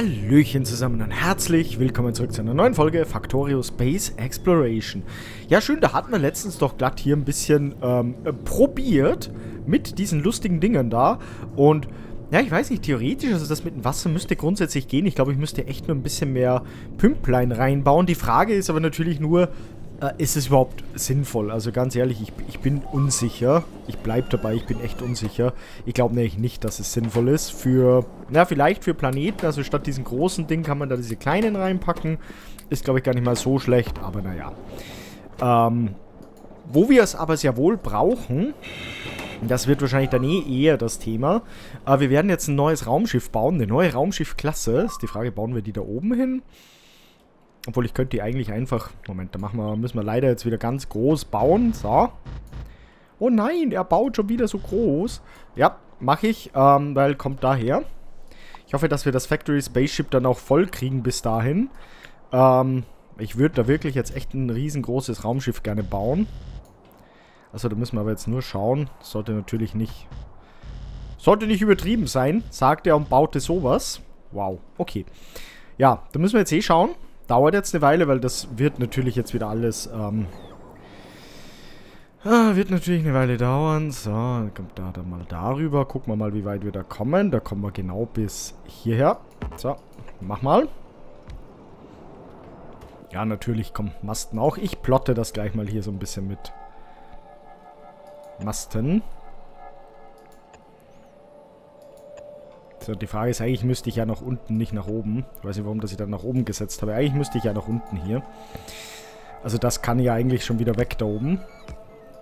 Hallöchen zusammen und herzlich willkommen zurück zu einer neuen Folge Factorio Space Exploration. Ja, schön, da hatten wir letztens doch glatt hier ein bisschen ähm, äh, probiert mit diesen lustigen Dingen da. Und ja, ich weiß nicht, theoretisch, also das mit dem Wasser müsste grundsätzlich gehen. Ich glaube, ich müsste echt nur ein bisschen mehr Pümplein reinbauen. Die Frage ist aber natürlich nur, äh, ist es überhaupt sinnvoll? Also ganz ehrlich, ich, ich bin unsicher. Ich bleibe dabei, ich bin echt unsicher. Ich glaube nämlich nicht, dass es sinnvoll ist. Für, na, vielleicht für Planeten, also statt diesen großen Ding kann man da diese kleinen reinpacken. Ist, glaube ich, gar nicht mal so schlecht, aber naja. Ähm, wo wir es aber sehr wohl brauchen, das wird wahrscheinlich dann eh eher das Thema. Aber wir werden jetzt ein neues Raumschiff bauen, eine neue Raumschiffklasse. Ist die Frage, bauen wir die da oben hin? Obwohl ich könnte die eigentlich einfach... Moment, da machen wir, müssen wir leider jetzt wieder ganz groß bauen. So. Oh nein, er baut schon wieder so groß. Ja, mache ich, ähm, weil kommt daher. Ich hoffe, dass wir das Factory Spaceship dann auch voll kriegen bis dahin. Ähm, ich würde da wirklich jetzt echt ein riesengroßes Raumschiff gerne bauen. Also da müssen wir aber jetzt nur schauen. Sollte natürlich nicht... Sollte nicht übertrieben sein, sagt er und baute sowas. Wow, okay. Ja, da müssen wir jetzt eh schauen. Dauert jetzt eine Weile, weil das wird natürlich jetzt wieder alles, ähm, ah, wird natürlich eine Weile dauern. So, dann kommt da dann mal darüber. Gucken wir mal, wie weit wir da kommen. Da kommen wir genau bis hierher. So, mach mal. Ja, natürlich kommen Masten auch. Ich plotte das gleich mal hier so ein bisschen mit Masten. So, die Frage ist, eigentlich müsste ich ja nach unten, nicht nach oben. Ich weiß nicht, warum das ich dann nach oben gesetzt habe. Eigentlich müsste ich ja nach unten hier. Also das kann ja eigentlich schon wieder weg da oben.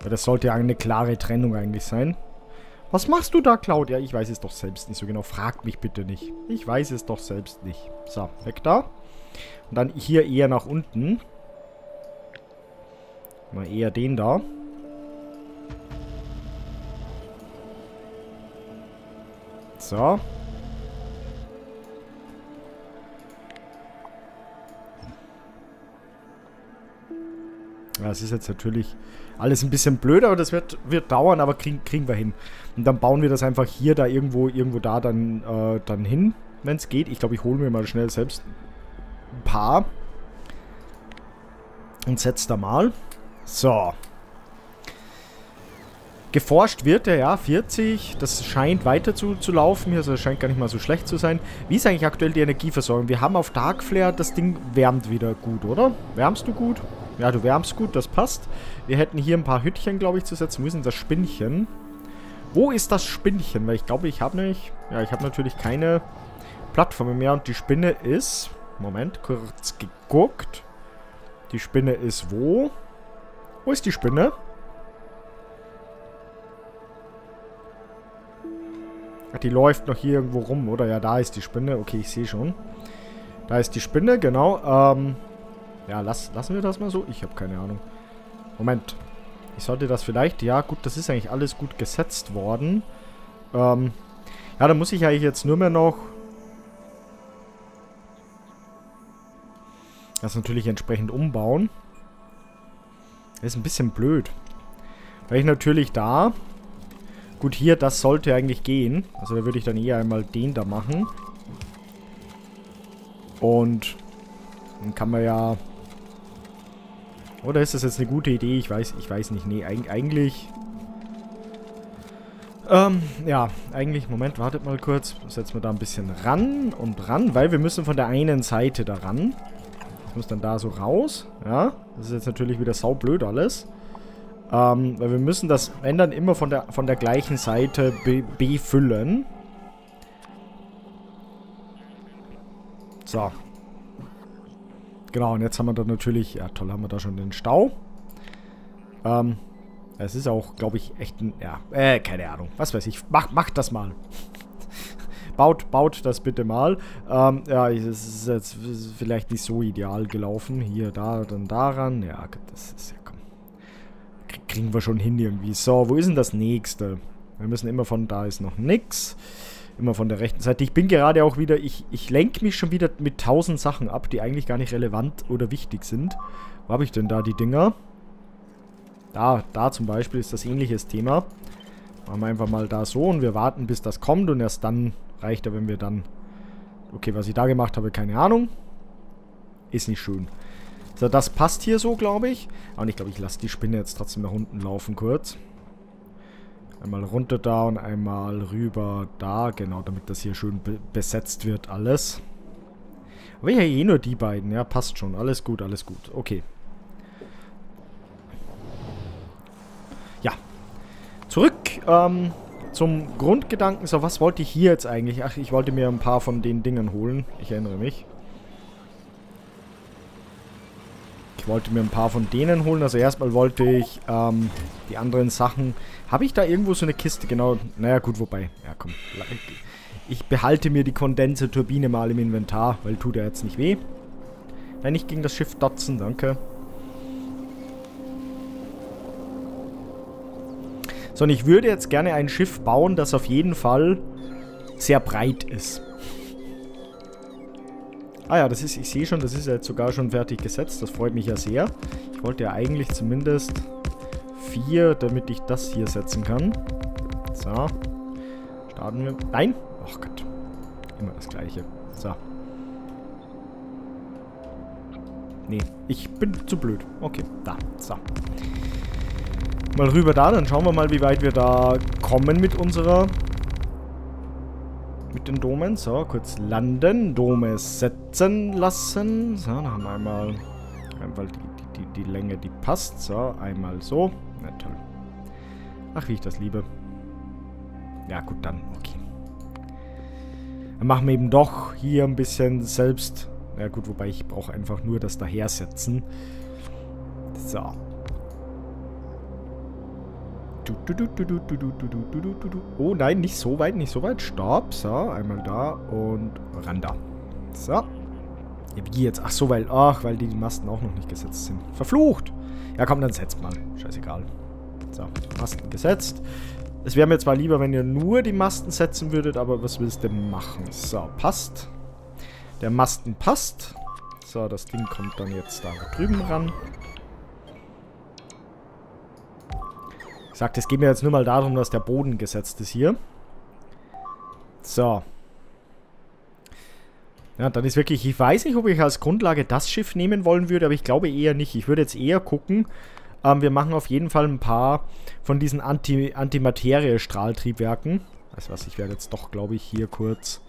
Weil das sollte ja eine klare Trennung eigentlich sein. Was machst du da, Claudia? Ich weiß es doch selbst nicht so genau. Frag mich bitte nicht. Ich weiß es doch selbst nicht. So, weg da. Und dann hier eher nach unten. Mal eher den da. So. Ja, es ist jetzt natürlich alles ein bisschen blöd, aber das wird, wird dauern, aber kriegen, kriegen wir hin. Und dann bauen wir das einfach hier, da irgendwo, irgendwo da dann, äh, dann hin, wenn es geht. Ich glaube, ich hole mir mal schnell selbst ein paar. Und setze da mal. So. Geforscht wird er, ja, 40. Das scheint weiter zu, zu laufen hier, also das scheint gar nicht mal so schlecht zu sein. Wie ist eigentlich aktuell die Energieversorgung? Wir haben auf Darkflare, das Ding wärmt wieder gut, oder? Wärmst du gut? Ja, du wärmst gut, das passt. Wir hätten hier ein paar Hütchen, glaube ich, zu setzen. Wo ist denn das Spinnchen? Wo ist das Spinnchen? Weil ich glaube, ich habe nicht... Ja, ich habe natürlich keine Plattform mehr. Und die Spinne ist... Moment, kurz geguckt. Die Spinne ist wo? Wo ist die Spinne? Ach, die läuft noch hier irgendwo rum, oder? Ja, da ist die Spinne. Okay, ich sehe schon. Da ist die Spinne, genau. Ähm... Ja, lass, lassen wir das mal so. Ich habe keine Ahnung. Moment. Ich sollte das vielleicht... Ja, gut, das ist eigentlich alles gut gesetzt worden. Ähm, ja, dann muss ich eigentlich jetzt nur mehr noch... Das natürlich entsprechend umbauen. Das ist ein bisschen blöd. Weil ich natürlich da... Gut, hier, das sollte eigentlich gehen. Also da würde ich dann eher einmal den da machen. Und dann kann man ja oder ist das jetzt eine gute Idee? Ich weiß, ich weiß nicht. Nee, eigentlich... Ähm, ja, eigentlich, Moment, wartet mal kurz. Setzen wir da ein bisschen ran und ran, weil wir müssen von der einen Seite da ran. Das muss dann da so raus. Ja, das ist jetzt natürlich wieder saublöd alles. Ähm, weil wir müssen das ändern immer von der, von der gleichen Seite be befüllen. So, Genau, und jetzt haben wir da natürlich, ja toll, haben wir da schon den Stau. Ähm, es ist auch, glaube ich, echt ein, ja, äh, keine Ahnung, was weiß ich, macht mach das mal. baut, baut das bitte mal. Ähm, ja, es ist jetzt vielleicht nicht so ideal gelaufen. Hier, da, dann daran. Ja, das ist ja, komm. Kriegen wir schon hin irgendwie. So, wo ist denn das nächste? Wir müssen immer von, da ist noch nix. Immer von der rechten Seite. Ich bin gerade auch wieder, ich, ich lenke mich schon wieder mit tausend Sachen ab, die eigentlich gar nicht relevant oder wichtig sind. Wo habe ich denn da die Dinger? Da, da zum Beispiel ist das ähnliches Thema. Machen wir einfach mal da so und wir warten, bis das kommt und erst dann reicht er, wenn wir dann Okay, was ich da gemacht habe, keine Ahnung. Ist nicht schön. So, das passt hier so, glaube ich. Und ich glaube, ich lasse die Spinne jetzt trotzdem nach unten laufen kurz. Einmal runter da und einmal rüber da. Genau, damit das hier schön be besetzt wird alles. Aber ja eh nur die beiden. Ja, passt schon. Alles gut, alles gut. Okay. Ja. Zurück ähm, zum Grundgedanken. So, was wollte ich hier jetzt eigentlich? Ach, ich wollte mir ein paar von den Dingen holen. Ich erinnere mich. Ich wollte mir ein paar von denen holen. Also erstmal wollte ich ähm, die anderen Sachen... Habe ich da irgendwo so eine Kiste? Genau. Naja, gut, wobei. Ja, komm. Ich behalte mir die Kondense-Turbine mal im Inventar, weil tut ja jetzt nicht weh. Nein, nicht gegen das Schiff dotzen, danke. So, und ich würde jetzt gerne ein Schiff bauen, das auf jeden Fall sehr breit ist. Ah ja, das ist, ich sehe schon, das ist jetzt sogar schon fertig gesetzt. Das freut mich ja sehr. Ich wollte ja eigentlich zumindest vier, damit ich das hier setzen kann. So. Starten wir. Nein! Ach Gott. Immer das gleiche. So. Nee, ich bin zu blöd. Okay, da. So. Mal rüber da, dann schauen wir mal, wie weit wir da kommen mit unserer... Mit den Domen. So, kurz landen. Dome setzen lassen. So, dann haben wir einmal... Einmal die, die, die Länge, die passt. So, einmal so. Na toll. Ach, wie ich das liebe. Ja, gut, dann. Okay. Dann machen wir eben doch hier ein bisschen selbst... Ja gut, wobei ich brauche einfach nur das dahersetzen. So. Oh nein, nicht so weit, nicht so weit. Stopp. So, einmal da und ran da. So. Ja, wie jetzt? Ach so, weil, ach, weil die Masten auch noch nicht gesetzt sind. Verflucht! Ja, komm, dann setzt mal. Scheißegal. So, Masten gesetzt. Es wäre mir zwar lieber, wenn ihr nur die Masten setzen würdet, aber was willst du denn machen? So, passt. Der Masten passt. So, das Ding kommt dann jetzt da drüben ran. Ich sagte, es geht mir jetzt nur mal darum, dass der Boden gesetzt ist hier. So. Ja, dann ist wirklich, ich weiß nicht, ob ich als Grundlage das Schiff nehmen wollen würde, aber ich glaube eher nicht. Ich würde jetzt eher gucken, ähm, wir machen auf jeden Fall ein paar von diesen Anti Antimaterie-Strahltriebwerken. Weißt du was, ich werde jetzt doch, glaube ich, hier kurz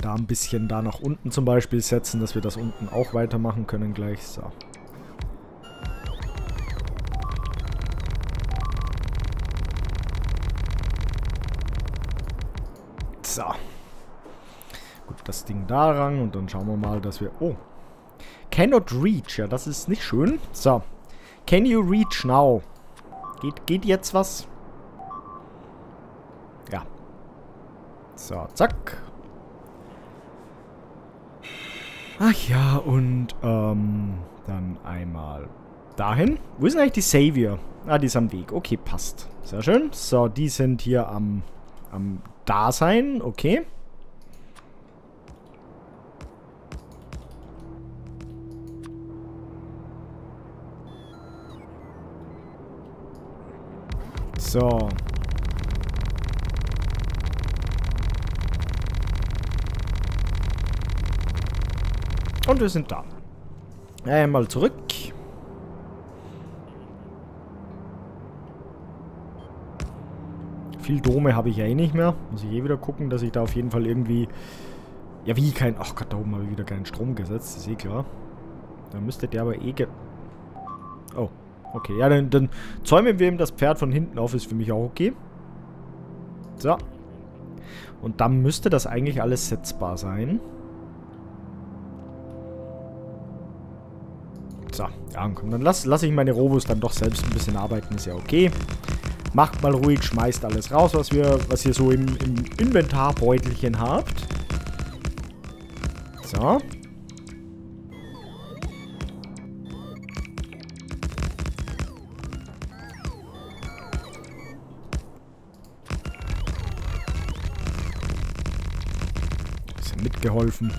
da ein bisschen da nach unten zum Beispiel setzen, dass wir das unten auch weitermachen können gleich. So. Das Ding da ran und dann schauen wir mal, dass wir... Oh, Cannot reach. Ja, das ist nicht schön. So. Can you reach now? Geht, geht jetzt was? Ja. So, zack. Ach ja, und ähm, dann einmal dahin. Wo ist denn eigentlich die Savior? Ah, die ist am Weg. Okay, passt. Sehr schön. So, die sind hier am, am Dasein. Okay. So. Und wir sind da. Einmal zurück. Viel Dome habe ich ja eh nicht mehr. Muss ich eh wieder gucken, dass ich da auf jeden Fall irgendwie... Ja, wie kein... Ach Gott, da oben habe ich wieder keinen Strom gesetzt. Ist eh klar. Da müsste der aber eh... Ge oh. Okay, ja, dann, dann zäumen wir ihm das Pferd von hinten auf, ist für mich auch okay. So. Und dann müsste das eigentlich alles setzbar sein. So, ja, komm, dann lasse lass ich meine Robos dann doch selbst ein bisschen arbeiten, ist ja okay. Macht mal ruhig, schmeißt alles raus, was wir, was ihr so im, im Inventarbeutelchen habt. So. Geholfen.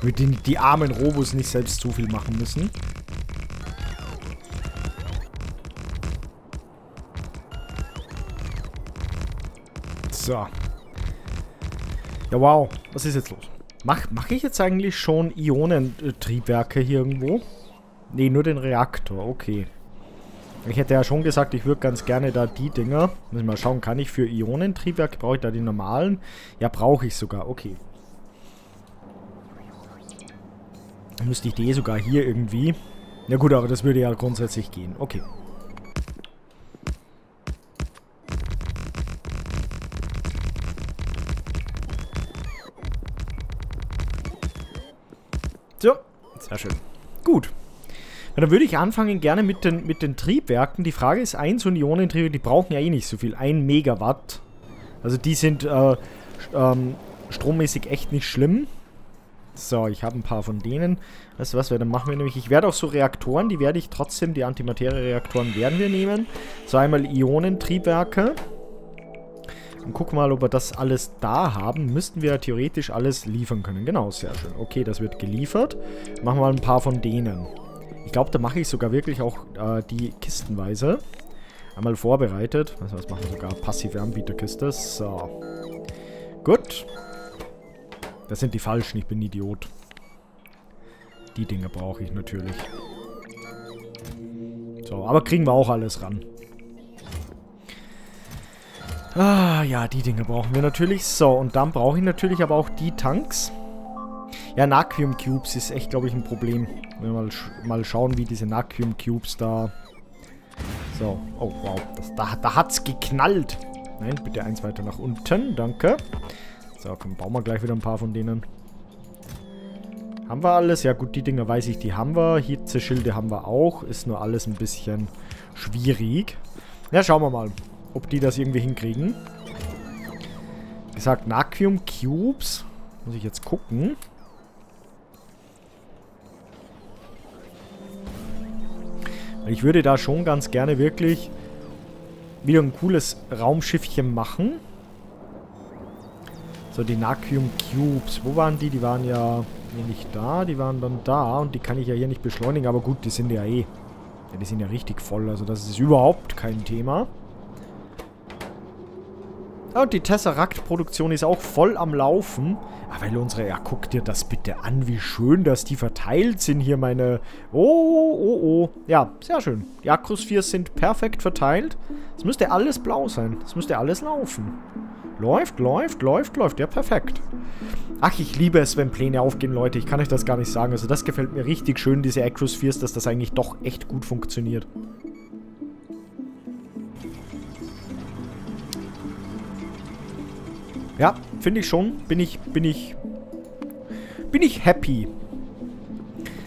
Damit die, die armen Robos nicht selbst zu viel machen müssen. So. Ja, wow. Was ist jetzt los? Mach, mache ich jetzt eigentlich schon Ionentriebwerke hier irgendwo? Ne, nur den Reaktor. Okay. Ich hätte ja schon gesagt, ich würde ganz gerne da die Dinger. Muss ich mal schauen, kann ich für Ionentriebwerke, brauche ich da die normalen? Ja, brauche ich sogar. Okay. Müsste ich die sogar hier irgendwie... Na gut, aber das würde ja grundsätzlich gehen. Okay. So, sehr schön. Gut. Ja, dann würde ich anfangen gerne mit den, mit den Triebwerken. Die Frage ist, ein so ein Ionentriebwerk, die brauchen ja eh nicht so viel. Ein Megawatt. Also die sind äh, ähm, strommäßig echt nicht schlimm. So, ich habe ein paar von denen. Weißt du was, dann machen wir nämlich... Ich werde auch so Reaktoren, die werde ich trotzdem, die Antimaterie-Reaktoren werden wir nehmen. So, einmal Ionentriebwerke. Und gucken mal, ob wir das alles da haben. Müssten wir theoretisch alles liefern können. Genau, sehr schön. Okay, das wird geliefert. Machen wir mal ein paar von denen. Ich glaube, da mache ich sogar wirklich auch äh, die kistenweise. Einmal vorbereitet. Also was machen wir sogar? Passive Anbieterkiste. So. Gut. Das sind die falschen, ich bin Idiot. Die Dinge brauche ich natürlich. So, aber kriegen wir auch alles ran. Ah, ja, die Dinge brauchen wir natürlich. So, und dann brauche ich natürlich aber auch die Tanks. Ja, Naquium Cubes ist echt, glaube ich, ein Problem. Wir mal, sch mal schauen, wie diese Naquium Cubes da... So, oh, wow. Das, da, da hat's geknallt. Nein, bitte eins weiter nach unten. Danke. So, komm, bauen wir gleich wieder ein paar von denen. Haben wir alles? Ja gut, die Dinger weiß ich, die haben wir. Hitzeschilde haben wir auch. Ist nur alles ein bisschen schwierig. Ja, schauen wir mal, ob die das irgendwie hinkriegen. Wie gesagt, Naquium Cubes. Muss ich jetzt gucken. Ich würde da schon ganz gerne wirklich wieder ein cooles Raumschiffchen machen. So, die Naquium Cubes. Wo waren die? Die waren ja nicht da. Die waren dann da. Und die kann ich ja hier nicht beschleunigen. Aber gut, die sind ja eh... Ja, die sind ja richtig voll. Also das ist überhaupt kein Thema. und die Tesseract-Produktion ist auch voll am Laufen. Aber weil unsere... Ja, guck dir das bitte an, wie schön, dass die verteilt sind hier, meine... Oh, oh, oh. Ja, sehr schön. Die Akkus 4 sind perfekt verteilt. Es müsste alles blau sein. Es müsste alles laufen. Läuft, läuft, läuft, läuft. Ja, perfekt. Ach, ich liebe es, wenn Pläne aufgehen, Leute. Ich kann euch das gar nicht sagen. Also das gefällt mir richtig schön, diese Acrospheres, dass das eigentlich doch echt gut funktioniert. Ja, finde ich schon. Bin ich, bin ich, bin ich happy.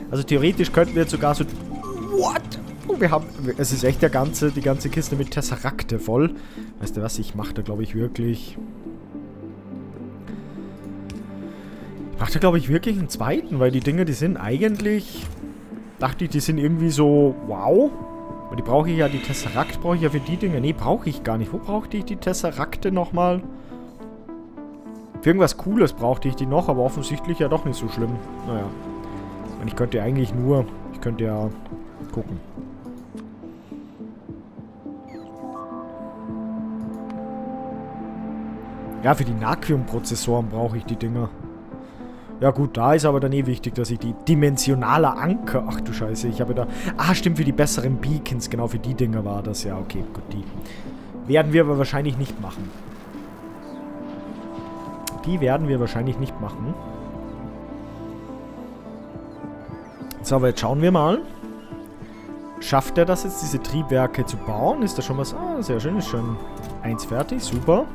Also theoretisch könnten wir jetzt sogar so... What? Oh, wir haben... Es ist echt der ganze, die ganze Kiste mit Tesserakte voll. Weißt du was? Ich mache da, glaube ich, wirklich... Ich mache da, glaube ich, wirklich einen zweiten, weil die Dinge, die sind eigentlich... Dachte ich, die sind irgendwie so... Wow. Aber die brauche ich ja, die Tesserakt brauche ich ja für die Dinge. Nee, brauche ich gar nicht. Wo brauchte ich die Tesserakte nochmal? Für irgendwas Cooles brauchte ich die noch, aber offensichtlich ja doch nicht so schlimm. Naja. Und ich könnte eigentlich nur... Ich könnte ja gucken. Ja, für die Naquium-Prozessoren brauche ich die Dinger. Ja gut, da ist aber dann eh wichtig, dass ich die dimensionale Anker... Ach du Scheiße, ich habe da... Ah, stimmt, für die besseren Beacons. Genau, für die Dinger war das. Ja, okay, gut, die werden wir aber wahrscheinlich nicht machen. Die werden wir wahrscheinlich nicht machen. So, aber jetzt schauen wir mal. Schafft er das jetzt, diese Triebwerke zu bauen? Ist da schon was... Ah, sehr schön, ist schon eins fertig, super.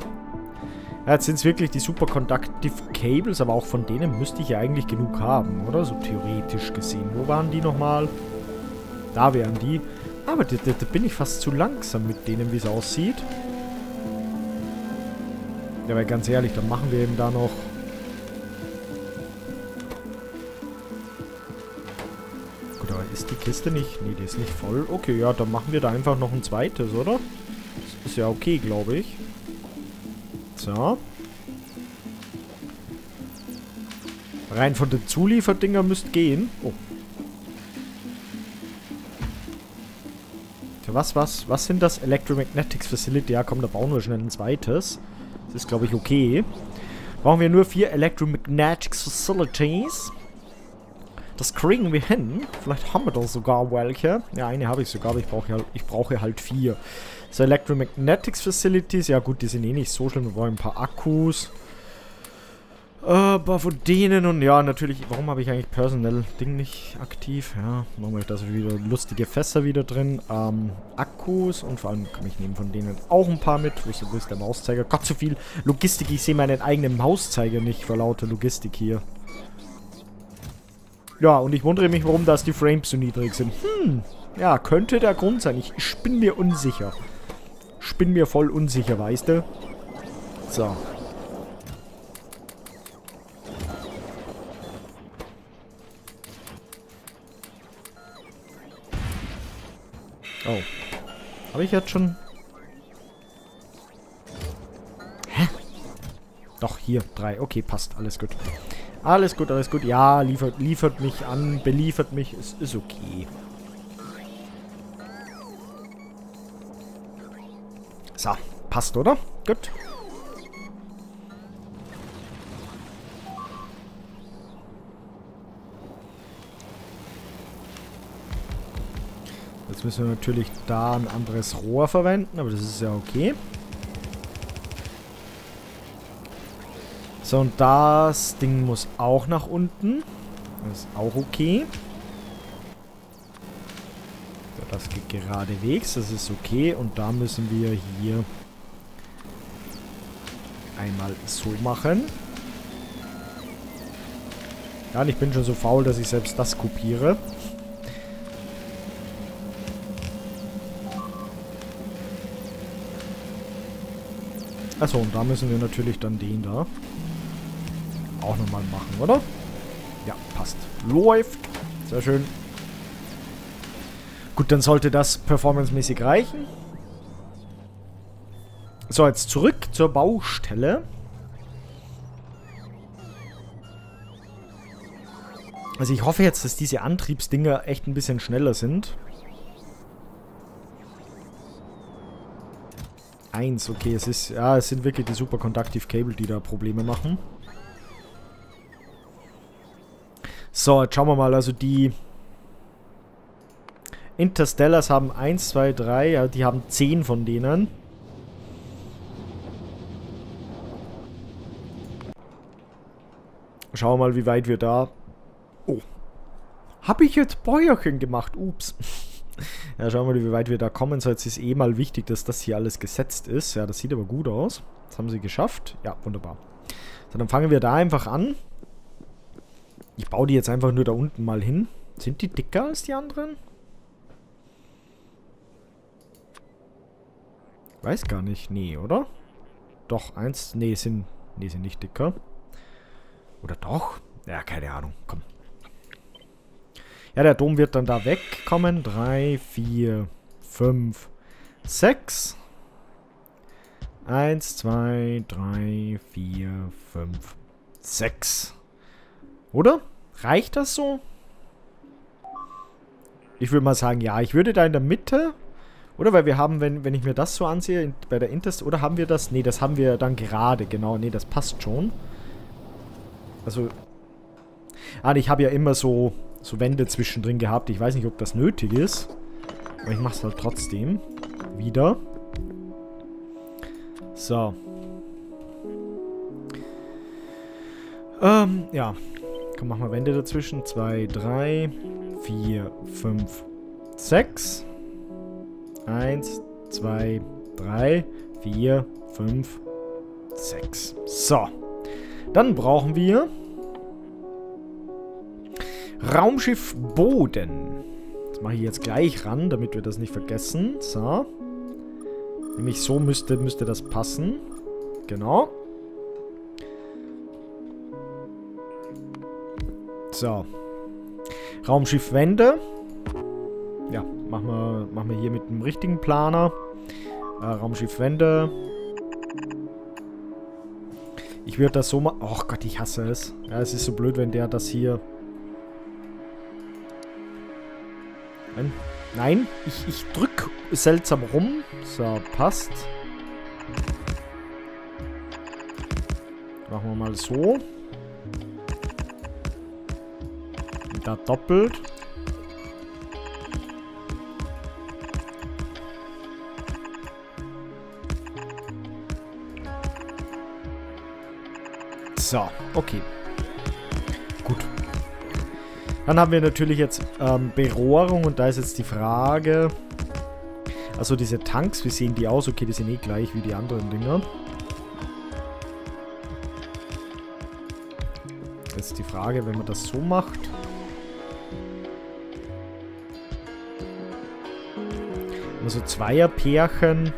Ja, jetzt sind es wirklich die Super Conductive Cables, aber auch von denen müsste ich ja eigentlich genug haben, oder? So theoretisch gesehen. Wo waren die nochmal? Da wären die. Aber da, da, da bin ich fast zu langsam mit denen, wie es aussieht. Ja, aber ganz ehrlich, dann machen wir eben da noch... Gut, aber ist die Kiste nicht... Nee, die ist nicht voll. Okay, ja, dann machen wir da einfach noch ein zweites, oder? Das ist ja okay, glaube ich. So. Rein von den Zulieferdinger müsst gehen. Oh. Was, was, was sind das? Electromagnetics Facility. Ja, komm, da bauen wir schnell ein zweites. Das ist, glaube ich, okay. Brauchen wir nur vier Electromagnetic Facilities. Das kriegen wir hin. Vielleicht haben wir da sogar welche. Ja, eine habe ich sogar, aber ich brauche, halt, ich brauche halt vier. So, Electromagnetics Facilities. Ja gut, die sind eh nicht so schlimm. Wir brauchen ein paar Akkus. Äh, paar von denen und ja, natürlich, warum habe ich eigentlich Personal Ding nicht aktiv? Ja, wir da wieder lustige Fässer wieder drin. Ähm, Akkus und vor allem kann ich nehmen von denen auch ein paar mit. Wo ist, wo ist der Mauszeiger? Gott, so viel Logistik. Ich sehe meinen eigenen Mauszeiger nicht vor lauter Logistik hier. Ja, und ich wundere mich, warum das die Frames so niedrig sind. Hm, ja, könnte der Grund sein. Ich, ich bin mir unsicher. Ich bin mir voll unsicher, weißt du? So. Oh. Habe ich jetzt schon... Hä? Doch, hier, drei. Okay, passt. Alles gut. Alles gut, alles gut. Ja, liefert, liefert mich an, beliefert mich. Es ist okay. So, passt, oder? Gut. Jetzt müssen wir natürlich da ein anderes Rohr verwenden, aber das ist ja okay. So, und das Ding muss auch nach unten. Das ist auch okay. So, das geht geradewegs. Das ist okay. Und da müssen wir hier einmal so machen. Ja, und ich bin schon so faul, dass ich selbst das kopiere. Achso, und da müssen wir natürlich dann den da auch nochmal machen, oder? Ja, passt. Läuft. Sehr schön. Gut, dann sollte das performancemäßig reichen. So, jetzt zurück zur Baustelle. Also ich hoffe jetzt, dass diese Antriebsdinger echt ein bisschen schneller sind. Eins, okay, es ist, ja, es sind wirklich die Super Conductive Cable, die da Probleme machen. So, jetzt schauen wir mal. Also die Interstellars haben 1, 2, 3. Ja, die haben 10 von denen. Schauen wir mal, wie weit wir da... Oh. Habe ich jetzt Bäuerchen gemacht? Ups. ja, schauen wir mal, wie weit wir da kommen. So, jetzt ist eh mal wichtig, dass das hier alles gesetzt ist. Ja, das sieht aber gut aus. Das haben sie geschafft. Ja, wunderbar. So, dann fangen wir da einfach an. Ich baue die jetzt einfach nur da unten mal hin. Sind die dicker als die anderen? Weiß gar nicht. Nee, oder? Doch, eins. Nee, sind. Nee, sind nicht dicker. Oder doch? Ja, keine Ahnung. Komm. Ja, der Dom wird dann da wegkommen. Drei, vier, fünf, sechs. Eins, zwei, drei, vier, fünf, sechs. Oder? Reicht das so? Ich würde mal sagen, ja. Ich würde da in der Mitte... Oder? Weil wir haben, wenn, wenn ich mir das so ansehe, bei der Intest... Oder haben wir das? Nee, das haben wir dann gerade. Genau, nee, das passt schon. Also... Ah, ich habe ja immer so, so Wände zwischendrin gehabt. Ich weiß nicht, ob das nötig ist. Aber ich mache es halt trotzdem. Wieder. So. Ähm, ja. Komm, mach mal Wände dazwischen. 2, 3, 4, 5, 6. 1, 2, 3, 4, 5, 6. So. Dann brauchen wir Raumschiff Boden. Das mache ich jetzt gleich ran, damit wir das nicht vergessen. So. Nämlich so müsste, müsste das passen. Genau. So. Raumschiff Wende. Ja, machen wir, machen wir hier mit dem richtigen Planer. Äh, Raumschiff Wende. Ich würde das so machen. Oh Gott, ich hasse es. Ja, es ist so blöd, wenn der das hier... Nein, Nein ich, ich drück seltsam rum. So, passt. Machen wir mal so. Da doppelt. So, okay. Gut. Dann haben wir natürlich jetzt ähm, Berohrung und da ist jetzt die Frage... Also diese Tanks, wie sehen die aus? Okay, die sind eh gleich wie die anderen Dinger. Jetzt die Frage, wenn man das so macht. Also Zweierpärchen. Und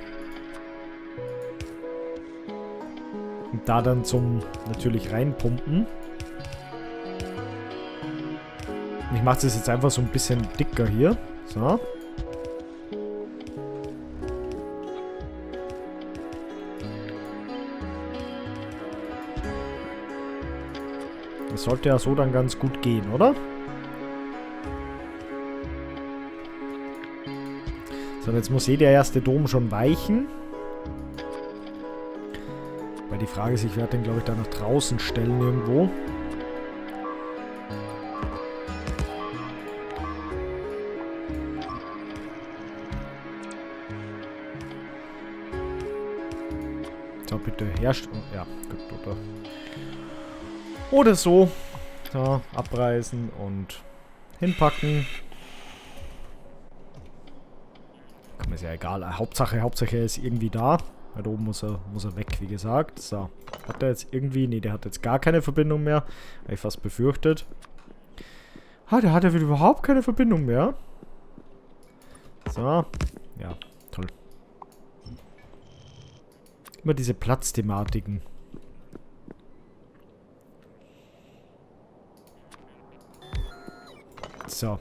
da dann zum natürlich reinpumpen. Ich mache das jetzt einfach so ein bisschen dicker hier. So. Das sollte ja so dann ganz gut gehen, oder? So, jetzt muss eh der erste Dom schon weichen. Die Frage ist, ich werde den, glaube ich, da nach draußen stellen irgendwo. So, bitte herrscht. Oh, ja, gut, oder? Oder so. So, abreißen und hinpacken. Ist ja egal. Hauptsache, Hauptsache er ist irgendwie da. Da oben muss er, muss er weg, wie gesagt. So. Hat er jetzt irgendwie... Ne, der hat jetzt gar keine Verbindung mehr. Habe ich fast befürchtet. Ah, der hat ja überhaupt keine Verbindung mehr. So. Ja, toll. Immer diese Platzthematiken. So.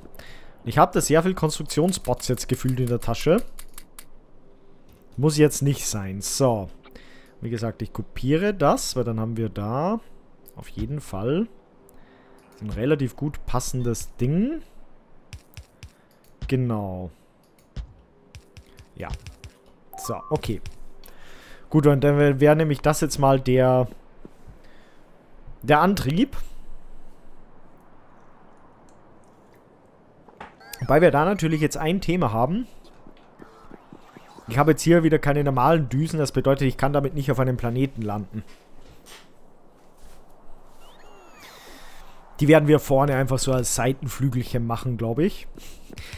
Ich habe da sehr viel Konstruktionsbots jetzt gefühlt in der Tasche. Muss jetzt nicht sein. So. Wie gesagt, ich kopiere das, weil dann haben wir da auf jeden Fall ein relativ gut passendes Ding. Genau. Ja. So, okay. Gut, und dann wäre nämlich das jetzt mal der der Antrieb. Wobei wir da natürlich jetzt ein Thema haben. Ich habe jetzt hier wieder keine normalen Düsen, das bedeutet, ich kann damit nicht auf einem Planeten landen. Die werden wir vorne einfach so als Seitenflügelchen machen, glaube ich.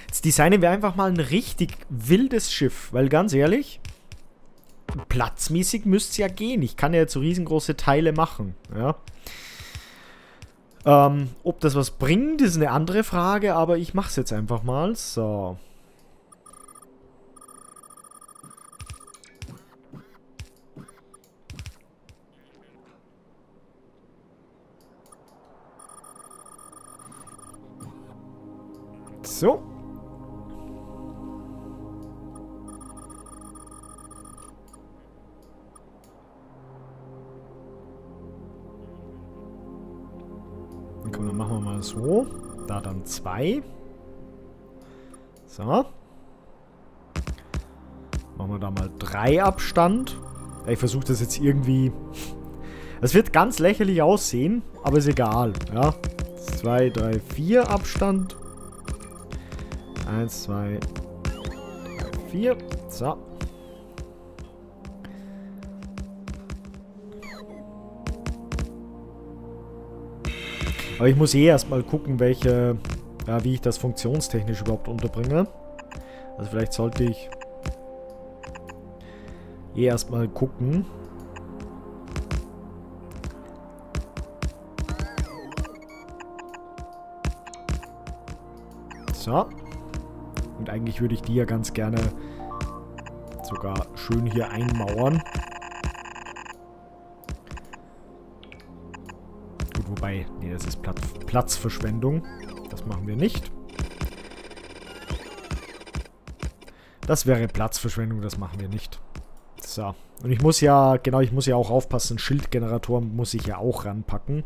Jetzt designen wir einfach mal ein richtig wildes Schiff, weil ganz ehrlich, platzmäßig müsste es ja gehen. Ich kann ja jetzt so riesengroße Teile machen, ja. Ähm, ob das was bringt, ist eine andere Frage, aber ich mache es jetzt einfach mal. So. So. Komm, dann machen wir mal so. Da dann zwei. So. Machen wir da mal drei Abstand. Ich versuche das jetzt irgendwie... Es wird ganz lächerlich aussehen, aber ist egal. Ja. Zwei, drei, vier Abstand. Eins, zwei, drei, vier. So. Aber ich muss eh erstmal gucken, welche, ja, wie ich das funktionstechnisch überhaupt unterbringe. Also vielleicht sollte ich eh erstmal gucken. So. Und eigentlich würde ich die ja ganz gerne sogar schön hier einmauern. Wobei, nee, das ist Platz, Platzverschwendung. Das machen wir nicht. Das wäre Platzverschwendung, das machen wir nicht. So. Und ich muss ja, genau, ich muss ja auch aufpassen, Schildgeneratoren muss ich ja auch ranpacken.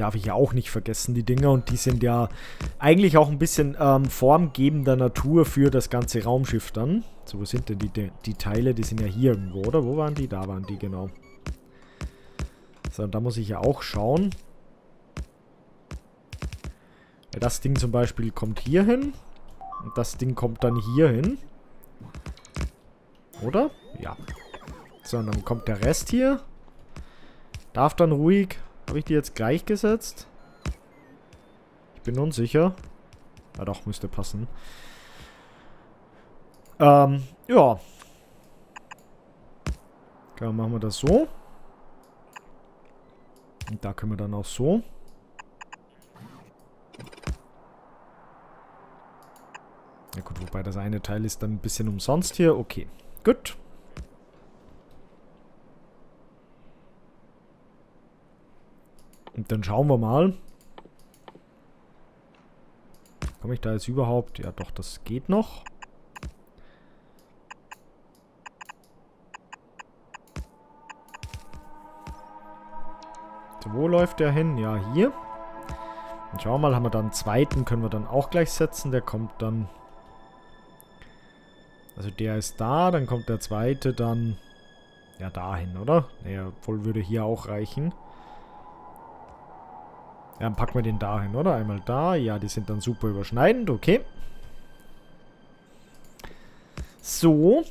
Darf ich ja auch nicht vergessen, die Dinger. Und die sind ja eigentlich auch ein bisschen ähm, formgebender Natur für das ganze Raumschiff dann. So, wo sind denn die, die, die Teile? Die sind ja hier irgendwo, oder? Wo waren die? Da waren die, genau. So, und da muss ich ja auch schauen. Das Ding zum Beispiel kommt hier hin. Und das Ding kommt dann hier hin. Oder? Ja. So, und dann kommt der Rest hier. Darf dann ruhig... Habe ich die jetzt gleichgesetzt? Ich bin unsicher. Ja doch, müsste passen. Ähm, ja. Dann machen wir das so. Und da können wir dann auch so. Ja gut, wobei das eine Teil ist dann ein bisschen umsonst hier. Okay, gut. Und dann schauen wir mal. Komme ich da jetzt überhaupt? Ja doch, das geht noch. wo läuft der hin? Ja, hier. Und schauen wir mal, haben wir dann einen zweiten, können wir dann auch gleich setzen. Der kommt dann... Also der ist da, dann kommt der zweite dann... Ja, dahin, oder? Naja, voll würde hier auch reichen. Dann packen wir den dahin, oder? Einmal da. Ja, die sind dann super überschneidend. Okay. So.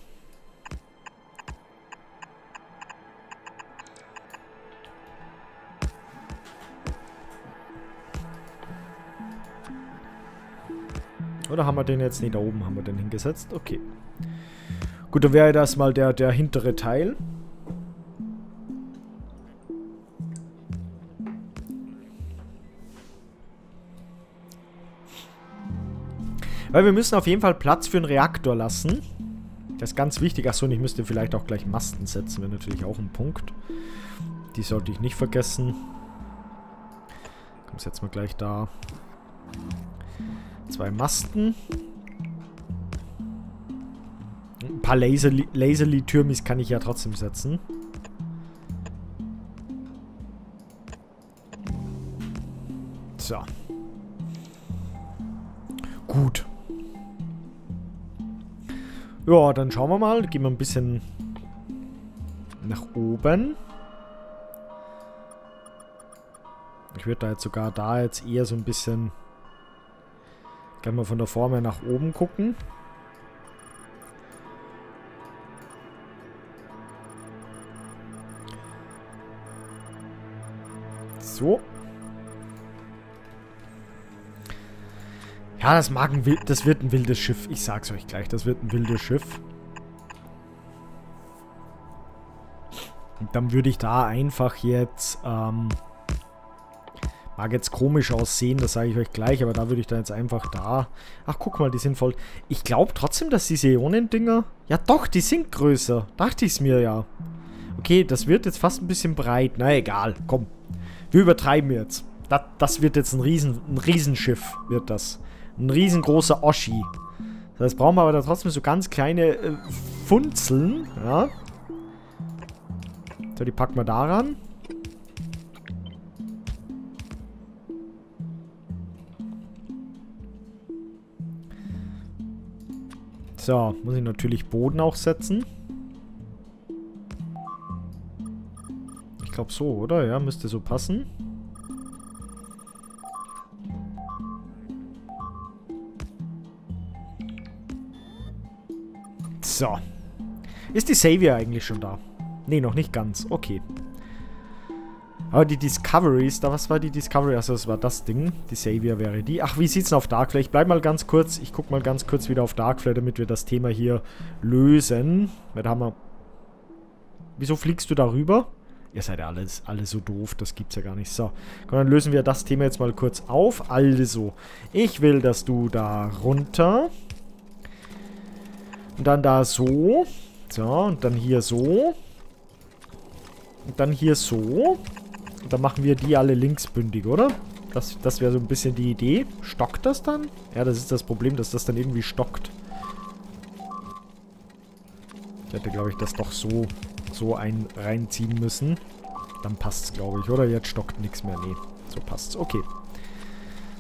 Oder haben wir den jetzt? nicht da oben haben wir den hingesetzt. Okay. Gut, dann wäre das mal der, der hintere Teil. Weil wir müssen auf jeden Fall Platz für einen Reaktor lassen. Das ist ganz wichtig. Achso, und ich müsste vielleicht auch gleich Masten setzen. Wäre natürlich auch ein Punkt. Die sollte ich nicht vergessen. Komm, setzen wir gleich da. Zwei Masten. Ein paar Laserly-Türmis kann ich ja trotzdem setzen. So. Gut. Ja, dann schauen wir mal. Gehen wir ein bisschen nach oben. Ich würde da jetzt sogar da jetzt eher so ein bisschen kann man von der Form her nach oben gucken. So. Ja, das mag ein wild, das wird ein wildes Schiff. Ich sag's euch gleich, das wird ein wildes Schiff. Und dann würde ich da einfach jetzt ähm, Mag jetzt komisch aussehen, das sage ich euch gleich, aber da würde ich dann jetzt einfach da... Ach, guck mal, die sind voll... Ich glaube trotzdem, dass diese Ionendinger... Ja doch, die sind größer. Dachte ich es mir ja. Okay, das wird jetzt fast ein bisschen breit. Na egal, komm. Wir übertreiben jetzt. Das, das wird jetzt ein, Riesen, ein Riesenschiff, wird das. Ein riesengroßer Oschi. Das heißt, brauchen wir aber da trotzdem so ganz kleine äh, Funzeln, ja. So, die packen wir daran. So, muss ich natürlich Boden auch setzen. Ich glaube so, oder? Ja, müsste so passen. So. Ist die Savior eigentlich schon da? Ne, noch nicht ganz. Okay. Aber die Discoveries, da was war die Discovery? Also das war das Ding. Die Savior wäre die. Ach, wie sieht's denn auf Darkflare? Ich bleib mal ganz kurz, ich guck mal ganz kurz wieder auf Darkflare, damit wir das Thema hier lösen. Weil da haben wir... Wieso fliegst du da rüber? Ihr seid ja alles, alle so doof, das gibt's ja gar nicht. So, Komm, dann lösen wir das Thema jetzt mal kurz auf. Also, ich will, dass du da runter. Und dann da so. So, und dann hier so. Und dann hier so. Und dann machen wir die alle linksbündig, oder? Das, das wäre so ein bisschen die Idee. Stockt das dann? Ja, das ist das Problem, dass das dann irgendwie stockt. Ich hätte, glaube ich, das doch so, so ein reinziehen müssen. Dann passt es, glaube ich, oder? Jetzt stockt nichts mehr. Nee, so passt's. Okay.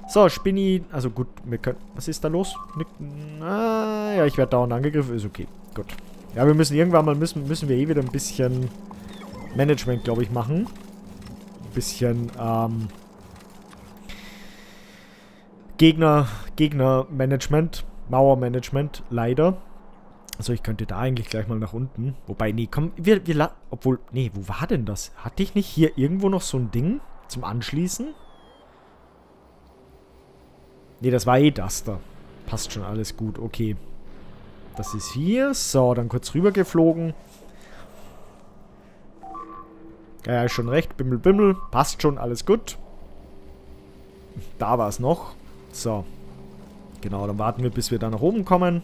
So, Spinny. Also gut, wir können... Was ist da los? Ah, ja, ich werde dauernd angegriffen. Ist okay. Gut. Ja, wir müssen irgendwann mal... Müssen, müssen wir eh wieder ein bisschen Management, glaube ich, machen. bisschen ähm, Gegner, Gegnermanagement, Mauermanagement, leider. Also ich könnte da eigentlich gleich mal nach unten. Wobei, nee, komm, wir, wir, obwohl, nee, wo war denn das? Hatte ich nicht hier irgendwo noch so ein Ding zum Anschließen? Nee, das war eh das da. Passt schon alles gut, okay. Das ist hier. So, dann kurz rüber geflogen. Ja, ist schon recht. Bimmel, bimmel. Passt schon, alles gut. Da war es noch. So. Genau, dann warten wir, bis wir da nach oben kommen.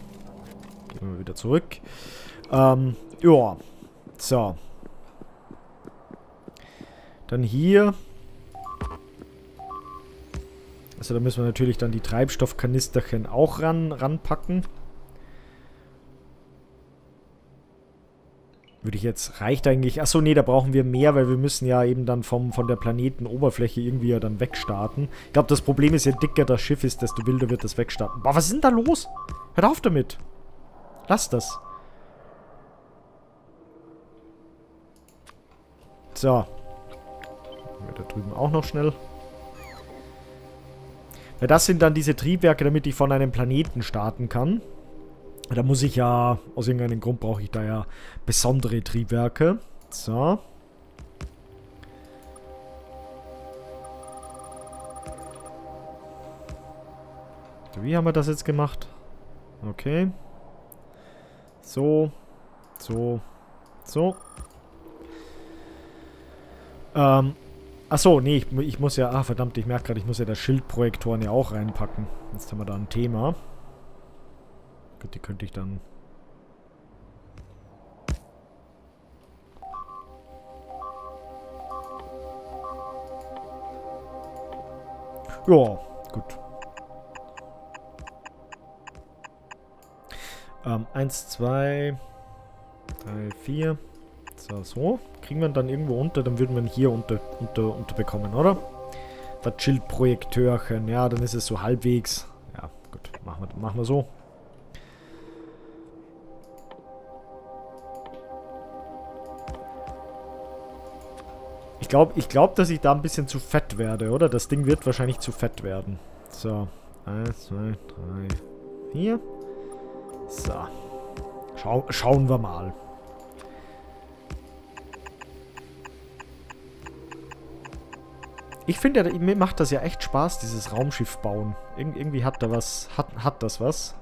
Gehen wir wieder zurück. Ähm, ja. So. Dann hier. Also da müssen wir natürlich dann die Treibstoffkanisterchen auch ran, ranpacken. Würde ich jetzt, reicht eigentlich, achso, nee, da brauchen wir mehr, weil wir müssen ja eben dann vom, von der Planetenoberfläche irgendwie ja dann wegstarten. Ich glaube, das Problem ist, je dicker das Schiff ist, desto wilder wird das wegstarten. Boah, was ist denn da los? Hört auf damit. Lass das. So. Da drüben auch noch schnell. Ja, das sind dann diese Triebwerke, damit ich von einem Planeten starten kann. Da muss ich ja, aus irgendeinem Grund brauche ich da ja besondere Triebwerke. So. Wie haben wir das jetzt gemacht? Okay. So. So. So. Ähm. Achso, nee, ich, ich muss ja... Ah, verdammt, ich merke gerade, ich muss ja das Schildprojektoren ja auch reinpacken. Jetzt haben wir da ein Thema. Gut, die könnte ich dann... Ja, gut. Ähm, eins, zwei, drei, vier. So, so. Kriegen wir dann irgendwo unter, dann würden wir ihn hier unter, unter, unterbekommen, oder? Das Schildprojektörchen. Ja, dann ist es so halbwegs. Ja, gut. Machen wir, machen wir so. Ich glaube, ich glaub, dass ich da ein bisschen zu fett werde, oder? Das Ding wird wahrscheinlich zu fett werden. So. Eins, zwei, drei, vier. So. Schau, schauen wir mal. Ich finde, ja, mir macht das ja echt Spaß, dieses Raumschiff bauen. Ir irgendwie hat da was, hat, hat das was.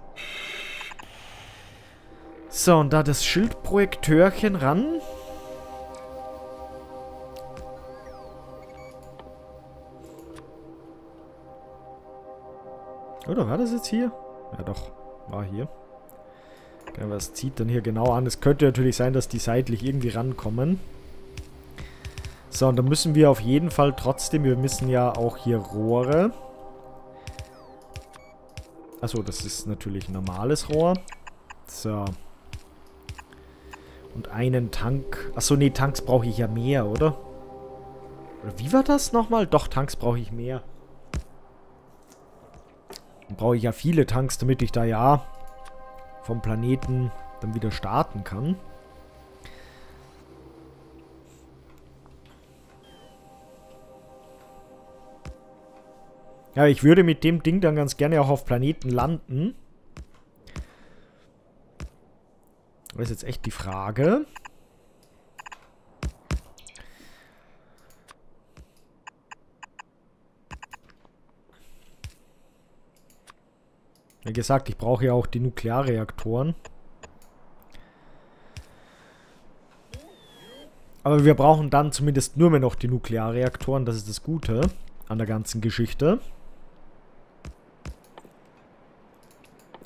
So, und da das Schildprojektörchen ran. Oder war das jetzt hier? Ja doch, war hier. Ja, was zieht dann hier genau an? Es könnte natürlich sein, dass die seitlich irgendwie rankommen. So, und dann müssen wir auf jeden Fall trotzdem, wir müssen ja auch hier Rohre. Achso, das ist natürlich ein normales Rohr. So. Und einen Tank. Achso, nee, Tanks brauche ich ja mehr, oder? Oder wie war das nochmal? Doch, Tanks brauche ich mehr. Dann brauche ich ja viele Tanks, damit ich da ja vom Planeten dann wieder starten kann. Ja, ich würde mit dem Ding dann ganz gerne auch auf Planeten landen. Das ist jetzt echt die Frage. Wie gesagt, ich brauche ja auch die Nuklearreaktoren. Aber wir brauchen dann zumindest nur mehr noch die Nuklearreaktoren. Das ist das Gute an der ganzen Geschichte.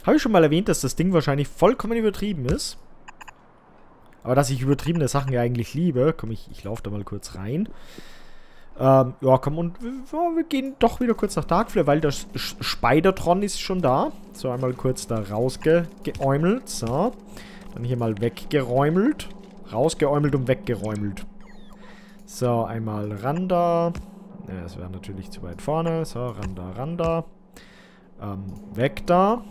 Habe ich schon mal erwähnt, dass das Ding wahrscheinlich vollkommen übertrieben ist. Aber dass ich übertriebene Sachen ja eigentlich liebe. Komm, ich, ich laufe da mal kurz rein. Ähm, ja, komm, und ja, wir gehen doch wieder kurz nach Darkflare, weil das Spidertron ist schon da. So, einmal kurz da rausgeäumelt. So. Dann hier mal weggeräumelt. Rausgeäumelt und weggeräumelt. So, einmal ran da. Ja, das wäre natürlich zu weit vorne. So, ran da, ran da. Ähm, weg da.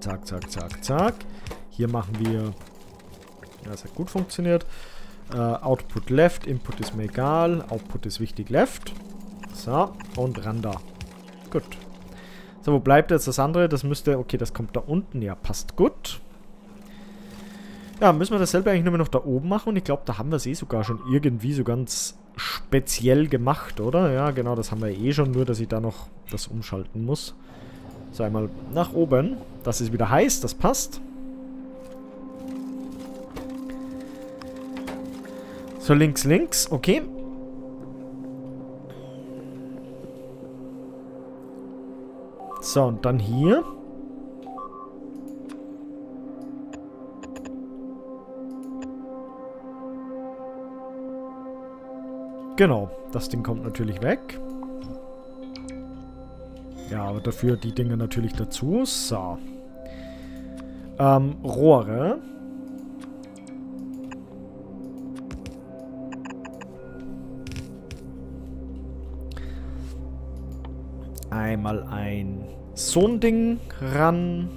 Zack, zack, zack, zack. Hier machen wir... Ja, das hat gut funktioniert. Äh, Output left, Input ist mir egal, Output ist wichtig left. So, und ran da. Gut. So, wo bleibt jetzt das andere? Das müsste, okay, das kommt da unten. Ja, passt gut. Ja, müssen wir dasselbe eigentlich nur noch da oben machen. Und ich glaube, da haben wir es eh sogar schon irgendwie so ganz speziell gemacht, oder? Ja, genau, das haben wir eh schon. Nur, dass ich da noch das umschalten muss. So, einmal nach oben. Das ist wieder heiß, das passt. So, links, links. Okay. So, und dann hier. Genau, das Ding kommt natürlich weg. Ja, aber dafür die Dinge natürlich dazu. So. Ähm, Rohre. Einmal ein so ein Ding ran.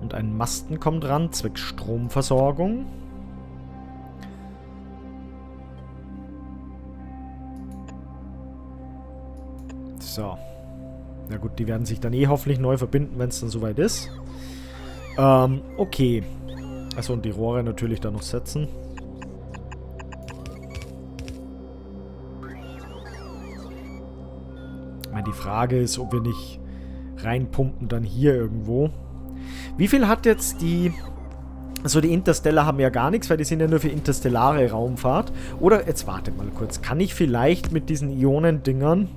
Und ein Masten kommt ran, zwecks Stromversorgung. So. Na gut, die werden sich dann eh hoffentlich neu verbinden, wenn es dann soweit ist. Ähm, okay. Achso, und die Rohre natürlich da noch setzen. Ich meine, die Frage ist, ob wir nicht reinpumpen dann hier irgendwo. Wie viel hat jetzt die... Also die Interstellar haben ja gar nichts, weil die sind ja nur für interstellare Raumfahrt. Oder, jetzt warte mal kurz. Kann ich vielleicht mit diesen Ionendingern...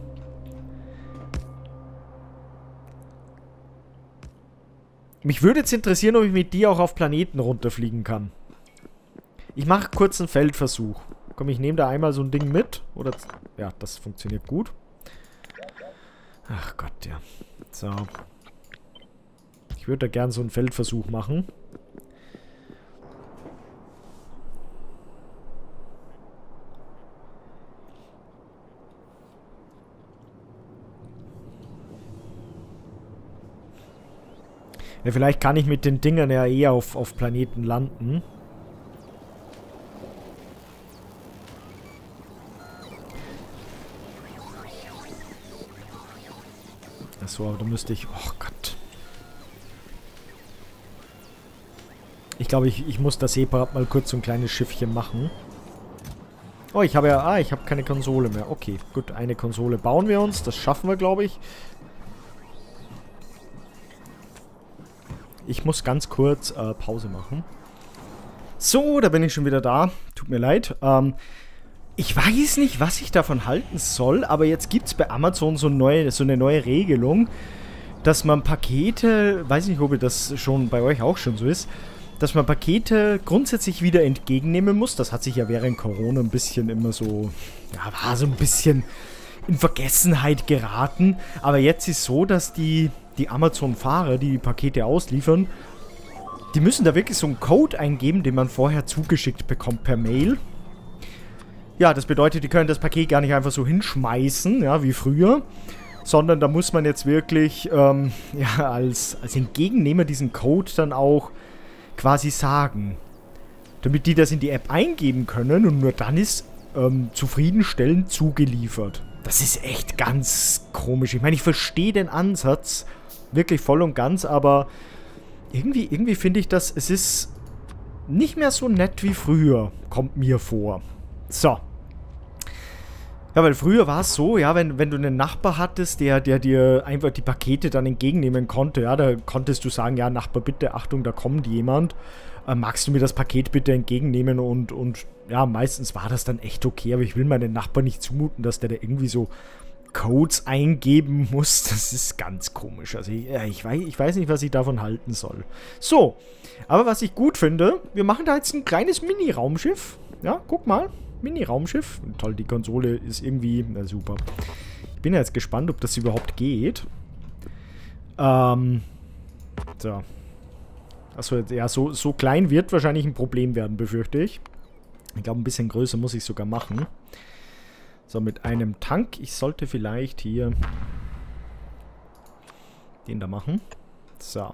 Mich würde jetzt interessieren, ob ich mit dir auch auf Planeten runterfliegen kann. Ich mache kurz einen Feldversuch. Komm, ich nehme da einmal so ein Ding mit. Oder... Ja, das funktioniert gut. Ach Gott, ja. So. Ich würde da gern so einen Feldversuch machen. Ja, vielleicht kann ich mit den Dingern ja eher auf, auf Planeten landen. Achso, aber da müsste ich... Oh Gott. Ich glaube, ich, ich muss das separat mal kurz so ein kleines Schiffchen machen. Oh, ich habe ja... Ah, ich habe keine Konsole mehr. Okay, gut. Eine Konsole bauen wir uns. Das schaffen wir, glaube ich. Ich muss ganz kurz äh, Pause machen. So, da bin ich schon wieder da. Tut mir leid. Ähm, ich weiß nicht, was ich davon halten soll, aber jetzt gibt es bei Amazon so, neue, so eine neue Regelung, dass man Pakete, weiß nicht, ob das schon bei euch auch schon so ist, dass man Pakete grundsätzlich wieder entgegennehmen muss. Das hat sich ja während Corona ein bisschen immer so, ja, war so ein bisschen in Vergessenheit geraten. Aber jetzt ist so, dass die die Amazon-Fahrer, die die Pakete ausliefern, die müssen da wirklich so einen Code eingeben, den man vorher zugeschickt bekommt per Mail. Ja, das bedeutet, die können das Paket gar nicht einfach so hinschmeißen, ja, wie früher. Sondern da muss man jetzt wirklich, ähm, ja, als, als Entgegennehmer diesen Code dann auch quasi sagen. Damit die das in die App eingeben können und nur dann ist ähm, zufriedenstellend zugeliefert. Das ist echt ganz komisch. Ich meine, ich verstehe den Ansatz, wirklich voll und ganz, aber irgendwie, irgendwie finde ich das, es ist nicht mehr so nett wie früher, kommt mir vor. So. Ja, weil früher war es so, ja, wenn, wenn du einen Nachbar hattest, der, der dir einfach die Pakete dann entgegennehmen konnte, ja, da konntest du sagen, ja, Nachbar, bitte, Achtung, da kommt jemand. Äh, magst du mir das Paket bitte entgegennehmen? Und, und ja, meistens war das dann echt okay, aber ich will meinen Nachbarn nicht zumuten, dass der da irgendwie so Codes eingeben muss. Das ist ganz komisch. Also ich, ich, weiß, ich weiß nicht, was ich davon halten soll. So, aber was ich gut finde, wir machen da jetzt ein kleines Mini-Raumschiff. Ja, guck mal. Mini-Raumschiff. Toll, die Konsole ist irgendwie... Na super. Ich bin ja jetzt gespannt, ob das überhaupt geht. Ähm... So. Achso, ja, so, so klein wird wahrscheinlich ein Problem werden, befürchte ich. Ich glaube, ein bisschen größer muss ich sogar machen. So, mit einem Tank. Ich sollte vielleicht hier den da machen. So.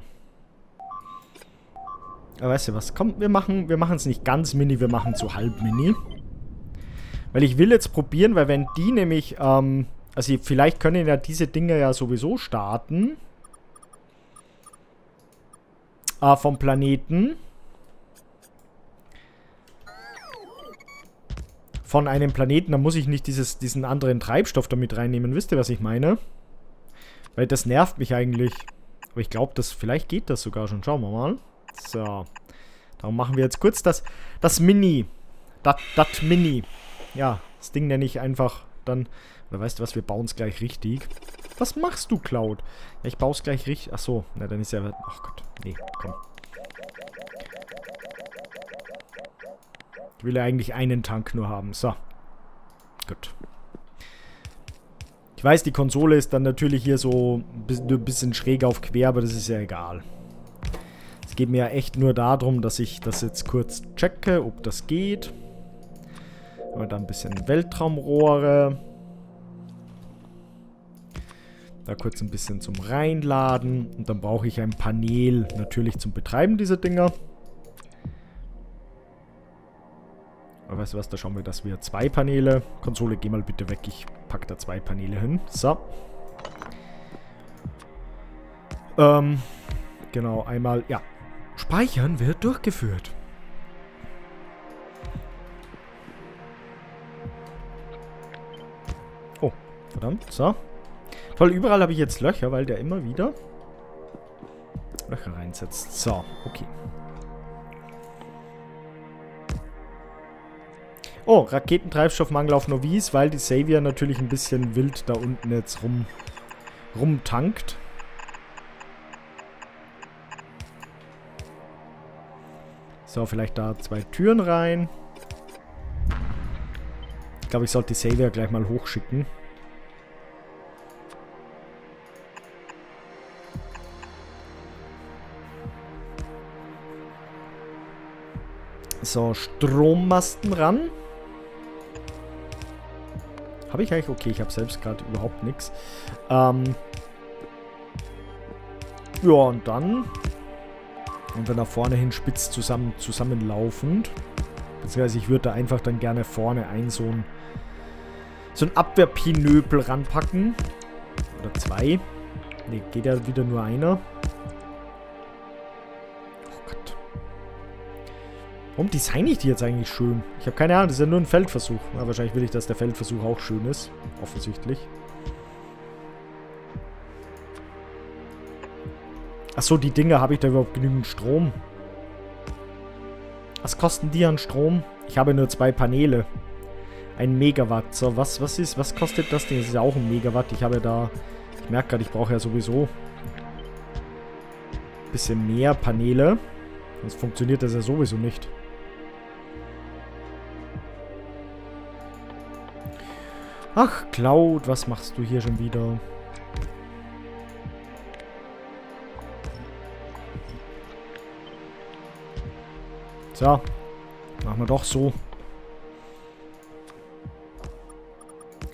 Aber weißt du was? Komm, wir machen wir es nicht ganz mini, wir machen zu halb mini. Weil ich will jetzt probieren, weil wenn die nämlich, ähm, also vielleicht können ja diese Dinge ja sowieso starten. Äh, vom Planeten. Von einem Planeten, da muss ich nicht dieses, diesen anderen Treibstoff damit reinnehmen. Wisst ihr, was ich meine? Weil das nervt mich eigentlich. Aber ich glaube, das vielleicht geht das sogar schon. Schauen wir mal. So. Darum machen wir jetzt kurz das, das Mini. Das, Mini. Ja, das Ding nenne ich einfach dann... Weißt du was, wir bauen es gleich richtig. Was machst du, Cloud? Ja, ich baue es gleich richtig... Achso, na dann ist ja... Ach Gott, nee, komm. Ich will ja eigentlich einen Tank nur haben. So. Gut. Ich weiß, die Konsole ist dann natürlich hier so ein bisschen schräg auf quer, aber das ist ja egal. Es geht mir ja echt nur darum, dass ich das jetzt kurz checke, ob das geht. Und dann ein bisschen Weltraumrohre. Da kurz ein bisschen zum Reinladen. Und dann brauche ich ein Panel natürlich zum Betreiben dieser Dinger. Aber weißt du was, da schauen wir, dass wir zwei Paneele... Konsole, geh mal bitte weg, ich packe da zwei Paneele hin. So. Ähm, genau, einmal, ja, Speichern wird durchgeführt. Oh, verdammt. So. Toll, überall habe ich jetzt Löcher, weil der immer wieder Löcher reinsetzt. So, okay. Oh, Raketentreibstoffmangel auf Novice, weil die Savior natürlich ein bisschen wild da unten jetzt rum rumtankt. So, vielleicht da zwei Türen rein. Ich glaube, ich sollte die Savior gleich mal hochschicken. So, Strommasten ran. Habe ich eigentlich? Okay, ich habe selbst gerade überhaupt nichts. Ähm ja, und dann dann nach vorne hin spitz zusammen, zusammenlaufend. Beziehungsweise ich würde da einfach dann gerne vorne ein so ein, so ein Abwehrpinöpel ranpacken. Oder zwei. Ne, geht ja wieder nur einer. Warum designe ich die jetzt eigentlich schön? Ich habe keine Ahnung, das ist ja nur ein Feldversuch. Ja, wahrscheinlich will ich, dass der Feldversuch auch schön ist. Offensichtlich. Achso, die Dinger, habe ich da überhaupt genügend Strom? Was kosten die an Strom? Ich habe nur zwei Paneele. Ein Megawatt. So, was, was ist, was kostet das Ding? Das ist ja auch ein Megawatt. Ich habe da, ich merke gerade, ich brauche ja sowieso bisschen mehr Paneele. Sonst funktioniert das ja sowieso nicht. Ach, Cloud, was machst du hier schon wieder? So. Machen wir doch so.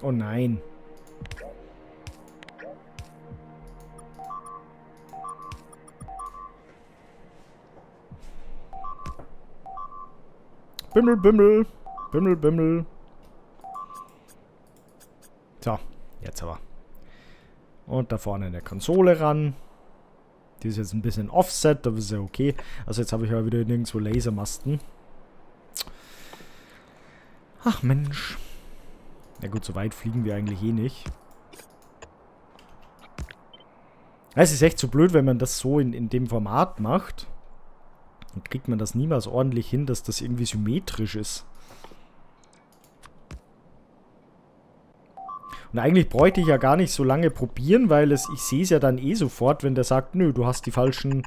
Oh nein. Bimmel, Bimmel. Bimmel, Bimmel. So, jetzt aber. Und da vorne eine Konsole ran. Die ist jetzt ein bisschen offset, aber ist ja okay. Also jetzt habe ich ja wieder nirgendwo Lasermasten. Ach Mensch. Na gut, so weit fliegen wir eigentlich eh nicht. Es ist echt so blöd, wenn man das so in, in dem Format macht. Dann kriegt man das niemals ordentlich hin, dass das irgendwie symmetrisch ist. Und eigentlich bräuchte ich ja gar nicht so lange probieren, weil es, ich sehe es ja dann eh sofort, wenn der sagt, nö, du hast die falschen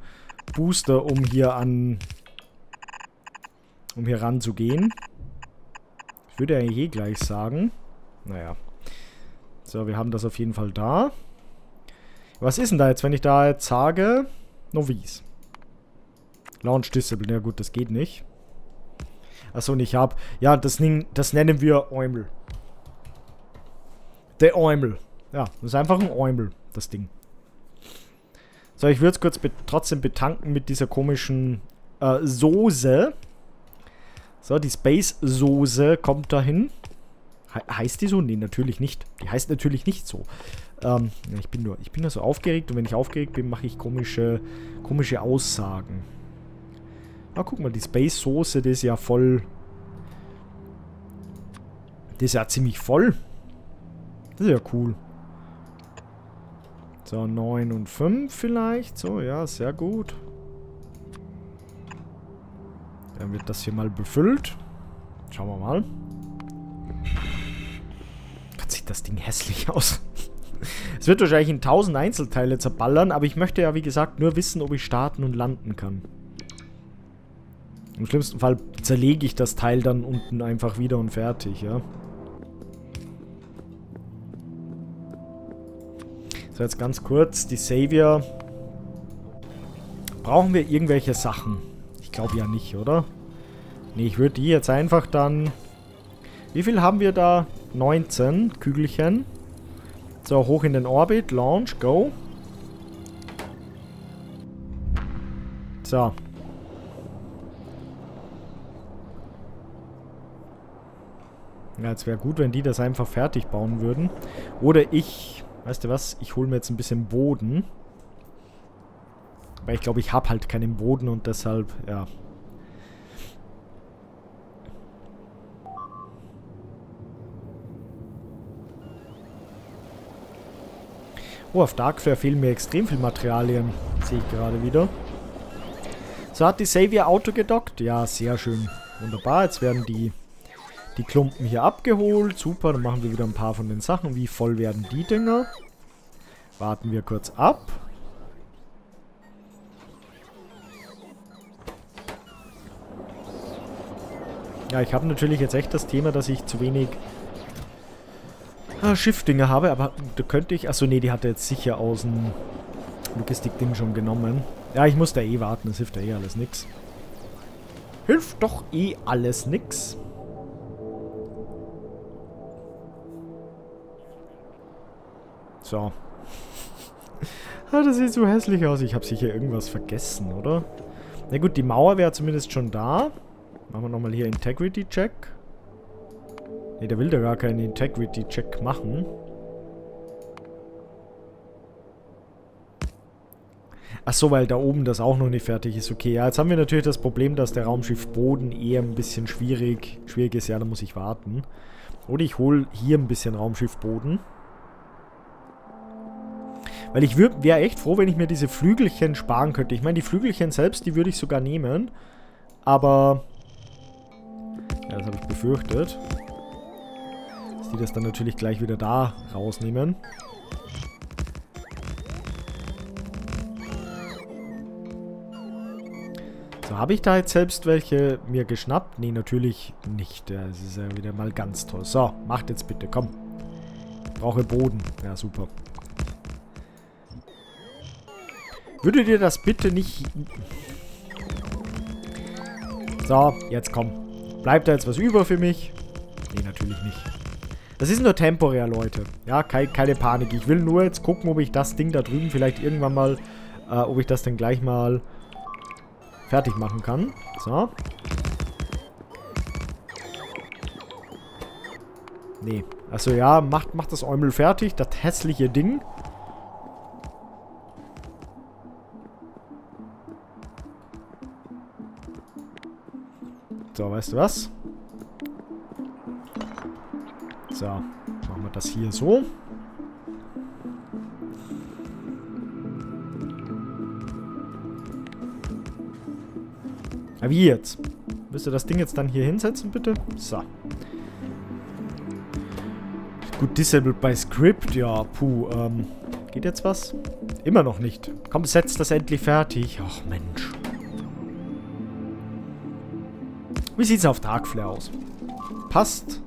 Booster, um hier an... um hier ranzugehen. Ich würde ja eh gleich sagen. Naja. So, wir haben das auf jeden Fall da. Was ist denn da jetzt, wenn ich da jetzt sage... Novice. Launch Discipline. Ja gut, das geht nicht. Achso, und ich habe... Ja, das, das nennen wir Eumel. Der Eumel. Ja, das ist einfach ein Eumel, das Ding. So, ich würde es kurz be trotzdem betanken mit dieser komischen äh, Soße. So, die Space-Soße kommt dahin. He heißt die so? Nee, natürlich nicht. Die heißt natürlich nicht so. Ähm, ich bin nur, ich bin nur so aufgeregt und wenn ich aufgeregt bin, mache ich komische, komische Aussagen. Ah, guck mal, die Space-Soße, die ist ja voll... Die ist ja ziemlich voll. Das ist ja cool. So, 9 und 5 vielleicht. So, ja, sehr gut. Dann wird das hier mal befüllt. Schauen wir mal. Gott, sieht das Ding hässlich aus. es wird wahrscheinlich in 1000 Einzelteile zerballern, aber ich möchte ja, wie gesagt, nur wissen, ob ich starten und landen kann. Im schlimmsten Fall zerlege ich das Teil dann unten einfach wieder und fertig, ja. So, jetzt ganz kurz. Die Savior. Brauchen wir irgendwelche Sachen? Ich glaube ja nicht, oder? Ne, ich würde die jetzt einfach dann... Wie viel haben wir da? 19 Kügelchen. So, hoch in den Orbit. Launch, go. So. Ja, jetzt wäre gut, wenn die das einfach fertig bauen würden. Oder ich Weißt du was? Ich hole mir jetzt ein bisschen Boden. Weil ich glaube, ich habe halt keinen Boden und deshalb, ja. Oh, auf Darkflare fehlen mir extrem viel Materialien. Sehe ich gerade wieder. So, hat die Savior Auto gedockt? Ja, sehr schön. Wunderbar, jetzt werden die die Klumpen hier abgeholt. Super, dann machen wir wieder ein paar von den Sachen. Wie voll werden die Dinger? Warten wir kurz ab. Ja, ich habe natürlich jetzt echt das Thema, dass ich zu wenig ah, Schiffdinger habe, aber da könnte ich... Achso, nee, die hat er jetzt sicher aus dem Logistikding schon genommen. Ja, ich muss da eh warten, das hilft ja eh alles nix. Hilft doch eh alles nix. So. ah, das sieht so hässlich aus. Ich habe sicher irgendwas vergessen, oder? Na gut, die Mauer wäre zumindest schon da. Machen wir nochmal hier Integrity-Check. Ne, der will da gar keinen Integrity-Check machen. Ach so, weil da oben das auch noch nicht fertig ist. Okay, ja, jetzt haben wir natürlich das Problem, dass der Raumschiff Boden eher ein bisschen schwierig, schwierig ist. Ja, da muss ich warten. Oder ich hole hier ein bisschen Raumschiff Boden. Weil ich wäre echt froh, wenn ich mir diese Flügelchen sparen könnte. Ich meine, die Flügelchen selbst, die würde ich sogar nehmen. Aber... Ja, das habe ich befürchtet. Dass die das dann natürlich gleich wieder da rausnehmen. So, habe ich da jetzt selbst welche mir geschnappt? Nee, natürlich nicht. Das ist ja wieder mal ganz toll. So, macht jetzt bitte, komm. Ich brauche Boden. Ja, super. Würdet ihr das bitte nicht... So, jetzt komm. Bleibt da jetzt was über für mich? Nee, natürlich nicht. Das ist nur temporär, Leute. Ja, kei keine Panik. Ich will nur jetzt gucken, ob ich das Ding da drüben vielleicht irgendwann mal... Äh, ob ich das dann gleich mal fertig machen kann. So. Nee. Also ja, macht, macht das Eumel fertig. Das hässliche Ding. So, weißt du was? So, machen wir das hier so. Wie jetzt? Willst du das Ding jetzt dann hier hinsetzen, bitte? So. Gut, disabled by script. Ja, puh, ähm... Geht jetzt was? Immer noch nicht. Komm, setz das endlich fertig. Ach, Mensch. Wie sieht es auf Darkflare aus? Passt.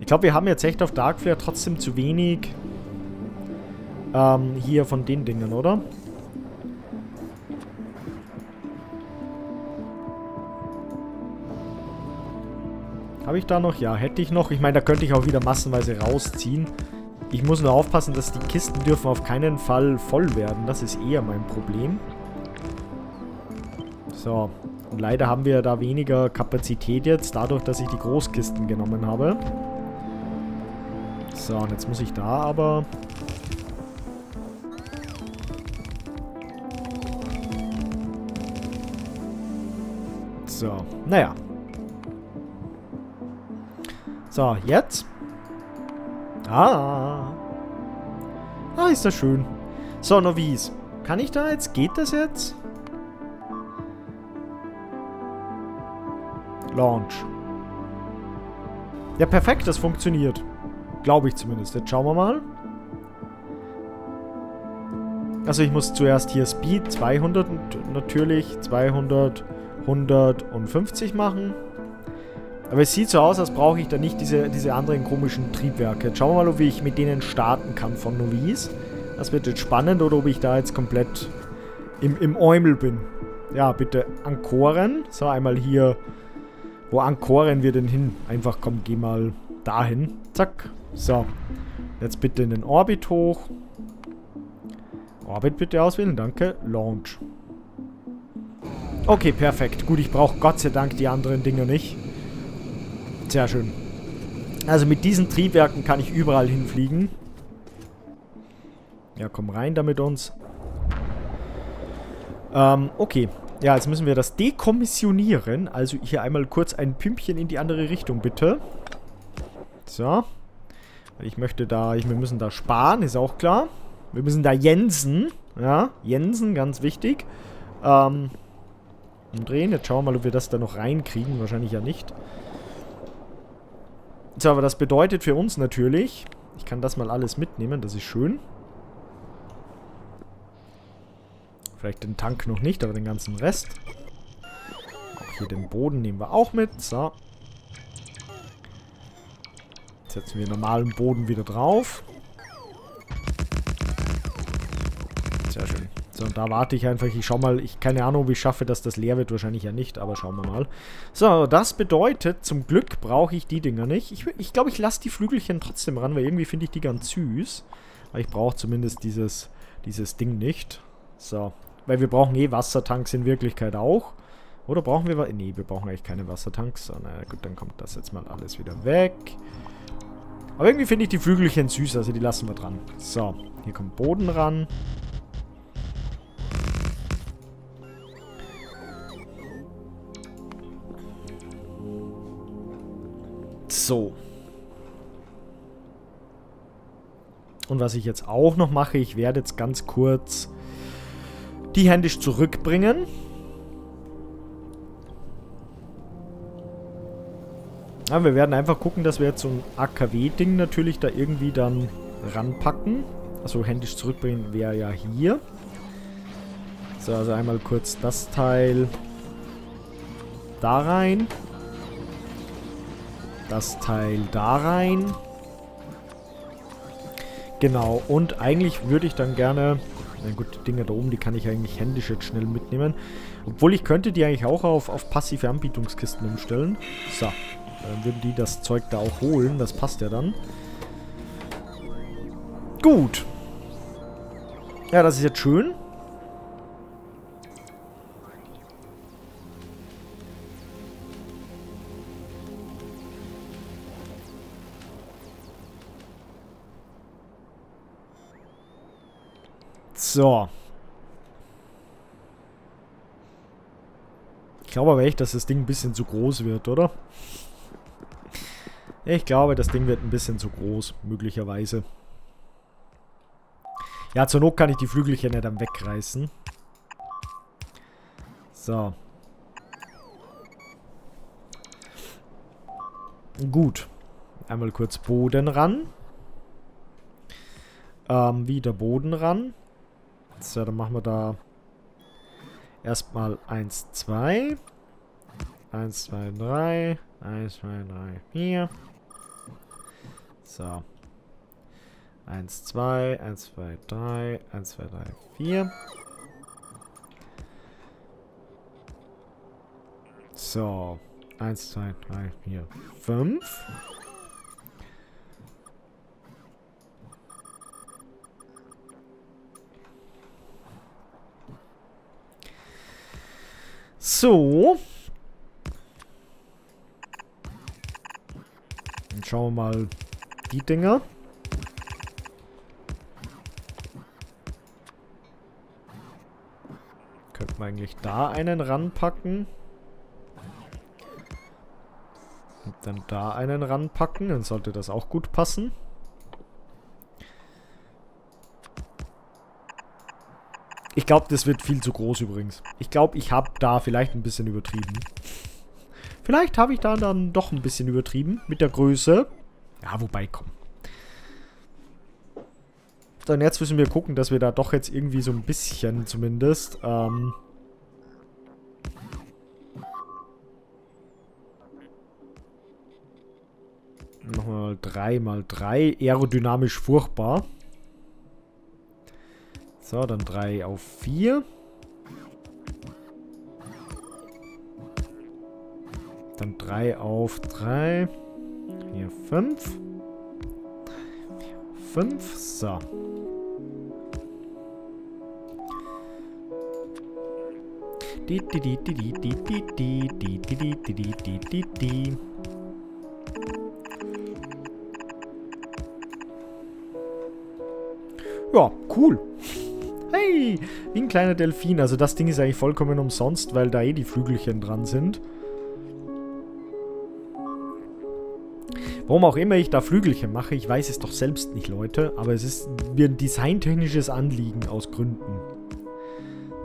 Ich glaube, wir haben jetzt echt auf Darkflare trotzdem zu wenig ähm, hier von den Dingen, oder? Habe ich da noch? Ja, hätte ich noch. Ich meine, da könnte ich auch wieder massenweise rausziehen. Ich muss nur aufpassen, dass die Kisten dürfen auf keinen Fall voll werden. Das ist eher mein Problem. So. Und leider haben wir da weniger Kapazität jetzt, dadurch, dass ich die Großkisten genommen habe. So, und jetzt muss ich da aber... So, naja. So, jetzt. Ah. Ah, ist das schön. So, Novice. Kann ich da jetzt? Geht das jetzt? Launch. Ja, perfekt, das funktioniert. Glaube ich zumindest. Jetzt schauen wir mal. Also ich muss zuerst hier Speed 200 und natürlich 200, 150 machen. Aber es sieht so aus, als brauche ich da nicht diese, diese anderen komischen Triebwerke. Jetzt schauen wir mal, wie ich mit denen starten kann von Novice. Das wird jetzt spannend oder ob ich da jetzt komplett im, im Eumel bin. Ja, bitte ankoren. So, einmal hier. Wo ankoren wir denn hin? Einfach, komm, geh mal dahin. Zack. So. Jetzt bitte in den Orbit hoch. Orbit bitte auswählen, danke. Launch. Okay, perfekt. Gut, ich brauche Gott sei Dank die anderen Dinger nicht. Sehr schön. Also mit diesen Triebwerken kann ich überall hinfliegen. Ja, komm rein da mit uns. Ähm, okay. Ja, jetzt müssen wir das dekommissionieren. Also hier einmal kurz ein Pümpchen in die andere Richtung, bitte. So. Ich möchte da, ich, wir müssen da sparen, ist auch klar. Wir müssen da Jensen, ja, Jensen, ganz wichtig. Ähm, umdrehen. Jetzt schauen wir mal, ob wir das da noch reinkriegen. Wahrscheinlich ja nicht. So, aber das bedeutet für uns natürlich, ich kann das mal alles mitnehmen, das ist schön. Vielleicht den Tank noch nicht, aber den ganzen Rest. Auch hier den Boden nehmen wir auch mit. So. Jetzt setzen wir normalen Boden wieder drauf. Sehr schön. So, und da warte ich einfach. Ich schau mal, ich keine Ahnung, wie ich schaffe, dass das leer wird. Wahrscheinlich ja nicht, aber schauen wir mal. So, das bedeutet, zum Glück brauche ich die Dinger nicht. Ich glaube, ich, glaub, ich lasse die Flügelchen trotzdem ran, weil irgendwie finde ich die ganz süß. Aber ich brauche zumindest dieses, dieses Ding nicht. So, weil wir brauchen eh Wassertanks in Wirklichkeit auch. Oder brauchen wir... Nee, wir brauchen eigentlich keine Wassertanks. So, na gut, dann kommt das jetzt mal alles wieder weg. Aber irgendwie finde ich die Flügelchen süß, also die lassen wir dran. So, hier kommt Boden ran. So. Und was ich jetzt auch noch mache, ich werde jetzt ganz kurz die händisch zurückbringen. Ja, wir werden einfach gucken, dass wir jetzt so ein AKW-Ding natürlich da irgendwie dann ranpacken. Also händisch zurückbringen wäre ja hier. So, also einmal kurz das Teil da rein. Das Teil da rein. Genau, und eigentlich würde ich dann gerne na gut, die Dinger da oben, die kann ich eigentlich händisch jetzt schnell mitnehmen. Obwohl ich könnte die eigentlich auch auf, auf passive Anbietungskisten umstellen. So, dann würden die das Zeug da auch holen. Das passt ja dann. Gut. Ja, das ist jetzt schön. So. Ich glaube aber echt, dass das Ding ein bisschen zu groß wird, oder? Ich glaube, das Ding wird ein bisschen zu groß, möglicherweise. Ja, zur Not kann ich die Flügelchen ja dann wegreißen. So. Gut. Einmal kurz Boden ran. Ähm, wieder Boden ran. So, dann machen wir da erstmal 1, 2. 1, 2, 3. 1, 2, 3, 4. So. 1, 2, 1, 2, 3, 1, 2, 3, 4. So. 1, 2, 3, 4, 5. So. Dann schauen wir mal die Dinger. Könnten wir eigentlich da einen ranpacken. Und dann da einen ranpacken. Dann sollte das auch gut passen. Ich glaube, das wird viel zu groß übrigens. Ich glaube, ich habe da vielleicht ein bisschen übertrieben. Vielleicht habe ich da dann doch ein bisschen übertrieben mit der Größe. Ja, wobei, komm. Dann jetzt müssen wir gucken, dass wir da doch jetzt irgendwie so ein bisschen zumindest ähm, Nochmal 3 mal 3. Aerodynamisch furchtbar. So, dann 3 auf 4. Dann 3 auf 3. Hier 5. 5. So. Ja, cool. Hey, wie ein kleiner Delfin. Also das Ding ist eigentlich vollkommen umsonst, weil da eh die Flügelchen dran sind. Warum auch immer ich da Flügelchen mache, ich weiß es doch selbst nicht, Leute. Aber es ist mir ein designtechnisches Anliegen aus Gründen.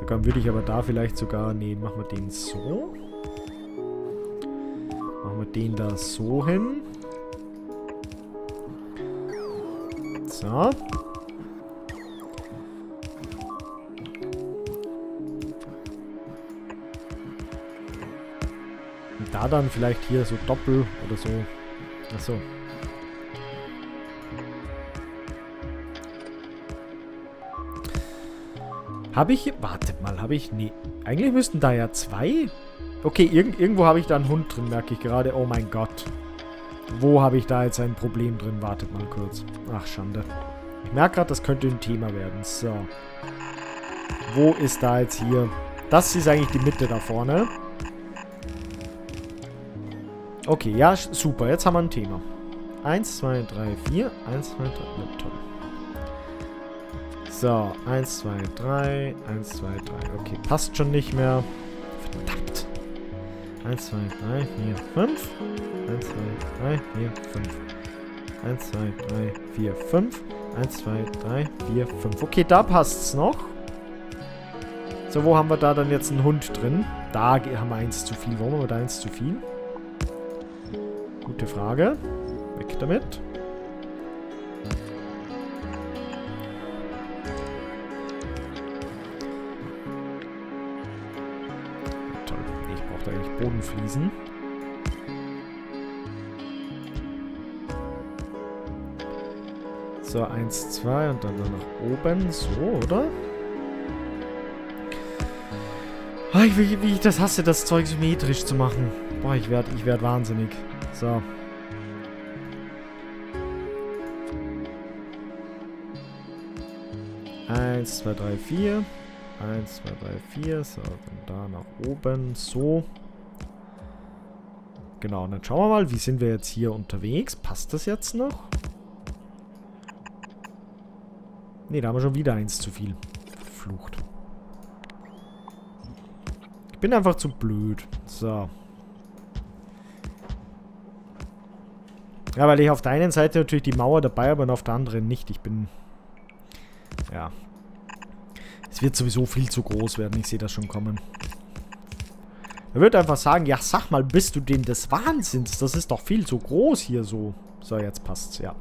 Da würde ich aber da vielleicht sogar... Nee, machen wir den so. Machen wir den da so hin. So. Da dann vielleicht hier so Doppel oder so. Achso. Habe ich... Wartet mal, habe ich... Nee. Eigentlich müssten da ja zwei... Okay, irg irgendwo habe ich da einen Hund drin, merke ich gerade. Oh mein Gott. Wo habe ich da jetzt ein Problem drin? Wartet mal kurz. Ach, Schande. Ich merke gerade, das könnte ein Thema werden. So. Wo ist da jetzt hier... Das ist eigentlich die Mitte da vorne. Okay, ja, super. Jetzt haben wir ein Thema. 1, 2, 3, 4. 1, 2, 3. Ja, toll. So, 1, 2, 3. 1, 2, 3. Okay, passt schon nicht mehr. Verdammt. 1, 2, 3, 4, 5. 1, 2, 3, 4, 5. 1, 2, 3, 4, 5. 1, 2, 3, 4, 5. Okay, da passt's noch. So, wo haben wir da dann jetzt einen Hund drin? Da haben wir eins zu viel. Warum haben wir da eins zu viel? Gute Frage. Weg damit. Toll. Ich brauche da eigentlich Bodenfliesen. So, eins, zwei und dann nach oben. So, oder? Oh, ich, wie, wie ich das hasse, das Zeug symmetrisch zu machen. Boah, ich werde ich werd wahnsinnig. So. Eins, zwei, drei, vier. Eins, zwei, drei, vier. So, dann da nach oben. So. Genau, und dann schauen wir mal, wie sind wir jetzt hier unterwegs. Passt das jetzt noch? Ne, da haben wir schon wieder eins zu viel. Verflucht. Ich bin einfach zu blöd. So. Ja, weil ich auf der einen Seite natürlich die Mauer dabei habe und auf der anderen nicht. Ich bin... Ja. Es wird sowieso viel zu groß werden. Ich sehe das schon kommen. Er wird einfach sagen, ja, sag mal, bist du denn des Wahnsinns? Das ist doch viel zu groß hier so. So, jetzt passt's, ja.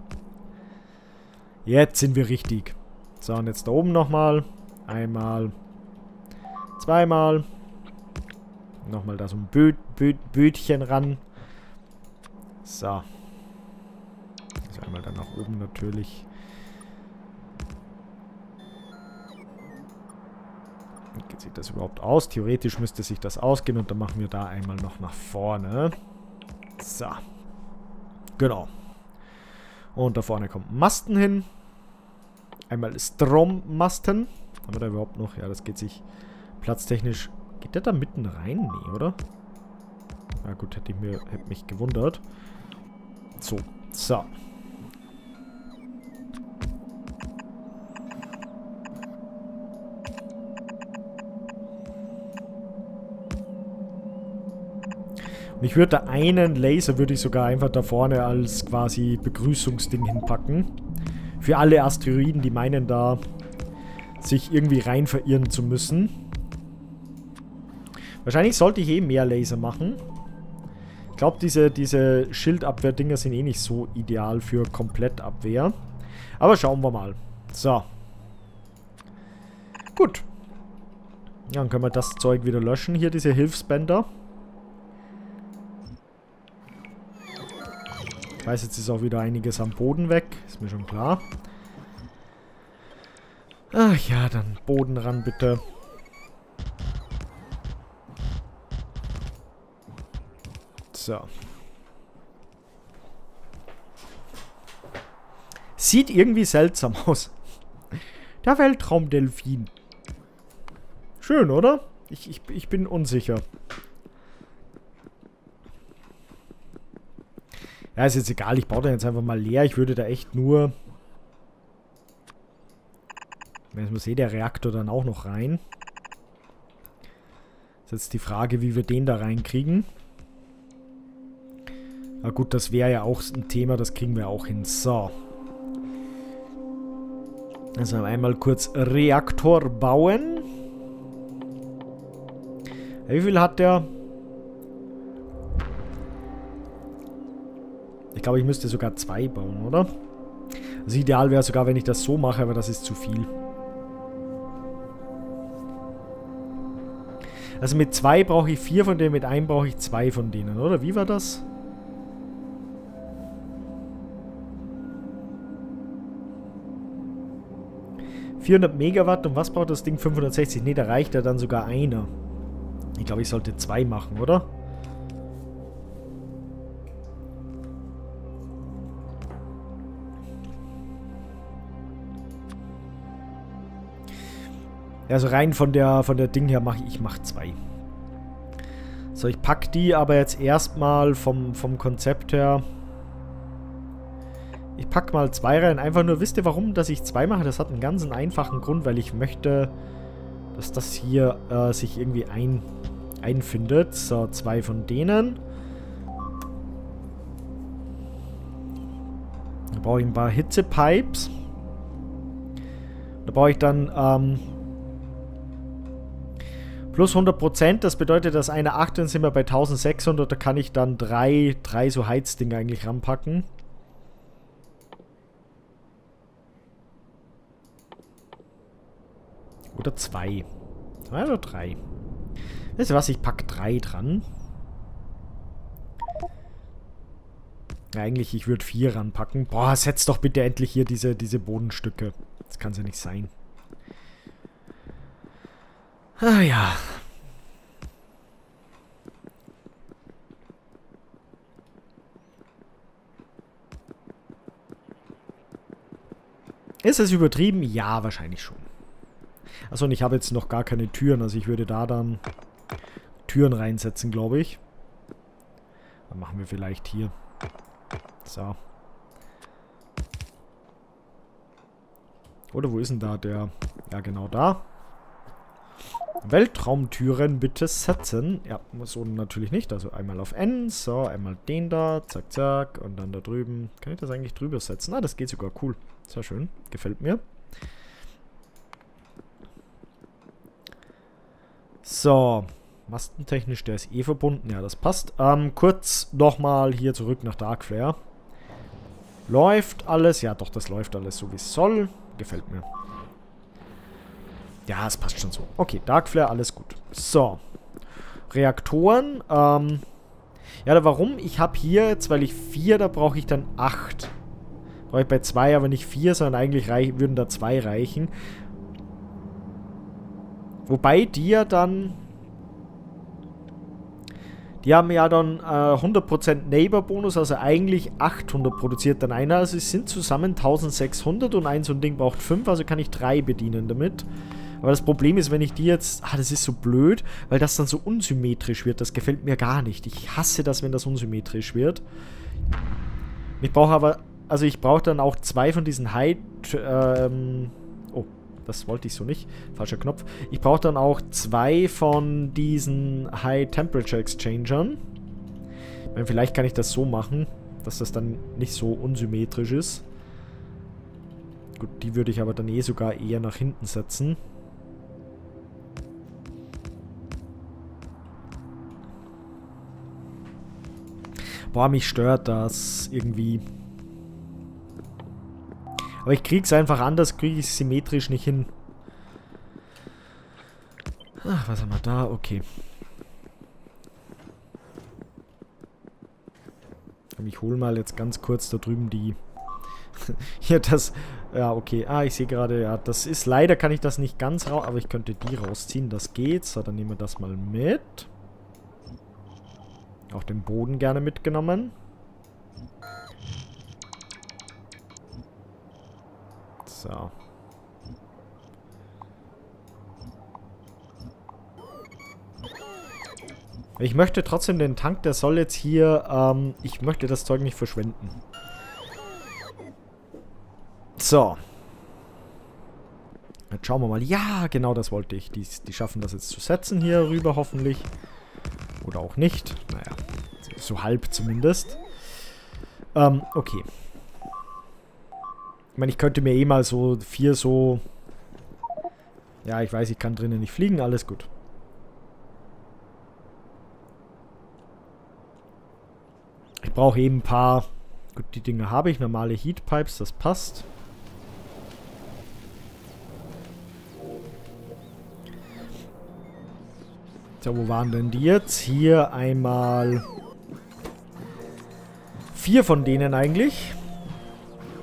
Jetzt sind wir richtig. So, und jetzt da oben nochmal. Einmal. Zweimal. Nochmal da so ein Böt, Böt, Bötchen ran. So. Einmal dann nach oben natürlich. Wie sieht das überhaupt aus? Theoretisch müsste sich das ausgehen und dann machen wir da einmal noch nach vorne. So. Genau. Und da vorne kommt Masten hin. Einmal Strommasten. Haben wir da überhaupt noch? Ja, das geht sich platztechnisch Geht der da mitten rein? Nee, oder? Na gut, hätte ich mir hätte mich gewundert. So, so. Und ich würde da einen Laser, würde ich sogar einfach da vorne als quasi Begrüßungsding hinpacken. Für alle Asteroiden, die meinen da sich irgendwie rein verirren zu müssen. Wahrscheinlich sollte ich eh mehr Laser machen. Ich glaube, diese, diese Schildabwehr-Dinger sind eh nicht so ideal für Komplettabwehr. Aber schauen wir mal. So. Gut. Dann können wir das Zeug wieder löschen. Hier diese Hilfsbänder. Ich weiß, jetzt ist auch wieder einiges am Boden weg. Ist mir schon klar. Ach ja, dann Boden ran, bitte. So. Sieht irgendwie seltsam aus. Der Weltraumdelfin. Schön, oder? Ich, ich, ich bin unsicher. Ja, ist jetzt egal. Ich baue den jetzt einfach mal leer. Ich würde da echt nur... Jetzt muss eh der Reaktor dann auch noch rein. ist jetzt die Frage, wie wir den da reinkriegen. Na gut, das wäre ja auch ein Thema. Das kriegen wir auch hin. So. Also einmal kurz Reaktor bauen. Wie viel hat der? Glaube, ich müsste sogar zwei bauen, oder? Also ideal wäre sogar, wenn ich das so mache, aber das ist zu viel. Also mit zwei brauche ich vier von denen, mit einem brauche ich zwei von denen, oder? Wie war das? ...400 Megawatt und was braucht das Ding? 560? Ne, da reicht ja dann sogar einer. Ich glaube, ich sollte zwei machen, oder? Also rein von der, von der Ding her mache ich, ich mache zwei. So, ich packe die aber jetzt erstmal vom, vom Konzept her. Ich packe mal zwei rein. Einfach nur, wisst ihr warum, dass ich zwei mache? Das hat einen ganz einfachen Grund, weil ich möchte, dass das hier äh, sich irgendwie ein, einfindet. So, zwei von denen. Da brauche ich ein paar Hitzepipes. Da brauche ich dann ähm, Plus 100%, das bedeutet, dass eine 8, dann sind wir bei 1600, da kann ich dann drei, drei so Heizdinger eigentlich ranpacken. Oder zwei. Zwei oder drei. Weißt du was, ich packe drei dran. Eigentlich, ich würde vier ranpacken. Boah, setz doch bitte endlich hier diese, diese Bodenstücke. Das kann es ja nicht sein. Ah ja. Ist es übertrieben? Ja, wahrscheinlich schon. Achso, und ich habe jetzt noch gar keine Türen, also ich würde da dann Türen reinsetzen, glaube ich. Dann machen wir vielleicht hier. So. Oder wo ist denn da der? Ja, genau da. Weltraumtüren bitte setzen. Ja, so natürlich nicht. Also einmal auf N, so, einmal den da, zack, zack, und dann da drüben. Kann ich das eigentlich drüber setzen? Ah, das geht sogar cool. Sehr schön, gefällt mir. So, mastentechnisch, der ist eh verbunden. Ja, das passt. Ähm, kurz nochmal hier zurück nach Darkflare. Läuft alles? Ja, doch, das läuft alles so, wie es soll. Gefällt mir. Ja, es passt schon so. Okay, Darkflare, alles gut. So. Reaktoren. Ähm, ja, warum? Ich habe hier jetzt, weil ich vier, da brauche ich dann acht. Brauche ich bei zwei aber nicht vier, sondern eigentlich würden da zwei reichen. Wobei die ja dann... Die haben ja dann äh, 100% Neighbor-Bonus, also eigentlich 800 produziert dann einer. Also es sind zusammen 1600 und ein so ein Ding braucht 5, also kann ich drei bedienen damit. Aber das Problem ist, wenn ich die jetzt... Ah, das ist so blöd, weil das dann so unsymmetrisch wird. Das gefällt mir gar nicht. Ich hasse das, wenn das unsymmetrisch wird. Ich brauche aber... Also ich brauche dann auch zwei von diesen High... Ähm, oh, das wollte ich so nicht. Falscher Knopf. Ich brauche dann auch zwei von diesen High Temperature Exchangern. Ich meine, vielleicht kann ich das so machen, dass das dann nicht so unsymmetrisch ist. Gut, die würde ich aber dann eh sogar eher nach hinten setzen. Boah, mich stört das irgendwie. Aber ich krieg's einfach anders, kriege ich symmetrisch nicht hin. Ach, was haben wir da? Okay. Ich hole mal jetzt ganz kurz da drüben die... Hier, das... Ja, okay. Ah, ich sehe gerade, ja, das ist... Leider kann ich das nicht ganz raus... Aber ich könnte die rausziehen, das geht. So, dann nehmen wir das mal mit. Auch den Boden gerne mitgenommen. So. Ich möchte trotzdem den Tank, der soll jetzt hier, ähm, ich möchte das Zeug nicht verschwenden. So. Jetzt schauen wir mal. Ja, genau das wollte ich. Die, die schaffen das jetzt zu setzen hier rüber, hoffentlich. Oder auch nicht. Naja, so halb zumindest. Ähm, okay. Ich meine, ich könnte mir eh mal so vier so... Ja, ich weiß, ich kann drinnen nicht fliegen. Alles gut. Ich brauche eben ein paar... Gut, die Dinge habe ich. Normale Heatpipes, das passt. So, wo waren denn die jetzt? Hier einmal vier von denen eigentlich.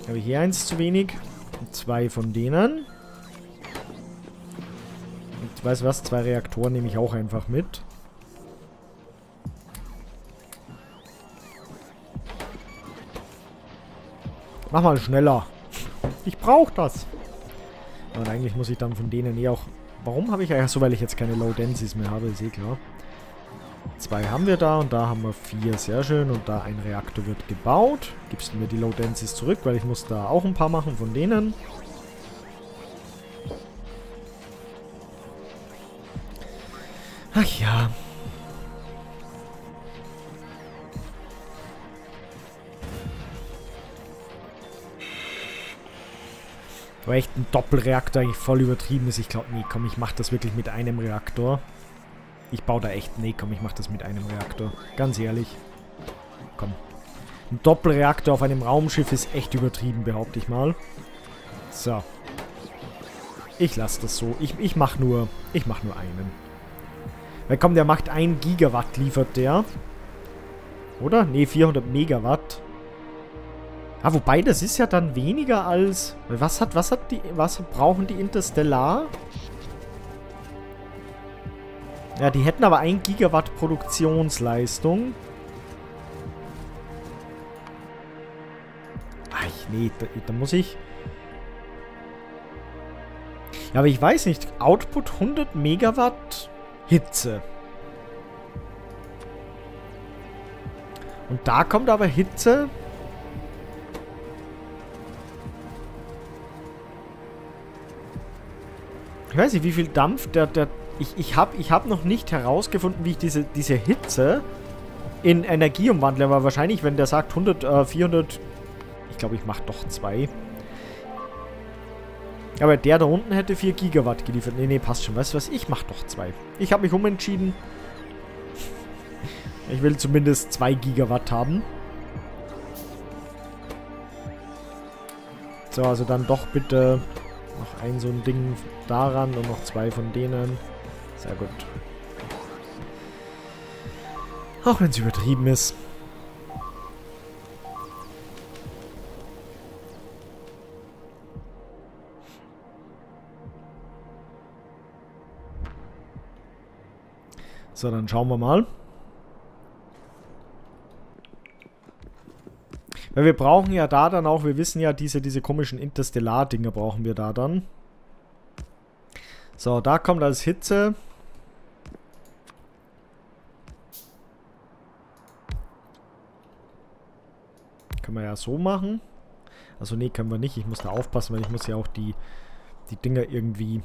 Habe ich hier eins zu wenig. Und zwei von denen. Und weißt du was? Zwei Reaktoren nehme ich auch einfach mit. Mach mal schneller. Ich brauche das. Und eigentlich muss ich dann von denen eh auch Warum habe ich... Ach so, weil ich jetzt keine Low Densities mehr habe, ist eh klar. Zwei haben wir da und da haben wir vier. Sehr schön. Und da ein Reaktor wird gebaut. Gibst du mir die Low Densities zurück, weil ich muss da auch ein paar machen von denen. Ach ja. Aber echt ein Doppelreaktor eigentlich voll übertrieben ist. Ich glaube, nee, komm, ich mache das wirklich mit einem Reaktor. Ich baue da echt, nee, komm, ich mache das mit einem Reaktor. Ganz ehrlich. Komm. Ein Doppelreaktor auf einem Raumschiff ist echt übertrieben, behaupte ich mal. So. Ich lasse das so. Ich, ich mache nur, ich mache nur einen. Weil komm, der macht 1 Gigawatt, liefert der. Oder? Nee, 400 Megawatt. Ah, wobei, das ist ja dann weniger als... Was hat, was hat die... Was brauchen die Interstellar? Ja, die hätten aber 1 Gigawatt Produktionsleistung. Ach, nee, da, da muss ich... Ja, aber ich weiß nicht. Output 100 Megawatt Hitze. Und da kommt aber Hitze Ich weiß nicht, wie viel Dampf der... der ich ich habe ich hab noch nicht herausgefunden, wie ich diese, diese Hitze in Energie umwandle. Aber wahrscheinlich, wenn der sagt 100, äh, 400... Ich glaube, ich mache doch zwei. Aber der da unten hätte 4 Gigawatt geliefert. Nee, nee, passt schon. Weißt du was? Ich mache doch zwei. Ich habe mich umentschieden. Ich will zumindest 2 Gigawatt haben. So, also dann doch bitte noch ein so ein Ding daran und noch zwei von denen. Sehr gut. Auch wenn es übertrieben ist. So, dann schauen wir mal. Weil wir brauchen ja da dann auch, wir wissen ja, diese, diese komischen Interstellar-Dinger brauchen wir da dann. So, da kommt als Hitze. Können wir ja so machen. Also nee, können wir nicht. Ich muss da aufpassen, weil ich muss ja auch die, die Dinger irgendwie,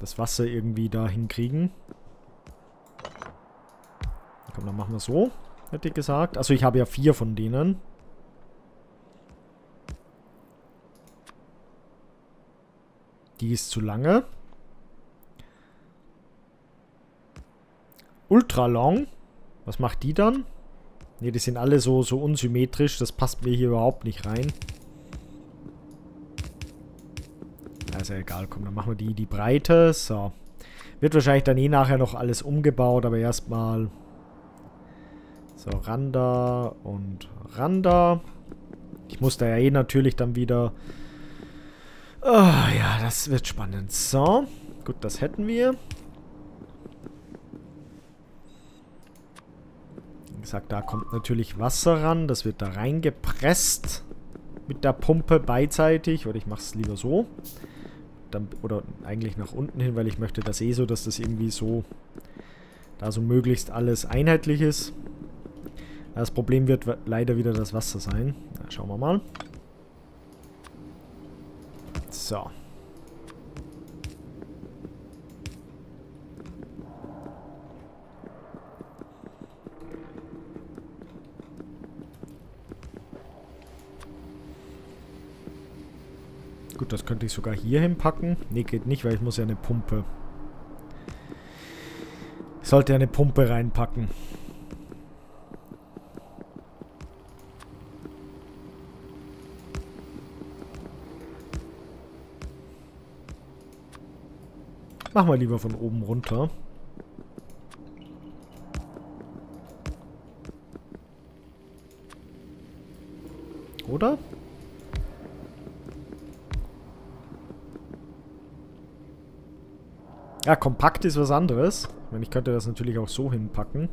das Wasser irgendwie da hinkriegen. Komm, dann machen wir so, hätte ich gesagt. Also ich habe ja vier von denen. Die ist zu lange. Ultra long. Was macht die dann? Ne, die sind alle so, so unsymmetrisch. Das passt mir hier überhaupt nicht rein. Also egal, komm, dann machen wir die, die Breite. So. Wird wahrscheinlich dann eh nachher noch alles umgebaut, aber erstmal... So, Randa und Randa. Ich muss da ja eh natürlich dann wieder... Oh, ja, das wird spannend. So, gut, das hätten wir. Wie gesagt, da kommt natürlich Wasser ran. Das wird da reingepresst mit der Pumpe beidseitig. Oder ich mache es lieber so. Dann, oder eigentlich nach unten hin, weil ich möchte das eh so, dass das irgendwie so da so möglichst alles einheitlich ist. Das Problem wird leider wieder das Wasser sein. Na, schauen wir mal. So. Gut, das könnte ich sogar hier hinpacken. Ne, geht nicht, weil ich muss ja eine Pumpe. Ich sollte ja eine Pumpe reinpacken. Machen wir lieber von oben runter. Oder? Ja, kompakt ist was anderes. Ich meine, ich könnte das natürlich auch so hinpacken.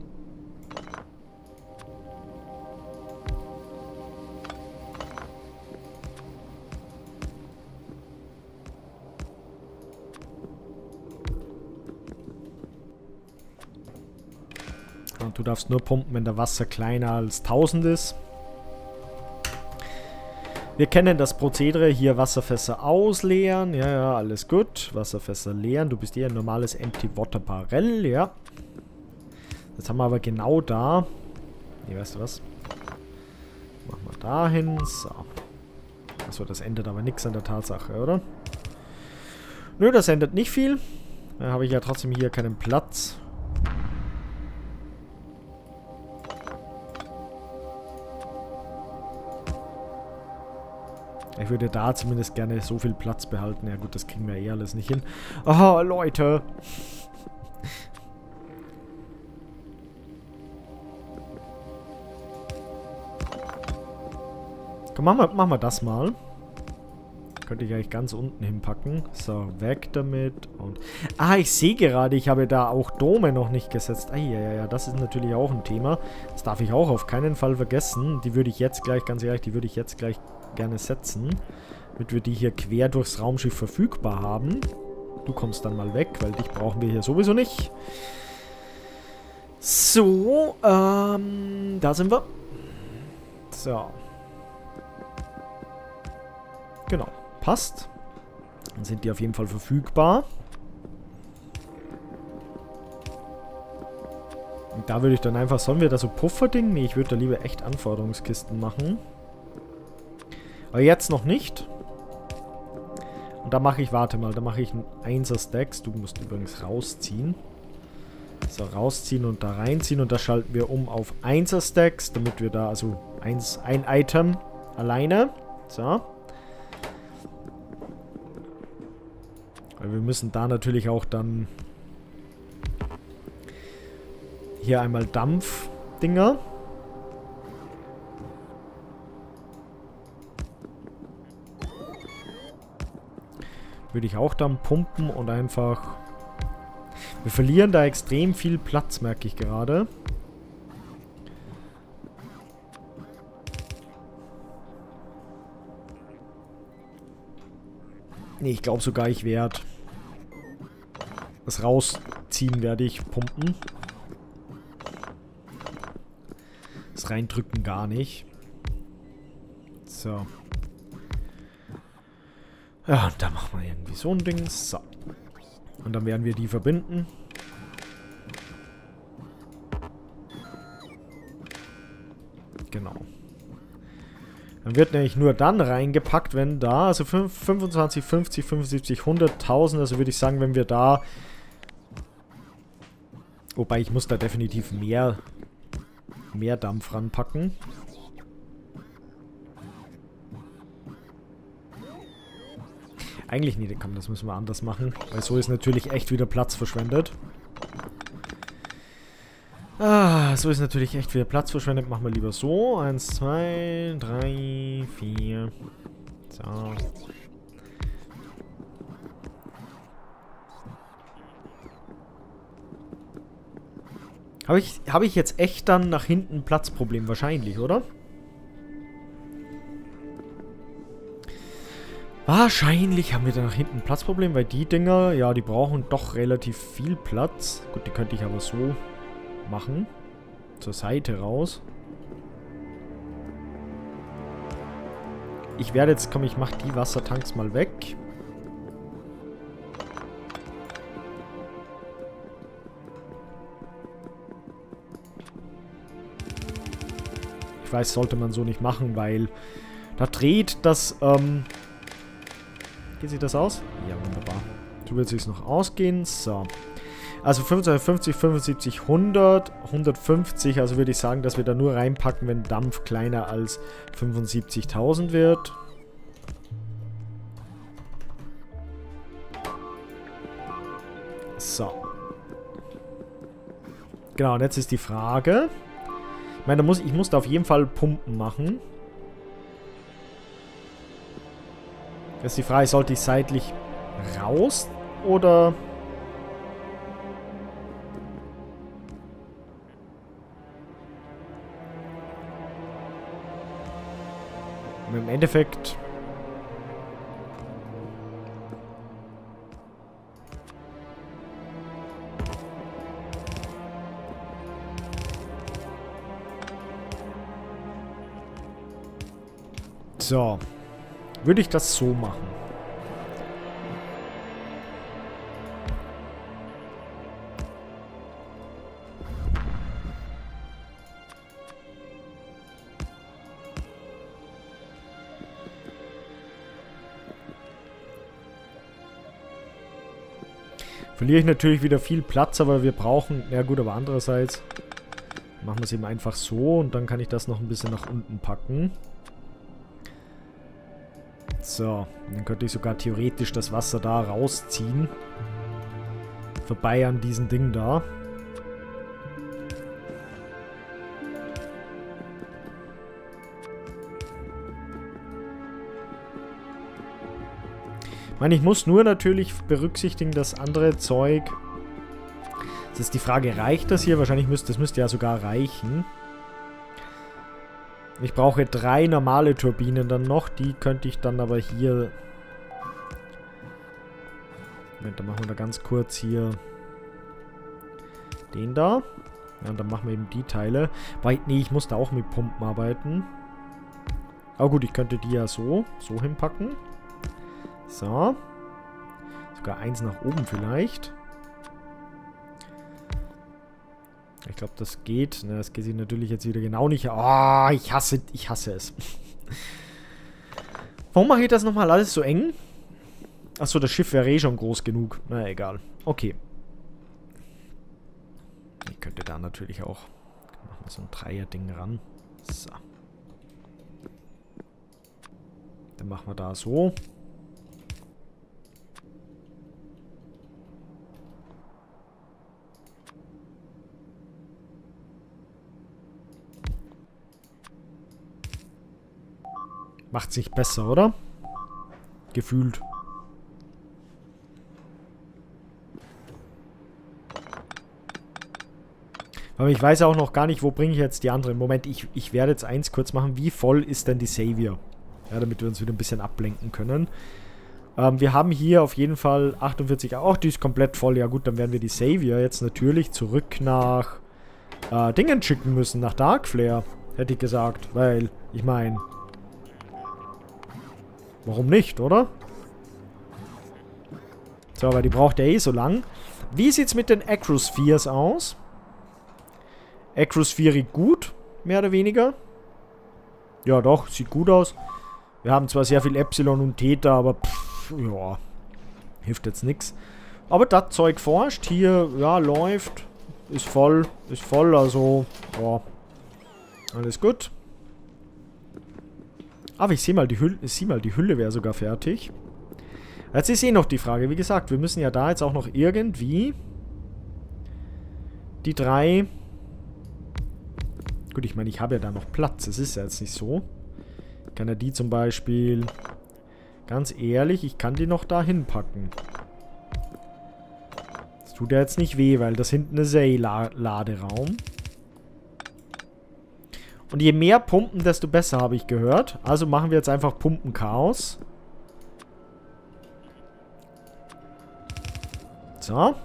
Und du darfst nur pumpen, wenn der Wasser kleiner als 1000 ist. Wir kennen das Prozedere, hier Wasserfässer ausleeren. Ja, ja, alles gut. Wasserfässer leeren. Du bist hier ein normales Empty Water Barrel, ja. Jetzt haben wir aber genau da. Nee, weißt du was? Machen wir da hin. So. Achso, das ändert aber nichts an der Tatsache, oder? Nö, das ändert nicht viel. Da habe ich ja trotzdem hier keinen Platz. Ich würde da zumindest gerne so viel Platz behalten. Ja gut, das kriegen wir eh alles nicht hin. Aha, Leute. Komm, machen wir, machen wir das mal. Könnte ich eigentlich ganz unten hinpacken. So, weg damit. Und ah, ich sehe gerade, ich habe da auch Dome noch nicht gesetzt. Ah, ja, ja, ja, das ist natürlich auch ein Thema. Das darf ich auch auf keinen Fall vergessen. Die würde ich jetzt gleich, ganz ehrlich, die würde ich jetzt gleich gerne setzen. Damit wir die hier quer durchs Raumschiff verfügbar haben. Du kommst dann mal weg, weil dich brauchen wir hier sowieso nicht. So, ähm, da sind wir. So. Genau, passt. Dann sind die auf jeden Fall verfügbar. Und da würde ich dann einfach, sollen wir da so Pufferding? Nee, ich würde da lieber echt Anforderungskisten machen. Aber jetzt noch nicht. Und da mache ich, warte mal, da mache ich ein 1er Stacks. Du musst übrigens rausziehen. So, rausziehen und da reinziehen. Und da schalten wir um auf 1er Stacks, damit wir da, also eins, ein Item alleine. So. Weil wir müssen da natürlich auch dann hier einmal Dampfdinger. Würde ich auch dann pumpen und einfach... Wir verlieren da extrem viel Platz, merke ich gerade. Nee, ich glaube sogar, ich werde... Das rausziehen werde ich pumpen. Das reindrücken gar nicht. So. Ja, und da machen wir irgendwie so ein Ding. So. Und dann werden wir die verbinden. Genau. Dann wird nämlich nur dann reingepackt, wenn da, also 25, 50, 75, 100.000, also würde ich sagen, wenn wir da, wobei ich muss da definitiv mehr, mehr Dampf ranpacken. Eigentlich, nee, komm, das müssen wir anders machen, weil so ist natürlich echt wieder Platz verschwendet. Ah, so ist natürlich echt wieder Platz verschwendet. Machen wir lieber so. Eins, zwei, drei, vier. So. Habe ich, hab ich jetzt echt dann nach hinten Platzproblem? Wahrscheinlich, oder? Wahrscheinlich haben wir da nach hinten Platzproblem, weil die Dinger, ja, die brauchen doch relativ viel Platz. Gut, die könnte ich aber so machen. Zur Seite raus. Ich werde jetzt, komm, ich mach die Wassertanks mal weg. Ich weiß, sollte man so nicht machen, weil da dreht das, ähm... Geht sich das aus? Ja, wunderbar. So wird es noch ausgehen. So. Also 25, 75, 100, 150. Also würde ich sagen, dass wir da nur reinpacken, wenn Dampf kleiner als 75.000 wird. So. Genau, und jetzt ist die Frage. Ich meine, da muss, ich muss da auf jeden Fall Pumpen machen. Jetzt ist die Frage, sollte ich seitlich raus oder... im Endeffekt... So. Würde ich das so machen. Verliere ich natürlich wieder viel Platz, aber wir brauchen... Ja gut, aber andererseits machen wir es eben einfach so und dann kann ich das noch ein bisschen nach unten packen. So, dann könnte ich sogar theoretisch das Wasser da rausziehen. Vorbei an diesem Ding da. Ich meine, ich muss nur natürlich berücksichtigen, dass andere Zeug... Das ist die Frage, reicht das hier? Wahrscheinlich müsste das müsste ja sogar reichen. Ich brauche drei normale Turbinen dann noch. Die könnte ich dann aber hier... Moment, dann machen wir da ganz kurz hier den da. Ja, und dann machen wir eben die Teile. Weil, nee, ich muss da auch mit Pumpen arbeiten. Aber gut, ich könnte die ja so, so hinpacken. So. Sogar eins nach oben vielleicht. Ich glaube, das geht. Na, das geht sich natürlich jetzt wieder genau nicht. Oh, ich hasse, ich hasse es. Warum mache ich das nochmal alles so eng? Achso, das Schiff wäre eh schon groß genug. Na, egal. Okay. Ich könnte da natürlich auch... Machen wir so ein Dreier-Ding ran. So. Dann machen wir da so. Macht sich besser, oder? Gefühlt. Aber ich weiß auch noch gar nicht, wo bringe ich jetzt die anderen. Moment, ich, ich werde jetzt eins kurz machen. Wie voll ist denn die Savior? Ja, damit wir uns wieder ein bisschen ablenken können. Ähm, wir haben hier auf jeden Fall 48. Ach, die ist komplett voll. Ja gut, dann werden wir die Savior jetzt natürlich zurück nach äh, Dingen schicken müssen. Nach Darkflare, hätte ich gesagt. Weil, ich meine... Warum nicht, oder? So, aber die braucht ja eh so lang. Wie sieht's mit den Acrospheres aus? Acrosphere gut, mehr oder weniger. Ja, doch, sieht gut aus. Wir haben zwar sehr viel Epsilon und Theta, aber pff, ja, hilft jetzt nichts. Aber das Zeug forscht. Hier, ja, läuft. Ist voll, ist voll, also, ja. Alles gut. Aber ich sehe mal, die Hülle, mal, die Hülle wäre sogar fertig. Jetzt ist eh noch die Frage, wie gesagt, wir müssen ja da jetzt auch noch irgendwie die drei... Gut, ich meine, ich habe ja da noch Platz, es ist ja jetzt nicht so. Ich kann ja die zum Beispiel... Ganz ehrlich, ich kann die noch da hinpacken. Das tut ja jetzt nicht weh, weil das hinten ist eh Laderaum. Und je mehr Pumpen, desto besser, habe ich gehört. Also machen wir jetzt einfach Pumpenchaos. So.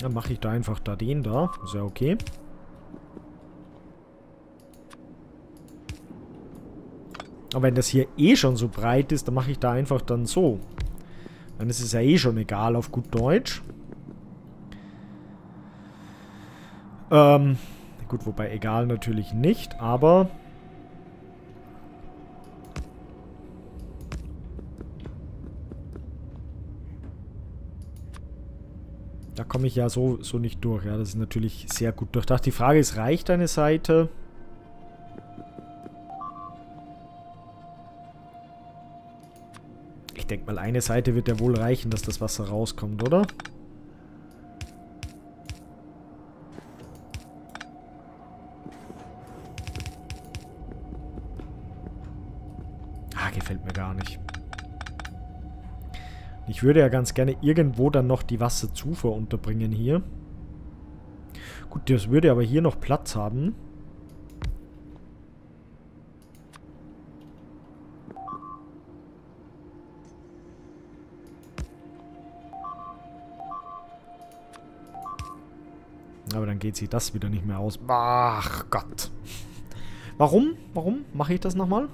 Dann mache ich da einfach da den da. Ist ja okay. Aber wenn das hier eh schon so breit ist, dann mache ich da einfach dann so. Dann ist es ja eh schon egal auf gut Deutsch. Ähm, gut, wobei egal natürlich nicht, aber Da komme ich ja so, so nicht durch. Ja, das ist natürlich sehr gut durchdacht. Die Frage ist, reicht eine Seite? Denke mal, eine Seite wird ja wohl reichen, dass das Wasser rauskommt, oder? Ah, gefällt mir gar nicht. Ich würde ja ganz gerne irgendwo dann noch die Wasserzufuhr unterbringen hier. Gut, das würde aber hier noch Platz haben. Dann geht sich das wieder nicht mehr aus. Ach Gott. Warum? Warum mache ich das nochmal?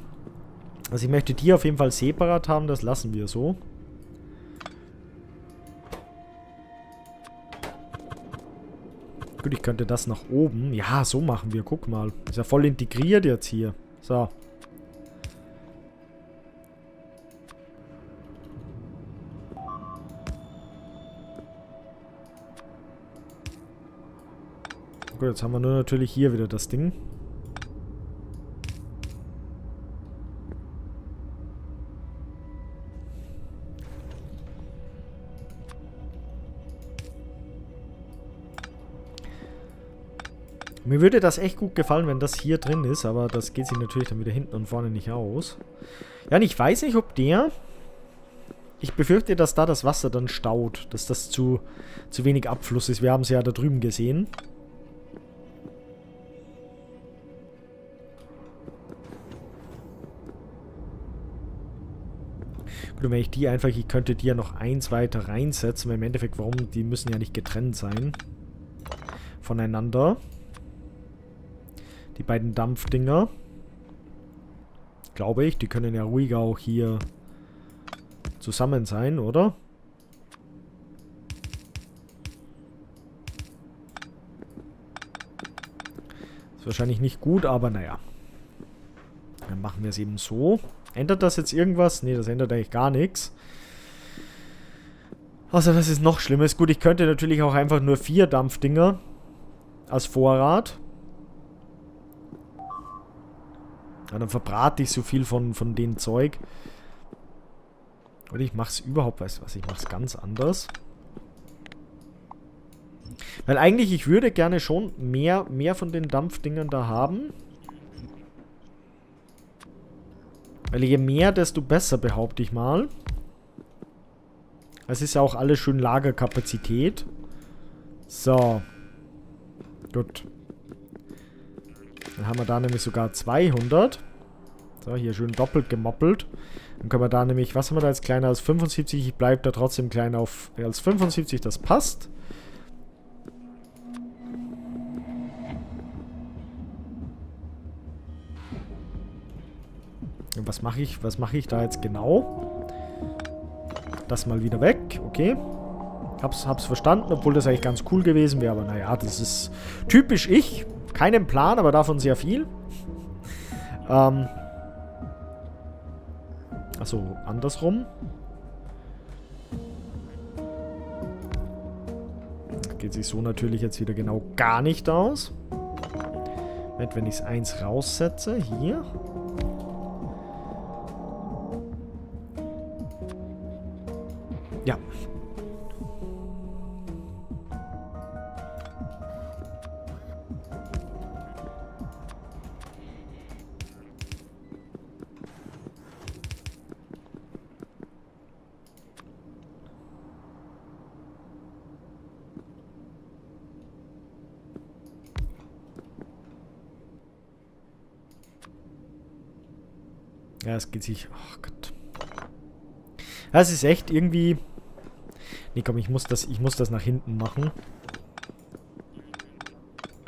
Also ich möchte die auf jeden Fall separat haben, das lassen wir so. Gut, ich könnte das nach oben. Ja, so machen wir. Guck mal. Ist ja voll integriert jetzt hier. So. Gut, jetzt haben wir nur natürlich hier wieder das Ding. Mir würde das echt gut gefallen, wenn das hier drin ist, aber das geht sich natürlich dann wieder hinten und vorne nicht aus. Ja, und ich weiß nicht, ob der... Ich befürchte, dass da das Wasser dann staut, dass das zu, zu wenig Abfluss ist. Wir haben es ja da drüben gesehen. Gut, wenn ich die einfach, ich könnte die ja noch eins weiter reinsetzen, weil im Endeffekt, warum, die müssen ja nicht getrennt sein voneinander. Die beiden Dampfdinger. Glaube ich, die können ja ruhig auch hier zusammen sein, oder? Ist wahrscheinlich nicht gut, aber naja. Dann machen wir es eben so. Ändert das jetzt irgendwas? Ne, das ändert eigentlich gar nichts. Außer das ist noch Schlimmes. Gut, ich könnte natürlich auch einfach nur vier Dampfdinger als Vorrat. Ja, dann verbrate ich so viel von, von dem Zeug. Oder ich mache es überhaupt, weißt du was, ich mache es ganz anders. Weil eigentlich, ich würde gerne schon mehr, mehr von den Dampfdingern da haben. Weil je mehr, desto besser, behaupte ich mal. Es ist ja auch alles schön Lagerkapazität. So. Gut. Dann haben wir da nämlich sogar 200. So, hier schön doppelt gemoppelt. Dann können wir da nämlich, was haben wir da jetzt kleiner als 75? Ich bleibe da trotzdem kleiner auf, als 75, das passt. Was mache ich, was mache ich da jetzt genau? Das mal wieder weg, okay. Hab's, hab's verstanden, obwohl das eigentlich ganz cool gewesen wäre, aber naja, das ist typisch ich. Keinen Plan, aber davon sehr viel. Ähm, Achso, andersrum. geht sich so natürlich jetzt wieder genau gar nicht aus. Wenn ich es eins raussetze, hier. Ja, Ja, es geht sich... Oh Gott. Das ist echt irgendwie... Nee, komm, ich muss das, ich muss das nach hinten machen.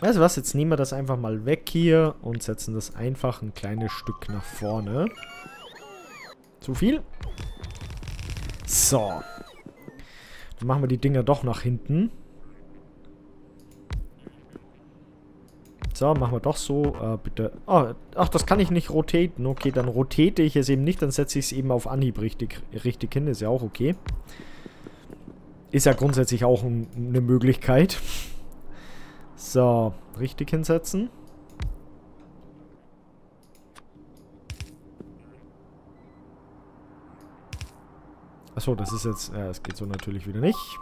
Weißt du was, jetzt nehmen wir das einfach mal weg hier und setzen das einfach ein kleines Stück nach vorne. Zu viel? So. Dann machen wir die Dinger doch nach hinten. So, machen wir doch so. Äh, bitte. Oh, ach, das kann ich nicht rotaten. Okay, dann rotate ich es eben nicht. Dann setze ich es eben auf Anhieb richtig, richtig hin. Ist ja auch okay. Ist ja grundsätzlich auch ein, eine Möglichkeit. So, richtig hinsetzen. Achso, das ist jetzt... Ja, das geht so natürlich wieder nicht.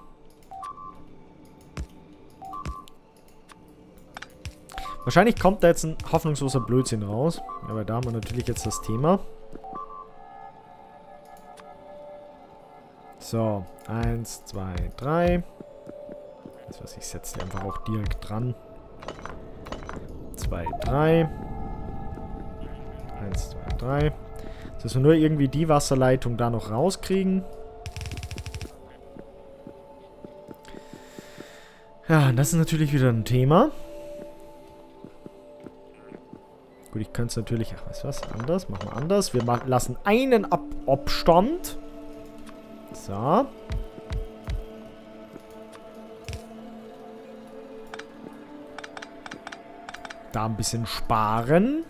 Wahrscheinlich kommt da jetzt ein hoffnungsloser Blödsinn raus. Aber da haben wir natürlich jetzt das Thema. So, eins, zwei, drei. Das was, ich setze die einfach auch direkt dran. Zwei, drei. Eins, zwei, drei. Dass wir nur irgendwie die Wasserleitung da noch rauskriegen. Ja, das ist natürlich wieder ein Thema. Gut, ich könnte es natürlich... Ach, weißt du was? Anders. Machen wir anders. Wir lassen einen Ab Abstand. So. Da ein bisschen sparen.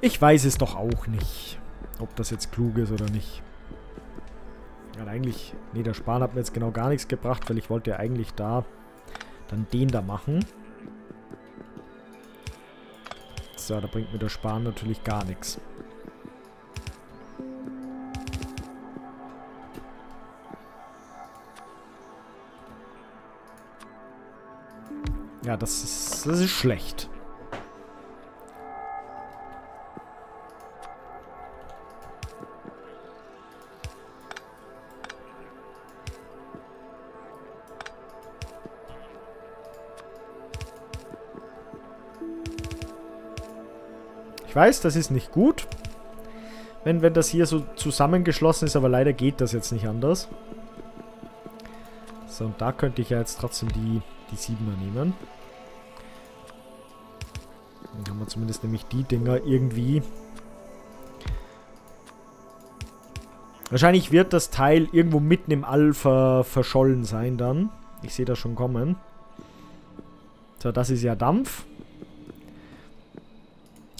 Ich weiß es doch auch nicht, ob das jetzt klug ist oder nicht. Ja, eigentlich... Nee, der Sparen hat mir jetzt genau gar nichts gebracht, weil ich wollte ja eigentlich da dann den da machen. So, da bringt mir der Sparen natürlich gar nichts. Ja, das ist, das ist schlecht. Ich weiß, das ist nicht gut. Wenn, wenn das hier so zusammengeschlossen ist, aber leider geht das jetzt nicht anders. So, und da könnte ich ja jetzt trotzdem die, die 7er nehmen. Dann haben wir zumindest nämlich die Dinger irgendwie. Wahrscheinlich wird das Teil irgendwo mitten im ver verschollen sein dann. Ich sehe das schon kommen. So, das ist ja Dampf.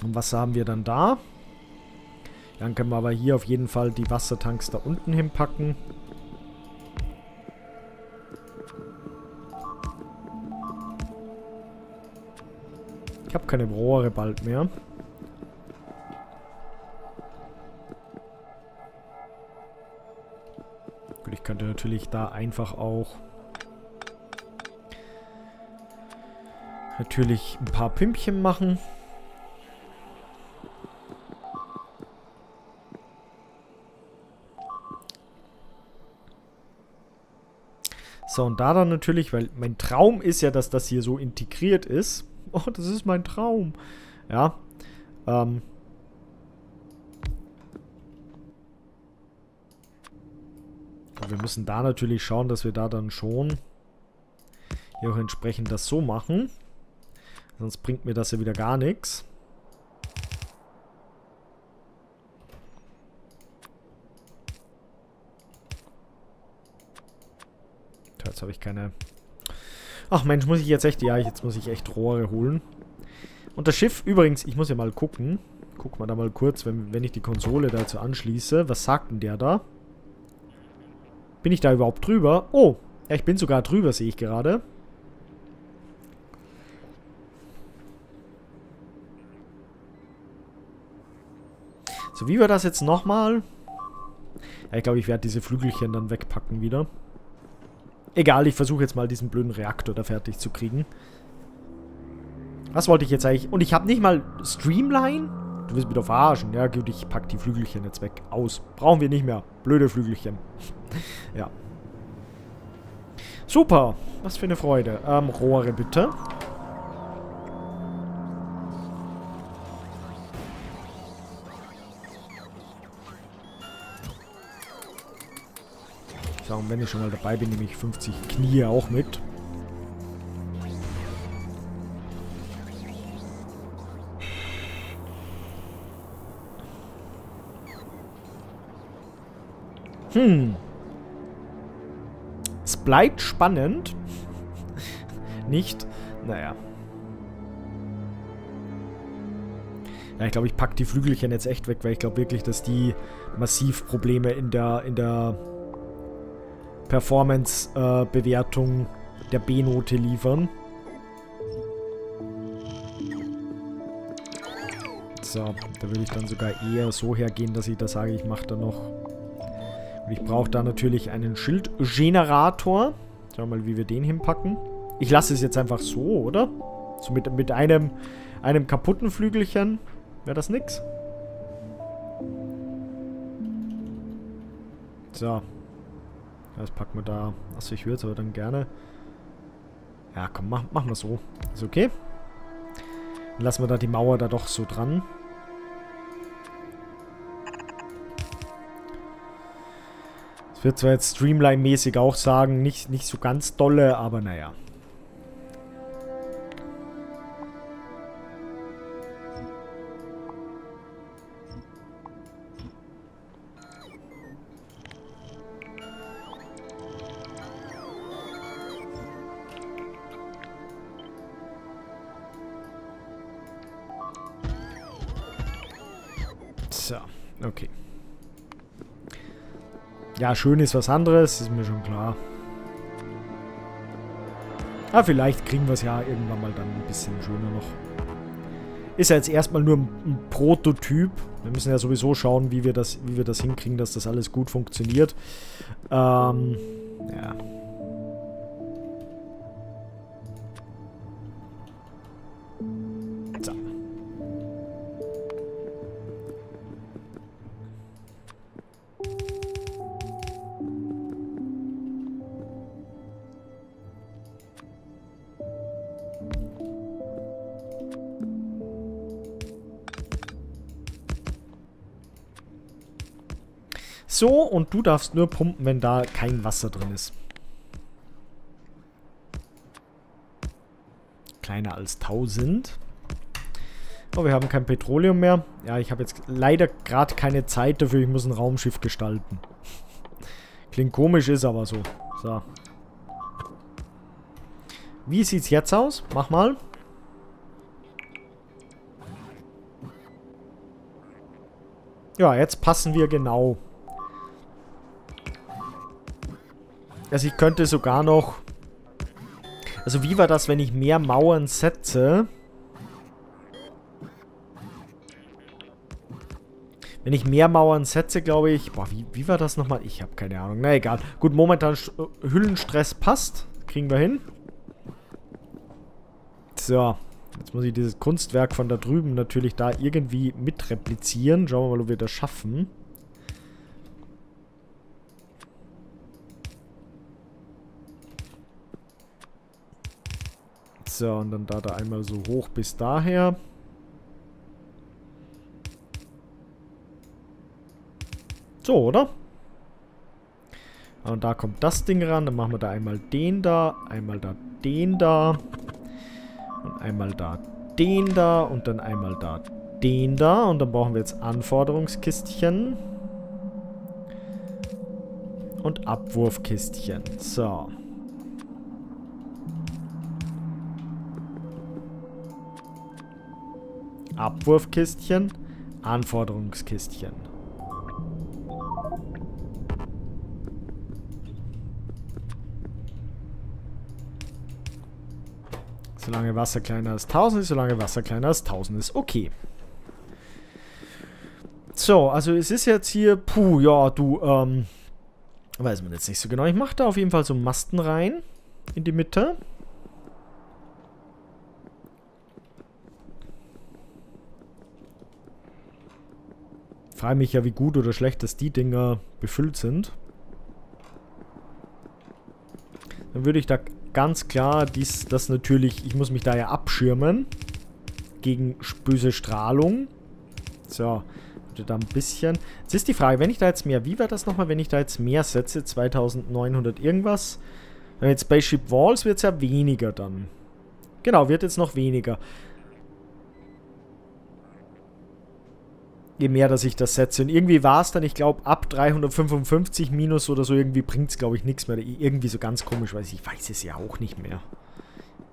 Und was haben wir dann da? Dann können wir aber hier auf jeden Fall die Wassertanks da unten hinpacken. Ich habe keine Rohre bald mehr. Gut, ich könnte natürlich da einfach auch natürlich ein paar Pümpchen machen. So, und da dann natürlich, weil mein Traum ist ja, dass das hier so integriert ist. Oh, das ist mein Traum. Ja. Ähm. Und wir müssen da natürlich schauen, dass wir da dann schon hier auch entsprechend das so machen. Sonst bringt mir das ja wieder gar nichts. Habe ich keine... Ach Mensch, muss ich jetzt echt... Ja, jetzt muss ich echt Rohre holen. Und das Schiff, übrigens, ich muss ja mal gucken. Guck mal da mal kurz, wenn, wenn ich die Konsole dazu anschließe. Was sagt denn der da? Bin ich da überhaupt drüber? Oh, ja, ich bin sogar drüber, sehe ich gerade. So, wie war das jetzt nochmal? Ja, ich glaube, ich werde diese Flügelchen dann wegpacken wieder. Egal, ich versuche jetzt mal diesen blöden Reaktor da fertig zu kriegen. Was wollte ich jetzt eigentlich? Und ich habe nicht mal Streamline? Du willst mich doch verarschen. Ja gut, ich pack die Flügelchen jetzt weg. Aus. Brauchen wir nicht mehr. Blöde Flügelchen. ja. Super. Was für eine Freude. Ähm, Rohre bitte. Und wenn ich schon mal dabei bin, nehme ich 50 Knie auch mit. Hm. Es bleibt spannend. Nicht? Naja. Ja, ich glaube, ich packe die Flügelchen jetzt echt weg, weil ich glaube wirklich, dass die massiv Probleme in der, in der Performance-Bewertung äh, der B-Note liefern. So, da würde ich dann sogar eher so hergehen, dass ich da sage, ich mache da noch... Und ich brauche da natürlich einen Schildgenerator. Schauen wir mal, wie wir den hinpacken. Ich lasse es jetzt einfach so, oder? So mit, mit einem, einem kaputten Flügelchen wäre das nix. So, das packen wir da. Achso, ich würde es aber dann gerne... Ja, komm, mach, machen wir so. Ist okay. Dann lassen wir da die Mauer da doch so dran. Das wird zwar jetzt Streamline-mäßig auch sagen, nicht, nicht so ganz dolle, aber naja. Ja, schön ist was anderes, ist mir schon klar. Aber vielleicht kriegen wir es ja irgendwann mal dann ein bisschen schöner noch. Ist ja jetzt erstmal nur ein, ein, Prototyp. Wir müssen ja sowieso schauen, wie wir das, wie wir das hinkriegen, dass das alles gut funktioniert. Ähm, ja. So, und du darfst nur pumpen, wenn da kein Wasser drin ist. Kleiner als 1000. Oh, wir haben kein Petroleum mehr. Ja, ich habe jetzt leider gerade keine Zeit dafür. Ich muss ein Raumschiff gestalten. Klingt komisch, ist aber so. So. Wie sieht's jetzt aus? Mach mal. Ja, jetzt passen wir genau. Also ich könnte sogar noch... Also wie war das, wenn ich mehr Mauern setze? Wenn ich mehr Mauern setze, glaube ich... Boah, wie, wie war das nochmal? Ich habe keine Ahnung. Na egal. Gut, momentan äh, Hüllenstress passt. Kriegen wir hin. So. Jetzt muss ich dieses Kunstwerk von da drüben natürlich da irgendwie mitreplizieren. Schauen wir mal, ob wir das schaffen. So, und dann da, da einmal so hoch bis daher. So, oder? Und da kommt das Ding ran. Dann machen wir da einmal den da, einmal da den da. Und einmal da den da und dann einmal da den da. Und dann brauchen wir jetzt Anforderungskistchen. Und Abwurfkistchen. So. Abwurfkistchen, Anforderungskistchen. Solange Wasser kleiner als 1000 ist, solange Wasser kleiner als 1000 ist. Okay. So, also es ist jetzt hier, puh, ja, du, ähm, weiß man jetzt nicht so genau. Ich mache da auf jeden Fall so Masten rein in die Mitte. Frage mich ja, wie gut oder schlecht, dass die Dinger befüllt sind. Dann würde ich da ganz klar dies, das natürlich, ich muss mich da ja abschirmen gegen böse Strahlung. So, da ein bisschen. Jetzt ist die Frage, wenn ich da jetzt mehr, wie war das nochmal, wenn ich da jetzt mehr setze, 2900 irgendwas. Wenn jetzt Spaceship Walls wird es ja weniger dann. Genau, wird jetzt noch weniger. Je mehr, dass ich das setze. Und irgendwie war es dann, ich glaube, ab 355 minus oder so, irgendwie bringt es, glaube ich, nichts mehr. Irgendwie so ganz komisch, weil ich weiß es ja auch nicht mehr.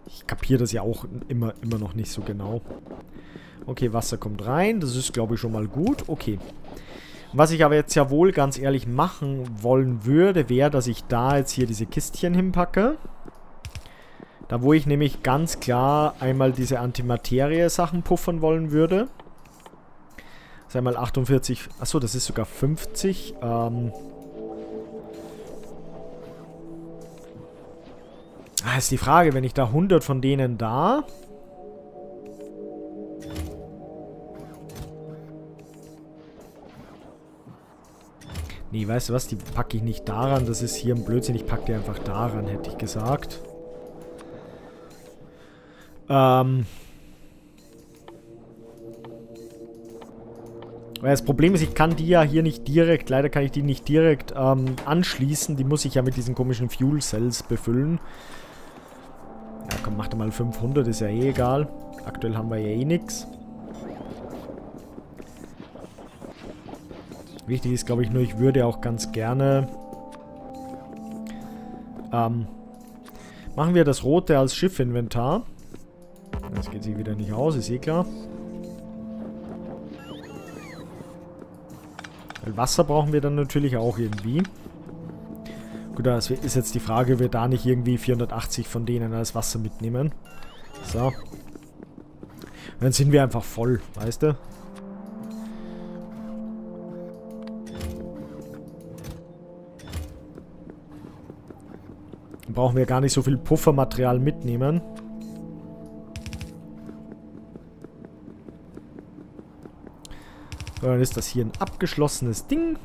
Ich kapiere das ja auch immer, immer noch nicht so genau. Okay, Wasser kommt rein. Das ist, glaube ich, schon mal gut. Okay. Was ich aber jetzt ja wohl ganz ehrlich machen wollen würde, wäre, dass ich da jetzt hier diese Kistchen hinpacke. Da wo ich nämlich ganz klar einmal diese Antimaterie-Sachen puffern wollen würde. Sei mal 48. Achso, das ist sogar 50. Ähm. Ah, ist die Frage, wenn ich da 100 von denen da... Nee, weißt du was? Die packe ich nicht daran. Das ist hier ein Blödsinn. Ich packe die einfach daran, hätte ich gesagt. Ähm... Weil das Problem ist, ich kann die ja hier nicht direkt, leider kann ich die nicht direkt ähm, anschließen. Die muss ich ja mit diesen komischen Fuel Cells befüllen. Ja, komm, mach da mal 500, ist ja eh egal. Aktuell haben wir ja eh nichts. Wichtig ist, glaube ich, nur, ich würde auch ganz gerne... Ähm, machen wir das rote als Schiffinventar. Das geht sich wieder nicht aus, ist eh klar. Weil Wasser brauchen wir dann natürlich auch irgendwie. Gut, das ist jetzt die Frage, ob wir da nicht irgendwie 480 von denen als Wasser mitnehmen. So. Dann sind wir einfach voll, weißt du? Dann brauchen wir gar nicht so viel Puffermaterial mitnehmen. Dann ist das hier ein abgeschlossenes Ding.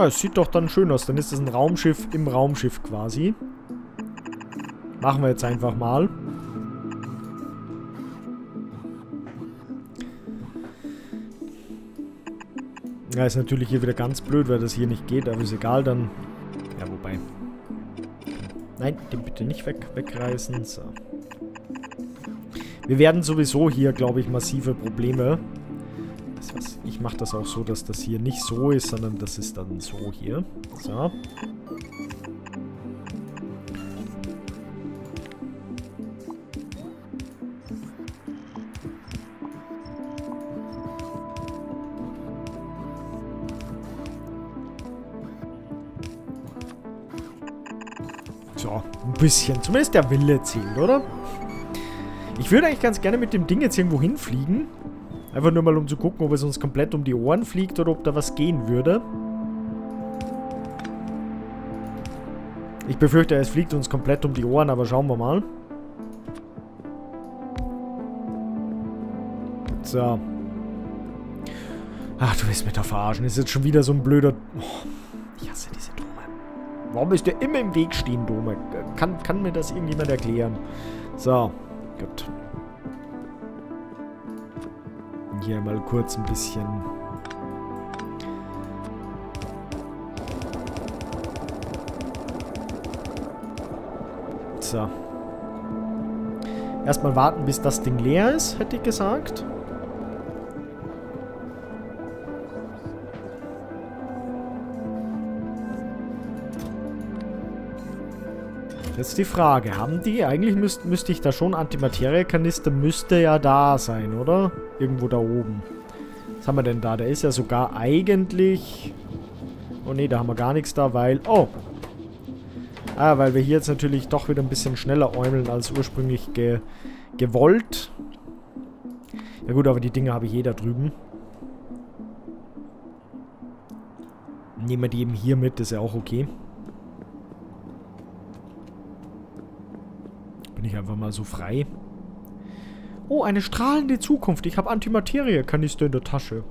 Ja, es sieht doch dann schön aus. Dann ist es ein Raumschiff im Raumschiff quasi. Machen wir jetzt einfach mal. Ja, ist natürlich hier wieder ganz blöd, weil das hier nicht geht, aber ist egal, dann... Ja, wobei... Nein, den bitte nicht weg, wegreißen. So. Wir werden sowieso hier, glaube ich, massive Probleme. Das, ich mache das auch so, dass das hier nicht so ist, sondern das ist dann so hier. So. Bisschen. Zumindest der Wille zählt, oder? Ich würde eigentlich ganz gerne mit dem Ding jetzt irgendwo hinfliegen. Einfach nur mal, um zu gucken, ob es uns komplett um die Ohren fliegt oder ob da was gehen würde. Ich befürchte, es fliegt uns komplett um die Ohren, aber schauen wir mal. So. Ach, du willst mich doch verarschen. Ist jetzt schon wieder so ein blöder... Oh, ich hasse diese Dome. Warum ist der immer im Weg stehen, Dome? Kann, kann mir das irgendjemand erklären? So, gut. Hier mal kurz ein bisschen... So. Erstmal warten, bis das Ding leer ist, hätte ich gesagt. Jetzt die Frage, haben die, eigentlich müsste müsst ich da schon Antimaterie-Kanister, müsste ja da sein, oder? Irgendwo da oben. Was haben wir denn da? Der ist ja sogar eigentlich... Oh ne, da haben wir gar nichts da, weil... Oh! Ah, weil wir hier jetzt natürlich doch wieder ein bisschen schneller äumeln als ursprünglich ge gewollt. Ja gut, aber die Dinge habe ich eh da drüben. Nehmen wir die eben hier mit, ist ja auch okay. Bin ich einfach mal so frei. Oh, eine strahlende Zukunft. Ich habe Antimaterie-Kanister in der Tasche.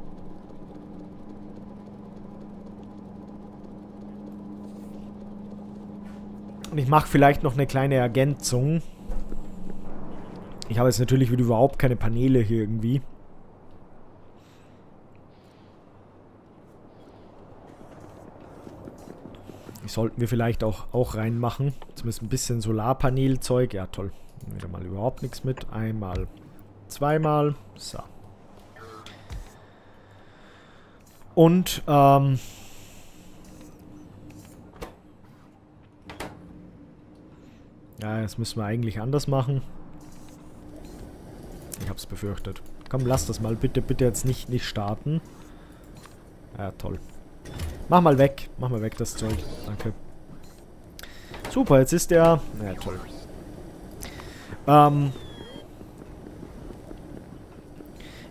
Und ich mache vielleicht noch eine kleine Ergänzung. Ich habe jetzt natürlich wieder überhaupt keine Paneele hier irgendwie. Sollten wir vielleicht auch, auch reinmachen. Zumindest ein bisschen Solarpanelzeug. Ja, toll. Wieder mal überhaupt nichts mit. Einmal, zweimal. So. Und, ähm... Ja, das müssen wir eigentlich anders machen. Ich hab's befürchtet. Komm, lass das mal. Bitte, bitte jetzt nicht, nicht starten. Ja, toll. Mach mal weg. Mach mal weg das Zeug. Danke. Super, jetzt ist der... Ja, toll. Ähm...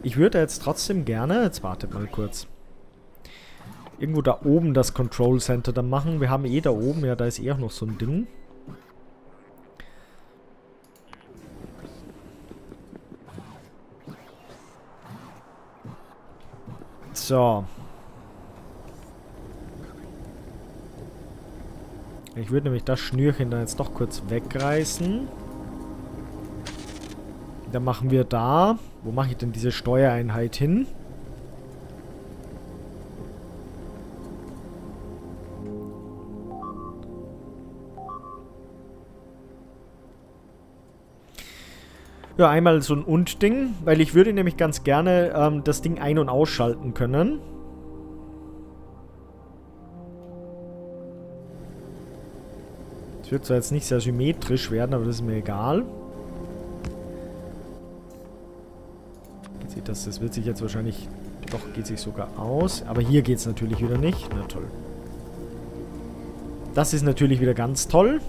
Ich würde jetzt trotzdem gerne... Jetzt wartet mal kurz. Irgendwo da oben das Control Center dann machen. Wir haben eh da oben... Ja, da ist eh auch noch so ein Ding. So. Ich würde nämlich das Schnürchen dann jetzt doch kurz wegreißen. Dann machen wir da... Wo mache ich denn diese Steuereinheit hin? Ja, einmal so ein Und-Ding, weil ich würde nämlich ganz gerne ähm, das Ding ein- und ausschalten können. Es wird zwar jetzt nicht sehr symmetrisch werden, aber das ist mir egal. Sieht das, das wird sich jetzt wahrscheinlich... Doch, geht sich sogar aus. Aber hier geht es natürlich wieder nicht. Na toll. Das ist natürlich wieder ganz toll.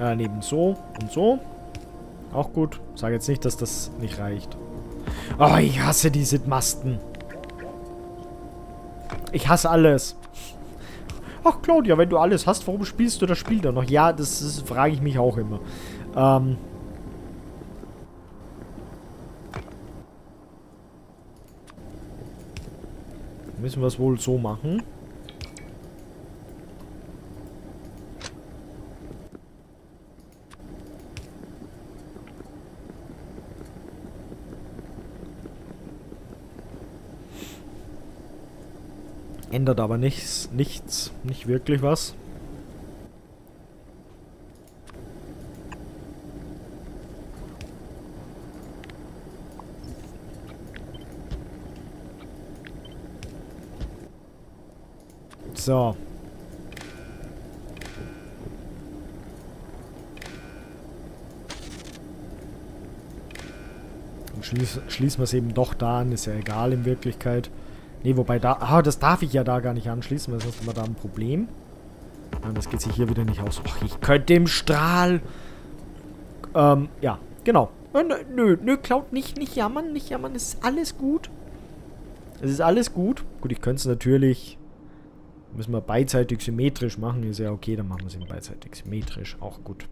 Äh, neben so und so. Auch gut. Sage jetzt nicht, dass das nicht reicht. Oh, ich hasse diese Masten. Ich hasse alles. Ach, Claudia, wenn du alles hast, warum spielst du das Spiel dann noch? Ja, das, das frage ich mich auch immer. Ähm... Müssen wir es wohl so machen. Ändert aber nichts, nichts, nicht wirklich was. So. Und schließ, schließen wir es eben doch da an, ist ja egal in Wirklichkeit. Ne, wobei da... Ah, das darf ich ja da gar nicht anschließen, weil sonst haben wir da ein Problem. Ah, das geht sich hier wieder nicht aus. Ach, ich könnte im Strahl... ähm, ja, genau. Äh, nö, nö, Cloud, nicht, nicht jammern, nicht jammern, es ist alles gut. Es ist alles gut. Gut, ich könnte es natürlich, müssen wir beidseitig symmetrisch machen, ist ja okay, dann machen wir es beidseitig symmetrisch, auch gut.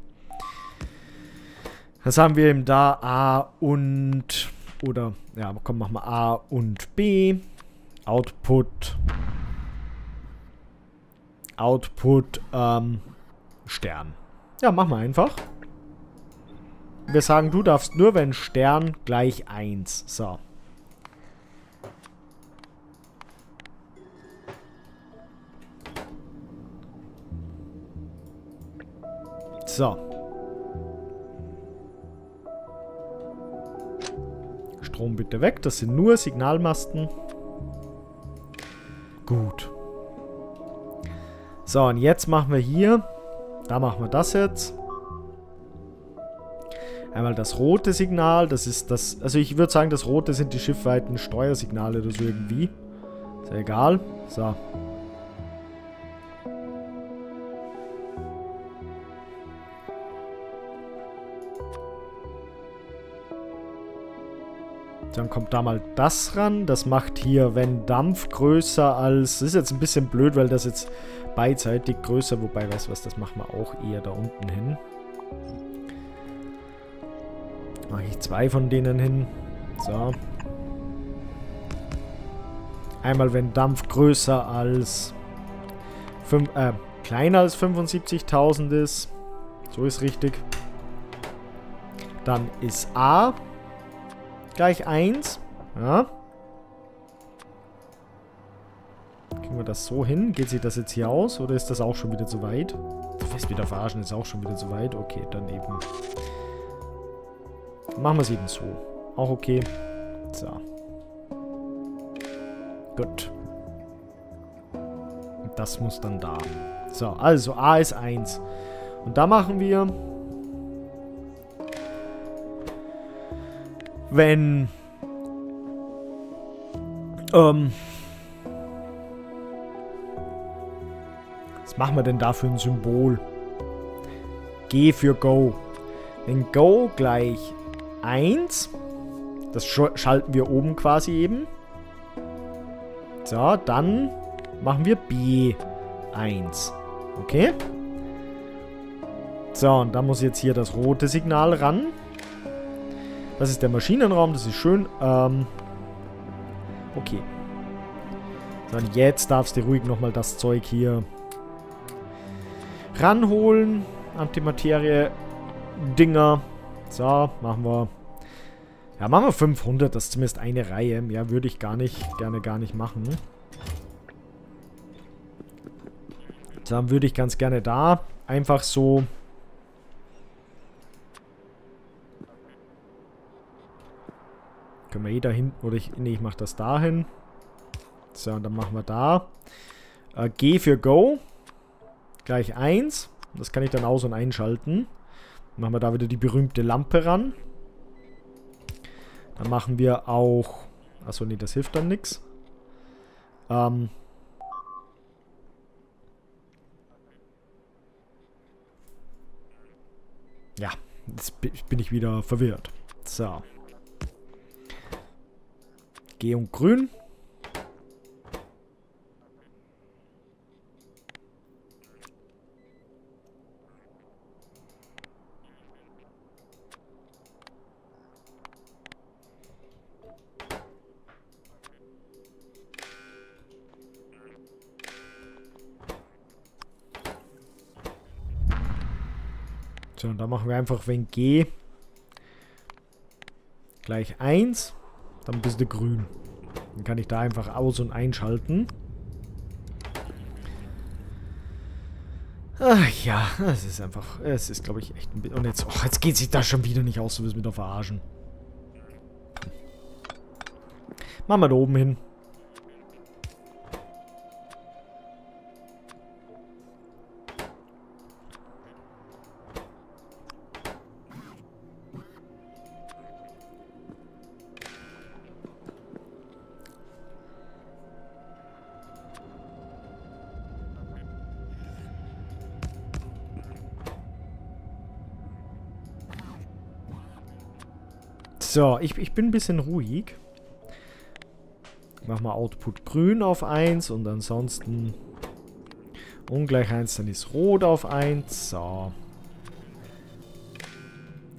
Was haben wir eben da? A und, oder, ja, komm, machen wir A und B. Output, Output, ähm, Stern. Ja, machen wir einfach. Wir sagen, du darfst nur, wenn Stern gleich 1. So. So. Strom bitte weg. Das sind nur Signalmasten. Gut. So, und jetzt machen wir hier, da machen wir das jetzt. Einmal das rote Signal, das ist das, also ich würde sagen, das rote sind die schiffweiten Steuersignale oder so irgendwie. Ist ja egal. So. Kommt da mal das ran. Das macht hier, wenn Dampf größer als... Das ist jetzt ein bisschen blöd, weil das jetzt beidseitig größer... Wobei, weißt du was, das machen wir auch eher da unten hin. Mache ich zwei von denen hin. So. Einmal, wenn Dampf größer als... Fünf, äh, kleiner als 75.000 ist. So ist richtig. Dann ist A gleich 1. Ja. Kriegen wir das so hin? Geht sich das jetzt hier aus? Oder ist das auch schon wieder zu weit? Du wirst wieder verarschen, ist auch schon wieder zu weit. Okay, dann eben. Machen wir es eben so. Auch okay. So. Gut. Das muss dann da. So, also A ist 1. Und da machen wir wenn ähm, was machen wir denn da für ein Symbol? G für Go. Wenn Go gleich 1, das sch schalten wir oben quasi eben. So, dann machen wir B1. Okay? So, und dann muss jetzt hier das rote Signal ran. Das ist der Maschinenraum, das ist schön. Ähm, okay. So, und jetzt darfst du ruhig nochmal das Zeug hier ranholen. Antimaterie-Dinger. So, machen wir... Ja, machen wir 500, das ist zumindest eine Reihe. Ja, würde ich gar nicht, gerne gar nicht machen. Dann würde ich ganz gerne da einfach so Können wir eh da hinten, oder ich, nee, ich mache das dahin. So, und dann machen wir da. Äh, G für Go. Gleich 1. Das kann ich dann aus- und einschalten. Machen wir da wieder die berühmte Lampe ran. Dann machen wir auch... Achso, nee, das hilft dann nichts. Ähm... Ja, jetzt bin ich wieder verwirrt. So. G und Grün. So, und dann machen wir einfach, wenn G gleich 1 dann bist du grün. Dann kann ich da einfach aus- und einschalten. Ach ja, es ist einfach, es ist glaube ich echt ein bisschen... Und jetzt, oh, jetzt geht sich das schon wieder nicht aus, du willst mich doch verarschen. Machen wir da oben hin. So, ich, ich bin ein bisschen ruhig. Ich mach mal Output grün auf 1 und ansonsten ungleich 1, dann ist rot auf 1. So.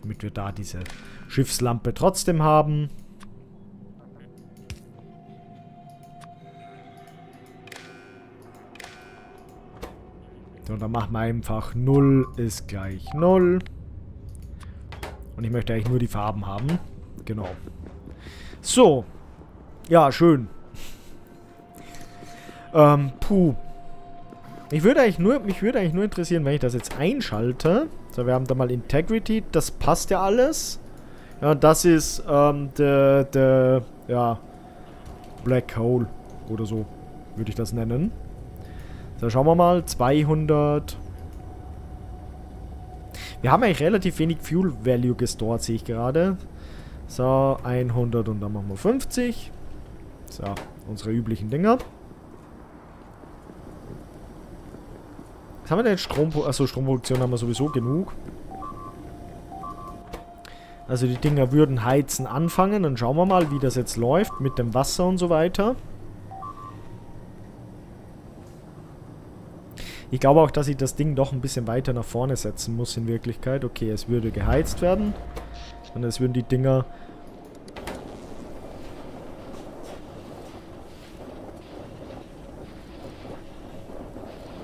Damit wir da diese Schiffslampe trotzdem haben. So, dann machen wir einfach 0 ist gleich 0. Und ich möchte eigentlich nur die Farben haben. Genau. So. Ja, schön. Ähm, puh. Ich würde eigentlich nur, mich würde eigentlich nur interessieren, wenn ich das jetzt einschalte. So, wir haben da mal Integrity. Das passt ja alles. Ja, das ist, ähm, der, der, ja, Black Hole oder so würde ich das nennen. So, schauen wir mal. 200. Wir haben eigentlich relativ wenig Fuel Value gestored, sehe ich gerade. So, 100 und dann machen wir 50. So, unsere üblichen Dinger. Was haben wir denn? Strom... Achso, Stromproduktion haben wir sowieso genug. Also die Dinger würden heizen anfangen. Dann schauen wir mal, wie das jetzt läuft mit dem Wasser und so weiter. Ich glaube auch, dass ich das Ding doch ein bisschen weiter nach vorne setzen muss in Wirklichkeit. Okay, es würde geheizt werden. Und es würden die Dinger...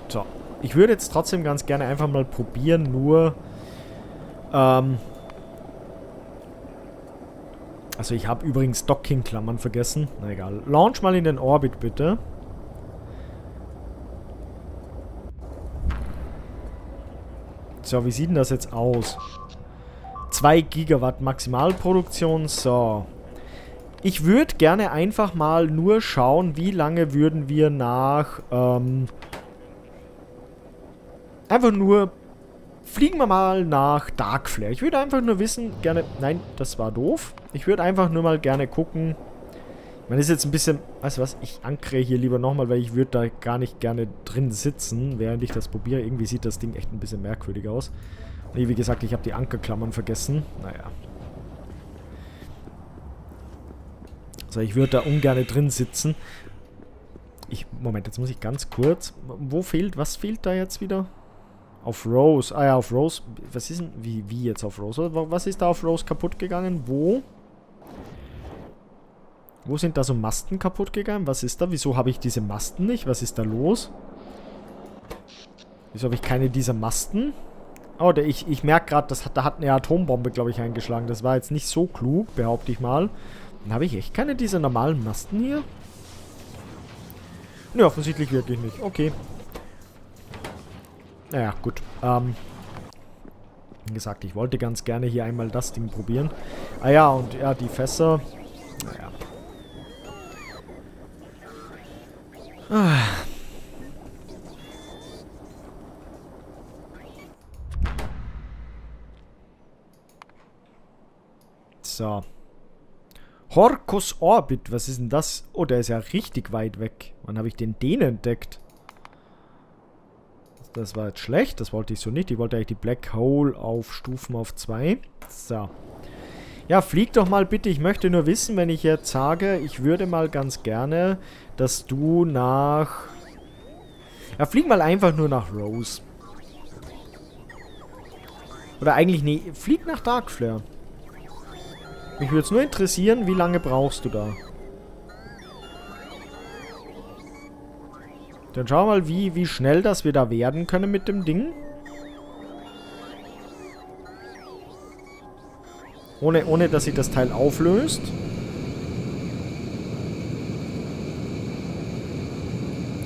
So. Ich würde jetzt trotzdem ganz gerne einfach mal probieren, nur... Ähm... Also ich habe übrigens Docking-Klammern vergessen. Na egal. Launch mal in den Orbit, bitte. So, wie sieht denn das jetzt aus? 2 Gigawatt Maximalproduktion. So. Ich würde gerne einfach mal nur schauen, wie lange würden wir nach... Ähm, einfach nur... Fliegen wir mal nach Darkflare. Ich würde einfach nur wissen, gerne... Nein, das war doof. Ich würde einfach nur mal gerne gucken... Man ist jetzt ein bisschen... Weißt du was? Ich ankere hier lieber nochmal, weil ich würde da gar nicht gerne drin sitzen, während ich das probiere. Irgendwie sieht das Ding echt ein bisschen merkwürdig aus. Nee, wie gesagt, ich habe die Ankerklammern vergessen. Naja. Also ich würde da ungern drin sitzen. Ich, Moment, jetzt muss ich ganz kurz... Wo fehlt... Was fehlt da jetzt wieder? Auf Rose. Ah ja, auf Rose. Was ist denn... Wie, wie jetzt auf Rose? Was ist da auf Rose kaputt gegangen? Wo? Wo sind da so Masten kaputt gegangen? Was ist da? Wieso habe ich diese Masten nicht? Was ist da los? Wieso habe ich keine dieser Masten? Oh, der, ich, ich merke gerade, da hat eine Atombombe, glaube ich, eingeschlagen. Das war jetzt nicht so klug, behaupte ich mal. Dann habe ich echt keine dieser normalen Masten hier. Ne, offensichtlich wirklich nicht. Okay. Naja, gut. Ähm, wie gesagt, ich wollte ganz gerne hier einmal das Ding probieren. Ah ja, und ja, die Fässer. Naja. Ah. So. Horkus Orbit, was ist denn das? Oh, der ist ja richtig weit weg. Wann habe ich den den entdeckt? Das war jetzt schlecht, das wollte ich so nicht. Ich wollte eigentlich die Black Hole aufstufen auf 2. So. Ja, flieg doch mal bitte. Ich möchte nur wissen, wenn ich jetzt sage, ich würde mal ganz gerne, dass du nach... Ja, flieg mal einfach nur nach Rose. Oder eigentlich, nee, flieg nach Darkflare. Mich würde es nur interessieren, wie lange brauchst du da? Dann schau mal, wie, wie schnell das wir da werden können mit dem Ding. Ohne, ohne dass sie das Teil auflöst.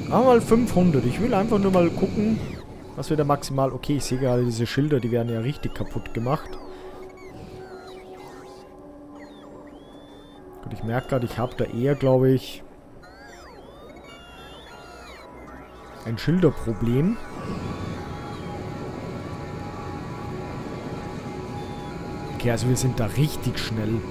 Aber mal 500. Ich will einfach nur mal gucken, was wir da maximal... Okay, ich sehe gerade diese Schilder, die werden ja richtig kaputt gemacht. Gut, ich merke gerade, ich habe da eher, glaube ich... ein Schilderproblem. Okay, also wir sind da richtig schnell.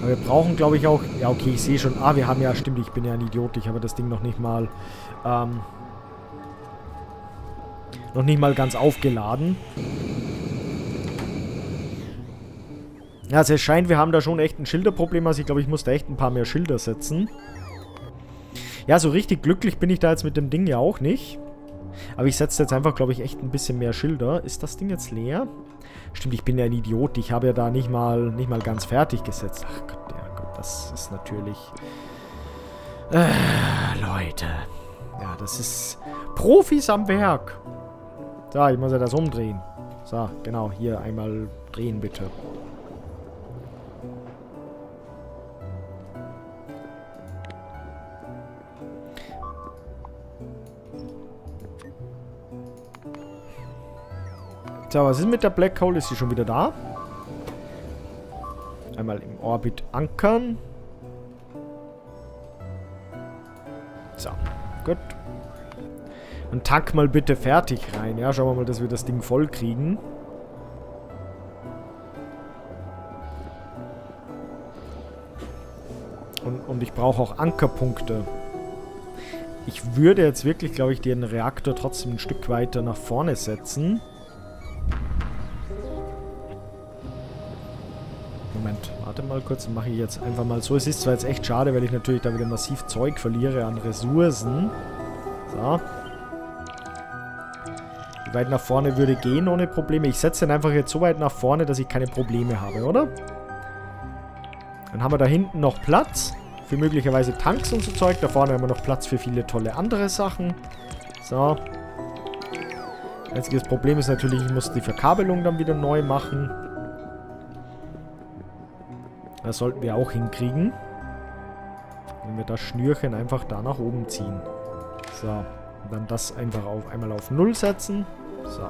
Aber wir brauchen, glaube ich, auch... Ja, okay, ich sehe schon... Ah, wir haben ja... Stimmt, ich bin ja ein Idiot. Ich habe das Ding noch nicht mal... Ähm, Noch nicht mal ganz aufgeladen. Ja, also es scheint, wir haben da schon echt ein Schilderproblem. Also ich glaube, ich muss da echt ein paar mehr Schilder setzen. Ja, so richtig glücklich bin ich da jetzt mit dem Ding ja auch nicht. Aber ich setze jetzt einfach, glaube ich, echt ein bisschen mehr Schilder. Ist das Ding jetzt leer? Stimmt, ich bin ja ein Idiot. Ich habe ja da nicht mal, nicht mal ganz fertig gesetzt. Ach Gott, ja Gott, das ist natürlich... Äh, Leute. Ja, das ist Profis am Werk. So, ich muss ja das umdrehen. So, genau, hier einmal drehen bitte. So, was ist mit der Black Hole? Ist sie schon wieder da? Einmal im Orbit ankern. So, gut. Und tank mal bitte fertig rein. Ja, schauen wir mal, dass wir das Ding voll kriegen. Und, und ich brauche auch Ankerpunkte. Ich würde jetzt wirklich, glaube ich, den Reaktor trotzdem ein Stück weiter nach vorne setzen. Moment, warte mal kurz, mache ich jetzt einfach mal so. Es ist zwar jetzt echt schade, weil ich natürlich da wieder massiv Zeug verliere an Ressourcen. So. Weit nach vorne würde gehen ohne Probleme? Ich setze den einfach jetzt so weit nach vorne, dass ich keine Probleme habe, oder? Dann haben wir da hinten noch Platz für möglicherweise Tanks und so Zeug. Da vorne haben wir noch Platz für viele tolle andere Sachen. So. Einziges Problem ist natürlich, ich muss die Verkabelung dann wieder neu machen. Das sollten wir auch hinkriegen. Wenn wir das Schnürchen einfach da nach oben ziehen. So. Und dann das einfach auf einmal auf 0 setzen. So.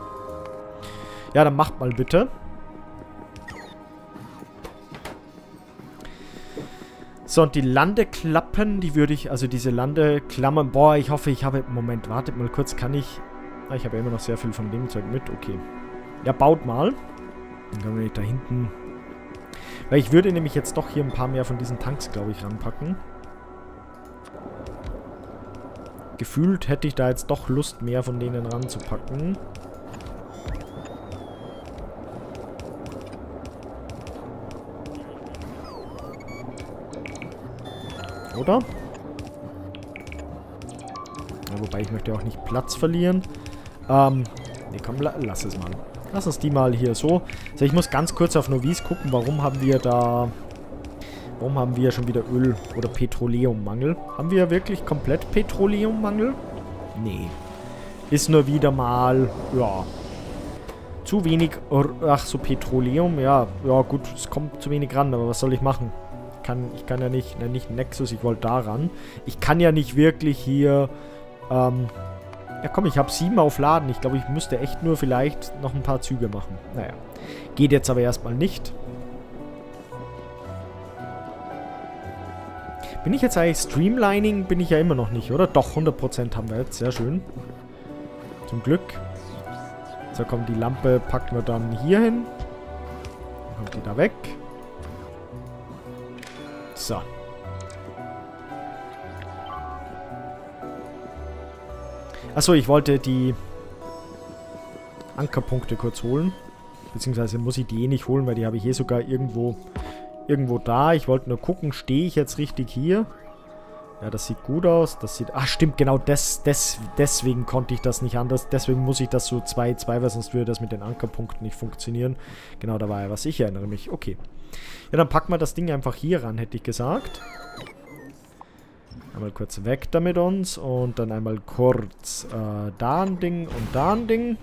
Ja, dann macht mal bitte. So, und die Landeklappen, die würde ich, also diese Landeklammern, boah, ich hoffe, ich habe, Moment, wartet mal kurz, kann ich, ah, ich habe ja immer noch sehr viel von dem Zeug mit, okay. Ja, baut mal. Dann können wir da hinten weil ich würde nämlich jetzt doch hier ein paar mehr von diesen Tanks, glaube ich, ranpacken. Gefühlt hätte ich da jetzt doch Lust, mehr von denen ranzupacken. Oder? Ja, wobei, ich möchte auch nicht Platz verlieren. Ähm, nee, komm, la lass es mal. Lass uns die mal hier so. Also ich muss ganz kurz auf Novice gucken, warum haben wir da... Warum haben wir schon wieder Öl- oder Petroleummangel? Haben wir wirklich komplett Petroleummangel? Nee. Ist nur wieder mal, ja, zu wenig, ach so, Petroleum, ja, ja gut, es kommt zu wenig ran, aber was soll ich machen? Ich kann, ich kann ja nicht, ne, nicht Nexus, ich wollte da ran. Ich kann ja nicht wirklich hier, ähm, ja komm, ich habe sieben auf Laden. Ich glaube, ich müsste echt nur vielleicht noch ein paar Züge machen. Naja. Geht jetzt aber erstmal nicht. Bin ich jetzt eigentlich Streamlining? Bin ich ja immer noch nicht, oder? Doch, 100% haben wir jetzt. Sehr schön. Zum Glück. So, komm, die Lampe packen wir dann hier hin. Dann kommt die da weg. So. Achso, ich wollte die Ankerpunkte kurz holen. Beziehungsweise muss ich die eh nicht holen, weil die habe ich eh sogar irgendwo, irgendwo da. Ich wollte nur gucken, stehe ich jetzt richtig hier? Ja, das sieht gut aus. Das sieht... Ach, stimmt, genau des, des, deswegen konnte ich das nicht anders. Deswegen muss ich das so 2-2, weil sonst würde das mit den Ankerpunkten nicht funktionieren. Genau, da war ja was. Ich erinnere mich. Okay. Ja, dann packen wir das Ding einfach hier ran, hätte ich gesagt. Einmal kurz weg damit uns und dann einmal kurz äh, da ein Ding und da ein Ding.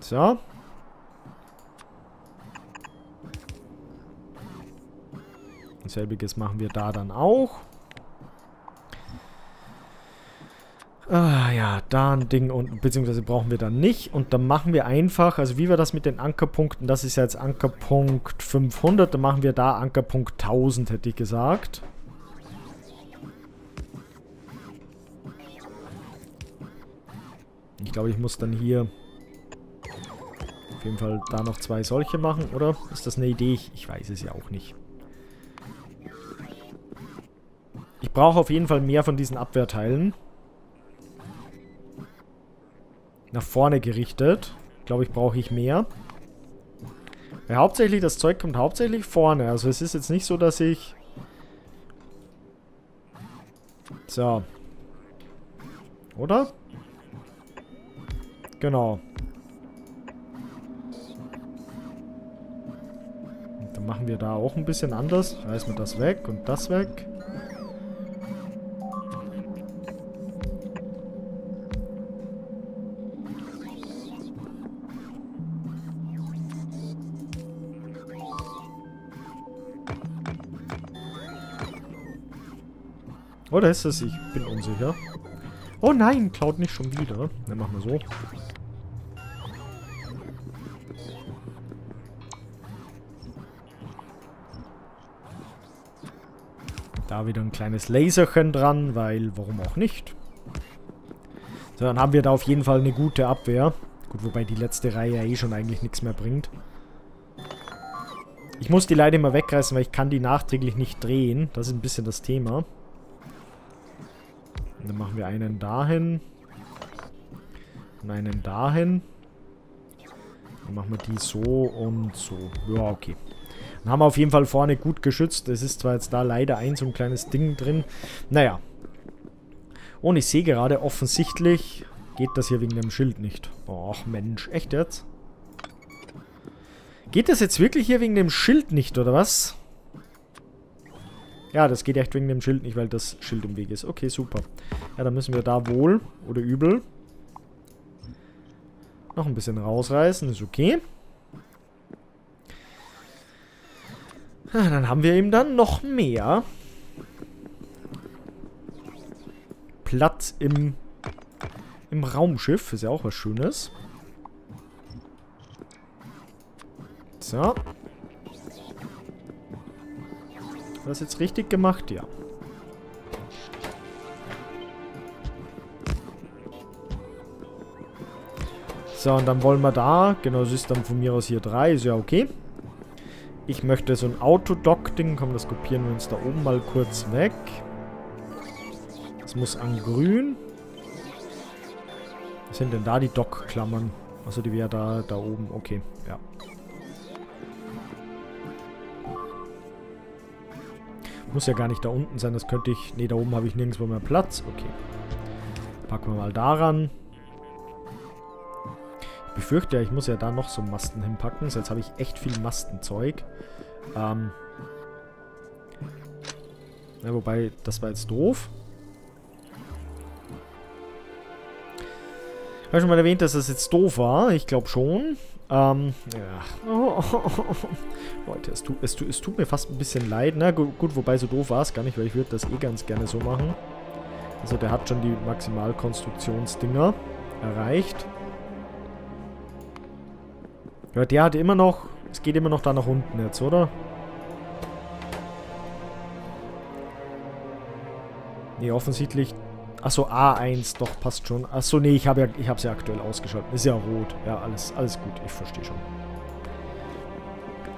So. Selbiges machen wir da dann auch. Ah, ja, da ein Ding und beziehungsweise brauchen wir dann nicht. Und dann machen wir einfach, also wie wir das mit den Ankerpunkten, das ist ja jetzt Ankerpunkt 500, dann machen wir da Ankerpunkt 1000, hätte ich gesagt. Ich glaube, ich muss dann hier auf jeden Fall da noch zwei solche machen, oder? Ist das eine Idee? Ich weiß es ja auch nicht. Ich brauche auf jeden Fall mehr von diesen Abwehrteilen. nach vorne gerichtet. Glaube ich, brauche ich mehr. Weil hauptsächlich, das Zeug kommt hauptsächlich vorne. Also es ist jetzt nicht so, dass ich... So. Oder? Genau. Dann machen wir da auch ein bisschen anders. Reißen wir das weg und das weg. Oder ist das? Ich bin unsicher. Oh nein, klaut nicht schon wieder. Dann machen wir so. Da wieder ein kleines Laserchen dran, weil warum auch nicht. So, dann haben wir da auf jeden Fall eine gute Abwehr. Gut, wobei die letzte Reihe ja eh schon eigentlich nichts mehr bringt. Ich muss die leider immer wegreißen, weil ich kann die nachträglich nicht drehen. Das ist ein bisschen das Thema. Dann machen wir einen dahin. Und einen dahin. Dann machen wir die so und so. Ja, okay. Dann haben wir auf jeden Fall vorne gut geschützt. Es ist zwar jetzt da leider ein so ein kleines Ding drin. Naja. Und ich sehe gerade, offensichtlich geht das hier wegen dem Schild nicht. Och Mensch, echt jetzt? Geht das jetzt wirklich hier wegen dem Schild nicht, oder was? Ja, das geht echt wegen dem Schild nicht, weil das Schild im Weg ist. Okay, super. Ja, dann müssen wir da wohl oder übel noch ein bisschen rausreißen. Ist okay. Ja, dann haben wir eben dann noch mehr Platz im, im Raumschiff. Ist ja auch was Schönes. So. Das jetzt richtig gemacht? Ja. So, und dann wollen wir da, genau, das ist dann von mir aus hier 3, ist ja okay. Ich möchte so ein Autodock-Ding, komm, das kopieren wir uns da oben mal kurz weg. Das muss an grün. Was sind denn da die Dock-Klammern? Also die wäre da, da oben, okay, Muss ja gar nicht da unten sein, das könnte ich... Ne, da oben habe ich nirgendwo mehr Platz. Okay. Packen wir mal daran. Ich befürchte ja, ich muss ja da noch so Masten hinpacken. So, jetzt habe ich echt viel Mastenzeug. Ähm... Ja, wobei, das war jetzt doof. Habe ich schon mal erwähnt, dass das jetzt doof war? Ich glaube schon. Ähm, ja. Oh, oh, oh, Leute, es tut, es, tut, es tut mir fast ein bisschen leid. Na gut, gut wobei so doof war es gar nicht, weil ich würde das eh ganz gerne so machen. Also der hat schon die Maximalkonstruktionsdinger erreicht. Ja, der hat immer noch... Es geht immer noch da nach unten jetzt, oder? Nee, offensichtlich Achso, A1, doch, passt schon. Achso, nee, ich habe ja, ich habe ja aktuell ausgeschaltet. Ist ja rot. Ja, alles, alles gut. Ich verstehe schon.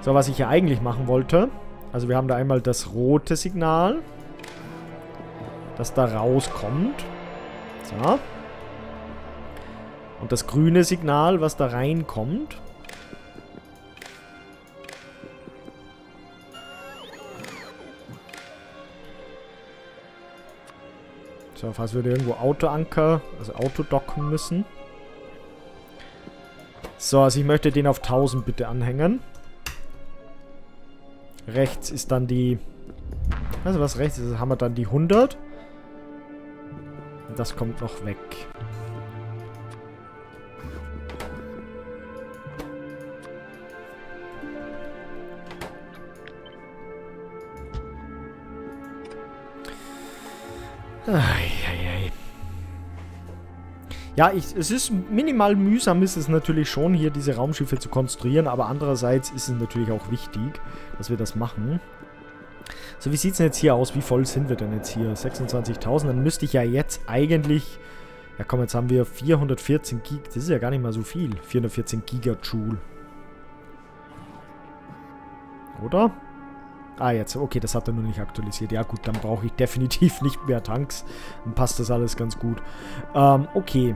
So, was ich ja eigentlich machen wollte. Also wir haben da einmal das rote Signal. Das da rauskommt. So. Und das grüne Signal, was da reinkommt. So, falls wir irgendwo Autoanker, also Auto docken müssen. So, also ich möchte den auf 1000 bitte anhängen. Rechts ist dann die... Also was rechts ist, haben wir dann die 100. Und das kommt noch weg. Ja, ich, es ist minimal mühsam ist es natürlich schon, hier diese Raumschiffe zu konstruieren, aber andererseits ist es natürlich auch wichtig, dass wir das machen. So, wie sieht es denn jetzt hier aus? Wie voll sind wir denn jetzt hier? 26.000, dann müsste ich ja jetzt eigentlich... Ja komm, jetzt haben wir 414 Gig, das ist ja gar nicht mal so viel. 414 Gigajoule. Oder? Ah, jetzt. Okay, das hat er nur nicht aktualisiert. Ja gut, dann brauche ich definitiv nicht mehr Tanks. Dann passt das alles ganz gut. Ähm, okay.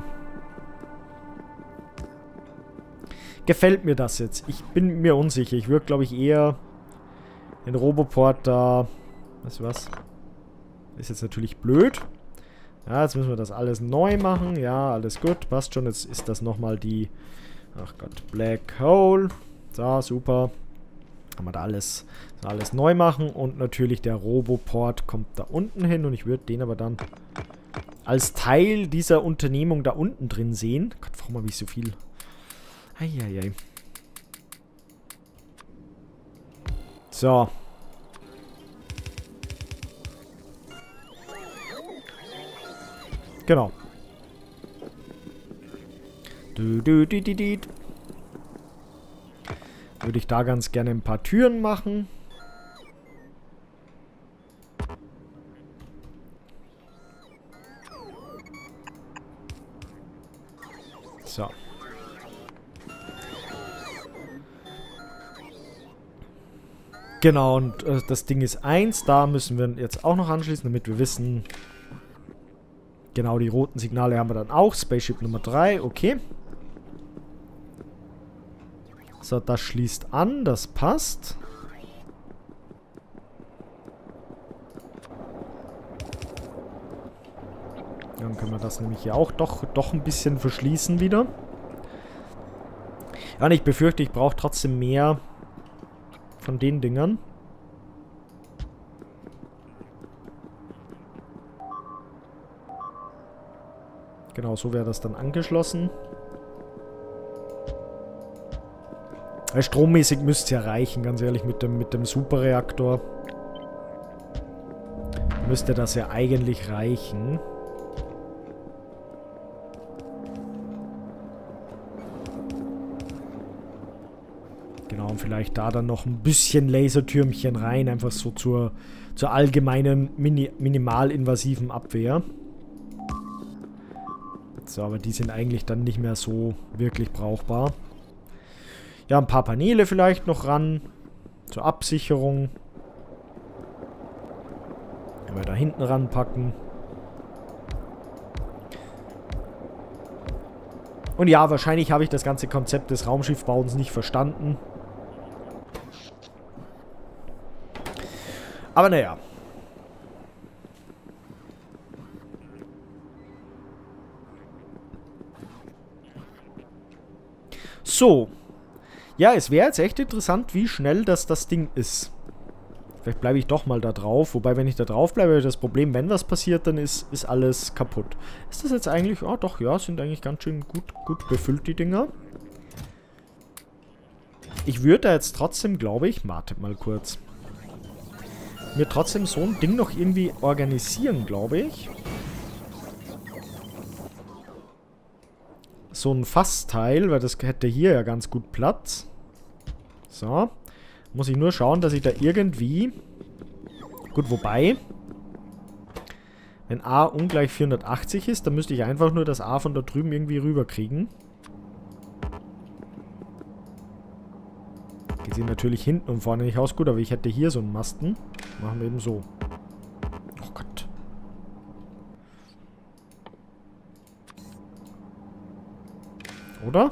gefällt mir das jetzt. Ich bin mir unsicher. Ich würde, glaube ich, eher den Roboport da... Weißt du was? Ist jetzt natürlich blöd. Ja, jetzt müssen wir das alles neu machen. Ja, alles gut. Passt schon. Jetzt ist das nochmal die... Ach Gott. Black Hole. So, super. Kann man da alles, alles neu machen. Und natürlich der Roboport kommt da unten hin. Und ich würde den aber dann als Teil dieser Unternehmung da unten drin sehen. Gott, warum habe ich so viel... Eieiei. So. Genau. Du, du, du, du, du. Würde ich da ganz gerne ein paar Türen machen. Genau, und äh, das Ding ist 1. Da müssen wir jetzt auch noch anschließen, damit wir wissen... Genau, die roten Signale haben wir dann auch. Spaceship Nummer 3, okay. So, das schließt an, das passt. Dann können wir das nämlich hier auch doch, doch ein bisschen verschließen wieder. Ja, und ich befürchte, ich brauche trotzdem mehr von den Dingern. Genau, so wäre das dann angeschlossen. Strommäßig müsste es ja reichen, ganz ehrlich, mit dem, mit dem Superreaktor. Müsste das ja eigentlich reichen. Vielleicht da dann noch ein bisschen Lasertürmchen rein, einfach so zur, zur allgemeinen mini minimalinvasiven Abwehr. So, aber die sind eigentlich dann nicht mehr so wirklich brauchbar. Ja, ein paar Paneele vielleicht noch ran. Zur Absicherung. Wir da hinten ranpacken. Und ja, wahrscheinlich habe ich das ganze Konzept des Raumschiffbauens nicht verstanden. Aber naja. So. Ja, es wäre jetzt echt interessant, wie schnell das, das Ding ist. Vielleicht bleibe ich doch mal da drauf. Wobei, wenn ich da drauf bleibe, das Problem, wenn was passiert, dann ist, ist alles kaputt. Ist das jetzt eigentlich... Oh, doch, ja, sind eigentlich ganz schön gut, gut befüllt, die Dinger. Ich würde da jetzt trotzdem, glaube ich... Wartet mal kurz mir trotzdem so ein Ding noch irgendwie organisieren, glaube ich. So ein Fassteil, weil das hätte hier ja ganz gut Platz. So. Muss ich nur schauen, dass ich da irgendwie... Gut, wobei... Wenn A ungleich 480 ist, dann müsste ich einfach nur das A von da drüben irgendwie rüberkriegen. Die sehen natürlich hinten und vorne nicht aus gut, aber ich hätte hier so einen Masten. Machen wir eben so. Oh Gott. Oder?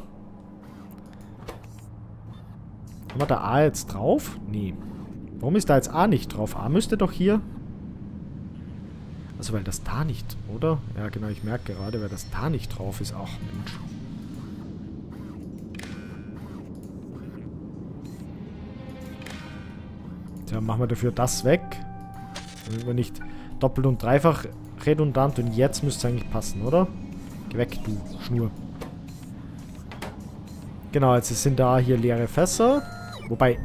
Haben wir da A jetzt drauf? Nee. Warum ist da jetzt A nicht drauf? A müsste doch hier... Also weil das da nicht, oder? Ja genau, ich merke gerade, weil das da nicht drauf ist. Ach Mensch. Tja, machen wir dafür das weg. Damit wir nicht doppelt und dreifach redundant. Und jetzt müsste es eigentlich passen, oder? Geh weg, du Schnur. Genau, jetzt sind da hier leere Fässer. Wobei,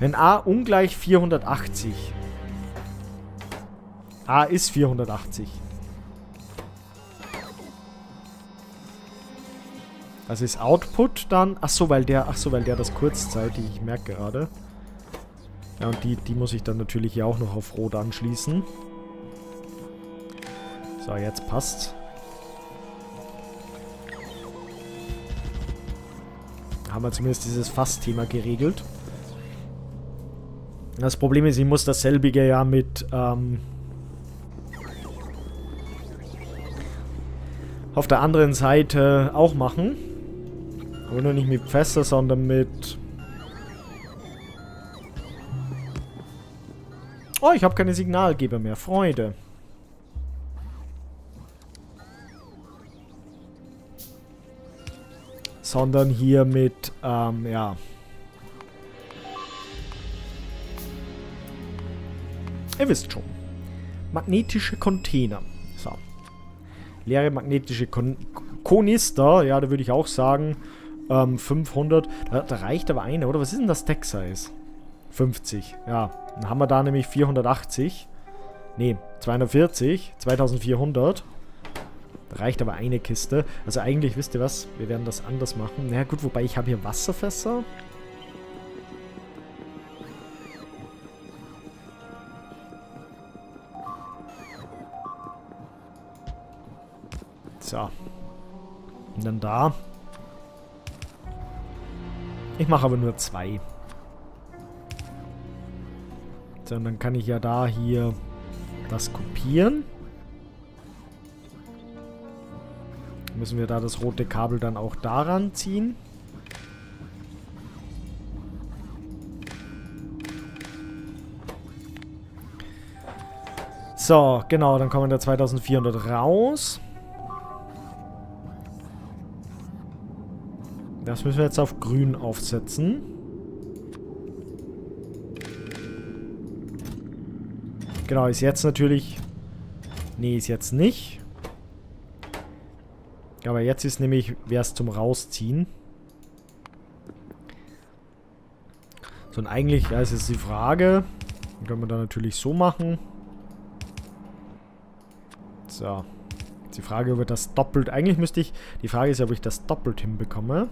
wenn A ungleich 480. A ist 480. Also ist Output dann... Ach so, weil der... Ach so, weil der das kurzzeitig... Ich merke gerade. Ja, und die, die muss ich dann natürlich hier auch noch auf Rot anschließen. So, jetzt passt. Haben wir zumindest dieses Fassthema geregelt. Das Problem ist, ich muss dasselbige ja mit, ähm, auf der anderen Seite auch machen. Aber nur nicht mit Fässer, sondern mit... Oh, ich habe keine Signalgeber mehr. Freude. Sondern hier mit, ähm, ja... Ihr wisst schon. Magnetische Container. So. Leere magnetische Kon Konister. Ja, da würde ich auch sagen, ähm, 500. Da, da, reicht aber eine, oder? Was ist denn das Deck Size? 50. Ja, dann haben wir da nämlich 480. Ne, 240. 2400. Da reicht aber eine Kiste. Also eigentlich, wisst ihr was? Wir werden das anders machen. Na naja, gut, wobei ich habe hier Wasserfässer. So. Und dann da. Ich mache aber nur zwei. Dann kann ich ja da hier das kopieren. Müssen wir da das rote Kabel dann auch daran ziehen. So, genau, dann kommen da 2400 raus. Das müssen wir jetzt auf grün aufsetzen. Genau, ist jetzt natürlich... Nee, ist jetzt nicht. Aber jetzt ist nämlich, wäre es zum Rausziehen. So, und eigentlich, ja, ist jetzt die Frage. Können wir da natürlich so machen. So. Die Frage, ob wir das doppelt... Eigentlich müsste ich... Die Frage ist ja, ob ich das doppelt hinbekomme.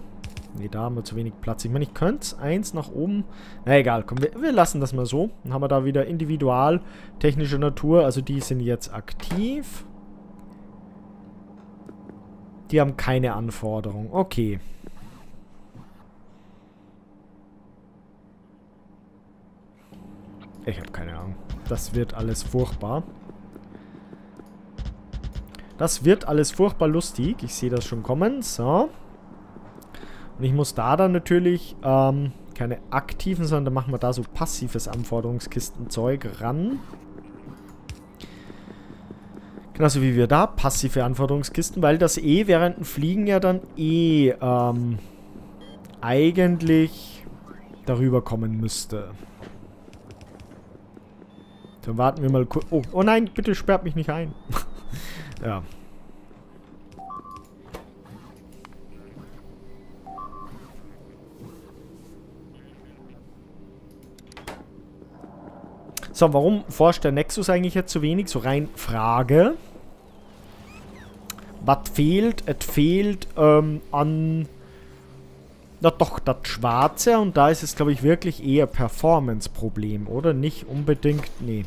Ne, da haben wir zu wenig Platz. Ich meine, ich könnte eins nach oben... Na egal, komm, wir, wir, lassen das mal so. Dann haben wir da wieder individual technischer Natur. Also die sind jetzt aktiv. Die haben keine Anforderung. Okay. Ich habe keine Ahnung. Das wird alles furchtbar. Das wird alles furchtbar lustig. Ich sehe das schon kommen. So. Und ich muss da dann natürlich ähm, keine aktiven, sondern da machen wir da so passives Anforderungskistenzeug ran. Genauso wie wir da passive Anforderungskisten, weil das eh während dem Fliegen ja dann eh ähm, eigentlich darüber kommen müsste. Dann warten wir mal kurz. Oh, oh nein, bitte sperrt mich nicht ein. ja. So, warum forscht der Nexus eigentlich jetzt so wenig? So rein Frage. Was fehlt? Es fehlt ähm, an... Na doch, das Schwarze. Und da ist es, glaube ich, wirklich eher Performance-Problem, oder? Nicht unbedingt... Nee.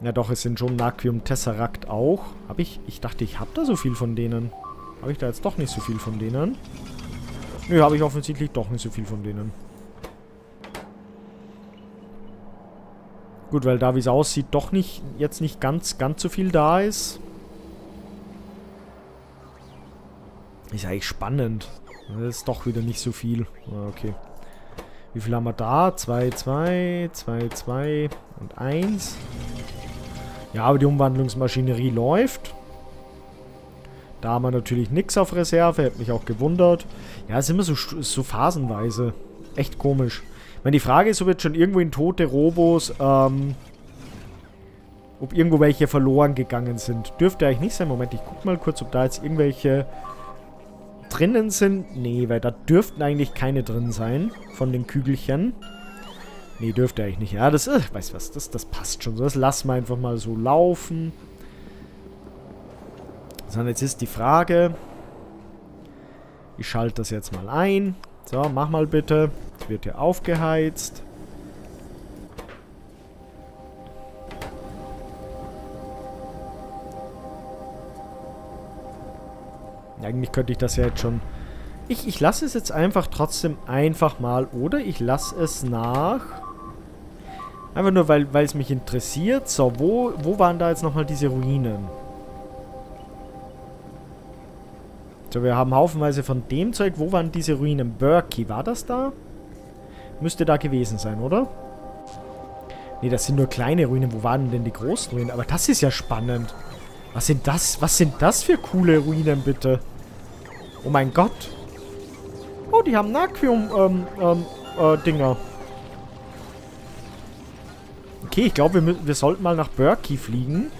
Ja doch, es sind schon Naquium Tesseract auch. Habe ich... Ich dachte, ich habe da so viel von denen. Habe ich da jetzt doch nicht so viel von denen? Nö, habe ich offensichtlich doch nicht so viel von denen. Gut, weil da, wie es aussieht, doch nicht, jetzt nicht ganz, ganz so viel da ist. Ist eigentlich spannend. Das ist doch wieder nicht so viel. Ah, okay. Wie viel haben wir da? 2, 2, 2, 2 und 1. Ja, aber die Umwandlungsmaschinerie läuft. Da haben wir natürlich nichts auf Reserve. Hätte mich auch gewundert. Ja, es ist immer so, so phasenweise. Echt komisch. Ich meine, die Frage ist, ob jetzt schon irgendwo in tote Robos, ähm, ob irgendwo welche verloren gegangen sind. Dürfte eigentlich nicht sein. Moment, ich guck mal kurz, ob da jetzt irgendwelche drinnen sind. Nee, weil da dürften eigentlich keine drin sein von den Kügelchen. Nee, dürfte eigentlich nicht. Ja, das, äh, weiß was, das, das passt schon so. Das lassen wir einfach mal so laufen. So, und jetzt ist die Frage. Ich schalte das jetzt mal ein. So, mach mal bitte. Es wird hier aufgeheizt. Eigentlich könnte ich das ja jetzt schon... Ich, ich lasse es jetzt einfach trotzdem einfach mal. Oder ich lasse es nach... Einfach nur, weil, weil es mich interessiert. So, wo, wo waren da jetzt nochmal diese Ruinen? So, wir haben haufenweise von dem Zeug. Wo waren diese Ruinen? Berkey, war das da? Müsste da gewesen sein, oder? Ne, das sind nur kleine Ruinen. Wo waren denn die großen Ruinen? Aber das ist ja spannend. Was sind das? Was sind das für coole Ruinen, bitte? Oh mein Gott. Oh, die haben Naquium, ähm, ähm, äh, Dinger. Okay, ich glaube, wir, wir sollten mal nach Berkey fliegen.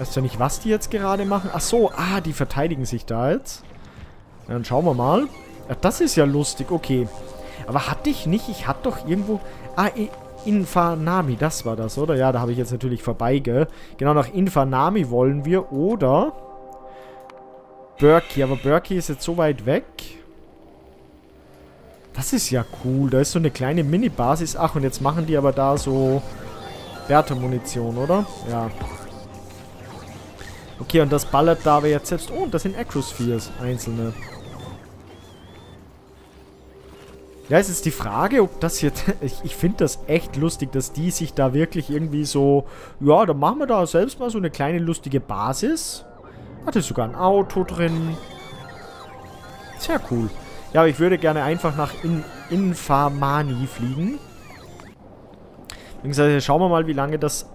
Weißt du ja nicht, was die jetzt gerade machen? Ach so, ah, die verteidigen sich da jetzt. Dann schauen wir mal. Ja, das ist ja lustig, okay. Aber hatte ich nicht, ich hatte doch irgendwo... Ah, Infanami, das war das, oder? Ja, da habe ich jetzt natürlich vorbeige. Genau, nach Infanami wollen wir, oder... Berkey, aber Berkey ist jetzt so weit weg. Das ist ja cool. Da ist so eine kleine Mini-Basis. Ach, und jetzt machen die aber da so Bertha-Munition, oder? Ja. Okay, und das ballert da aber jetzt selbst... Oh, das sind Acrospheres, einzelne. Ja, es ist die Frage, ob das jetzt... Ich, ich finde das echt lustig, dass die sich da wirklich irgendwie so... Ja, dann machen wir da selbst mal so eine kleine lustige Basis. Hat es sogar ein Auto drin. Sehr cool. Ja, aber ich würde gerne einfach nach In Infamani fliegen. Beziehungsweise schauen wir mal, wie lange das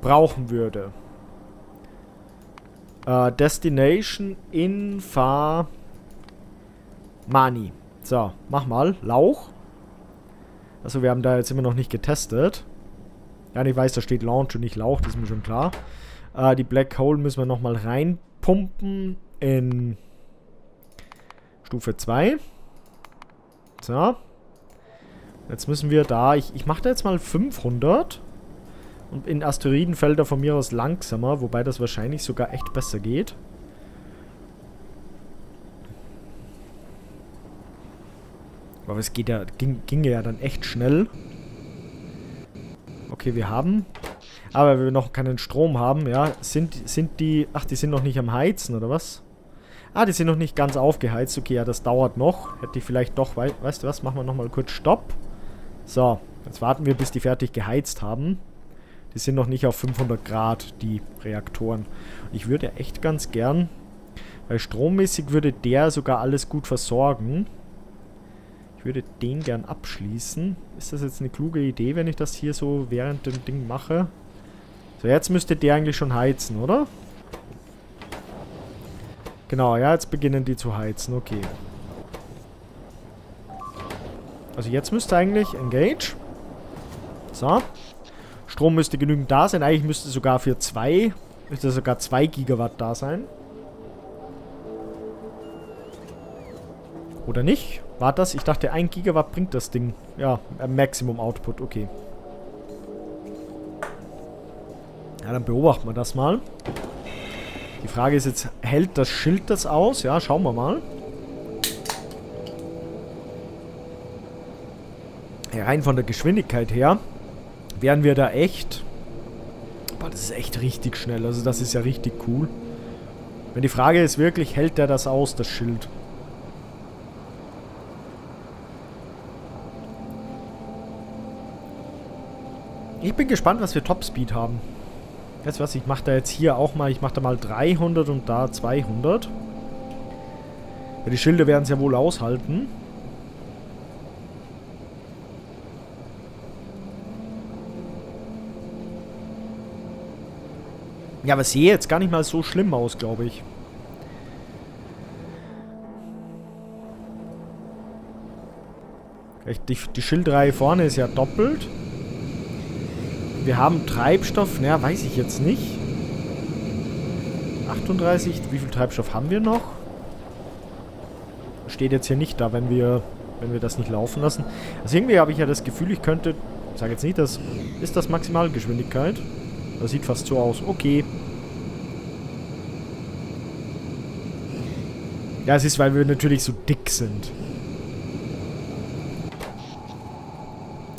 brauchen würde. Äh, Destination Infamani. So, mach mal. Lauch. Also wir haben da jetzt immer noch nicht getestet. Ja, ich weiß, da steht Launch und nicht Lauch, das ist mir schon klar. Äh, die Black Hole müssen wir nochmal reinpumpen in Stufe 2. So. Jetzt müssen wir da, ich, ich mache da jetzt mal 500. Und in Asteroidenfelder von mir aus langsamer, wobei das wahrscheinlich sogar echt besser geht. Aber es geht ja, ging, ginge ja dann echt schnell. Okay, wir haben aber wir noch keinen Strom haben, ja, sind, sind die... Ach, die sind noch nicht am Heizen, oder was? Ah, die sind noch nicht ganz aufgeheizt. Okay, ja, das dauert noch. Hätte ich vielleicht doch... Wei weißt du was? Machen wir nochmal kurz Stopp. So, jetzt warten wir, bis die fertig geheizt haben. Die sind noch nicht auf 500 Grad, die Reaktoren. Ich würde echt ganz gern... Weil strommäßig würde der sogar alles gut versorgen. Ich würde den gern abschließen. Ist das jetzt eine kluge Idee, wenn ich das hier so während dem Ding mache? So, jetzt müsste der eigentlich schon heizen, oder? Genau, ja, jetzt beginnen die zu heizen. Okay. Also jetzt müsste eigentlich Engage. So. Strom müsste genügend da sein. Eigentlich müsste sogar für zwei, müsste sogar 2 Gigawatt da sein. Oder nicht? War das? Ich dachte, 1 Gigawatt bringt das Ding. Ja, Maximum Output, okay. Ja, dann beobachten wir das mal. Die Frage ist jetzt, hält das Schild das aus? Ja, schauen wir mal. Ja, rein von der Geschwindigkeit her wären wir da echt... Boah, das ist echt richtig schnell. Also das ist ja richtig cool. Wenn die Frage ist wirklich, hält der das aus, das Schild? Ich bin gespannt, was wir Topspeed haben. Du was, ich mache da jetzt hier auch mal, ich mache da mal 300 und da 200. Ja, die Schilde werden es ja wohl aushalten. Ja, aber es sehe jetzt gar nicht mal so schlimm aus, glaube ich. Die, die Schildreihe vorne ist ja doppelt. Wir haben Treibstoff, naja, weiß ich jetzt nicht. 38, wie viel Treibstoff haben wir noch? Steht jetzt hier nicht da, wenn wir, wenn wir das nicht laufen lassen. Also irgendwie habe ich ja das Gefühl, ich könnte, ich sage jetzt nicht, das ist das Maximalgeschwindigkeit. Das sieht fast so aus. Okay. Ja, es ist, weil wir natürlich so dick sind.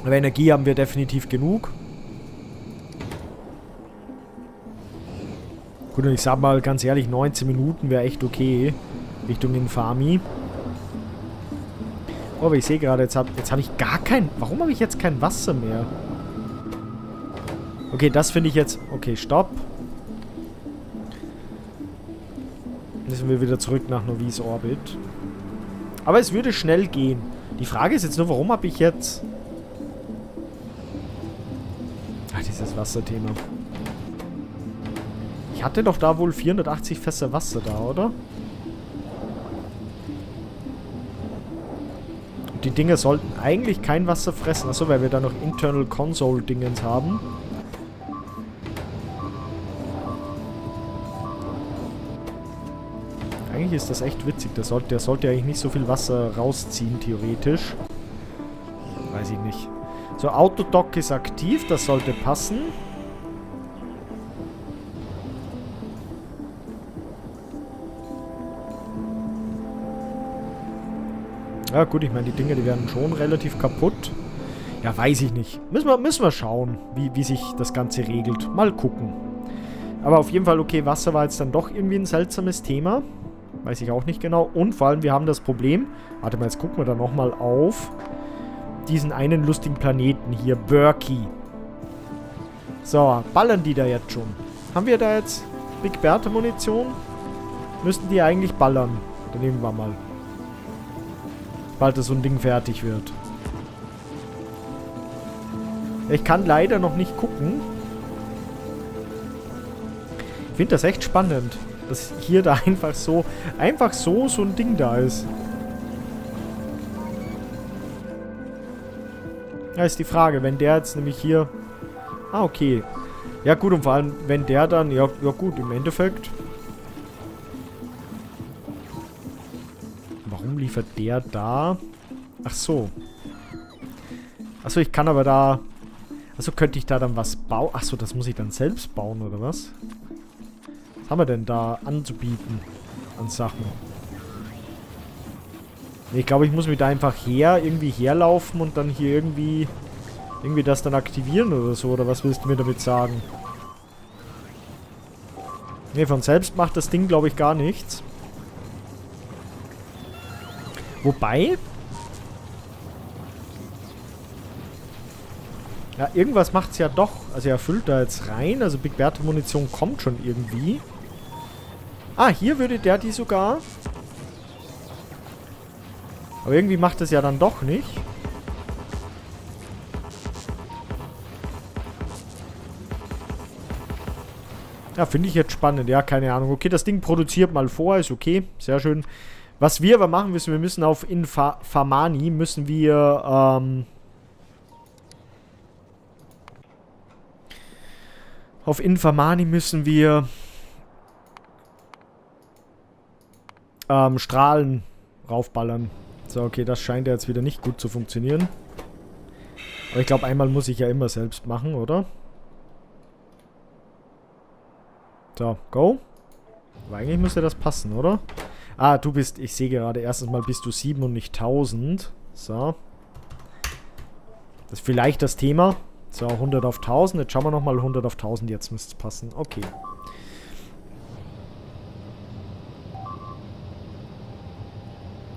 Aber Energie haben wir definitiv genug. Gut, und ich sag mal ganz ehrlich, 19 Minuten wäre echt okay. Richtung Infami. Oh, aber ich sehe gerade, jetzt habe jetzt hab ich gar kein... Warum habe ich jetzt kein Wasser mehr? Okay, das finde ich jetzt... Okay, stopp. Müssen wir wieder zurück nach Novice Orbit. Aber es würde schnell gehen. Die Frage ist jetzt nur, warum habe ich jetzt... Ach, dieses Wasserthema. Ich hatte doch da wohl 480 Fässer Wasser da, oder? Die Dinge sollten eigentlich kein Wasser fressen. Achso, weil wir da noch Internal Console Dingens haben. Eigentlich ist das echt witzig. Der sollte, der sollte eigentlich nicht so viel Wasser rausziehen, theoretisch. Weiß ich nicht. So, Autodock ist aktiv. Das sollte passen. Ja gut, ich meine, die Dinge, die werden schon relativ kaputt. Ja, weiß ich nicht. Müssen wir, müssen wir schauen, wie, wie sich das Ganze regelt. Mal gucken. Aber auf jeden Fall, okay, Wasser war jetzt dann doch irgendwie ein seltsames Thema. Weiß ich auch nicht genau. Und vor allem, wir haben das Problem... Warte mal, jetzt gucken wir da nochmal auf. Diesen einen lustigen Planeten hier, Berkey. So, ballern die da jetzt schon? Haben wir da jetzt Big Bertha Munition? Müssten die eigentlich ballern. Dann nehmen wir mal bald so ein Ding fertig wird. Ich kann leider noch nicht gucken. Ich finde das echt spannend, dass hier da einfach so, einfach so so ein Ding da ist. Ja, ist die Frage, wenn der jetzt nämlich hier... Ah, okay. Ja gut, und vor allem, wenn der dann... Ja, ja gut, im Endeffekt liefert der da? Ach so. Ach so, ich kann aber da... Also könnte ich da dann was bauen? Ach so, das muss ich dann selbst bauen, oder was? Haben wir denn da anzubieten an Sachen? Ich glaube, ich muss mich da einfach her, irgendwie herlaufen und dann hier irgendwie... Irgendwie das dann aktivieren oder so, oder was willst du mir damit sagen? Ne, von selbst macht das Ding, glaube ich, gar nichts. Wobei... Ja, irgendwas macht es ja doch. Also er füllt da jetzt rein. Also Big Bertha Munition kommt schon irgendwie. Ah, hier würde der die sogar... Aber irgendwie macht es ja dann doch nicht. Ja, finde ich jetzt spannend. Ja, keine Ahnung. Okay, das Ding produziert mal vor. Ist okay. Sehr schön. Was wir aber machen müssen, wir müssen auf Infamani, müssen wir, ähm, Auf Infamani müssen wir ähm, Strahlen raufballern. So, okay, das scheint ja jetzt wieder nicht gut zu funktionieren. Aber ich glaube, einmal muss ich ja immer selbst machen, oder? So, go. Aber eigentlich müsste das passen, oder? Ah, du bist, ich sehe gerade, erstens mal bist du 7 und nicht 1000. So. Das ist vielleicht das Thema. So, 100 auf 1000. Jetzt schauen wir nochmal 100 auf 1000. Jetzt müsste es passen. Okay.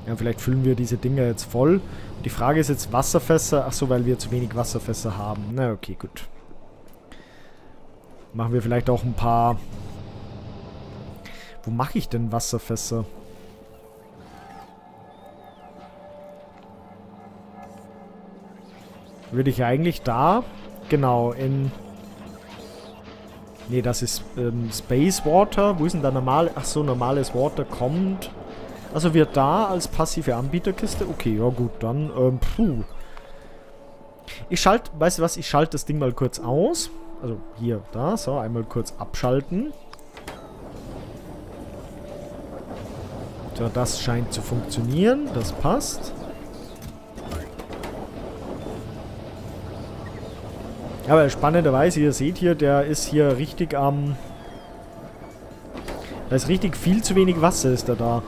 Ja, vielleicht füllen wir diese Dinger jetzt voll. Und die Frage ist jetzt Wasserfässer. Achso, weil wir zu wenig Wasserfässer haben. Na, okay, gut. Machen wir vielleicht auch ein paar... Wo mache ich denn Wasserfässer? Würde ich eigentlich da, genau, in... Ne, das ist ähm, Space Water. Wo ist denn da normal? Ach so, normales Water kommt. Also wird da als passive Anbieterkiste? Okay, ja gut, dann, ähm, puh. Ich schalte, weißt du was, ich schalte das Ding mal kurz aus. Also hier, da, so, einmal kurz abschalten. So, das scheint zu funktionieren, das passt. Aber spannenderweise, ihr seht hier, der ist hier richtig am... Ähm, da ist richtig viel zu wenig Wasser ist da da.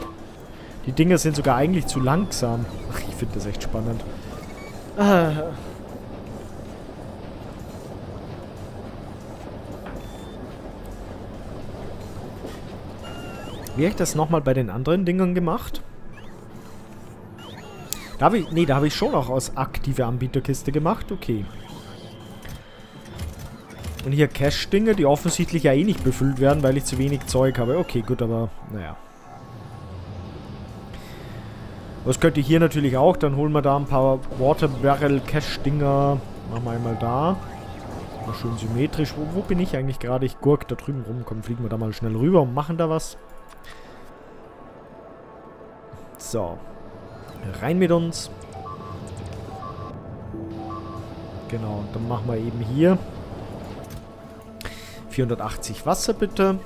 Die Dinger sind sogar eigentlich zu langsam. Ach, ich finde das echt spannend. Ah. Wie habe ich das nochmal bei den anderen Dingern gemacht? Da habe ich... Nee, da habe ich schon auch aus aktive Anbieterkiste gemacht. Okay. Und hier Cash-Dinge, die offensichtlich ja eh nicht befüllt werden, weil ich zu wenig Zeug habe. Okay, gut, aber naja. Das könnt ihr hier natürlich auch. Dann holen wir da ein paar Water Barrel Cash Dinger. Machen wir einmal da. Mal schön symmetrisch. Wo, wo bin ich eigentlich gerade? Ich gurk da drüben rum. Komm, fliegen wir da mal schnell rüber und machen da was. So. Rein mit uns. Genau, dann machen wir eben hier 480 Wasser bitte.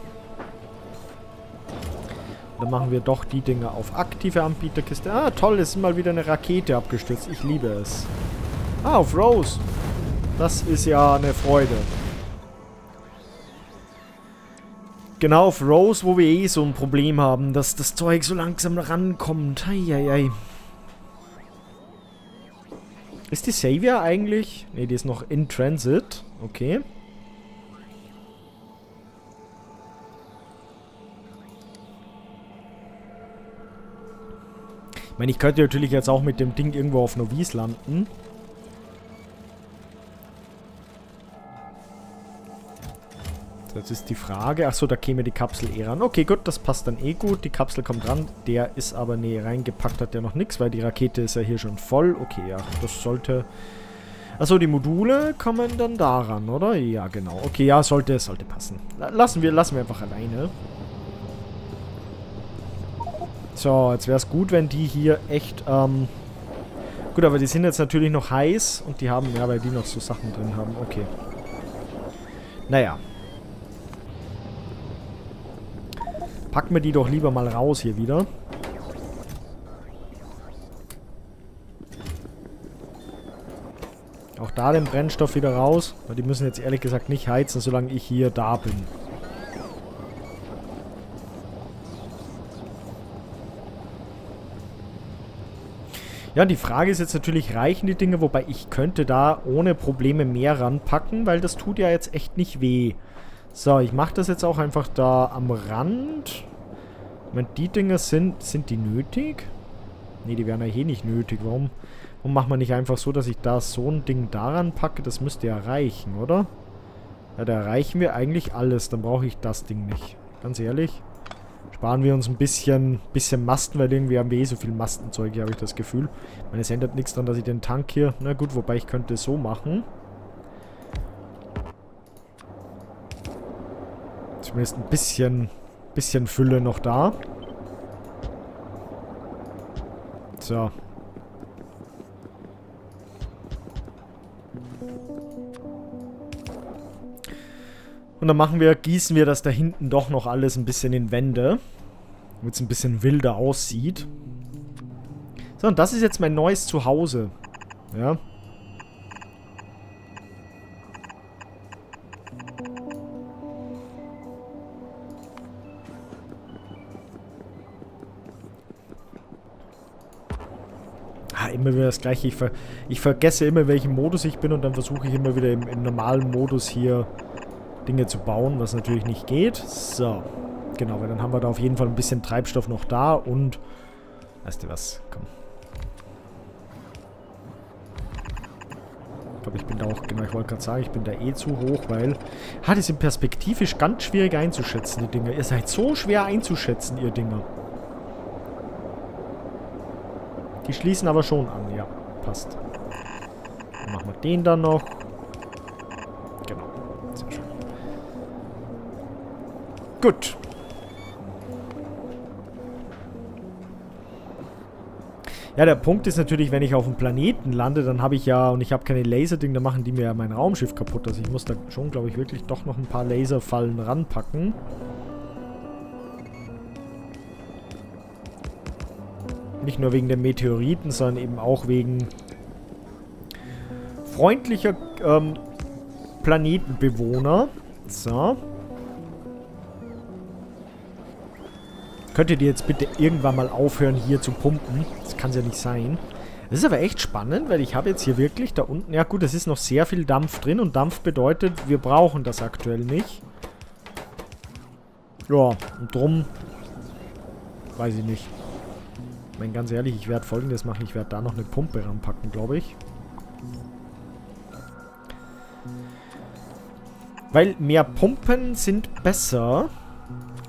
Dann machen wir doch die Dinge auf aktive Anbieterkiste. Ah, toll, es ist mal wieder eine Rakete abgestürzt. Ich liebe es. Ah, auf Rose. Das ist ja eine Freude. Genau auf Rose, wo wir eh so ein Problem haben, dass das Zeug so langsam rankommt. Eieiei. Ist die Savior eigentlich? Ne, die ist noch in Transit. Okay. Ich meine, ich könnte natürlich jetzt auch mit dem Ding irgendwo auf Novice landen. Das ist die Frage. Achso, da käme die Kapsel eh ran. Okay, gut, das passt dann eh gut. Die Kapsel kommt ran. Der ist aber, nee, reingepackt hat der noch nichts, weil die Rakete ist ja hier schon voll. Okay, ja, das sollte... Achso, die Module kommen dann daran, oder? Ja, genau. Okay, ja, sollte, sollte passen. Lassen wir, lassen wir einfach alleine. So, jetzt wäre es gut, wenn die hier echt, ähm... Gut, aber die sind jetzt natürlich noch heiß und die haben, ja, weil die noch so Sachen drin haben. Okay. Naja. Packen wir die doch lieber mal raus hier wieder. Auch da den Brennstoff wieder raus. Weil die müssen jetzt ehrlich gesagt nicht heizen, solange ich hier da bin. Ja, die Frage ist jetzt natürlich, reichen die Dinge? Wobei ich könnte da ohne Probleme mehr ranpacken, weil das tut ja jetzt echt nicht weh. So, ich mache das jetzt auch einfach da am Rand. Moment, die Dinger sind, sind die nötig? Ne, die wären ja hier nicht nötig. Warum, warum macht man nicht einfach so, dass ich da so ein Ding daran packe? Das müsste ja reichen, oder? Ja, da erreichen wir eigentlich alles. Dann brauche ich das Ding nicht. Ganz ehrlich sparen wir uns ein bisschen, bisschen Masten, weil irgendwie haben wir eh so viel Mastenzeug hier, habe ich das Gefühl. Ich meine, es ändert nichts daran, dass ich den Tank hier... Na gut, wobei ich könnte so machen. Zumindest ein bisschen, bisschen Fülle noch da. So. Und dann machen wir, gießen wir das da hinten doch noch alles ein bisschen in Wände. Damit es ein bisschen wilder aussieht. So, und das ist jetzt mein neues Zuhause. Ja. Ah, immer wieder das gleiche. Ich, ver ich vergesse immer, welchen Modus ich bin und dann versuche ich immer wieder im, im normalen Modus hier Dinge zu bauen, was natürlich nicht geht. So, genau, weil dann haben wir da auf jeden Fall ein bisschen Treibstoff noch da und... Weißt du was, komm. Ich glaube, ich bin da auch, genau, ich wollte gerade sagen, ich bin da eh zu hoch, weil... Ha, die sind perspektivisch ganz schwierig einzuschätzen, die Dinger. Ihr seid so schwer einzuschätzen, ihr Dinger. Die schließen aber schon an, ja, passt. Dann machen wir den dann noch. Gut. Ja, der Punkt ist natürlich, wenn ich auf dem Planeten lande, dann habe ich ja, und ich habe keine Laserding, dann machen die mir ja mein Raumschiff kaputt. Also ich muss da schon, glaube ich, wirklich doch noch ein paar Laserfallen ranpacken. Nicht nur wegen der Meteoriten, sondern eben auch wegen freundlicher ähm, Planetenbewohner. So. Könntet ihr jetzt bitte irgendwann mal aufhören, hier zu pumpen? Das kann es ja nicht sein. Das ist aber echt spannend, weil ich habe jetzt hier wirklich da unten... Ja gut, es ist noch sehr viel Dampf drin und Dampf bedeutet, wir brauchen das aktuell nicht. Ja, und drum... Weiß ich nicht. Ich meine, ganz ehrlich, ich werde folgendes machen. Ich werde da noch eine Pumpe ranpacken, glaube ich. Weil mehr Pumpen sind besser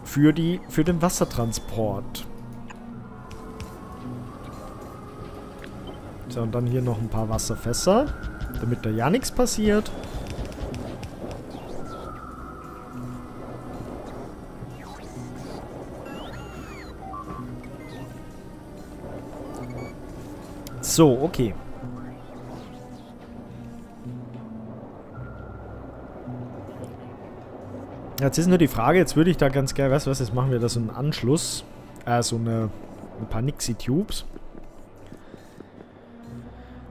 für, die, für den Wassertransport. So, und dann hier noch ein paar Wasserfässer, damit da ja nichts passiert. So, okay. Jetzt ist nur die Frage, jetzt würde ich da ganz gerne, weißt du was, jetzt machen wir da so einen Anschluss. Äh, so eine, ein paar Nixie-Tubes.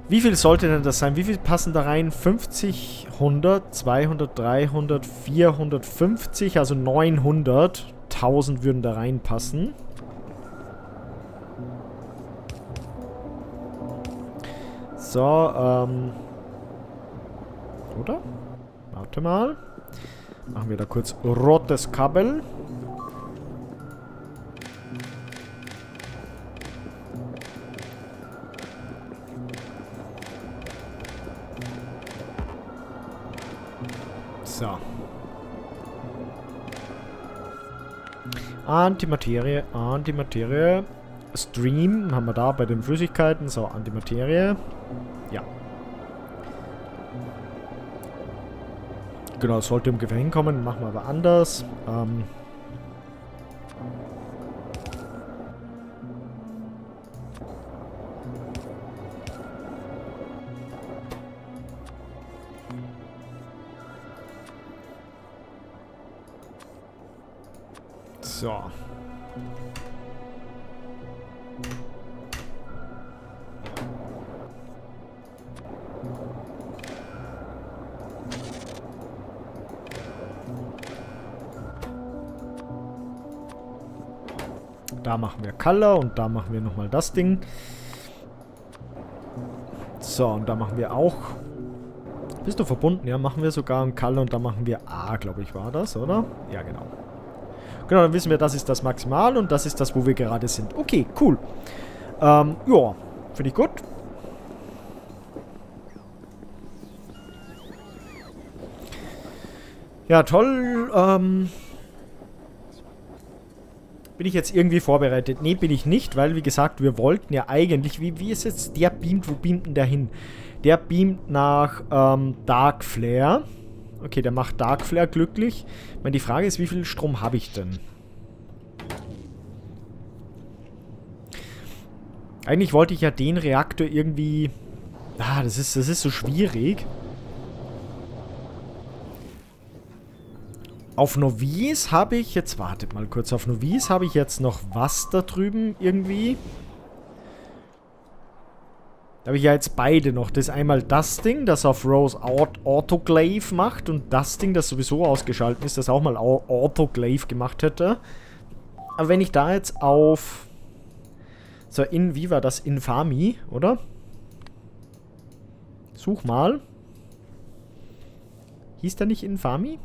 Wie viel sollte denn das sein? Wie viel passen da rein? 50, 100, 200, 300, 450, also 900. 1000 würden da reinpassen. So, ähm... Oder? Warte mal. Machen wir da kurz rotes Kabel. So. Antimaterie, Antimaterie. Stream haben wir da bei den Flüssigkeiten. So, Antimaterie. Ja. Genau, sollte ungefähr hinkommen. Machen wir aber anders. Ähm so. Da machen wir Color und da machen wir nochmal das Ding. So, und da machen wir auch... Bist du verbunden? Ja, machen wir sogar ein Color und da machen wir A, glaube ich, war das, oder? Ja, genau. Genau, dann wissen wir, das ist das Maximal und das ist das, wo wir gerade sind. Okay, cool. Ähm, ja, finde ich gut. Ja, toll. Ähm, bin ich jetzt irgendwie vorbereitet? Nee, bin ich nicht, weil, wie gesagt, wir wollten ja eigentlich... Wie, wie ist jetzt... Der beamt... Wo beamt denn der hin? Der beamt nach ähm, Dark Flare. Okay, der macht Dark Flare glücklich. Ich meine, die Frage ist, wie viel Strom habe ich denn? Eigentlich wollte ich ja den Reaktor irgendwie... Ah, das ist, das ist so schwierig. Auf Novice habe ich jetzt, wartet mal kurz, auf Novice habe ich jetzt noch was da drüben irgendwie. Da habe ich ja jetzt beide noch. Das ist einmal das Ding, das auf Rose Autoclave macht und das Ding, das sowieso ausgeschaltet ist, das auch mal Autoclave gemacht hätte. Aber wenn ich da jetzt auf... So, in, wie war das? Infami, oder? Such mal. Hieß der nicht Infami?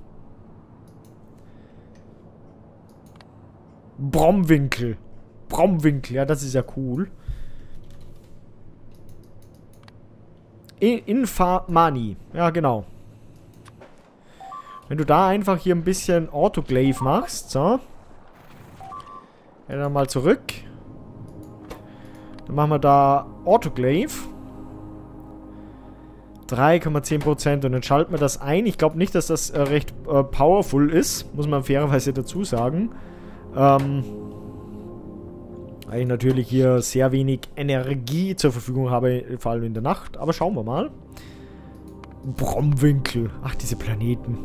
Bromwinkel. Bromwinkel, ja, das ist ja cool. Infamani. Ja, genau. Wenn du da einfach hier ein bisschen Autoclave machst, so. Ja, dann mal zurück. Dann machen wir da Autoclave. 3,10% und dann schalten wir das ein. Ich glaube nicht, dass das äh, recht äh, powerful ist, muss man fairerweise dazu sagen. Ähm, weil ich natürlich hier sehr wenig Energie zur Verfügung habe, vor allem in der Nacht. Aber schauen wir mal. Bromwinkel. Ach, diese Planeten.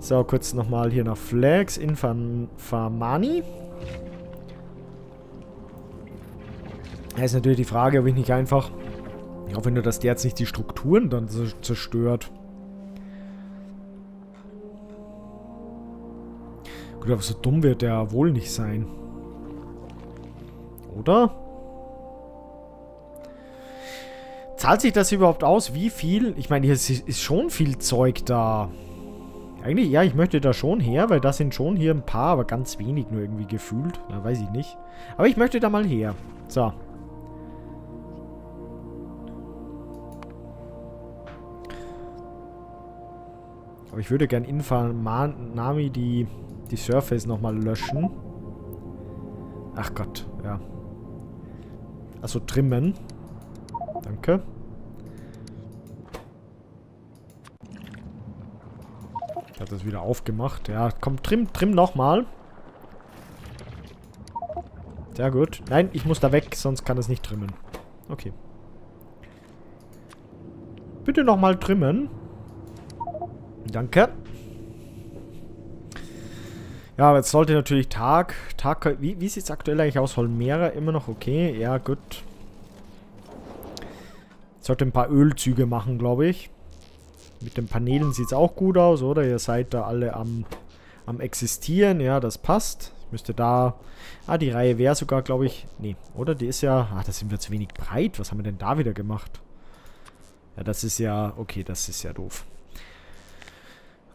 So, kurz nochmal hier nach Flags. Infamani. Da ist natürlich die Frage, ob ich nicht einfach... Ich hoffe nur, dass der jetzt nicht die Strukturen dann zerstört. Gut, aber so dumm wird der wohl nicht sein. Oder? Zahlt sich das überhaupt aus? Wie viel? Ich meine, hier ist, schon viel Zeug da. Eigentlich, ja, ich möchte da schon her, weil da sind schon hier ein paar, aber ganz wenig nur irgendwie gefühlt. Ja, weiß ich nicht. Aber ich möchte da mal her. So. Aber ich würde gern Infamami die die Surface nochmal löschen. Ach Gott, ja. Also trimmen. danke. Hat das wieder aufgemacht. Ja, komm, trim, trim nochmal. Sehr gut. Nein, ich muss da weg, sonst kann es nicht trimmen. Okay. Bitte nochmal trimmen. Danke. Ja, jetzt sollte natürlich Tag... Tag wie wie sieht es aktuell eigentlich aus? Holmera immer noch okay? Ja, gut. Sollte ein paar Ölzüge machen, glaube ich. Mit den Paneelen sieht es auch gut aus, oder? Ihr seid da alle am, am existieren. Ja, das passt. Ich müsste da... Ah, die Reihe wäre sogar, glaube ich... Nee, oder? Die ist ja... Ah, da sind wir zu wenig breit. Was haben wir denn da wieder gemacht? Ja, das ist ja... Okay, das ist ja doof.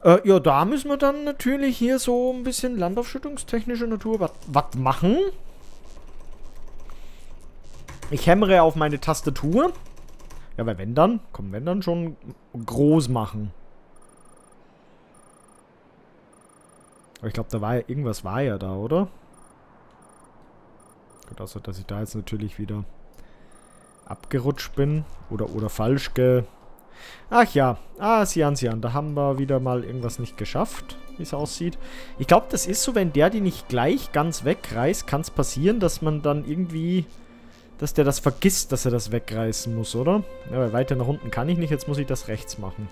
Äh, ja, da müssen wir dann natürlich hier so ein bisschen landaufschüttungstechnische Natur was machen. Ich hämmere auf meine Tastatur. Ja, weil wenn dann, komm, wenn dann schon groß machen. Aber ich glaube, da war ja, irgendwas war ja da, oder? Gut, außer dass ich da jetzt natürlich wieder abgerutscht bin. Oder, oder falsch ge Ach ja, ah, Sian Sian, da haben wir wieder mal irgendwas nicht geschafft, wie es aussieht. Ich glaube, das ist so, wenn der die nicht gleich ganz wegreißt, kann es passieren, dass man dann irgendwie, dass der das vergisst, dass er das wegreißen muss, oder? Ja, weil weiter nach unten kann ich nicht, jetzt muss ich das rechts machen.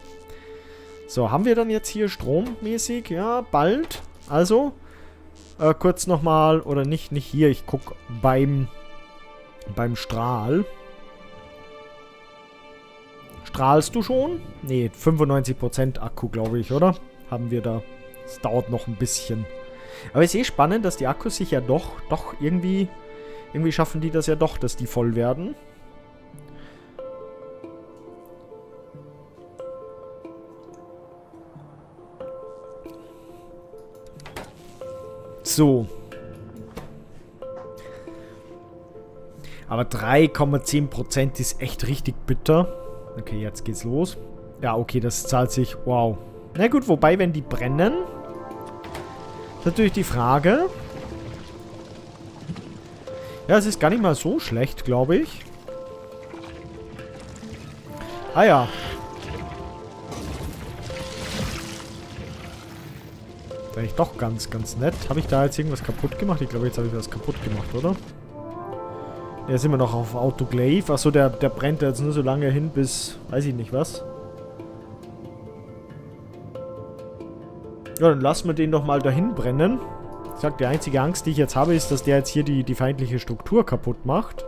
So, haben wir dann jetzt hier strommäßig? Ja, bald. Also, äh, kurz nochmal, oder nicht, nicht hier, ich gucke beim, beim Strahl. Strahlst du schon? Ne, 95% Akku, glaube ich, oder? Haben wir da. Es dauert noch ein bisschen. Aber ich sehe spannend, dass die Akkus sich ja doch, doch irgendwie... Irgendwie schaffen die das ja doch, dass die voll werden. So. Aber 3,10% ist echt richtig bitter. Okay, jetzt geht's los. Ja, okay, das zahlt sich. Wow. Na gut, wobei, wenn die brennen, ist natürlich die Frage. Ja, es ist gar nicht mal so schlecht, glaube ich. Ah ja. Eigentlich doch ganz, ganz nett. Habe ich da jetzt irgendwas kaputt gemacht? Ich glaube, jetzt habe ich was kaputt gemacht, oder? Der ist immer noch auf Autoclave. Achso, der, der brennt jetzt nur so lange hin, bis... Weiß ich nicht was. Ja, dann lassen wir den doch mal dahin brennen. Ich sag, die einzige Angst, die ich jetzt habe, ist, dass der jetzt hier die, die feindliche Struktur kaputt macht.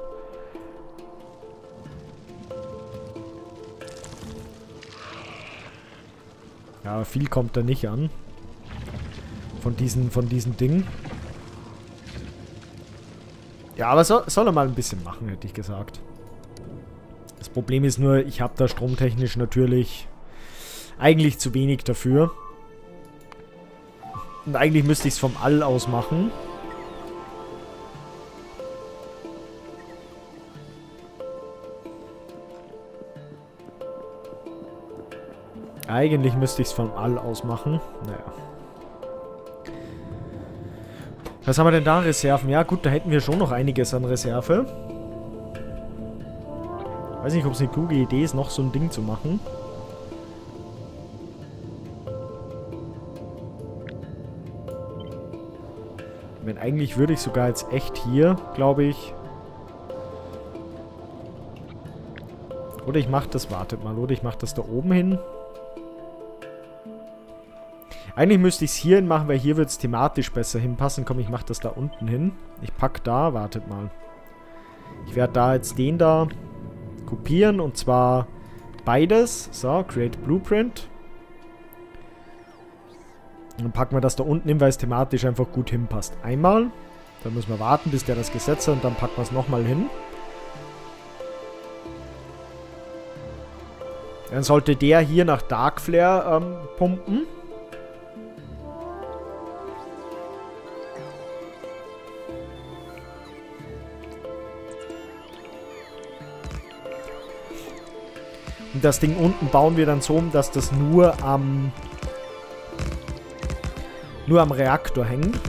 Ja, viel kommt da nicht an. Von diesen, von diesen Dingen. Ja, aber so, soll er mal ein bisschen machen, hätte ich gesagt. Das Problem ist nur, ich habe da stromtechnisch natürlich eigentlich zu wenig dafür. Und eigentlich müsste ich es vom All aus machen. Eigentlich müsste ich es vom All aus machen. Naja. Was haben wir denn da? Reserven? Ja gut, da hätten wir schon noch einiges an Reserve. Weiß nicht, ob es eine kluge Idee ist, noch so ein Ding zu machen. Wenn eigentlich würde ich sogar jetzt echt hier, glaube ich. Oder ich mache das, wartet mal, oder ich mache das da oben hin. Eigentlich müsste ich es hier hin machen, weil hier wird es thematisch besser hinpassen. Komm, ich mache das da unten hin. Ich packe da, wartet mal. Ich werde da jetzt den da kopieren und zwar beides. So, Create Blueprint. Dann packen wir das da unten hin, weil es thematisch einfach gut hinpasst. Einmal. Dann müssen wir warten, bis der das gesetzt hat und dann packen wir es nochmal hin. Dann sollte der hier nach Darkflare ähm, pumpen. Und das Ding unten bauen wir dann so um, dass das nur am... nur am Reaktor hängt.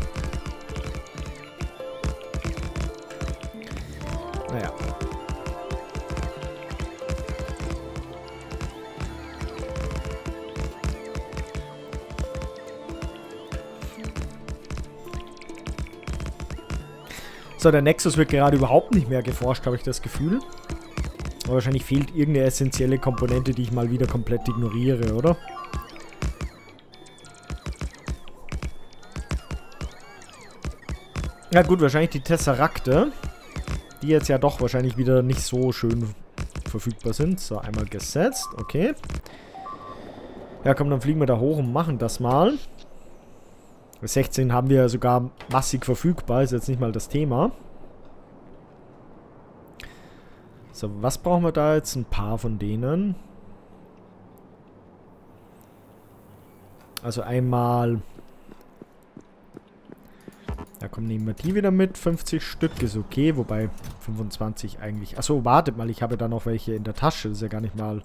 Naja. So, der Nexus wird gerade überhaupt nicht mehr geforscht, habe ich das Gefühl. Aber wahrscheinlich fehlt irgendeine essentielle Komponente, die ich mal wieder komplett ignoriere, oder? Ja gut, wahrscheinlich die Tesserakte. Die jetzt ja doch wahrscheinlich wieder nicht so schön verfügbar sind. So, einmal gesetzt. Okay. Ja, komm, dann fliegen wir da hoch und machen das mal. 16 haben wir sogar massig verfügbar. Ist jetzt nicht mal das Thema. So, was brauchen wir da jetzt? Ein paar von denen. Also einmal... Ja, komm, nehmen wir die wieder mit. 50 Stück ist okay, wobei 25 eigentlich... Achso, wartet mal, ich habe da noch welche in der Tasche. Das ist ja gar nicht mal...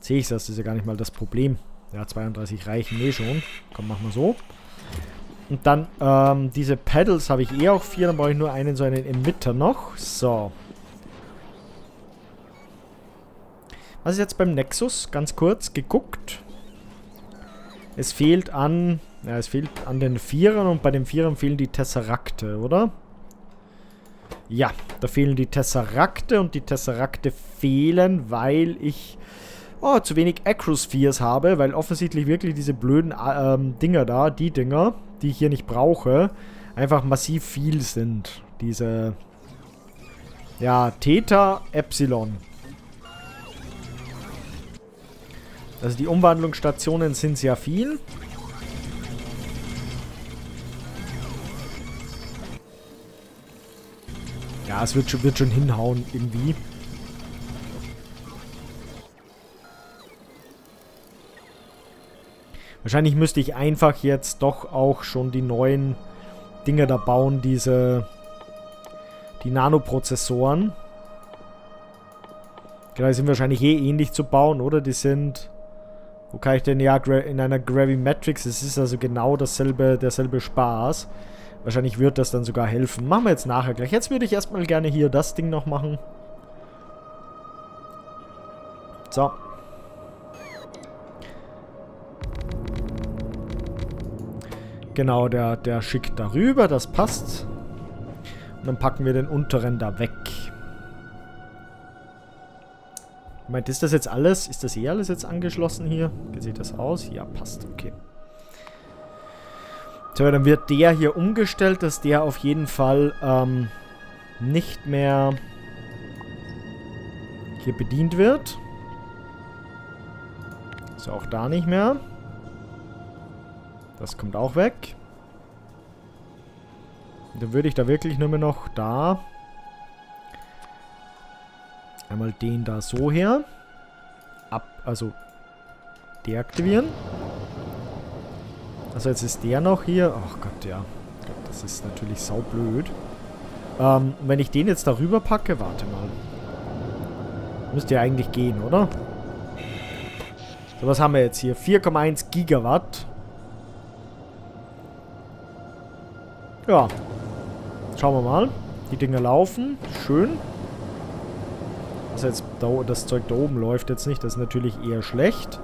Sehe ich das, das ist ja gar nicht mal das Problem. Ja, 32 reichen eh schon. Komm, machen wir so. Und dann, ähm, diese Pedals habe ich eh auch vier. Dann brauche ich nur einen so einen Emitter noch. So. Was ist jetzt beim Nexus? Ganz kurz geguckt. Es fehlt an... Ja, es fehlt an den Vierern und bei den Vierern fehlen die Tesserakte, oder? Ja, da fehlen die Tesserakte und die Tesserakte fehlen, weil ich oh, zu wenig Acrospheres habe, weil offensichtlich wirklich diese blöden ähm, Dinger da, die Dinger, die ich hier nicht brauche, einfach massiv viel sind. Diese, ja, Theta Epsilon. Also die Umwandlungsstationen sind sehr viel. Ja, es wird schon, wird schon hinhauen irgendwie. Wahrscheinlich müsste ich einfach jetzt doch auch schon die neuen Dinge da bauen, diese die Nanoprozessoren. Genau, die sind wahrscheinlich eh ähnlich zu bauen, oder? Die sind wo kann ich denn? Ja, in einer Gravimetrics. Es ist also genau dasselbe, derselbe Spaß. Wahrscheinlich wird das dann sogar helfen. Machen wir jetzt nachher gleich. Jetzt würde ich erstmal gerne hier das Ding noch machen. So. Genau, der, der schickt darüber. Das passt. Und dann packen wir den unteren da weg. Moment, ist das jetzt alles? Ist das eh alles jetzt angeschlossen hier? Wie sieht das aus? Ja, passt. Okay. So, dann wird der hier umgestellt, dass der auf jeden Fall ähm, nicht mehr hier bedient wird. So, auch da nicht mehr. Das kommt auch weg. Dann würde ich da wirklich nur mehr noch da Einmal den da so her. Ab, also deaktivieren. Also jetzt ist der noch hier. Ach Gott, ja. Das ist natürlich saublöd. Ähm, wenn ich den jetzt darüber packe, warte mal. Müsste ja eigentlich gehen, oder? So, was haben wir jetzt hier? 4,1 Gigawatt. Ja. Schauen wir mal. Die Dinger laufen. Schön dass jetzt das Zeug da oben läuft jetzt nicht, das ist natürlich eher schlecht.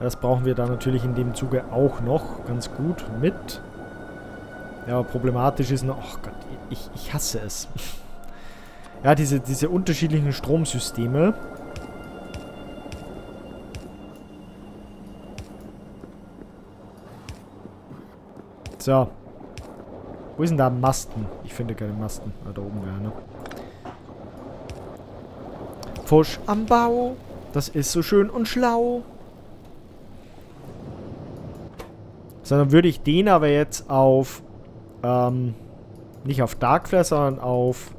Das brauchen wir da natürlich in dem Zuge auch noch ganz gut mit. Ja, aber problematisch ist noch... Ach Gott, ich, ich hasse es. ja, diese, diese unterschiedlichen Stromsysteme. So. Wo ist denn da Masten? Ich finde keine Masten. Ah, da oben wäre, ne? Pfusch am Bau. Das ist so schön und schlau. So, dann würde ich den aber jetzt auf, ähm, nicht auf Darkflare, sondern auf,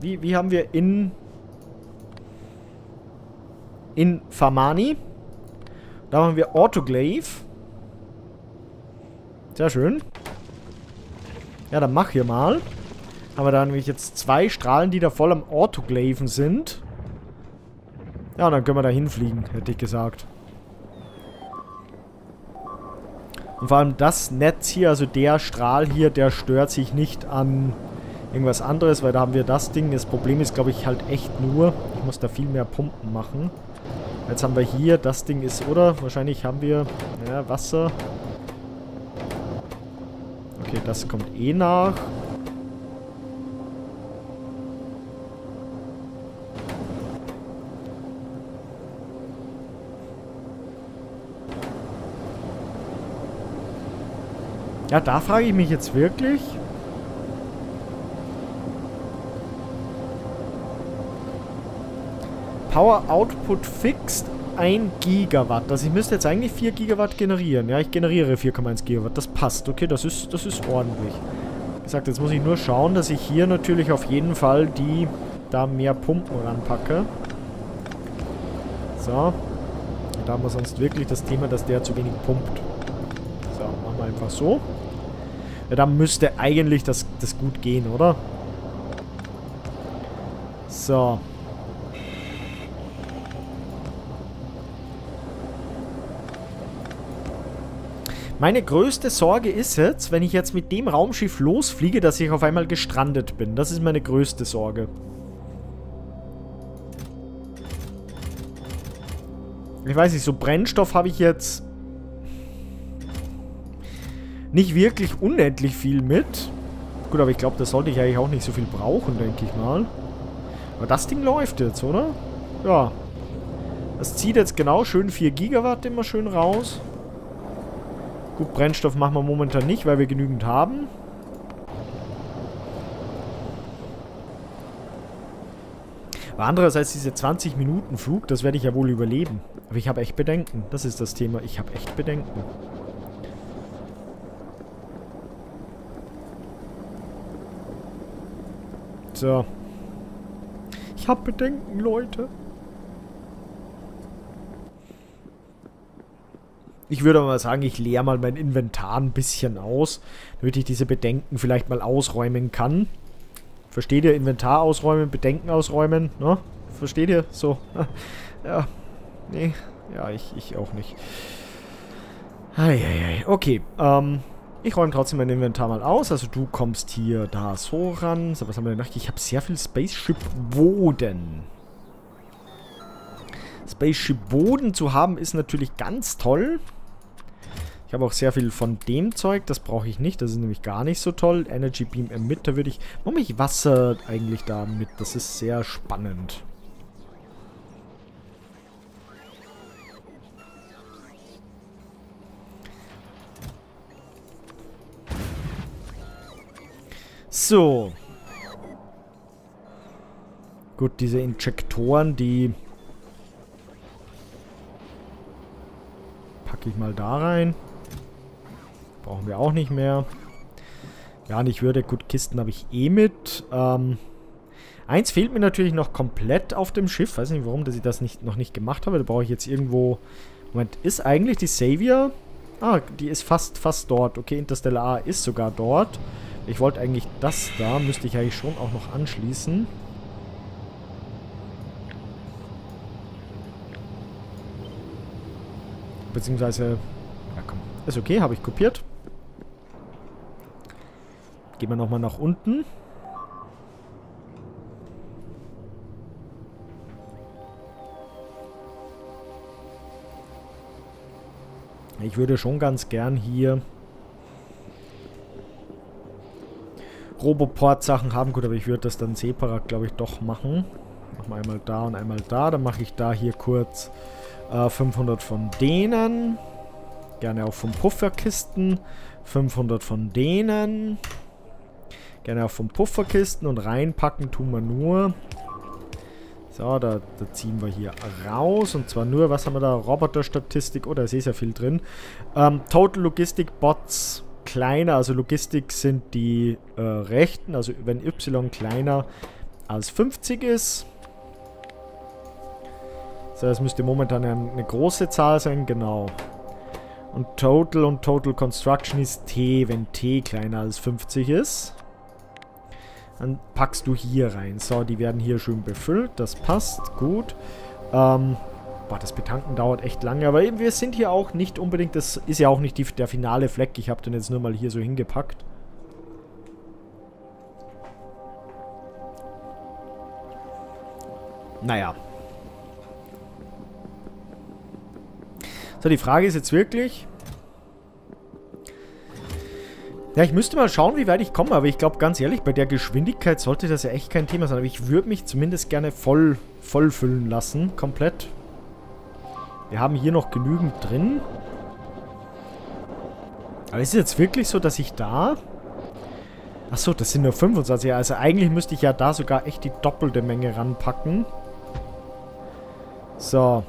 wie, wie haben wir in, in Famani. Da haben wir Autoglaive. Sehr schön. Ja, dann mach hier mal. Haben wir da nämlich jetzt zwei Strahlen, die da voll am Autoglaven sind. Ja, dann können wir da hinfliegen, hätte ich gesagt. Und vor allem das Netz hier, also der Strahl hier, der stört sich nicht an irgendwas anderes, weil da haben wir das Ding. Das Problem ist, glaube ich, halt echt nur, ich muss da viel mehr Pumpen machen. Jetzt haben wir hier, das Ding ist, oder? Wahrscheinlich haben wir, ja, Wasser. Okay, das kommt eh nach. Ja, da frage ich mich jetzt wirklich... Power Output Fixed 1 Gigawatt. Also ich müsste jetzt eigentlich 4 Gigawatt generieren. Ja, ich generiere 4,1 Gigawatt. Das passt. Okay, das ist, das ist ordentlich. Wie gesagt, jetzt muss ich nur schauen, dass ich hier natürlich auf jeden Fall die da mehr Pumpen ranpacke. So. Da haben wir sonst wirklich das Thema, dass der zu wenig pumpt. So, machen wir einfach so. Ja, dann müsste eigentlich das, das gut gehen, oder? So. Meine größte Sorge ist jetzt, wenn ich jetzt mit dem Raumschiff losfliege, dass ich auf einmal gestrandet bin. Das ist meine größte Sorge. Ich weiß nicht, so Brennstoff habe ich jetzt nicht wirklich unendlich viel mit. Gut, aber ich glaube, das sollte ich eigentlich auch nicht so viel brauchen, denke ich mal. Aber das Ding läuft jetzt, oder? Ja. Das zieht jetzt genau schön 4 Gigawatt immer schön raus. Gut, Brennstoff machen wir momentan nicht, weil wir genügend haben. Aber andererseits diese 20 Minuten Flug, das werde ich ja wohl überleben. Aber ich habe echt Bedenken. Das ist das Thema. Ich habe echt Bedenken. So. Ich habe Bedenken, Leute. Ich würde mal sagen, ich leere mal mein Inventar ein bisschen aus, damit ich diese Bedenken vielleicht mal ausräumen kann. Versteht ihr? Inventar ausräumen, Bedenken ausräumen, ne? Versteht ihr? So. ja. Nee. Ja, ich, ich auch nicht. Eieiei. Okay, ähm... Ich räume trotzdem mein Inventar mal aus. Also du kommst hier da so ran. So, was haben wir denn noch? Ich habe sehr viel Spaceship Boden. Spaceship Boden zu haben ist natürlich ganz toll. Ich habe auch sehr viel von dem Zeug. Das brauche ich nicht. Das ist nämlich gar nicht so toll. Energy Beam Emitter würde ich... Warum ich Wasser eigentlich da mit? Das ist sehr spannend. So. Gut, diese Injektoren, die packe ich mal da rein. Brauchen wir auch nicht mehr. Ja, nicht würde. Gut, Kisten habe ich eh mit. Ähm, eins fehlt mir natürlich noch komplett auf dem Schiff. Weiß nicht, warum dass ich das nicht, noch nicht gemacht habe. Da brauche ich jetzt irgendwo... Moment, ist eigentlich die Savior... Ah, die ist fast, fast dort. Okay, Interstellar ist sogar dort. Ich wollte eigentlich das da, müsste ich eigentlich schon auch noch anschließen. Beziehungsweise... Ja, komm. Ist okay, habe ich kopiert. Gehen wir nochmal nach unten. Ich würde schon ganz gern hier Roboport-Sachen haben. Gut, aber ich würde das dann separat, glaube ich, doch machen. Machen wir einmal da und einmal da. Dann mache ich da hier kurz äh, 500 von denen. Gerne auch von Pufferkisten. 500 von denen. Gerne auch vom Pufferkisten und reinpacken tun wir nur. So, da, da, ziehen wir hier raus. Und zwar nur, was haben wir da? Roboter-Statistik. Oh, da ist eh sehr viel drin. Ähm, Total Logistic Bots kleiner. Also Logistik sind die äh, rechten. Also wenn Y kleiner als 50 ist. So, das müsste momentan eine, eine große Zahl sein. Genau. Und Total und Total Construction ist T, wenn T kleiner als 50 ist. Dann packst du hier rein. So, die werden hier schön befüllt. Das passt. Gut. Ähm, boah, das Betanken dauert echt lange. Aber eben, wir sind hier auch nicht unbedingt... Das ist ja auch nicht die, der finale Fleck. Ich habe den jetzt nur mal hier so hingepackt. Naja. So, die Frage ist jetzt wirklich... Ja, ich müsste mal schauen, wie weit ich komme, aber ich glaube ganz ehrlich, bei der Geschwindigkeit sollte das ja echt kein Thema sein. Aber ich würde mich zumindest gerne voll, voll füllen lassen, komplett. Wir haben hier noch genügend drin. Aber ist es jetzt wirklich so, dass ich da... Achso, das sind nur 25. Also eigentlich müsste ich ja da sogar echt die doppelte Menge ranpacken. So.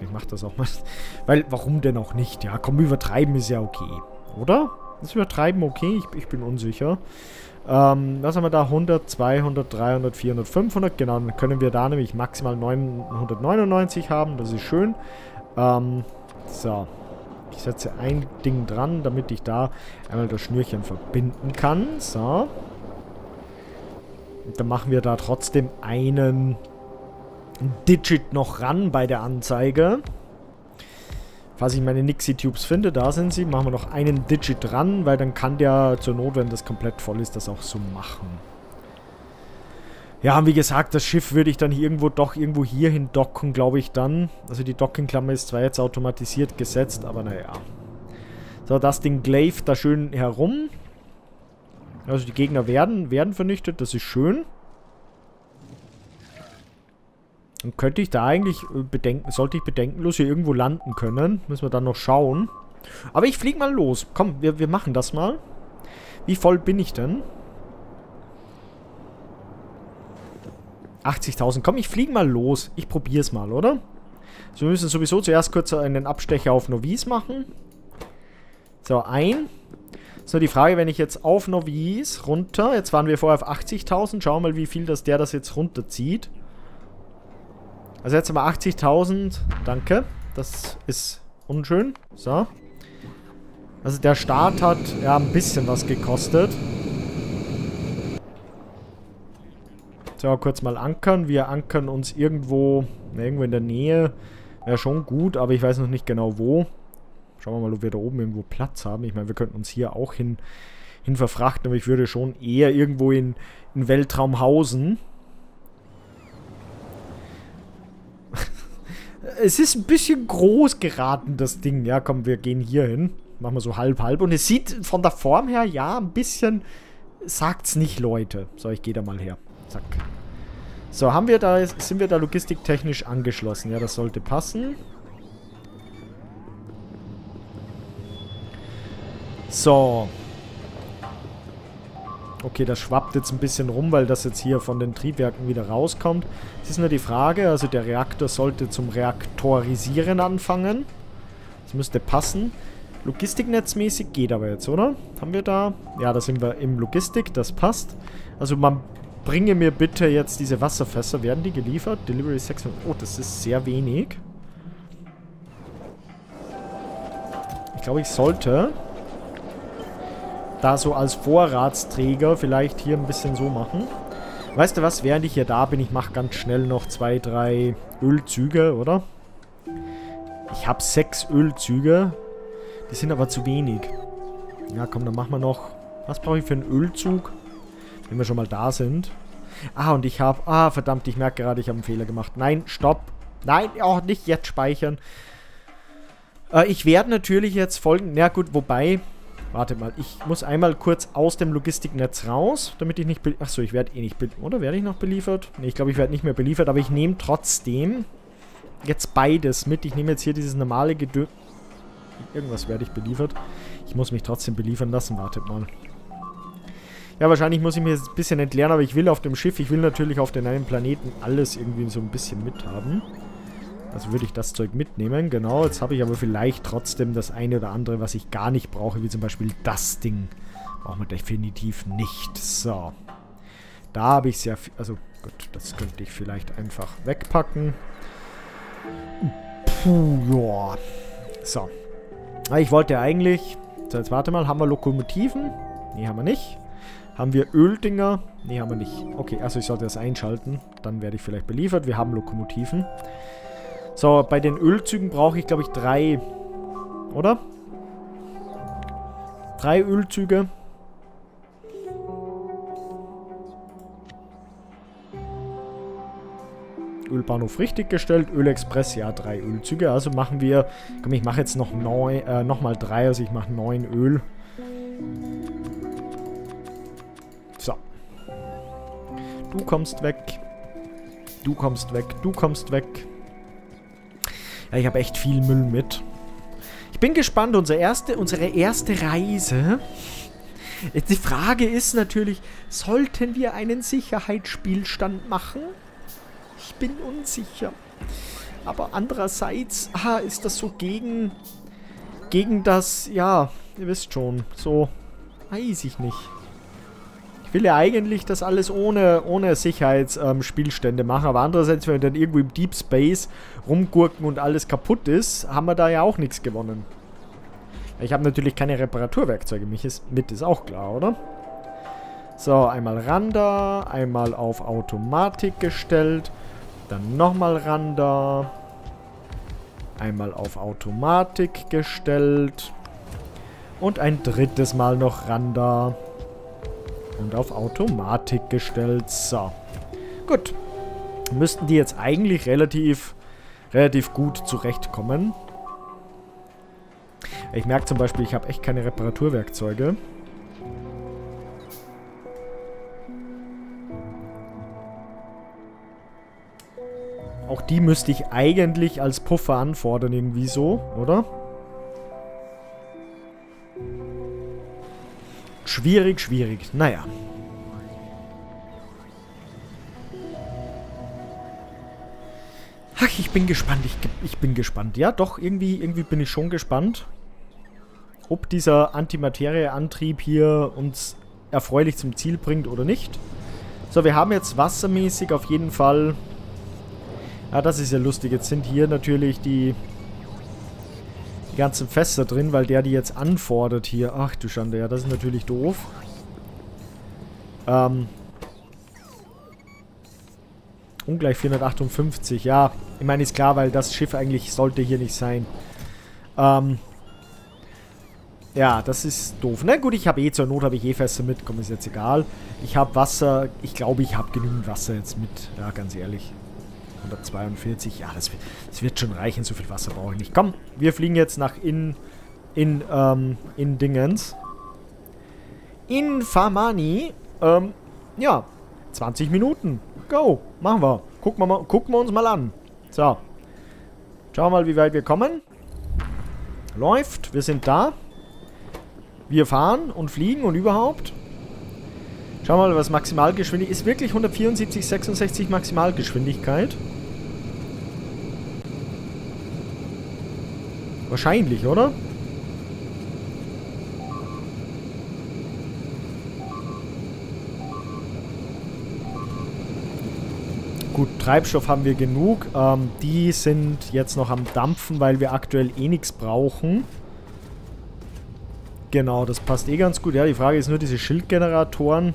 Ich mach das auch mal. Weil, warum denn auch nicht? Ja, komm, übertreiben ist ja okay. Oder? Ist übertreiben okay? Ich, ich bin unsicher. Ähm, was haben wir da? 100, 200, 300, 400, 500. Genau, dann können wir da nämlich maximal 999 haben. Das ist schön. Ähm, so. Ich setze ein Ding dran, damit ich da einmal das Schnürchen verbinden kann. So. Dann machen wir da trotzdem einen Digit noch ran bei der Anzeige. Falls ich meine Nixie-Tubes finde, da sind sie, machen wir noch einen Digit ran, weil dann kann der zur Not, wenn das komplett voll ist, das auch so machen. Ja, wie gesagt, das Schiff würde ich dann irgendwo doch irgendwo hierhin docken, glaube ich dann. Also die Dockingklammer ist zwar jetzt automatisiert gesetzt, aber naja. So, das Ding glaive da schön herum. Also die Gegner werden, werden vernichtet, das ist schön. Dann könnte ich da eigentlich äh, bedenken, sollte ich bedenkenlos hier irgendwo landen können. Müssen wir dann noch schauen. Aber ich fliege mal los. Komm, wir, wir machen das mal. Wie voll bin ich denn? 80.000. Komm, ich fliege mal los. Ich probiere es mal, oder? So, wir müssen sowieso zuerst kurz einen Abstecher auf Novice machen. So, ein. So, die Frage, wenn ich jetzt auf Novice runter, jetzt waren wir vorher auf 80.000, schauen wir mal, wie viel das der das jetzt runterzieht. Also jetzt haben wir 80.000, danke. Das ist unschön. So. Also der Start hat ja ein bisschen was gekostet. So, kurz mal ankern. Wir ankern uns irgendwo, irgendwo in der Nähe. Wäre schon gut, aber ich weiß noch nicht genau wo. Schauen wir mal, ob wir da oben irgendwo Platz haben. Ich meine, wir könnten uns hier auch hin, hin verfrachten, aber ich würde schon eher irgendwo in, in Weltraum hausen. Es ist ein bisschen groß geraten, das Ding. Ja, komm, wir gehen hier hin. Machen wir so halb, halb. Und es sieht von der Form her, ja, ein bisschen... Sagt's nicht, Leute. So, ich gehe da mal her. Zack. So, haben wir da, sind wir da logistiktechnisch angeschlossen? Ja, das sollte passen. So. Okay, das schwappt jetzt ein bisschen rum, weil das jetzt hier von den Triebwerken wieder rauskommt. Es ist nur die Frage, also der Reaktor sollte zum Reaktorisieren anfangen. Das müsste passen. Logistiknetzmäßig geht aber jetzt, oder? Haben wir da? Ja, da sind wir im Logistik, das passt. Also man bringe mir bitte jetzt diese Wasserfässer. Werden die geliefert? Delivery 600. Oh, das ist sehr wenig. Ich glaube, ich sollte da so als Vorratsträger vielleicht hier ein bisschen so machen. Weißt du was, während ich hier da bin, ich mache ganz schnell noch zwei, drei Ölzüge, oder? Ich habe sechs Ölzüge. Die sind aber zu wenig. Ja, komm, dann machen wir noch... Was brauche ich für einen Ölzug? Wenn wir schon mal da sind. Ah, und ich habe... Ah, verdammt, ich merke gerade, ich habe einen Fehler gemacht. Nein, stopp. Nein, auch nicht jetzt speichern. Äh, ich werde natürlich jetzt folgen... Na gut, wobei... Warte mal, ich muss einmal kurz aus dem Logistiknetz raus, damit ich nicht... Achso, ich werde eh nicht... Oder werde ich noch beliefert? Ne, ich glaube, ich werde nicht mehr beliefert, aber ich nehme trotzdem jetzt beides mit. Ich nehme jetzt hier dieses normale Gedö... Irgendwas werde ich beliefert. Ich muss mich trotzdem beliefern lassen. Wartet mal. Ja, wahrscheinlich muss ich mir jetzt ein bisschen entleeren, aber ich will auf dem Schiff, ich will natürlich auf den einen Planeten alles irgendwie so ein bisschen mithaben. Also würde ich das Zeug mitnehmen. Genau, jetzt habe ich aber vielleicht trotzdem das eine oder andere, was ich gar nicht brauche, wie zum Beispiel das Ding. Brauchen wir definitiv nicht. So. Da habe ich sehr viel... Also gut, das könnte ich vielleicht einfach wegpacken. Puh, ja. So. Ich wollte eigentlich... So, jetzt warte mal. Haben wir Lokomotiven? Nee, haben wir nicht. Haben wir Öldinger? Nee, haben wir nicht. Okay, also ich sollte das einschalten. Dann werde ich vielleicht beliefert. Wir haben Lokomotiven. So, bei den Ölzügen brauche ich, glaube ich, drei. Oder? Drei Ölzüge. Ölbahnhof richtig gestellt. Ölexpress, ja, drei Ölzüge. Also machen wir... Komm, ich mache jetzt noch neun, äh, nochmal drei. Also ich mache neun Öl. So. Du kommst weg. Du kommst weg. Du kommst weg. Ja, ich habe echt viel Müll mit. Ich bin gespannt, unsere erste, unsere erste Reise. Die Frage ist natürlich, sollten wir einen Sicherheitsspielstand machen? Ich bin unsicher. Aber andererseits ah, ist das so gegen, gegen das, ja, ihr wisst schon, so, weiß ich nicht. Ich will ja eigentlich das alles ohne, ohne Sicherheitsspielstände ähm, machen, aber andererseits, wenn wir dann irgendwo im Deep Space rumgurken und alles kaputt ist, haben wir da ja auch nichts gewonnen. Ich habe natürlich keine Reparaturwerkzeuge mit, ist auch klar, oder? So, einmal ran da, einmal auf Automatik gestellt, dann nochmal ran da, einmal auf Automatik gestellt und ein drittes Mal noch ran da und auf Automatik gestellt. So, gut. Müssten die jetzt eigentlich relativ, relativ gut zurechtkommen. Ich merke zum Beispiel, ich habe echt keine Reparaturwerkzeuge. Auch die müsste ich eigentlich als Puffer anfordern, irgendwie so, oder? Schwierig, schwierig. Naja. Ach, ich bin gespannt. Ich, ich bin gespannt. Ja, doch, irgendwie, irgendwie bin ich schon gespannt ob dieser Antimaterieantrieb hier uns erfreulich zum Ziel bringt oder nicht. So, wir haben jetzt wassermäßig auf jeden Fall... Ja, das ist ja lustig. Jetzt sind hier natürlich die, die ganzen Fässer drin, weil der die jetzt anfordert hier. Ach du Schande, ja, das ist natürlich doof. Ähm... Ungleich 458, ja. Ich meine, ist klar, weil das Schiff eigentlich sollte hier nicht sein. Ähm... Ja, das ist doof. Na gut, ich habe eh zur Not habe ich eh Fässer mit. Komm, ist jetzt egal. Ich habe Wasser. Ich glaube, ich habe genügend Wasser jetzt mit. Ja, ganz ehrlich. 142. Ja, das, das wird schon reichen. So viel Wasser brauche ich nicht. Komm, wir fliegen jetzt nach in... In, ähm, in Dingens. In Famani. Ähm, ja. 20 Minuten. Go. Machen wir. Gucken wir, mal, gucken wir uns mal an. So. Schauen wir mal, wie weit wir kommen. Läuft. Wir sind da. Wir fahren und fliegen und überhaupt. Schauen wir mal, was Maximalgeschwindigkeit ist. Wirklich 174, 66 Maximalgeschwindigkeit. Wahrscheinlich, oder? Gut, Treibstoff haben wir genug. Ähm, die sind jetzt noch am Dampfen, weil wir aktuell eh nichts brauchen. Genau, das passt eh ganz gut. Ja, die Frage ist nur diese Schildgeneratoren.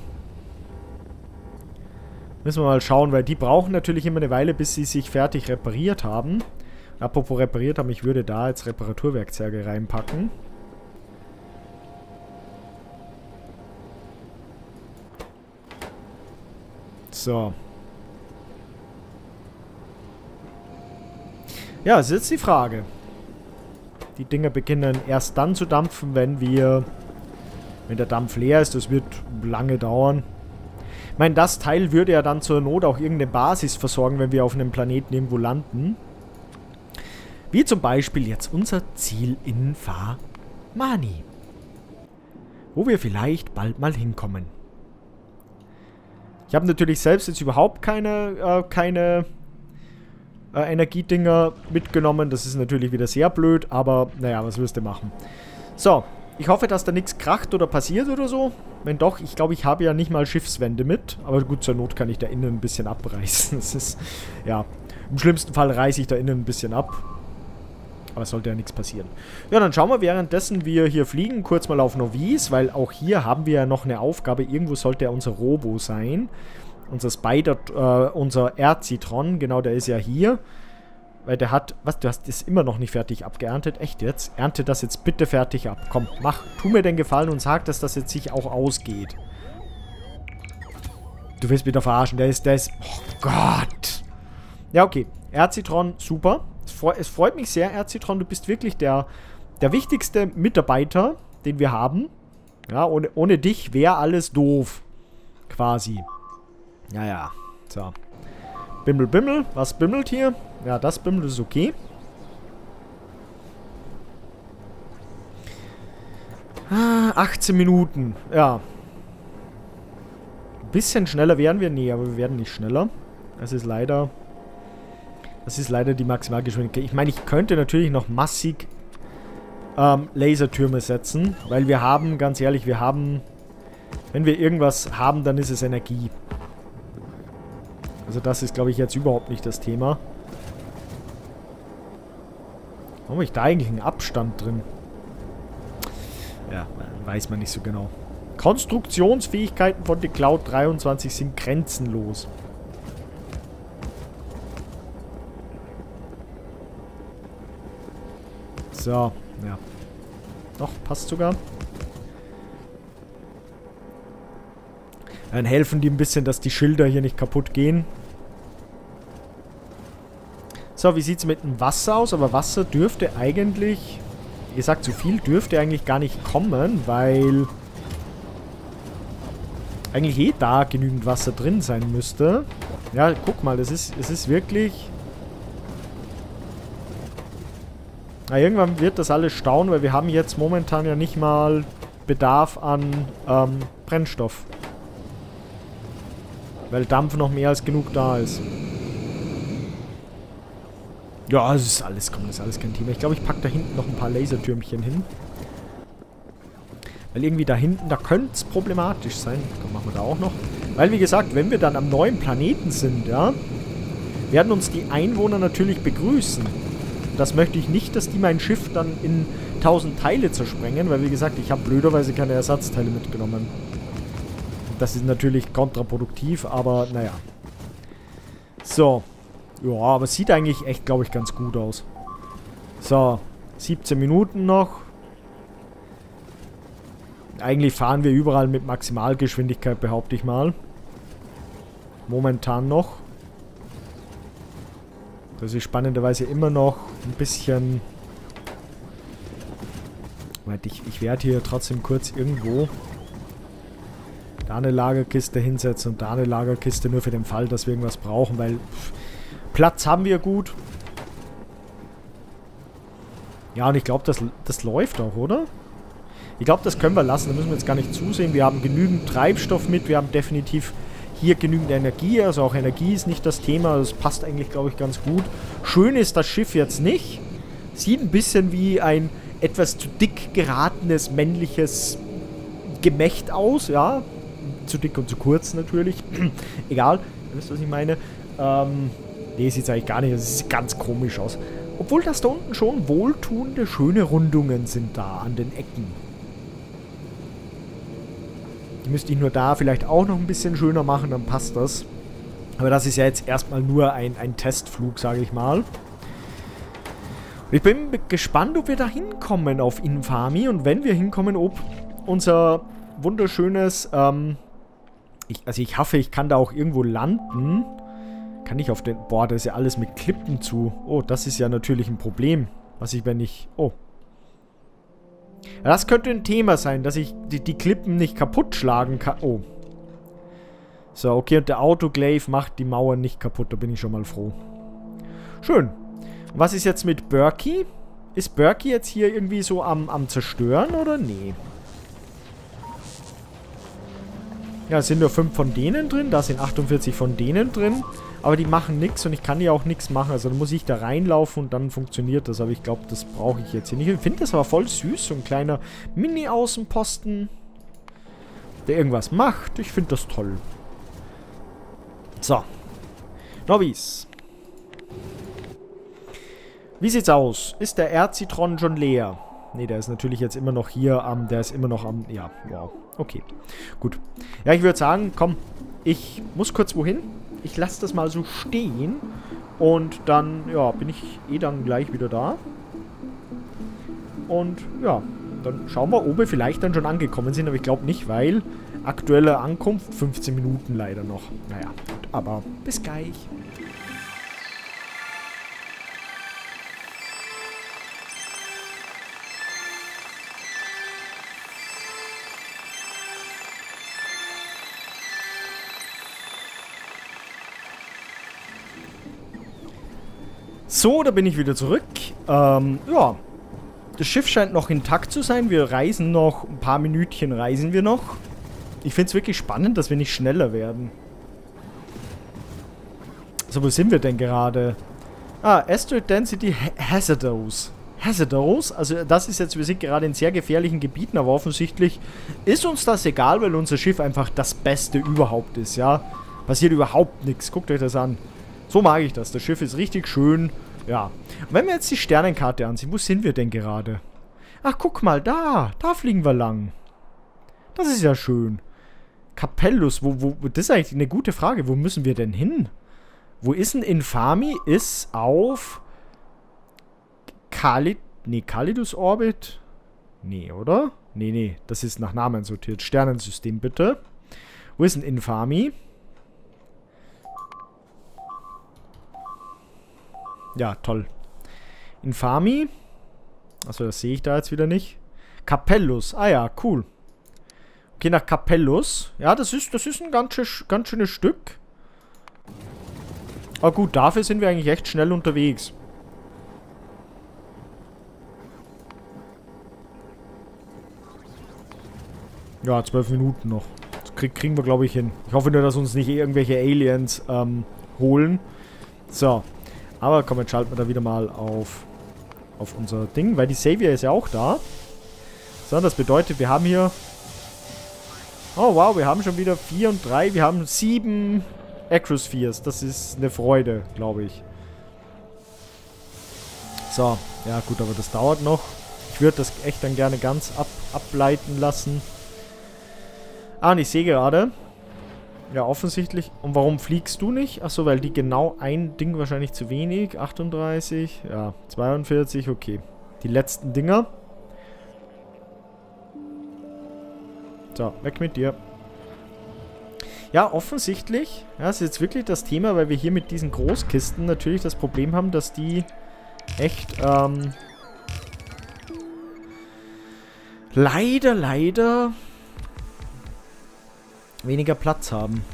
Müssen wir mal schauen, weil die brauchen natürlich immer eine Weile, bis sie sich fertig repariert haben. Apropos repariert haben, ich würde da jetzt Reparaturwerkzeuge reinpacken. So. Ja, ist jetzt die Frage. Die Dinger beginnen erst dann zu dampfen, wenn wir... Wenn der Dampf leer ist. Das wird lange dauern. Ich meine, das Teil würde ja dann zur Not auch irgendeine Basis versorgen, wenn wir auf einem Planeten irgendwo landen. Wie zum Beispiel jetzt unser Ziel in Famani. Wo wir vielleicht bald mal hinkommen. Ich habe natürlich selbst jetzt überhaupt keine, äh, keine äh, Energiedinger mitgenommen. Das ist natürlich wieder sehr blöd, aber naja, was wirst du machen? So, ich hoffe, dass da nichts kracht oder passiert oder so. Wenn doch, ich glaube, ich habe ja nicht mal Schiffswände mit. Aber gut, zur Not kann ich da innen ein bisschen abreißen. Das ist, ja, im schlimmsten Fall reiße ich da innen ein bisschen ab. Aber es sollte ja nichts passieren. Ja, dann schauen wir währenddessen wir hier fliegen kurz mal auf Novice, weil auch hier haben wir ja noch eine Aufgabe. Irgendwo sollte ja unser Robo sein unser Spider, äh, unser Erzitron, genau, der ist ja hier. Weil der hat, was, du hast das immer noch nicht fertig abgeerntet? Echt jetzt? Ernte das jetzt bitte fertig ab. Komm, mach, tu mir den Gefallen und sag, dass das jetzt sich auch ausgeht. Du willst mich doch verarschen, der ist, der ist, oh Gott. Ja, okay. Erzitron, super. Es, freu, es freut mich sehr, Erzitron, du bist wirklich der, der wichtigste Mitarbeiter, den wir haben. Ja, ohne, ohne dich wäre alles doof. Quasi. Ja, ja. So. Bimmel, Bimmel. Was bimmelt hier? Ja, das bimmelt ist okay. 18 ah, Minuten. Ja. Ein bisschen schneller werden wir. Nee, aber wir werden nicht schneller. Das ist leider... Das ist leider die Maximalgeschwindigkeit. Ich meine, ich könnte natürlich noch massig ähm, Lasertürme setzen. Weil wir haben, ganz ehrlich, wir haben... Wenn wir irgendwas haben, dann ist es Energie. Also das ist, glaube ich, jetzt überhaupt nicht das Thema. Warum habe ich da eigentlich einen Abstand drin? Ja, weiß man nicht so genau. Konstruktionsfähigkeiten von der Cloud 23 sind grenzenlos. So, ja. Doch, passt sogar. Dann helfen die ein bisschen, dass die Schilder hier nicht kaputt gehen. So, wie sieht es mit dem Wasser aus? Aber Wasser dürfte eigentlich... Wie gesagt, zu viel dürfte eigentlich gar nicht kommen, weil... Eigentlich eh da genügend Wasser drin sein müsste. Ja, guck mal, es ist, es ist wirklich... Na, irgendwann wird das alles stauen, weil wir haben jetzt momentan ja nicht mal Bedarf an ähm, Brennstoff. Weil Dampf noch mehr als genug da ist. Ja, es ist alles, komm, das ist alles kein Thema. Ich glaube, ich packe da hinten noch ein paar Lasertürmchen hin. Weil irgendwie da hinten, da könnte es problematisch sein. Dann machen wir da auch noch. Weil, wie gesagt, wenn wir dann am neuen Planeten sind, ja, werden uns die Einwohner natürlich begrüßen. Das möchte ich nicht, dass die mein Schiff dann in tausend Teile zersprengen, weil, wie gesagt, ich habe blöderweise keine Ersatzteile mitgenommen. Das ist natürlich kontraproduktiv, aber naja. So. Ja, aber sieht eigentlich echt, glaube ich, ganz gut aus. So. 17 Minuten noch. Eigentlich fahren wir überall mit Maximalgeschwindigkeit, behaupte ich mal. Momentan noch. Das ist spannenderweise immer noch ein bisschen... Ich, ich werde hier trotzdem kurz irgendwo da eine Lagerkiste hinsetzen und da eine Lagerkiste nur für den Fall, dass wir irgendwas brauchen, weil pff, Platz haben wir gut. Ja, und ich glaube, das, das läuft auch, oder? Ich glaube, das können wir lassen. Da müssen wir jetzt gar nicht zusehen. Wir haben genügend Treibstoff mit. Wir haben definitiv hier genügend Energie. Also auch Energie ist nicht das Thema. Das passt eigentlich, glaube ich, ganz gut. Schön ist das Schiff jetzt nicht. Sieht ein bisschen wie ein etwas zu dick geratenes männliches Gemächt aus, ja zu dick und zu kurz natürlich. Egal, ihr wisst, was ich meine. Ähm, nee, sieht eigentlich gar nicht. Es sieht ganz komisch aus. Obwohl das da unten schon wohltuende, schöne Rundungen sind da an den Ecken. Die müsste ich nur da vielleicht auch noch ein bisschen schöner machen, dann passt das. Aber das ist ja jetzt erstmal nur ein, ein Testflug, sage ich mal. Ich bin gespannt, ob wir da hinkommen auf Infami und wenn wir hinkommen, ob unser wunderschönes ähm, ich, also ich hoffe, ich kann da auch irgendwo landen. Kann ich auf den... Boah, da ist ja alles mit Klippen zu. Oh, das ist ja natürlich ein Problem. Was ich, wenn ich... Oh. Das könnte ein Thema sein, dass ich die, die Klippen nicht kaputt schlagen kann. Oh. So, okay, und der Autoclave macht die Mauern nicht kaputt. Da bin ich schon mal froh. Schön. Was ist jetzt mit Berkey? Ist Berkey jetzt hier irgendwie so am, am Zerstören oder nee? Ja, es sind nur 5 von denen drin. Da sind 48 von denen drin. Aber die machen nichts und ich kann ja auch nichts machen. Also dann muss ich da reinlaufen und dann funktioniert das. Aber ich glaube, das brauche ich jetzt hier nicht. Ich finde das aber voll süß. So ein kleiner Mini-Außenposten, der irgendwas macht. Ich finde das toll. So. Nobbys. Wie sieht's aus? Ist der Erzitron schon leer? Ne, der ist natürlich jetzt immer noch hier am... Der ist immer noch am... Ja, wow. Okay, gut. Ja, ich würde sagen, komm, ich muss kurz wohin. Ich lasse das mal so stehen. Und dann, ja, bin ich eh dann gleich wieder da. Und ja, dann schauen wir, ob wir vielleicht dann schon angekommen sind. Aber ich glaube nicht, weil aktuelle Ankunft 15 Minuten leider noch. Naja, gut, aber bis gleich. So, da bin ich wieder zurück. Ähm, ja. Das Schiff scheint noch intakt zu sein. Wir reisen noch, ein paar Minütchen reisen wir noch. Ich finde es wirklich spannend, dass wir nicht schneller werden. So, wo sind wir denn gerade? Ah, Asteroid Density Hazardous. Hazardous, also das ist jetzt, wir sind gerade in sehr gefährlichen Gebieten, aber offensichtlich ist uns das egal, weil unser Schiff einfach das Beste überhaupt ist, ja. Passiert überhaupt nichts, guckt euch das an. So mag ich das, das Schiff ist richtig schön, ja. Wenn wir jetzt die Sternenkarte ansehen, wo sind wir denn gerade? Ach, guck mal, da, da fliegen wir lang. Das ist ja schön. Capellus, wo, wo, das ist eigentlich eine gute Frage, wo müssen wir denn hin? Wo ist denn Infami? Ist auf Khalid, nee, Kalidus Orbit? Nee, oder? Nee, nee, das ist nach Namen sortiert. Sternensystem, bitte. Wo ist denn Infami? Ja, toll. Infami. Achso, das sehe ich da jetzt wieder nicht. Capellus. Ah ja, cool. Okay, nach Capellus. Ja, das ist, das ist ein ganz, ganz schönes Stück. Aber gut, dafür sind wir eigentlich echt schnell unterwegs. Ja, zwölf Minuten noch. Das krieg, kriegen wir, glaube ich, hin. Ich hoffe nur, dass uns nicht irgendwelche Aliens ähm, holen. So. Aber komm, jetzt schalten wir da wieder mal auf, auf unser Ding, weil die Savior ist ja auch da. So, das bedeutet, wir haben hier... Oh, wow, wir haben schon wieder vier und drei. Wir haben sieben Acrospheres. Das ist eine Freude, glaube ich. So, ja gut, aber das dauert noch. Ich würde das echt dann gerne ganz ab, ableiten lassen. Ah, und ich sehe gerade. Ja, offensichtlich. Und warum fliegst du nicht? Achso, weil die genau ein Ding wahrscheinlich zu wenig. 38, ja, 42, okay. Die letzten Dinger. So, weg mit dir. Ja, offensichtlich. Ja, das ist jetzt wirklich das Thema, weil wir hier mit diesen Großkisten natürlich das Problem haben, dass die echt, ähm... Leider, leider weniger Platz haben.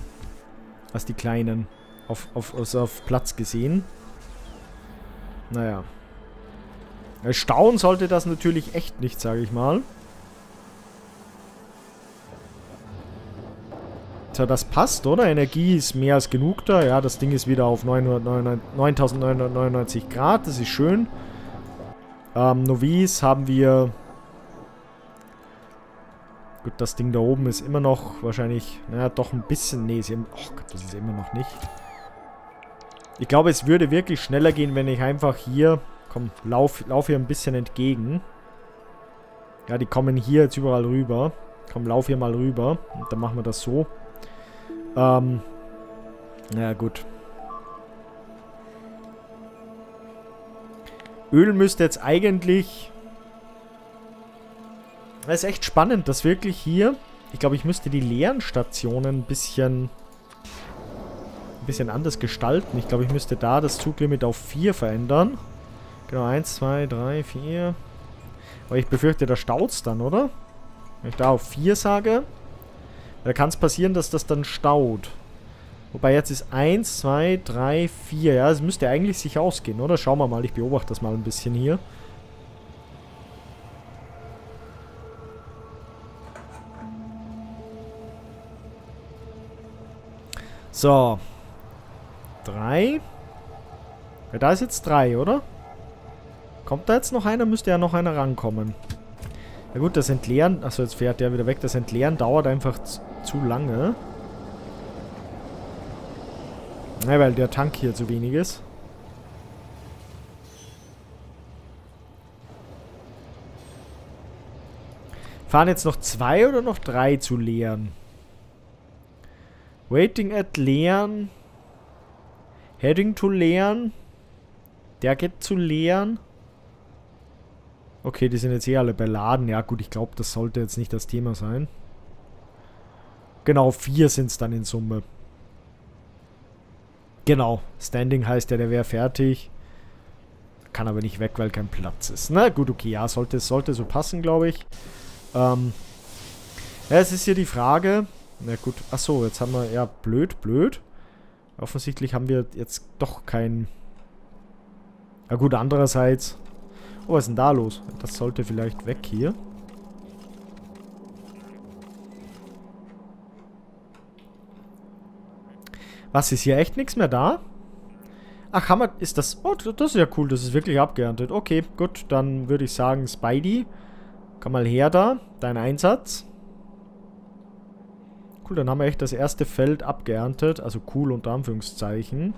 Als die kleinen. Auf, auf, also auf Platz gesehen. Naja. Staunen sollte das natürlich echt nicht, sage ich mal. Tja, das passt, oder? Energie ist mehr als genug da. Ja, das Ding ist wieder auf 9999 Grad. Das ist schön. Ähm, Novice haben wir Gut, das Ding da oben ist immer noch wahrscheinlich, naja, doch ein bisschen, nee, sie, oh Gott, das ist immer noch nicht. Ich glaube, es würde wirklich schneller gehen, wenn ich einfach hier, komm, lauf, lauf hier ein bisschen entgegen. Ja, die kommen hier jetzt überall rüber. Komm, lauf hier mal rüber. Und dann machen wir das so. Ähm, naja, gut. Öl müsste jetzt eigentlich es ist echt spannend, dass wirklich hier... Ich glaube, ich müsste die leeren Stationen ein bisschen... Ein bisschen anders gestalten. Ich glaube, ich müsste da das Zuglimit auf 4 verändern. Genau, 1, 2, 3, 4. Aber ich befürchte, da staut es dann, oder? Wenn ich da auf 4 sage, da kann es passieren, dass das dann staut. Wobei jetzt ist 1, 2, 3, 4. Ja, es müsste eigentlich sich ausgehen, oder? Schauen wir mal, ich beobachte das mal ein bisschen hier. So. Drei. Ja, da ist jetzt drei, oder? Kommt da jetzt noch einer? Müsste ja noch einer rankommen. Ja gut, das Entleeren... Achso, jetzt fährt der wieder weg. Das Entleeren dauert einfach zu lange. Ja, weil der Tank hier zu wenig ist. Fahren jetzt noch zwei oder noch drei zu leeren? Waiting at leeren. Heading to leeren. Der geht zu leeren. Okay, die sind jetzt eh alle beladen. Ja gut, ich glaube, das sollte jetzt nicht das Thema sein. Genau, vier sind es dann in Summe. Genau, Standing heißt ja, der wäre fertig. Kann aber nicht weg, weil kein Platz ist. Na gut, okay, ja, sollte, sollte so passen, glaube ich. Ähm, ja, es ist hier die Frage, na gut, achso, jetzt haben wir, ja, blöd, blöd. Offensichtlich haben wir jetzt doch kein... Na gut, andererseits... Oh, was ist denn da los? Das sollte vielleicht weg hier. Was, ist hier echt nichts mehr da? Ach, wir, ist das, oh, das ist ja cool, das ist wirklich abgeerntet. Okay, gut, dann würde ich sagen, Spidey, komm mal her da, dein Einsatz. Cool, dann haben wir echt das erste Feld abgeerntet, also cool unter Anführungszeichen.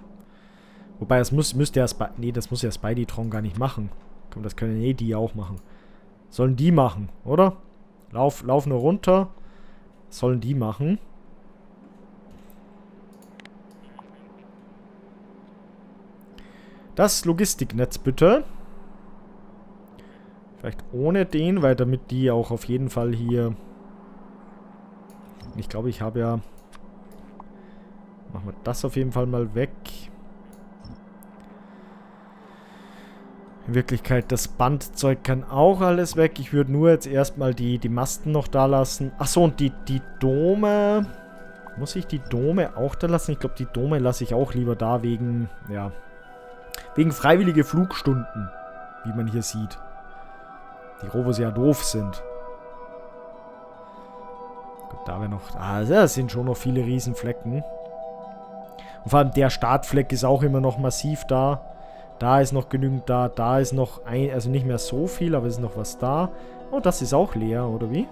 Wobei, das muss, müsste ja, Spidey, nee, das muss ja Spidey-Tron gar nicht machen. Komm, das können eh die auch machen. Sollen die machen, oder? Lauf, lauf nur runter. Sollen die machen. Das Logistiknetz bitte. Vielleicht ohne den, weil damit die auch auf jeden Fall hier... Ich glaube, ich habe ja... Machen wir das auf jeden Fall mal weg. In Wirklichkeit, das Bandzeug kann auch alles weg. Ich würde nur jetzt erstmal die, die Masten noch da lassen. Achso, und die, die Dome... Muss ich die Dome auch da lassen? Ich glaube, die Dome lasse ich auch lieber da wegen... Ja, Wegen freiwillige Flugstunden, wie man hier sieht. Die Rovos ja doof sind. Da wäre noch... Ah, das sind schon noch viele Riesenflecken. Und vor allem der Startfleck ist auch immer noch massiv da. Da ist noch genügend da. Da ist noch ein... Also nicht mehr so viel, aber es ist noch was da. Oh, das ist auch leer, oder wie?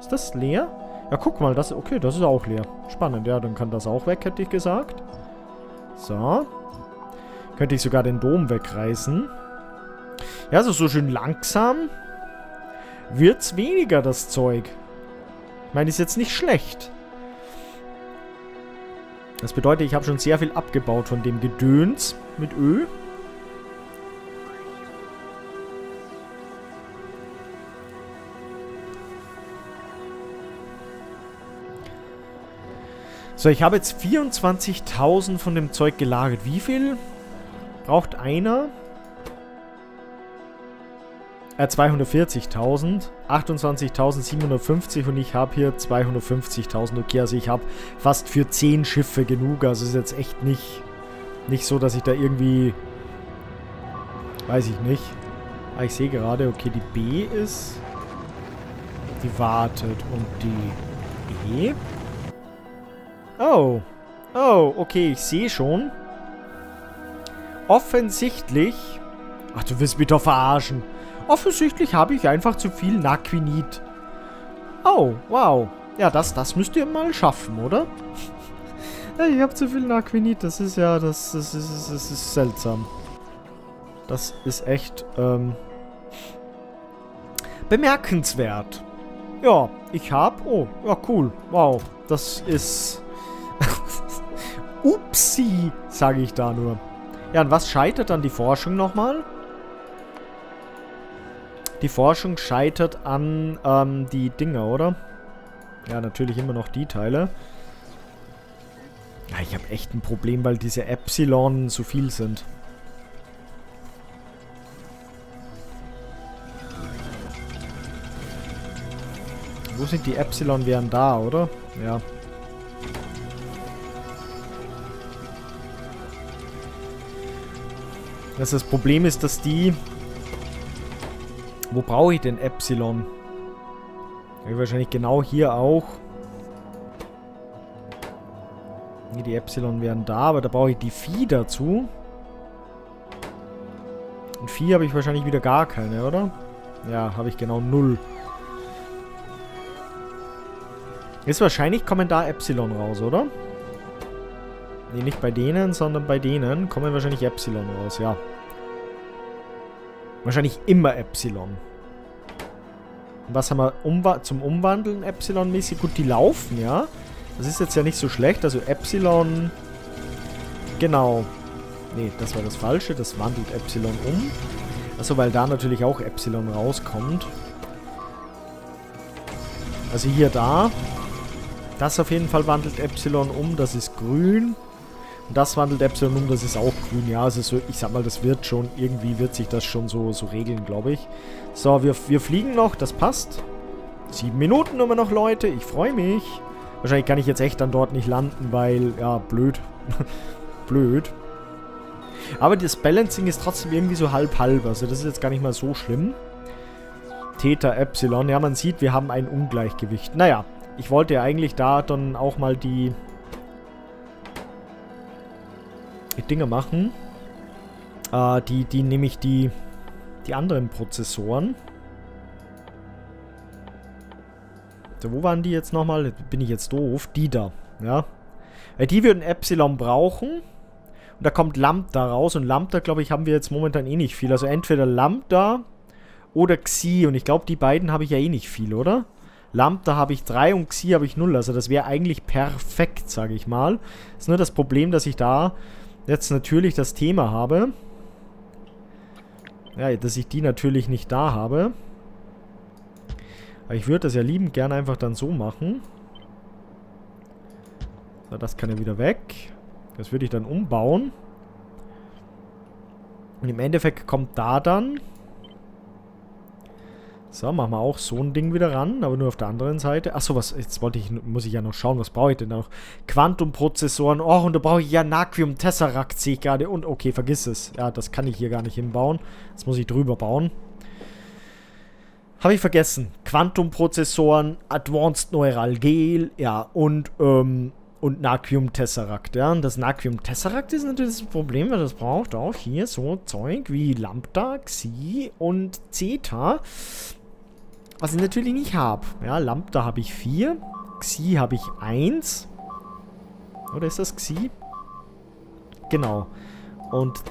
Ist das leer? Ja, guck mal, das... Okay, das ist auch leer. Spannend, ja, dann kann das auch weg, hätte ich gesagt. So. Könnte ich sogar den Dom wegreißen. Ja, also so schön langsam wird's weniger, das Zeug. Ich meine, ist jetzt nicht schlecht. Das bedeutet, ich habe schon sehr viel abgebaut von dem Gedöns mit Ö. So, ich habe jetzt 24.000 von dem Zeug gelagert. Wie viel Braucht einer? Äh, 240.000. 28.750 und ich habe hier 250.000. Okay, also ich habe fast für 10 Schiffe genug. Also ist jetzt echt nicht, nicht so, dass ich da irgendwie... Weiß ich nicht. Ah, ich sehe gerade, okay, die B ist... Die wartet und die E... Oh. Oh, okay, ich sehe schon offensichtlich... Ach, du wirst mich doch verarschen. Offensichtlich habe ich einfach zu viel Naquinit. Oh, wow. Ja, das, das müsst ihr mal schaffen, oder? ja, ich habe zu viel Naquinit. Das ist ja, das, das, ist, das ist seltsam. Das ist echt, ähm, bemerkenswert. Ja, ich habe... Oh, ja, cool. Wow, das ist... Upsi, sage ich da nur. Ja, an was scheitert dann die Forschung nochmal? Die Forschung scheitert an ähm, die Dinger, oder? Ja, natürlich immer noch die Teile. Ja, ich habe echt ein Problem, weil diese Epsilon zu viel sind. Wo sind die Epsilon? Wären da, oder? Ja. Das, das Problem ist, dass die... Wo brauche ich denn Epsilon? Ja, wahrscheinlich genau hier auch. Nee, die Epsilon wären da, aber da brauche ich die Vieh dazu. Und Vieh habe ich wahrscheinlich wieder gar keine, oder? Ja, habe ich genau null. Ist wahrscheinlich kommen da Epsilon raus, oder? Ne, nicht bei denen, sondern bei denen kommen wahrscheinlich Epsilon raus, ja. Wahrscheinlich immer Epsilon. Was haben wir Umwa zum Umwandeln Epsilon-mäßig? Gut, die laufen, ja. Das ist jetzt ja nicht so schlecht. Also Epsilon... Genau. Ne, das war das Falsche. Das wandelt Epsilon um. Achso, weil da natürlich auch Epsilon rauskommt. Also hier da. Das auf jeden Fall wandelt Epsilon um. Das ist grün. Und das wandelt Epsilon um, das ist auch grün. Ja, also so, ich sag mal, das wird schon, irgendwie wird sich das schon so, so regeln, glaube ich. So, wir, wir fliegen noch, das passt. Sieben Minuten immer noch, Leute. Ich freue mich. Wahrscheinlich kann ich jetzt echt dann dort nicht landen, weil, ja, blöd. blöd. Aber das Balancing ist trotzdem irgendwie so halb-halb. Also das ist jetzt gar nicht mal so schlimm. Theta Epsilon. Ja, man sieht, wir haben ein Ungleichgewicht. Naja, ich wollte ja eigentlich da dann auch mal die, Dinge machen. Äh, die, die nämlich die, die anderen Prozessoren. So, wo waren die jetzt nochmal? Bin ich jetzt doof? Die da, ja. Weil die würden Epsilon brauchen. Und da kommt Lambda raus. Und Lambda, glaube ich, haben wir jetzt momentan eh nicht viel. Also entweder Lambda oder Xi. Und ich glaube, die beiden habe ich ja eh nicht viel, oder? Lambda habe ich 3 und Xi habe ich 0. Also das wäre eigentlich perfekt, sage ich mal. Ist nur das Problem, dass ich da jetzt natürlich das Thema habe. Ja, dass ich die natürlich nicht da habe. Aber ich würde das ja liebend gerne einfach dann so machen. So, das kann ja wieder weg. Das würde ich dann umbauen. Und im Endeffekt kommt da dann so, machen wir auch so ein Ding wieder ran, aber nur auf der anderen Seite. Achso, was, jetzt wollte ich, muss ich ja noch schauen, was brauche ich denn noch? Quantum-Prozessoren, oh, und da brauche ich ja Naquium Tesseract, sehe ich gerade. Und, okay, vergiss es. Ja, das kann ich hier gar nicht hinbauen. Das muss ich drüber bauen. Habe ich vergessen. Quantum-Prozessoren, Advanced Neural Gel, ja, und, ähm, und Naquium Tesseract, ja. Und das Naquium Tesseract ist natürlich das Problem, weil das braucht auch hier so Zeug wie Lambda, Xi und Zeta. Was ich natürlich nicht habe. Ja, Lambda habe ich 4. Xi habe ich 1. Oder ist das Xi? Genau. Und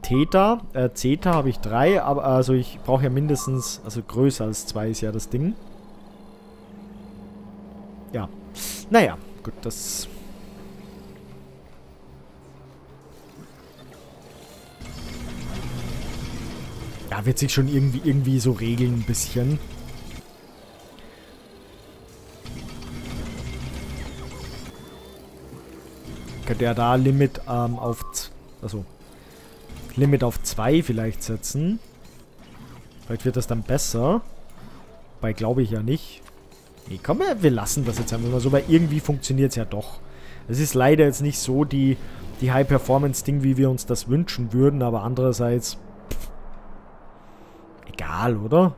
Theta, äh, Zeta habe ich 3, aber also ich brauche ja mindestens, also größer als 2 ist ja das Ding. Ja. Naja, gut, das... Ja, wird sich schon irgendwie, irgendwie so regeln ein bisschen. Ja da Limit ähm, auf... Also, Limit auf 2 vielleicht setzen. Vielleicht wird das dann besser. Weil glaube ich ja nicht. Nee, komm, wir lassen das jetzt einfach mal so, weil irgendwie funktioniert es ja doch. Es ist leider jetzt nicht so die, die High-Performance-Ding, wie wir uns das wünschen würden, aber andererseits... Pff, egal, oder?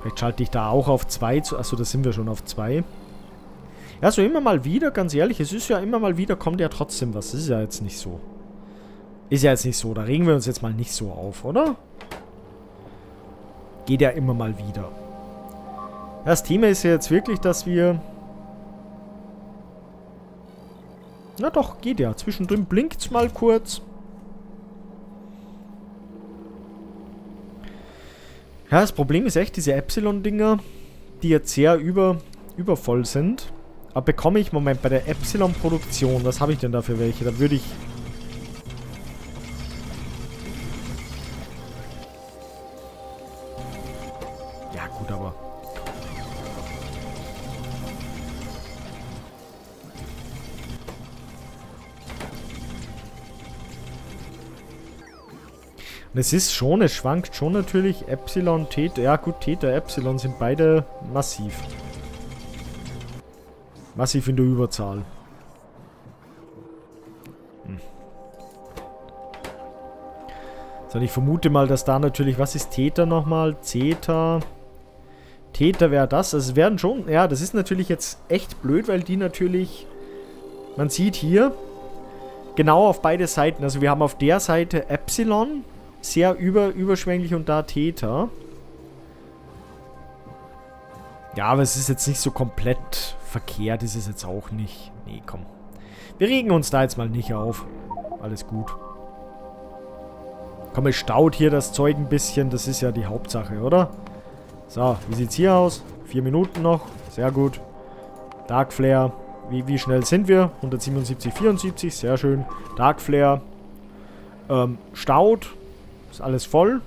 Vielleicht schalte ich da auch auf 2 zu... Achso, da sind wir schon auf 2. Ja, so immer mal wieder, ganz ehrlich, es ist ja immer mal wieder, kommt ja trotzdem was. Das ist ja jetzt nicht so. Ist ja jetzt nicht so. Da regen wir uns jetzt mal nicht so auf, oder? Geht ja immer mal wieder. Das Thema ist ja jetzt wirklich, dass wir... Na doch, geht ja. Zwischendrin blinkt es mal kurz. Ja, das Problem ist echt, diese Epsilon-Dinger, die jetzt sehr über, übervoll sind. Aber bekomme ich, Moment, bei der Epsilon-Produktion, was habe ich denn da für welche? Da würde ich... Ja, gut, aber... Und es ist schon, es schwankt schon natürlich Epsilon, Theta. Ja gut, Theta, Epsilon sind beide massiv. Massiv in der Überzahl. Hm. So, ich vermute mal, dass da natürlich... Was ist Theta nochmal? Zeta... Theta wäre das. Also es werden schon... Ja, das ist natürlich jetzt echt blöd, weil die natürlich... Man sieht hier genau auf beide Seiten. Also wir haben auf der Seite Epsilon, sehr über, überschwänglich und da Theta. Ja, aber es ist jetzt nicht so komplett verkehrt, ist es jetzt auch nicht. Nee, komm. Wir regen uns da jetzt mal nicht auf. Alles gut. Komm, es staut hier das Zeug ein bisschen. Das ist ja die Hauptsache, oder? So, wie sieht's hier aus? Vier Minuten noch. Sehr gut. Dark Flare. Wie, wie schnell sind wir? 177, 74. Sehr schön. Dark Flare. Ähm, staut. Ist alles voll.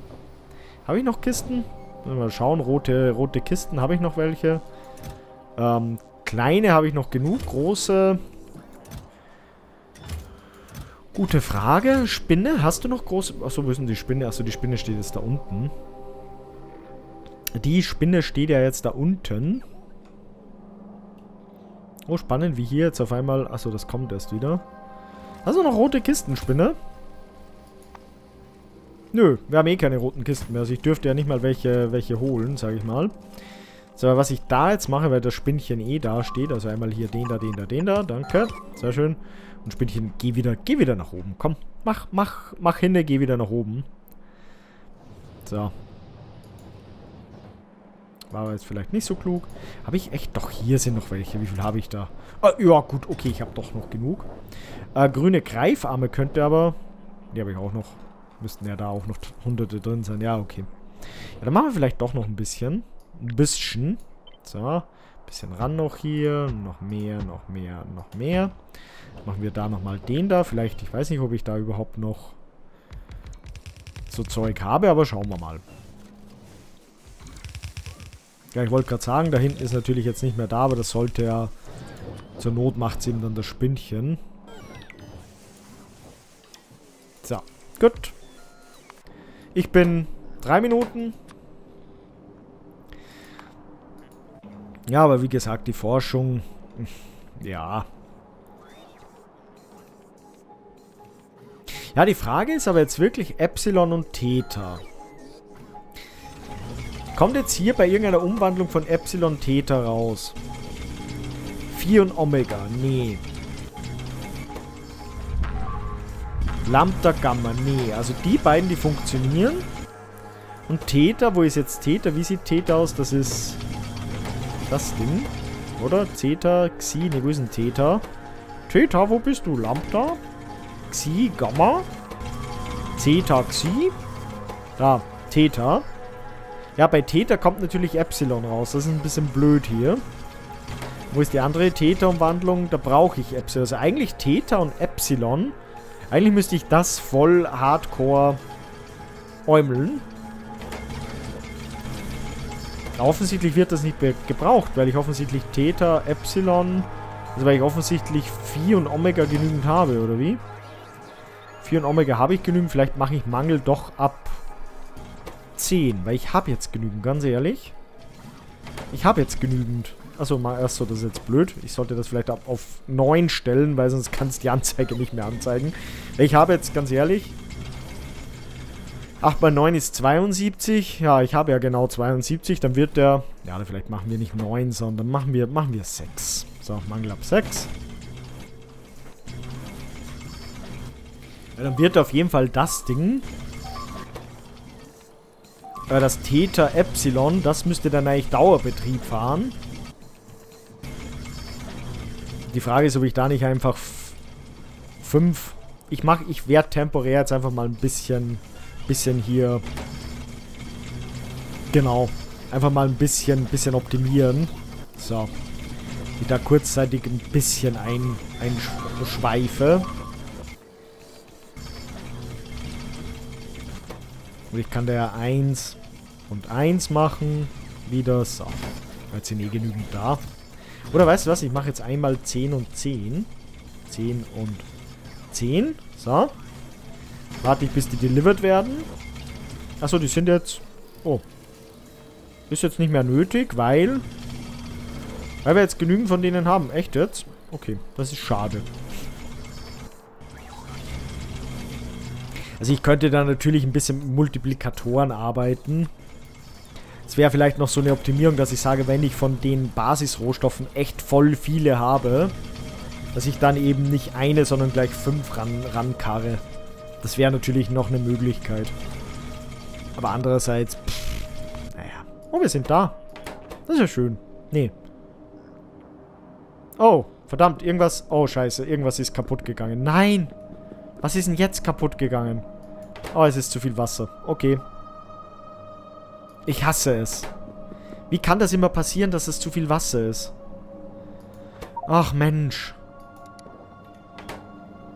Habe ich noch Kisten? Mal schauen, rote, rote Kisten, habe ich noch welche? Ähm, kleine habe ich noch genug, große... Gute Frage. Spinne, hast du noch große... Achso, wo ist denn die Spinne? Achso, die Spinne steht jetzt da unten. Die Spinne steht ja jetzt da unten. Oh, spannend, wie hier jetzt auf einmal... Achso, das kommt erst wieder. Hast du noch rote Kisten, Spinne? Nö, wir haben eh keine roten Kisten mehr. Also ich dürfte ja nicht mal welche, welche holen, sage ich mal. So, was ich da jetzt mache, weil das Spinnchen eh da steht. Also einmal hier den da, den da, den da. Danke. Sehr schön. Und Spinnchen, geh wieder, geh wieder nach oben. Komm, mach, mach, mach hin, geh wieder nach oben. So. War aber jetzt vielleicht nicht so klug. Habe ich echt... Doch, hier sind noch welche. Wie viel habe ich da? Ah, ja, gut. Okay, ich habe doch noch genug. Äh, grüne Greifarme könnte aber... Die habe ich auch noch. Müssten ja da auch noch hunderte drin sein. Ja, okay. Ja, dann machen wir vielleicht doch noch ein bisschen. Ein bisschen. So. Bisschen ran noch hier. Noch mehr, noch mehr, noch mehr. Machen wir da nochmal den da. Vielleicht, ich weiß nicht, ob ich da überhaupt noch so Zeug habe, aber schauen wir mal. Ja, ich wollte gerade sagen, da hinten ist natürlich jetzt nicht mehr da, aber das sollte ja... Zur Not macht es eben dann das Spinnchen. So, gut. Ich bin drei Minuten. Ja, aber wie gesagt, die Forschung... Ja. Ja, die Frage ist aber jetzt wirklich Epsilon und Theta. Kommt jetzt hier bei irgendeiner Umwandlung von Epsilon Theta raus? Phi und Omega. Nee. Lambda Gamma. Nee. Also die beiden, die funktionieren. Und Theta, wo ist jetzt Theta? Wie sieht Theta aus? Das ist das Ding. Oder? Zeta, Xi. Ne, wo ist denn Theta? Theta, wo bist du? Lambda? Xi, Gamma? Zeta, Xi? Da, Theta. Ja, bei Theta kommt natürlich Epsilon raus. Das ist ein bisschen blöd hier. Wo ist die andere Theta-Umwandlung? Da brauche ich Epsilon. Also eigentlich Theta und Epsilon. Eigentlich müsste ich das voll hardcore äumeln. Offensichtlich wird das nicht gebraucht, weil ich offensichtlich Theta, Epsilon, also weil ich offensichtlich Phi und Omega genügend habe, oder wie? Phi und Omega habe ich genügend, vielleicht mache ich Mangel doch ab 10, weil ich habe jetzt genügend, ganz ehrlich. Ich habe jetzt genügend. Achso, mal erst so, das ist jetzt blöd. Ich sollte das vielleicht auf 9 stellen, weil sonst kann es die Anzeige nicht mehr anzeigen. Ich habe jetzt, ganz ehrlich... 8 mal 9 ist 72. Ja, ich habe ja genau 72. Dann wird der... Ja, vielleicht machen wir nicht 9, sondern machen wir, machen wir 6. So, Mangel ab 6. Ja, dann wird auf jeden Fall das Ding äh, das Theta Epsilon, das müsste dann eigentlich Dauerbetrieb fahren. Die Frage ist, ob ich da nicht einfach 5... Ich mache, ich werde temporär jetzt einfach mal ein bisschen, bisschen hier... Genau. Einfach mal ein bisschen, bisschen optimieren. So. Da kurzzeitig ein bisschen ein, einschweife. Und ich kann da ja 1 und 1 machen. Wieder so. Jetzt sind eh genügend da. Oder weißt du was? Ich mache jetzt einmal 10 und 10. 10 und 10. So. Warte ich, bis die delivered werden. Achso, die sind jetzt... Oh. Ist jetzt nicht mehr nötig, weil... Weil wir jetzt genügend von denen haben. Echt jetzt? Okay, das ist schade. Also ich könnte da natürlich ein bisschen mit Multiplikatoren arbeiten. Es wäre vielleicht noch so eine Optimierung, dass ich sage, wenn ich von den Basisrohstoffen echt voll viele habe, dass ich dann eben nicht eine, sondern gleich fünf ran, rankarre. Das wäre natürlich noch eine Möglichkeit. Aber andererseits, pff, naja. Oh, wir sind da. Das ist ja schön. Nee. Oh, verdammt, irgendwas... Oh, scheiße, irgendwas ist kaputt gegangen. Nein! Was ist denn jetzt kaputt gegangen? Oh, es ist zu viel Wasser. Okay. Ich hasse es. Wie kann das immer passieren, dass es zu viel Wasser ist? Ach, Mensch.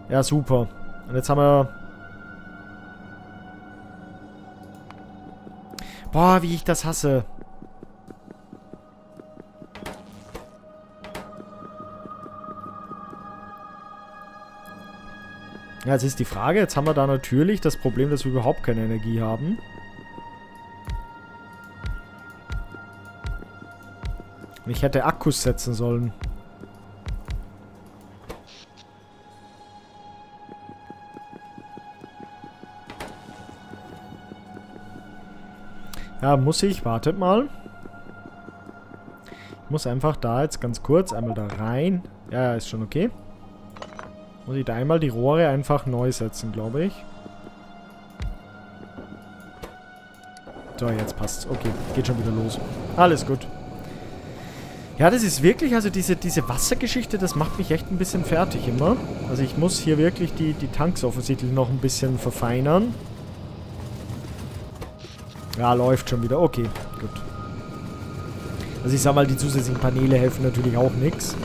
Ja, super. Und jetzt haben wir... Boah, wie ich das hasse. Ja, jetzt ist die Frage, jetzt haben wir da natürlich das Problem, dass wir überhaupt keine Energie haben. Ich hätte Akkus setzen sollen. Ja, muss ich. Wartet mal. Ich muss einfach da jetzt ganz kurz einmal da rein. Ja, ist schon okay. Muss ich da einmal die Rohre einfach neu setzen, glaube ich. So, jetzt passt's. Okay, geht schon wieder los. Alles gut. Ja, das ist wirklich, also diese, diese Wassergeschichte, das macht mich echt ein bisschen fertig immer. Also ich muss hier wirklich die, die Tanks offensichtlich noch ein bisschen verfeinern. Ja, läuft schon wieder. Okay, gut. Also ich sag mal, die zusätzlichen Paneele helfen natürlich auch nichts.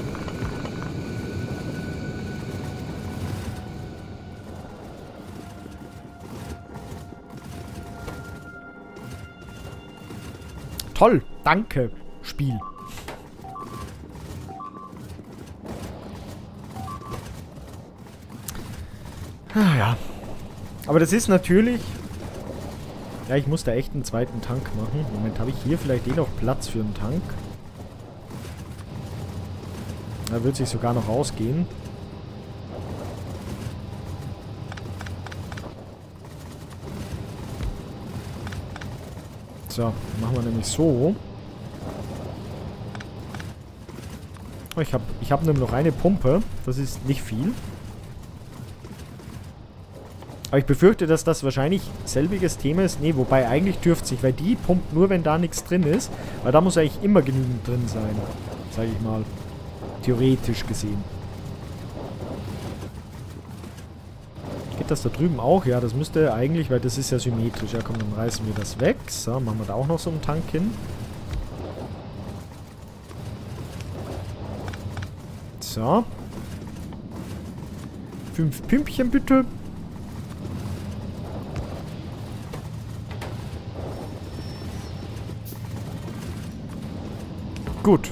Toll, danke, Spiel. Ah ja. Aber das ist natürlich... Ja, ich muss da echt einen zweiten Tank machen. Moment, habe ich hier vielleicht eh noch Platz für einen Tank? Da wird sich sogar noch ausgehen. So, machen wir nämlich so. Ich habe ich hab nämlich noch eine Pumpe. Das ist nicht viel. Aber ich befürchte, dass das wahrscheinlich selbiges Thema ist. Ne, wobei eigentlich dürfte es nicht, weil die pumpt nur, wenn da nichts drin ist. Weil da muss eigentlich immer genügend drin sein. Sag ich mal. Theoretisch gesehen. Geht das da drüben auch? Ja, das müsste eigentlich, weil das ist ja symmetrisch. Ja, komm, dann reißen wir das weg. So, machen wir da auch noch so einen Tank hin. So. Fünf Pümpchen bitte. Gut.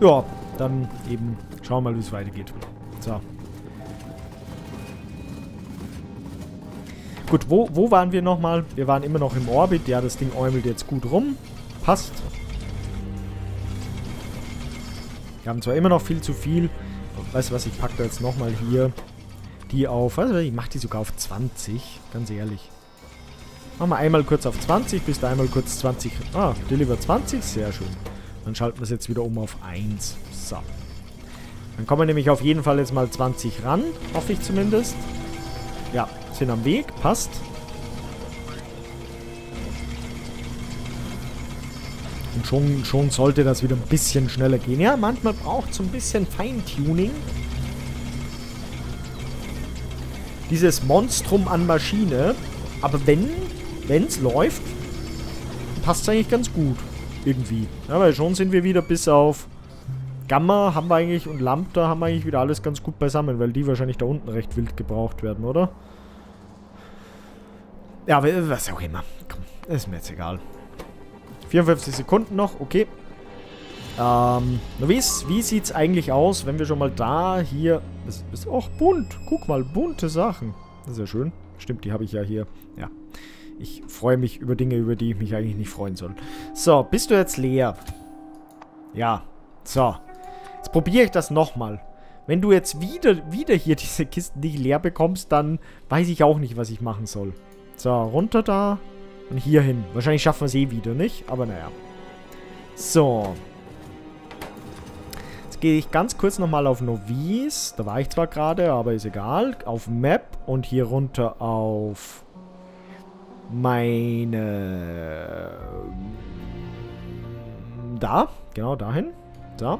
Ja, dann eben schauen wir mal, wie es weitergeht. So. Gut, wo, wo waren wir nochmal? Wir waren immer noch im Orbit. Ja, das Ding äumelt jetzt gut rum. Passt. Wir haben zwar immer noch viel zu viel. Weißt du was, ich packe da jetzt nochmal hier die auf. Also ich mache die sogar auf 20. Ganz ehrlich. Machen wir einmal kurz auf 20, bis da einmal kurz 20. Ah, Deliver 20, sehr schön. Dann schalten wir es jetzt wieder um auf 1. So. Dann kommen wir nämlich auf jeden Fall jetzt mal 20 ran. Hoffe ich zumindest. Ja, sind am Weg. Passt. Und schon, schon sollte das wieder ein bisschen schneller gehen. Ja, manchmal braucht es ein bisschen Feintuning. Dieses Monstrum an Maschine. Aber wenn es läuft, passt es eigentlich ganz gut. Irgendwie. Ja, weil schon sind wir wieder bis auf Gamma haben wir eigentlich und Lambda haben wir eigentlich wieder alles ganz gut beisammen, weil die wahrscheinlich da unten recht wild gebraucht werden, oder? Ja, was auch immer. Komm, ist mir jetzt egal. 54 Sekunden noch, okay. Ähm, wie, wie sieht es eigentlich aus, wenn wir schon mal da hier... Es ist auch bunt. Guck mal, bunte Sachen. Das ist ja schön. Stimmt, die habe ich ja hier. Ja. Ich freue mich über Dinge, über die ich mich eigentlich nicht freuen soll. So, bist du jetzt leer? Ja. So. Jetzt probiere ich das nochmal. Wenn du jetzt wieder, wieder hier diese Kisten nicht leer bekommst, dann weiß ich auch nicht, was ich machen soll. So, runter da und hier hin. Wahrscheinlich schaffen wir es eh wieder nicht, aber naja. So. Jetzt gehe ich ganz kurz nochmal auf Novice. Da war ich zwar gerade, aber ist egal. Auf Map und hier runter auf meine... Da, genau dahin. So.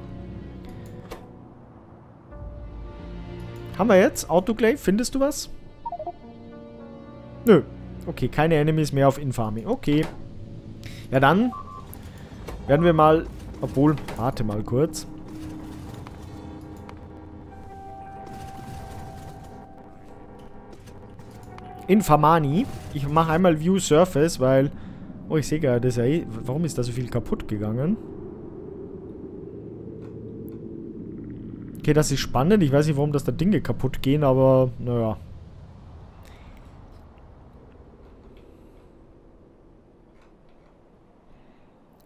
Haben wir jetzt Autoclave? Findest du was? Nö. Okay, keine Enemies mehr auf Infami. Okay. Ja, dann werden wir mal... Obwohl, warte mal kurz. Infamani. Ich mache einmal View Surface, weil... Oh, ich sehe gerade, ja. Warum ist da so viel kaputt gegangen? Okay, das ist spannend. Ich weiß nicht, warum das da Dinge kaputt gehen, aber naja.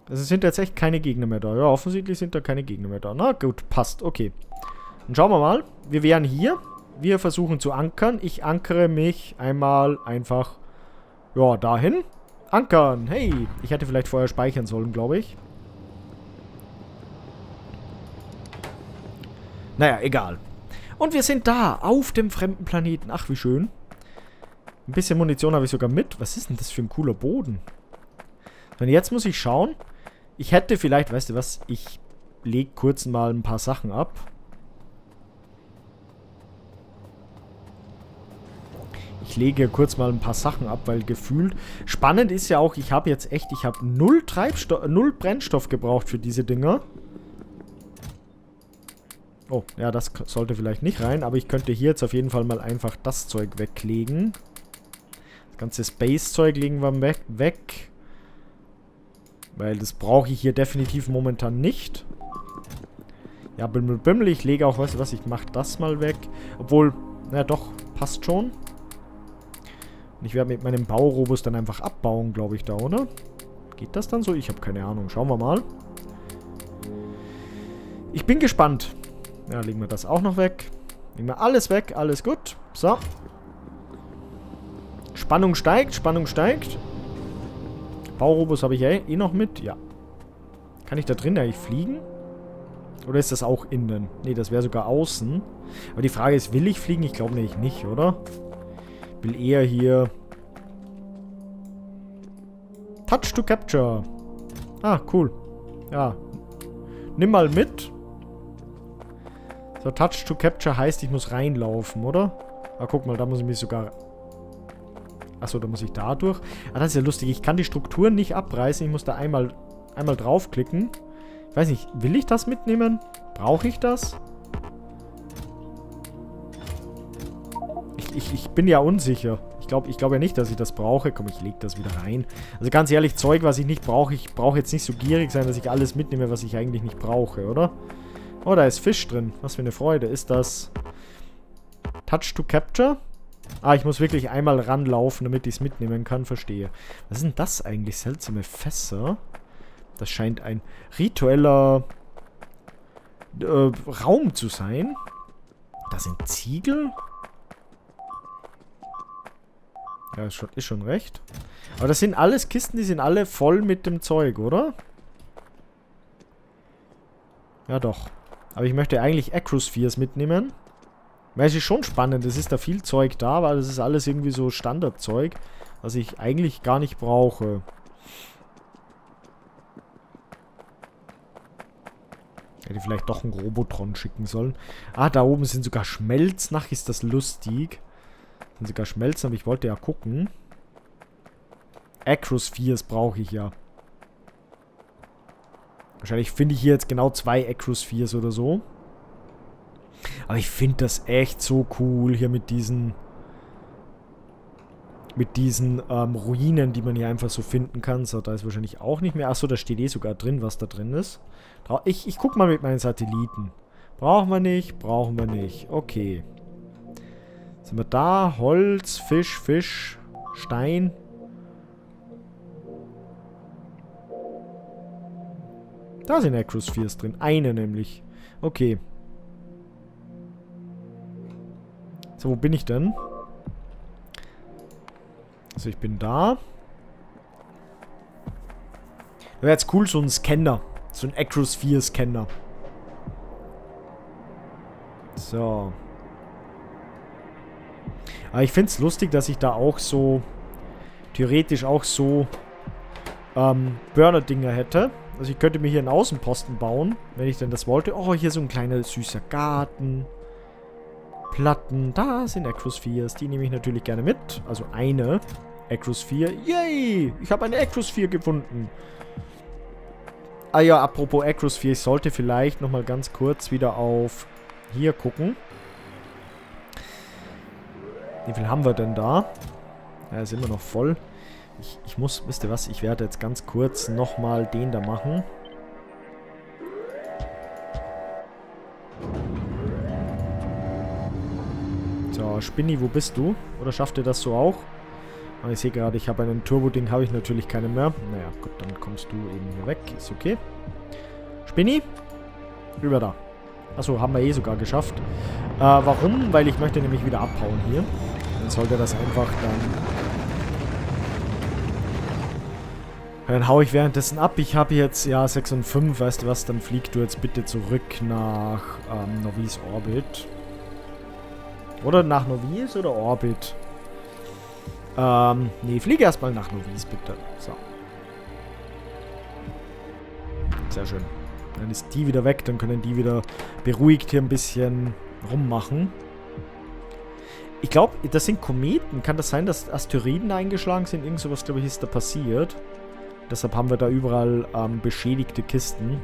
Also sind jetzt echt keine Gegner mehr da. Ja, offensichtlich sind da keine Gegner mehr da. Na gut, passt. Okay. Dann schauen wir mal. Wir wären hier. Wir versuchen zu ankern. Ich ankere mich einmal einfach, ja, dahin. Ankern. Hey, ich hätte vielleicht vorher speichern sollen, glaube ich. Naja, egal. Und wir sind da, auf dem fremden Planeten. Ach, wie schön. Ein bisschen Munition habe ich sogar mit. Was ist denn das für ein cooler Boden? Und jetzt muss ich schauen. Ich hätte vielleicht, weißt du was, ich lege kurz mal ein paar Sachen ab. Ich lege kurz mal ein paar Sachen ab, weil gefühlt... Spannend ist ja auch, ich habe jetzt echt, ich habe null Treibstoff, null Brennstoff gebraucht für diese Dinger. Oh, ja, das sollte vielleicht nicht rein, aber ich könnte hier jetzt auf jeden Fall mal einfach das Zeug weglegen. Das ganze Space-Zeug legen wir weg, weg. Weil das brauche ich hier definitiv momentan nicht. Ja, Bimmel, Bimmel, ich lege auch, weißt du was, ich mache das mal weg. Obwohl, na doch, passt schon. Und ich werde mit meinem Baurobus dann einfach abbauen, glaube ich, da, oder? Geht das dann so? Ich habe keine Ahnung. Schauen wir mal. Ich bin gespannt. Ja, legen wir das auch noch weg. Legen wir alles weg, alles gut. So. Spannung steigt, Spannung steigt. Baurobus habe ich ja eh noch mit. Ja. Kann ich da drin eigentlich fliegen? Oder ist das auch innen? Ne, das wäre sogar außen. Aber die Frage ist, will ich fliegen? Ich glaube nämlich nicht, oder? Will eher hier... Touch to Capture. Ah, cool. Ja. Nimm mal mit. So, Touch to Capture heißt, ich muss reinlaufen, oder? Ah, guck mal, da muss ich mich sogar... Achso, da muss ich da durch. Ah, das ist ja lustig. Ich kann die Strukturen nicht abreißen. Ich muss da einmal, einmal draufklicken. Ich weiß nicht, will ich das mitnehmen? Brauche ich das? Ich, ich, bin ja unsicher. Ich glaube ich glaub ja nicht, dass ich das brauche. Komm, ich lege das wieder rein. Also ganz ehrlich, Zeug, was ich nicht brauche. Ich brauche jetzt nicht so gierig sein, dass ich alles mitnehme, was ich eigentlich nicht brauche, oder? Oh, da ist Fisch drin. Was für eine Freude. Ist das Touch to Capture? Ah, ich muss wirklich einmal ranlaufen, damit ich es mitnehmen kann. Verstehe. Was sind das eigentlich? Seltsame Fässer? Das scheint ein ritueller äh, Raum zu sein. Da sind Ziegel? Ja, ist schon, ist schon recht. Aber das sind alles Kisten, die sind alle voll mit dem Zeug, oder? Ja, doch. Aber ich möchte eigentlich Acrospheres mitnehmen. Weil es ist schon spannend. Es ist da viel Zeug da, aber das ist alles irgendwie so Standardzeug, was ich eigentlich gar nicht brauche. Hätte vielleicht doch einen Robotron schicken sollen. Ah, da oben sind sogar Schmelzen. Ach, ist das lustig. Sind sogar Schmelzen, aber ich wollte ja gucken. Acrospheres brauche ich ja. Wahrscheinlich finde ich hier jetzt genau zwei Acrospheres oder so. Aber ich finde das echt so cool hier mit diesen... Mit diesen ähm, Ruinen, die man hier einfach so finden kann. So, da ist wahrscheinlich auch nicht mehr... Achso, da steht eh sogar drin, was da drin ist. Ich, ich guck mal mit meinen Satelliten. Brauchen wir nicht, brauchen wir nicht. Okay. Sind wir da? Holz, Fisch, Fisch, Stein. Da sind Acrospheres drin. Eine nämlich. Okay. So, wo bin ich denn? Also ich bin da. Wäre jetzt cool, so ein Scanner. So ein Acrosphere-Scanner. So. Aber ich finde es lustig, dass ich da auch so theoretisch auch so ähm, Burner-Dinger hätte. Also ich könnte mir hier einen Außenposten bauen, wenn ich denn das wollte. Oh, hier so ein kleiner süßer Garten. Platten. Da sind Acrospheres. Die nehme ich natürlich gerne mit. Also eine Acrosphere. Yay! Ich habe eine Acrosphere gefunden. Ah ja, apropos Acrosphere. Ich sollte vielleicht nochmal ganz kurz wieder auf hier gucken. Wie viel haben wir denn da? Ja, ist immer noch voll. Ich, ich muss, wisst ihr was, ich werde jetzt ganz kurz nochmal den da machen. So, Spinny, wo bist du? Oder schafft ihr das so auch? Aber ah, ich sehe gerade, ich habe einen Turbo-Ding, habe ich natürlich keine mehr. Naja, gut, dann kommst du eben hier weg. Ist okay. Spinny, rüber da. Achso, haben wir eh sogar geschafft. Äh, warum? Weil ich möchte nämlich wieder abhauen hier. Dann sollte das einfach dann... Dann haue ich währenddessen ab. Ich habe jetzt, ja, 6 und 5. Weißt du was? Dann flieg du jetzt bitte zurück nach ähm, Novice Orbit. Oder nach Novice oder Orbit? Ähm, nee, fliege erstmal nach Novice, bitte. So. Sehr schön. Dann ist die wieder weg, dann können die wieder beruhigt hier ein bisschen rummachen. Ich glaube, das sind Kometen. Kann das sein, dass Asteroiden eingeschlagen sind? Irgend sowas, glaube ich, ist da passiert. Deshalb haben wir da überall ähm, beschädigte Kisten.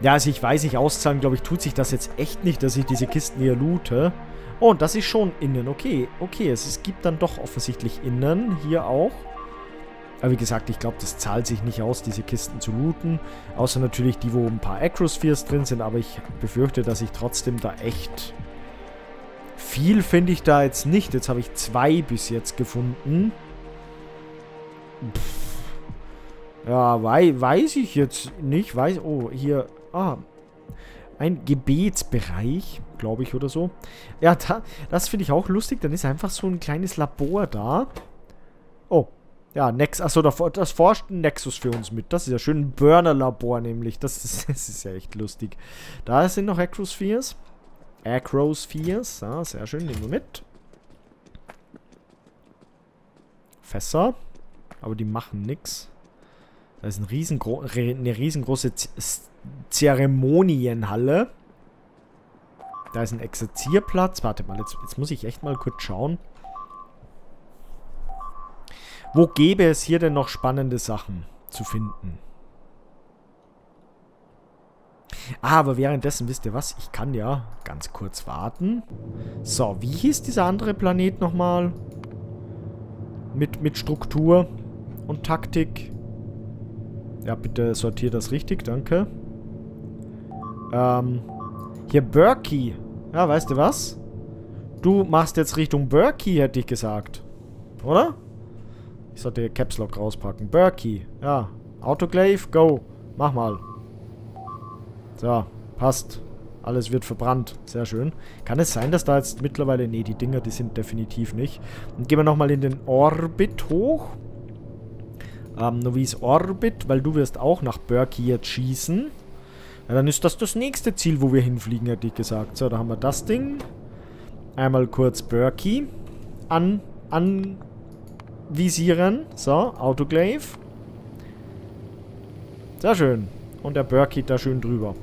Ja, also ich weiß nicht, auszahlen, glaube ich, tut sich das jetzt echt nicht, dass ich diese Kisten hier loote. Oh, und das ist schon innen. Okay, okay, es, es gibt dann doch offensichtlich innen hier auch. Aber wie gesagt, ich glaube, das zahlt sich nicht aus, diese Kisten zu looten. Außer natürlich die, wo ein paar Acrospheres drin sind. Aber ich befürchte, dass ich trotzdem da echt... Viel finde ich da jetzt nicht. Jetzt habe ich zwei bis jetzt gefunden. Pff. Ja, wei weiß ich jetzt nicht. Weiß, oh, hier... Ah, ein Gebetsbereich, glaube ich, oder so. Ja, da, das finde ich auch lustig. Dann ist einfach so ein kleines Labor da. Oh, ja, Nex, achso, das forscht ein Nexus für uns mit. Das ist ja schön ein Burner-Labor nämlich. Das ist, das ist ja echt lustig. Da sind noch Acrospheres. Acrospheres, ja, sehr schön, nehmen wir mit. Fässer. Aber die machen nichts. Da ist ein riesengro eine riesengroße Zeremonienhalle. Da ist ein Exerzierplatz. Warte mal, jetzt, jetzt muss ich echt mal kurz schauen. Wo gäbe es hier denn noch spannende Sachen zu finden? Aber währenddessen, wisst ihr was? Ich kann ja ganz kurz warten. So, wie hieß dieser andere Planet nochmal? Mit, mit Struktur und Taktik. Ja, bitte sortiert das richtig, danke. Ähm, hier Berkey. Ja, weißt du was? Du machst jetzt Richtung Berkey, hätte ich gesagt. Oder? Ich sollte hier Caps Lock rauspacken. Berkey. Ja. Autoclave, go. Mach mal. So, passt. Alles wird verbrannt. Sehr schön. Kann es sein, dass da jetzt mittlerweile... Nee, die Dinger, die sind definitiv nicht. Dann gehen wir nochmal in den Orbit hoch. Ähm, Novice Orbit, weil du wirst auch nach Berkey jetzt schießen. Ja, dann ist das das nächste Ziel, wo wir hinfliegen, hätte ich gesagt. So, da haben wir das Ding. Einmal kurz Berkey an, anvisieren. So, Autoclave. Sehr schön. Und der Berkey da schön drüber.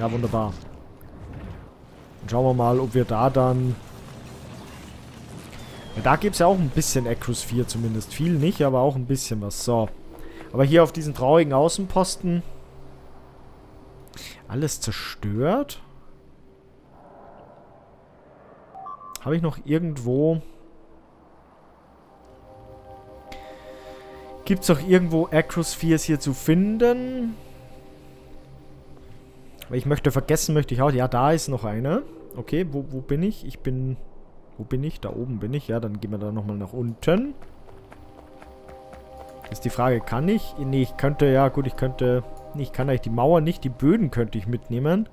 Ja, wunderbar. Dann schauen wir mal, ob wir da dann... Ja, da gibt es ja auch ein bisschen Acrus 4 zumindest. Viel nicht, aber auch ein bisschen was. So. Aber hier auf diesen traurigen Außenposten alles zerstört? Habe ich noch irgendwo... Gibt es auch irgendwo Acrospheres hier zu finden? Weil ich möchte vergessen, möchte ich auch... Ja, da ist noch eine. Okay, wo, wo bin ich? Ich bin... Wo bin ich? Da oben bin ich. Ja, dann gehen wir da nochmal nach unten. Ist die Frage, kann ich? Nee, ich könnte... Ja, gut, ich könnte... Ich kann eigentlich die Mauer nicht, die Böden könnte ich mitnehmen.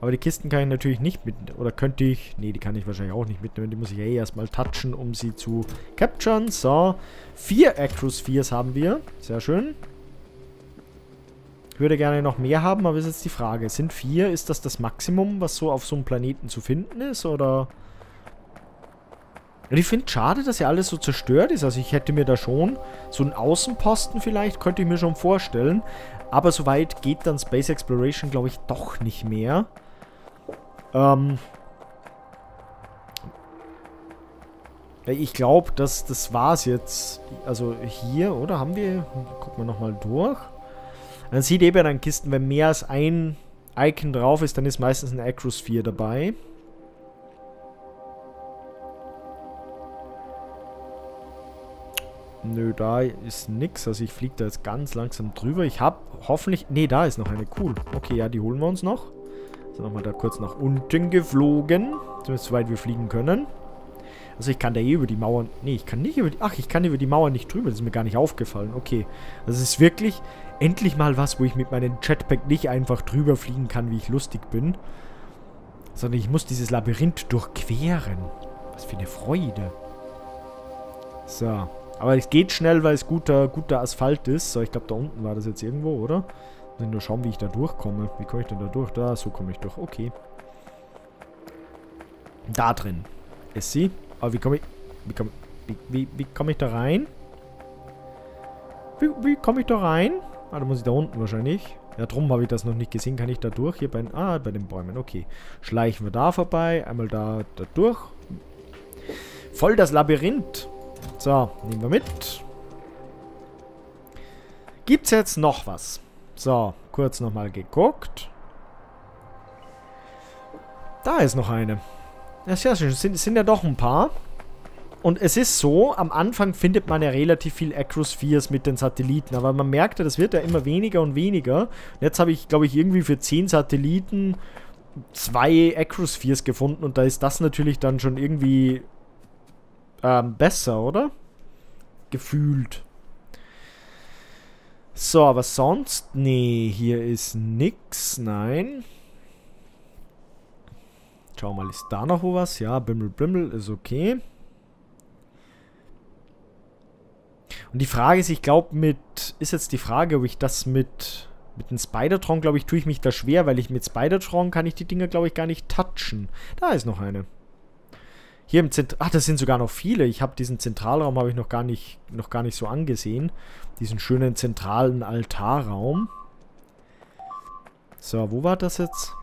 Aber die Kisten kann ich natürlich nicht mitnehmen. Oder könnte ich... Nee, die kann ich wahrscheinlich auch nicht mitnehmen. Die muss ich eh erstmal touchen, um sie zu capturen. So. Vier Acrospheres haben wir. Sehr schön. Ich würde gerne noch mehr haben, aber ist jetzt die Frage. Sind vier, ist das das Maximum, was so auf so einem Planeten zu finden ist? Oder... Ich finde schade, dass ja alles so zerstört ist. Also ich hätte mir da schon so einen Außenposten vielleicht, könnte ich mir schon vorstellen. Aber soweit geht dann Space Exploration, glaube ich, doch nicht mehr. Ähm ich glaube, dass das war's jetzt. Also hier, oder? Haben wir... Gucken wir nochmal durch. Man sieht eben an Kisten, wenn mehr als ein Icon drauf ist, dann ist meistens ein Acrosphere dabei. Nö, da ist nix. Also ich fliege da jetzt ganz langsam drüber. Ich habe hoffentlich... Ne, da ist noch eine. Cool. Okay, ja, die holen wir uns noch. So, nochmal da kurz nach unten geflogen. Zumindest soweit wir fliegen können. Also ich kann da eh über die Mauern... Ne, ich kann nicht über die... Ach, ich kann über die Mauer nicht drüber. Das ist mir gar nicht aufgefallen. Okay. Das ist wirklich Endlich mal was, wo ich mit meinem Jetpack nicht einfach drüber fliegen kann, wie ich lustig bin. Sondern ich muss dieses Labyrinth durchqueren. Was für eine Freude. So. Aber es geht schnell, weil es guter, guter Asphalt ist. So, ich glaube, da unten war das jetzt irgendwo, oder? Ich muss nur schauen, wie ich da durchkomme. Wie komme ich denn da durch? Da, so komme ich durch. Okay. Da drin ist sie. Aber wie komme ich... Wie komme wie, wie, wie komm ich da rein? Wie, wie komme ich da rein? Ah, da muss ich da unten wahrscheinlich. Ja, drum habe ich das noch nicht gesehen. Kann ich da durch? Hier bei, ah, bei den Bäumen. Okay. Schleichen wir da vorbei. Einmal da, da durch. Voll das Labyrinth. So, nehmen wir mit. Gibt's jetzt noch was? So, kurz nochmal geguckt. Da ist noch eine. Ja, sehr schön. Es sind, sind ja doch ein paar. Und es ist so, am Anfang findet man ja relativ viel Acrospheres mit den Satelliten, aber man merkt ja, das wird ja immer weniger und weniger. Jetzt habe ich, glaube ich, irgendwie für 10 Satelliten zwei Acrospheres gefunden und da ist das natürlich dann schon irgendwie ähm, besser, oder? Gefühlt. So, aber sonst? Nee, hier ist nix. Nein. Schau mal, ist da noch was? Ja, Bimmel Bimmel ist okay. Und die Frage ist, ich glaube mit... Ist jetzt die Frage, ob ich das mit... Mit dem Spider-Tron, glaube ich, tue ich mich da schwer, weil ich mit Spider-Tron kann ich die Dinger, glaube ich, gar nicht touchen. Da ist noch eine. Hier im Zentrum. Ach, das sind sogar noch viele. Ich habe diesen Zentralraum habe ich noch gar nicht noch gar nicht so angesehen. Diesen schönen zentralen Altarraum. So, wo war das jetzt?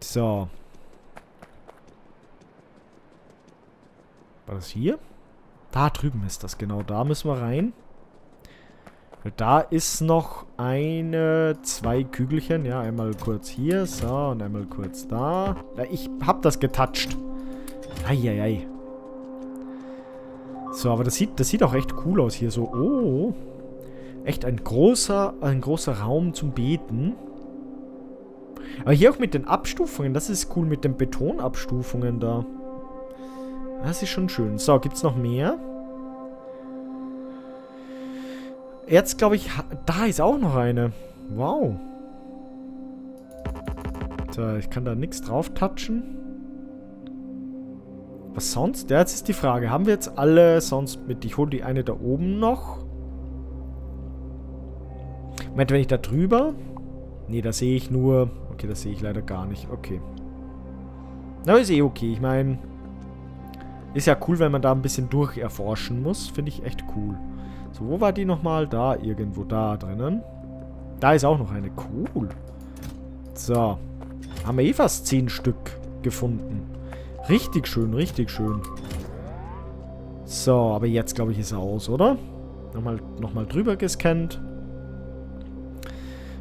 So. War das hier? Da drüben ist das, genau. Da müssen wir rein. Da ist noch eine, zwei Kügelchen. Ja, einmal kurz hier. So, und einmal kurz da. Ja, ich hab das getoucht. Eieiei. So, aber das sieht, das sieht auch echt cool aus hier. So, oh. Echt ein großer, ein großer Raum zum Beten. Aber hier auch mit den Abstufungen. Das ist cool mit den Betonabstufungen da. Das ist schon schön. So, gibt's noch mehr? Jetzt glaube ich, da ist auch noch eine. Wow. So, ich kann da nichts drauf touchen. Was sonst? Ja, jetzt ist die Frage. Haben wir jetzt alle sonst mit? Ich hole die eine da oben noch. Moment, wenn ich da drüber... Nee, da sehe ich nur... Okay, das sehe ich leider gar nicht. Okay. Aber ist eh okay. Ich meine... Ist ja cool, wenn man da ein bisschen durcherforschen muss. Finde ich echt cool. So, wo war die nochmal? Da, irgendwo da drinnen. Da ist auch noch eine. Cool. So. Haben wir eh fast 10 Stück gefunden. Richtig schön, richtig schön. So, aber jetzt, glaube ich, ist er aus, oder? Nochmal, nochmal drüber gescannt.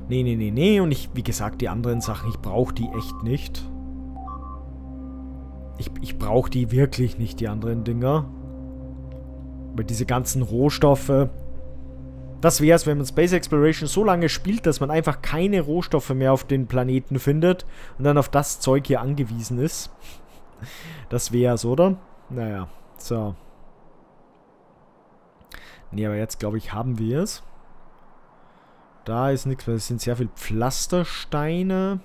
Nee, nee, nee, nee. Und ich, wie gesagt, die anderen Sachen, ich brauche die echt nicht. Ich, ich brauche die wirklich nicht, die anderen Dinger. Weil diese ganzen Rohstoffe... Das wäre es, wenn man Space Exploration so lange spielt, dass man einfach keine Rohstoffe mehr auf den Planeten findet und dann auf das Zeug hier angewiesen ist. Das wäre es, oder? Naja, so. Nee, aber jetzt glaube ich, haben wir es. Da ist nichts, weil es sind sehr viele Pflastersteine.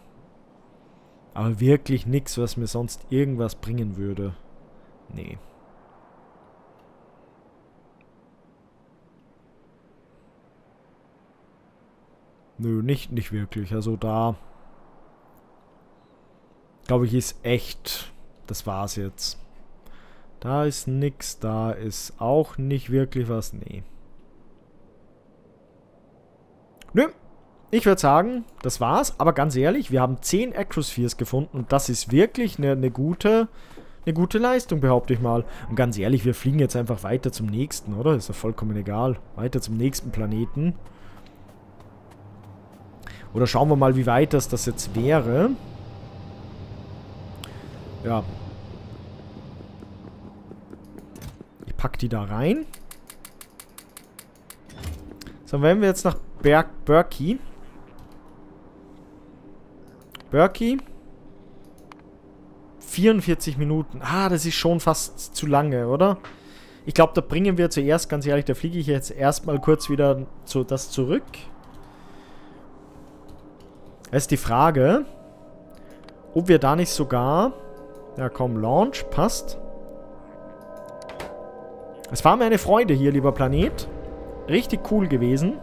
Aber wirklich nichts, was mir sonst irgendwas bringen würde. Nee. Nö, nicht, nicht wirklich. Also da... Glaube ich, ist echt... Das war's jetzt. Da ist nix. Da ist auch nicht wirklich was. Nee. Nö. Ich würde sagen, das war's. Aber ganz ehrlich, wir haben 10 Acrospheres gefunden. Und das ist wirklich eine, eine gute... Eine gute Leistung, behaupte ich mal. Und ganz ehrlich, wir fliegen jetzt einfach weiter zum nächsten, oder? Ist ja vollkommen egal. Weiter zum nächsten Planeten. Oder schauen wir mal, wie weit das, das jetzt wäre. Ja. Ich pack die da rein. So, wenn wir jetzt nach Berg Berkey. Berkey. 44 Minuten. Ah, das ist schon fast zu lange, oder? Ich glaube, da bringen wir zuerst, ganz ehrlich, da fliege ich jetzt erstmal kurz wieder zu das zurück. Es ist die Frage, ob wir da nicht sogar... Ja komm, Launch, passt. Es war mir eine Freude hier, lieber Planet. Richtig cool gewesen.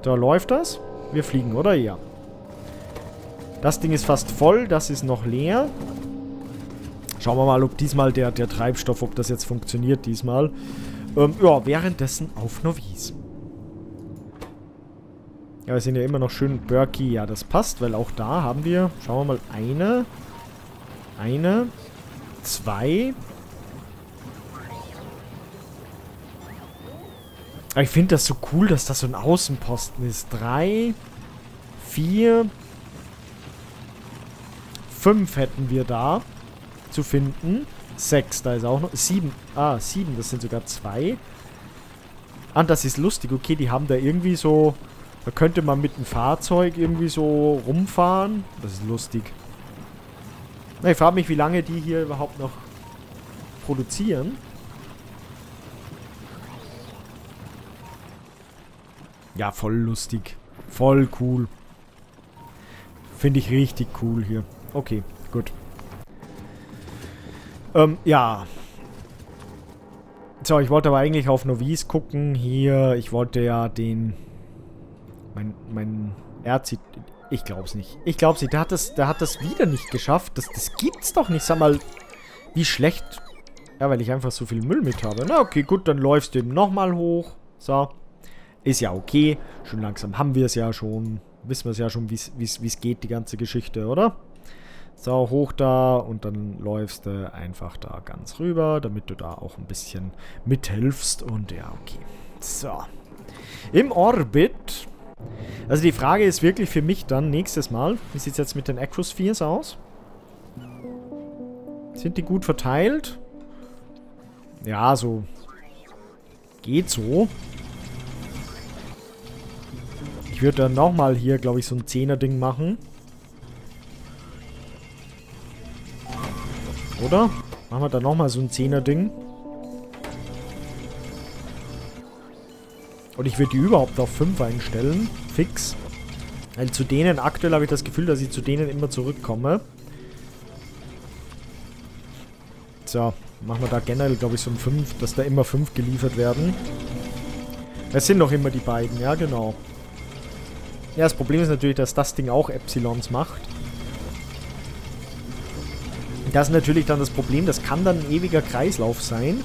Da läuft das. Wir fliegen, oder? Ja. Das Ding ist fast voll, das ist noch leer. Schauen wir mal, ob diesmal der, der Treibstoff, ob das jetzt funktioniert diesmal. Ähm, ja, währenddessen auf Novice. Ja, wir sind ja immer noch schön Berkey. Ja, das passt, weil auch da haben wir, schauen wir mal, eine, eine, zwei. Ich finde das so cool, dass das so ein Außenposten ist. Drei, vier, fünf hätten wir da zu finden. Sechs, da ist auch noch. Sieben, ah, sieben, das sind sogar zwei. Ah, das ist lustig. Okay, die haben da irgendwie so da könnte man mit dem Fahrzeug irgendwie so rumfahren. Das ist lustig. Na, ich frage mich, wie lange die hier überhaupt noch produzieren. Ja, voll lustig. Voll cool. Finde ich richtig cool hier. Okay, gut. Ähm, ja. So, ich wollte aber eigentlich auf Novice gucken. Hier, ich wollte ja den mein, mein Erzit... Ich glaub's nicht. Ich glaub's nicht. Der hat das, der hat das wieder nicht geschafft. Das, das gibt's doch nicht. Sag mal, wie schlecht... Ja, weil ich einfach so viel Müll mit habe. Na, okay, gut, dann läufst du eben nochmal hoch. So. Ist ja okay. Schon langsam haben wir es ja schon. Wissen wir es ja schon, wie es geht, die ganze Geschichte, oder? So, hoch da und dann läufst du einfach da ganz rüber, damit du da auch ein bisschen mithilfst. Und ja, okay. So. Im Orbit also die Frage ist wirklich für mich dann nächstes Mal, wie sieht es jetzt mit den Acrospheres aus? Sind die gut verteilt? Ja, so. Geht so. Ich würde dann nochmal hier, glaube ich, so ein 10er-Ding machen. Oder? Machen wir dann nochmal so ein 10er-Ding. Und ich würde die überhaupt auf 5 einstellen. Fix. Weil zu denen, aktuell habe ich das Gefühl, dass ich zu denen immer zurückkomme. So, machen wir da generell, glaube ich, so ein 5, dass da immer 5 geliefert werden. Es sind noch immer die beiden, ja genau. Ja, das Problem ist natürlich, dass das Ding auch Epsilons macht. Das ist natürlich dann das Problem, das kann dann ein ewiger Kreislauf sein.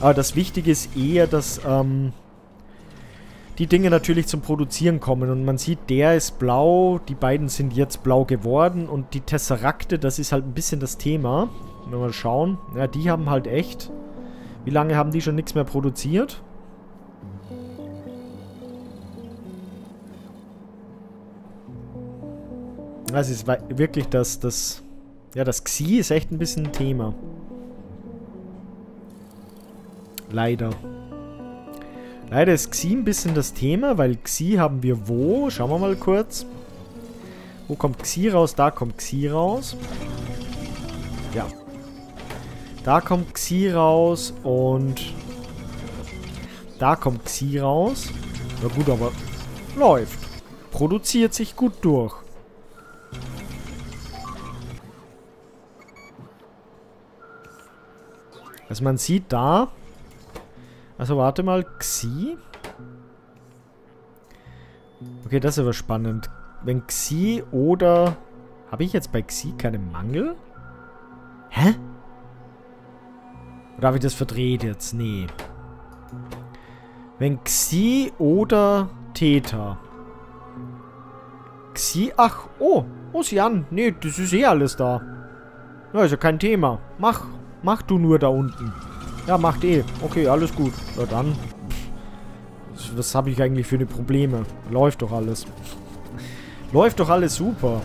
Aber das Wichtige ist eher, dass ähm, die Dinge natürlich zum Produzieren kommen. Und man sieht, der ist blau, die beiden sind jetzt blau geworden und die Tesserakte, das ist halt ein bisschen das Thema. Wenn wir mal schauen. Ja, die haben halt echt... Wie lange haben die schon nichts mehr produziert? Das ist wirklich das, das... Ja, das Xi ist echt ein bisschen ein Thema. Leider. Leider ist Xi ein bisschen das Thema, weil Xi haben wir wo? Schauen wir mal kurz. Wo kommt Xi raus? Da kommt Xi raus. Ja. Da kommt Xi raus und da kommt Xi raus. Na gut, aber läuft. Produziert sich gut durch. Also man sieht da, also warte mal, Xi? Okay, das ist aber spannend. Wenn Xi oder... Habe ich jetzt bei Xi keinen Mangel? Hä? Oder habe ich das verdreht jetzt? Nee. Wenn Xi oder Theta. Xi... Ach, oh. Ocean. Nee, das ist eh alles da. Ja, ist ja kein Thema. Mach. Mach du nur da unten. Ja, macht eh. Okay, alles gut. Na dann. Was habe ich eigentlich für eine Probleme? Läuft doch alles. Läuft doch alles super.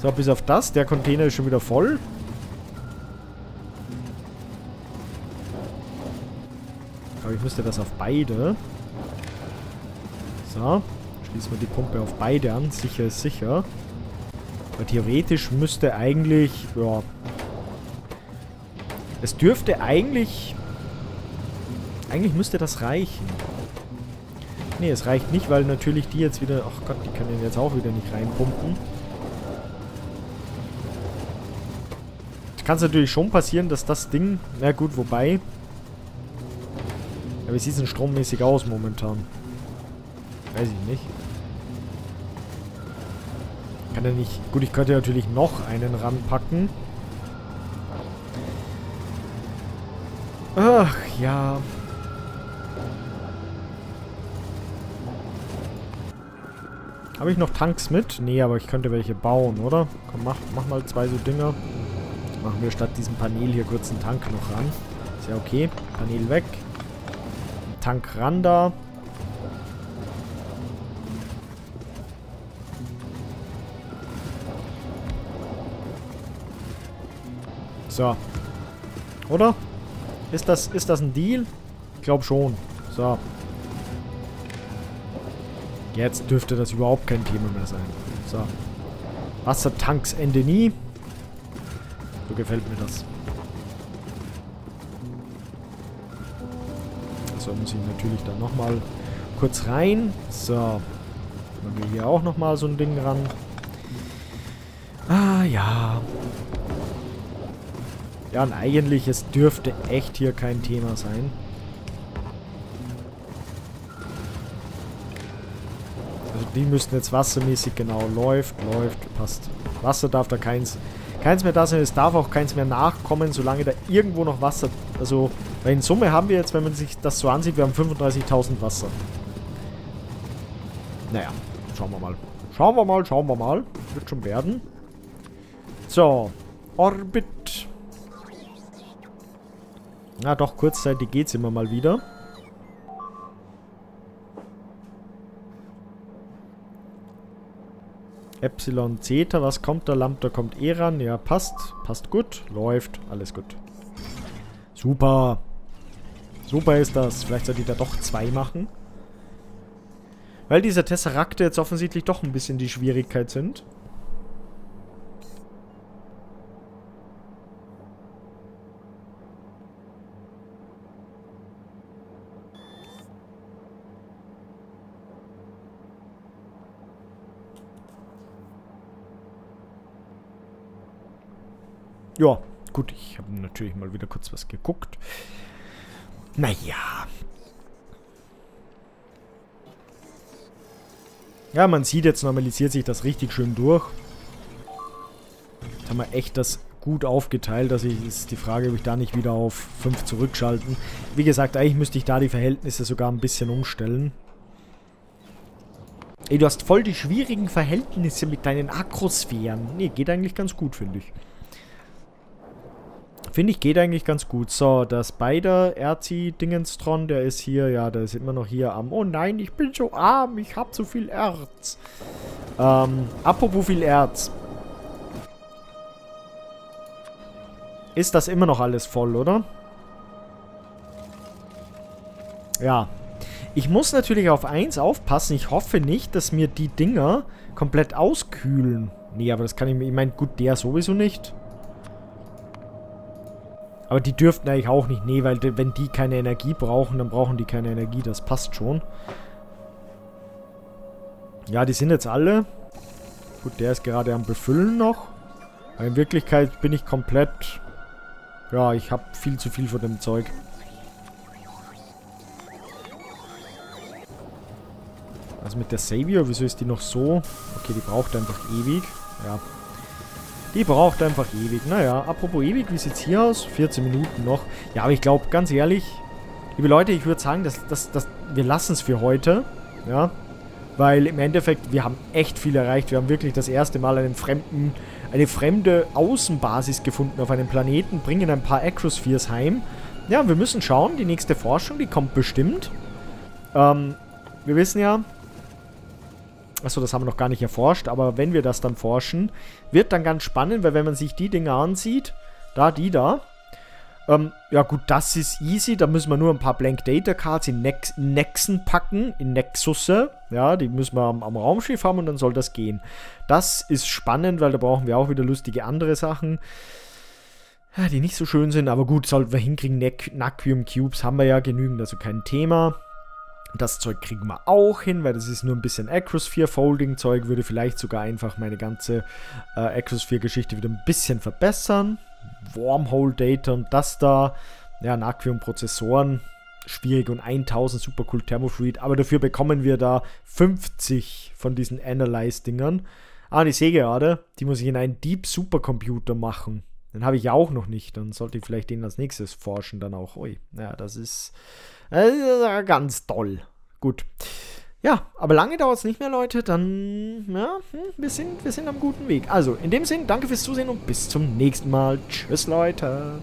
So, bis auf das. Der Container ist schon wieder voll. Aber ich müsste das auf beide. So. Schließen wir die Pumpe auf beide an. Sicher ist sicher. Aber theoretisch müsste eigentlich... Ja, Es dürfte eigentlich... Eigentlich müsste das reichen. Ne, es reicht nicht, weil natürlich die jetzt wieder... Ach Gott, die können jetzt auch wieder nicht reinpumpen. kann es natürlich schon passieren, dass das Ding... Na gut, wobei... Aber wie sieht es denn strommäßig aus momentan? Weiß ich nicht. Kann er nicht... Gut, ich könnte natürlich noch einen ranpacken. Ach, ja. Habe ich noch Tanks mit? Nee, aber ich könnte welche bauen, oder? Komm, mach, mach mal zwei so Dinger. Machen wir statt diesem Panel hier kurz einen Tank noch ran. Ist ja okay. Panel weg. Tank ran da. So. Oder? Ist das, ist das ein Deal? Ich glaube schon. So. Jetzt dürfte das überhaupt kein Thema mehr sein. So. Wassertanks Ende nie. So gefällt mir das. So muss ich natürlich dann nochmal kurz rein. So. Machen wir hier auch nochmal so ein Ding ran. Ah, ja. Ja, und eigentlich, es dürfte echt hier kein Thema sein. Also die müssten jetzt wassermäßig genau läuft, läuft, passt. Wasser darf da keins, keins mehr da sein. Es darf auch keins mehr nachkommen, solange da irgendwo noch Wasser... Also, weil in Summe haben wir jetzt, wenn man sich das so ansieht, wir haben 35.000 Wasser. Naja, schauen wir mal. Schauen wir mal, schauen wir mal. Wird schon werden. So, Orbit. Na doch, kurzzeitig geht's immer mal wieder. Epsilon Zeta, was kommt da? Lambda kommt eh ran. Ja, passt. Passt gut. Läuft. Alles gut. Super. Super ist das. Vielleicht sollte ich da doch zwei machen. Weil diese Tesserakte jetzt offensichtlich doch ein bisschen die Schwierigkeit sind. Ja, gut, ich habe natürlich mal wieder kurz was geguckt. Naja. Ja, man sieht, jetzt normalisiert sich das richtig schön durch. Jetzt haben wir echt das gut aufgeteilt. Also ist die Frage, ob ich da nicht wieder auf 5 zurückschalten. Wie gesagt, eigentlich müsste ich da die Verhältnisse sogar ein bisschen umstellen. Ey, du hast voll die schwierigen Verhältnisse mit deinen Akrosphären. Nee, geht eigentlich ganz gut, finde ich. Finde ich, geht eigentlich ganz gut. So, das Spider Erzi-Dingenstron, der ist hier, ja, der ist immer noch hier am... Oh nein, ich bin so arm, ich habe zu viel Erz. Ähm, apropos viel Erz. Ist das immer noch alles voll, oder? Ja. Ich muss natürlich auf eins aufpassen. Ich hoffe nicht, dass mir die Dinger komplett auskühlen. Nee, aber das kann ich mir... Ich meine, gut, der sowieso nicht. Aber die dürften eigentlich auch nicht. Nee, weil wenn die keine Energie brauchen, dann brauchen die keine Energie. Das passt schon. Ja, die sind jetzt alle. Gut, der ist gerade am Befüllen noch. Aber in Wirklichkeit bin ich komplett... Ja, ich habe viel zu viel von dem Zeug. Also mit der Savior, wieso ist die noch so? Okay, die braucht einfach ewig. Ja, die braucht einfach ewig. Naja, apropos ewig, wie sieht's hier aus? 14 Minuten noch. Ja, aber ich glaube, ganz ehrlich, liebe Leute, ich würde sagen, dass, dass, dass wir lassen es für heute. Ja, weil im Endeffekt, wir haben echt viel erreicht. Wir haben wirklich das erste Mal einen fremden, eine fremde Außenbasis gefunden auf einem Planeten, bringen ein paar Acrospheres heim. Ja, wir müssen schauen, die nächste Forschung, die kommt bestimmt. Ähm, wir wissen ja, Achso, das haben wir noch gar nicht erforscht, aber wenn wir das dann forschen, wird dann ganz spannend, weil wenn man sich die Dinge ansieht, da, die da, ähm, ja gut, das ist easy, da müssen wir nur ein paar Blank Data Cards in Nex Nexen packen, in Nexusse, ja, die müssen wir am, am Raumschiff haben und dann soll das gehen. Das ist spannend, weil da brauchen wir auch wieder lustige andere Sachen. die nicht so schön sind, aber gut, sollten wir hinkriegen. Naquium Cubes haben wir ja genügend, also kein Thema. Das Zeug kriegen wir auch hin, weil das ist nur ein bisschen Acrosphere Folding Zeug, würde vielleicht sogar einfach meine ganze äh, Acrosphere Geschichte wieder ein bisschen verbessern. Wormhole Data und das da, ja, Naquium Prozessoren, schwierig und 1000 super cool Thermofluid, aber dafür bekommen wir da 50 von diesen Analyze-Dingern. Ah, ich sehe die muss ich in einen Deep Supercomputer machen. Den habe ich ja auch noch nicht. Dann sollte ich vielleicht den als nächstes forschen, dann auch. Ui, ja, das ist, ist ganz toll. Gut. Ja, aber lange dauert es nicht mehr, Leute. Dann, ja, hm, wir sind, wir sind am guten Weg. Also, in dem Sinn, danke fürs Zusehen und bis zum nächsten Mal. Tschüss, Leute.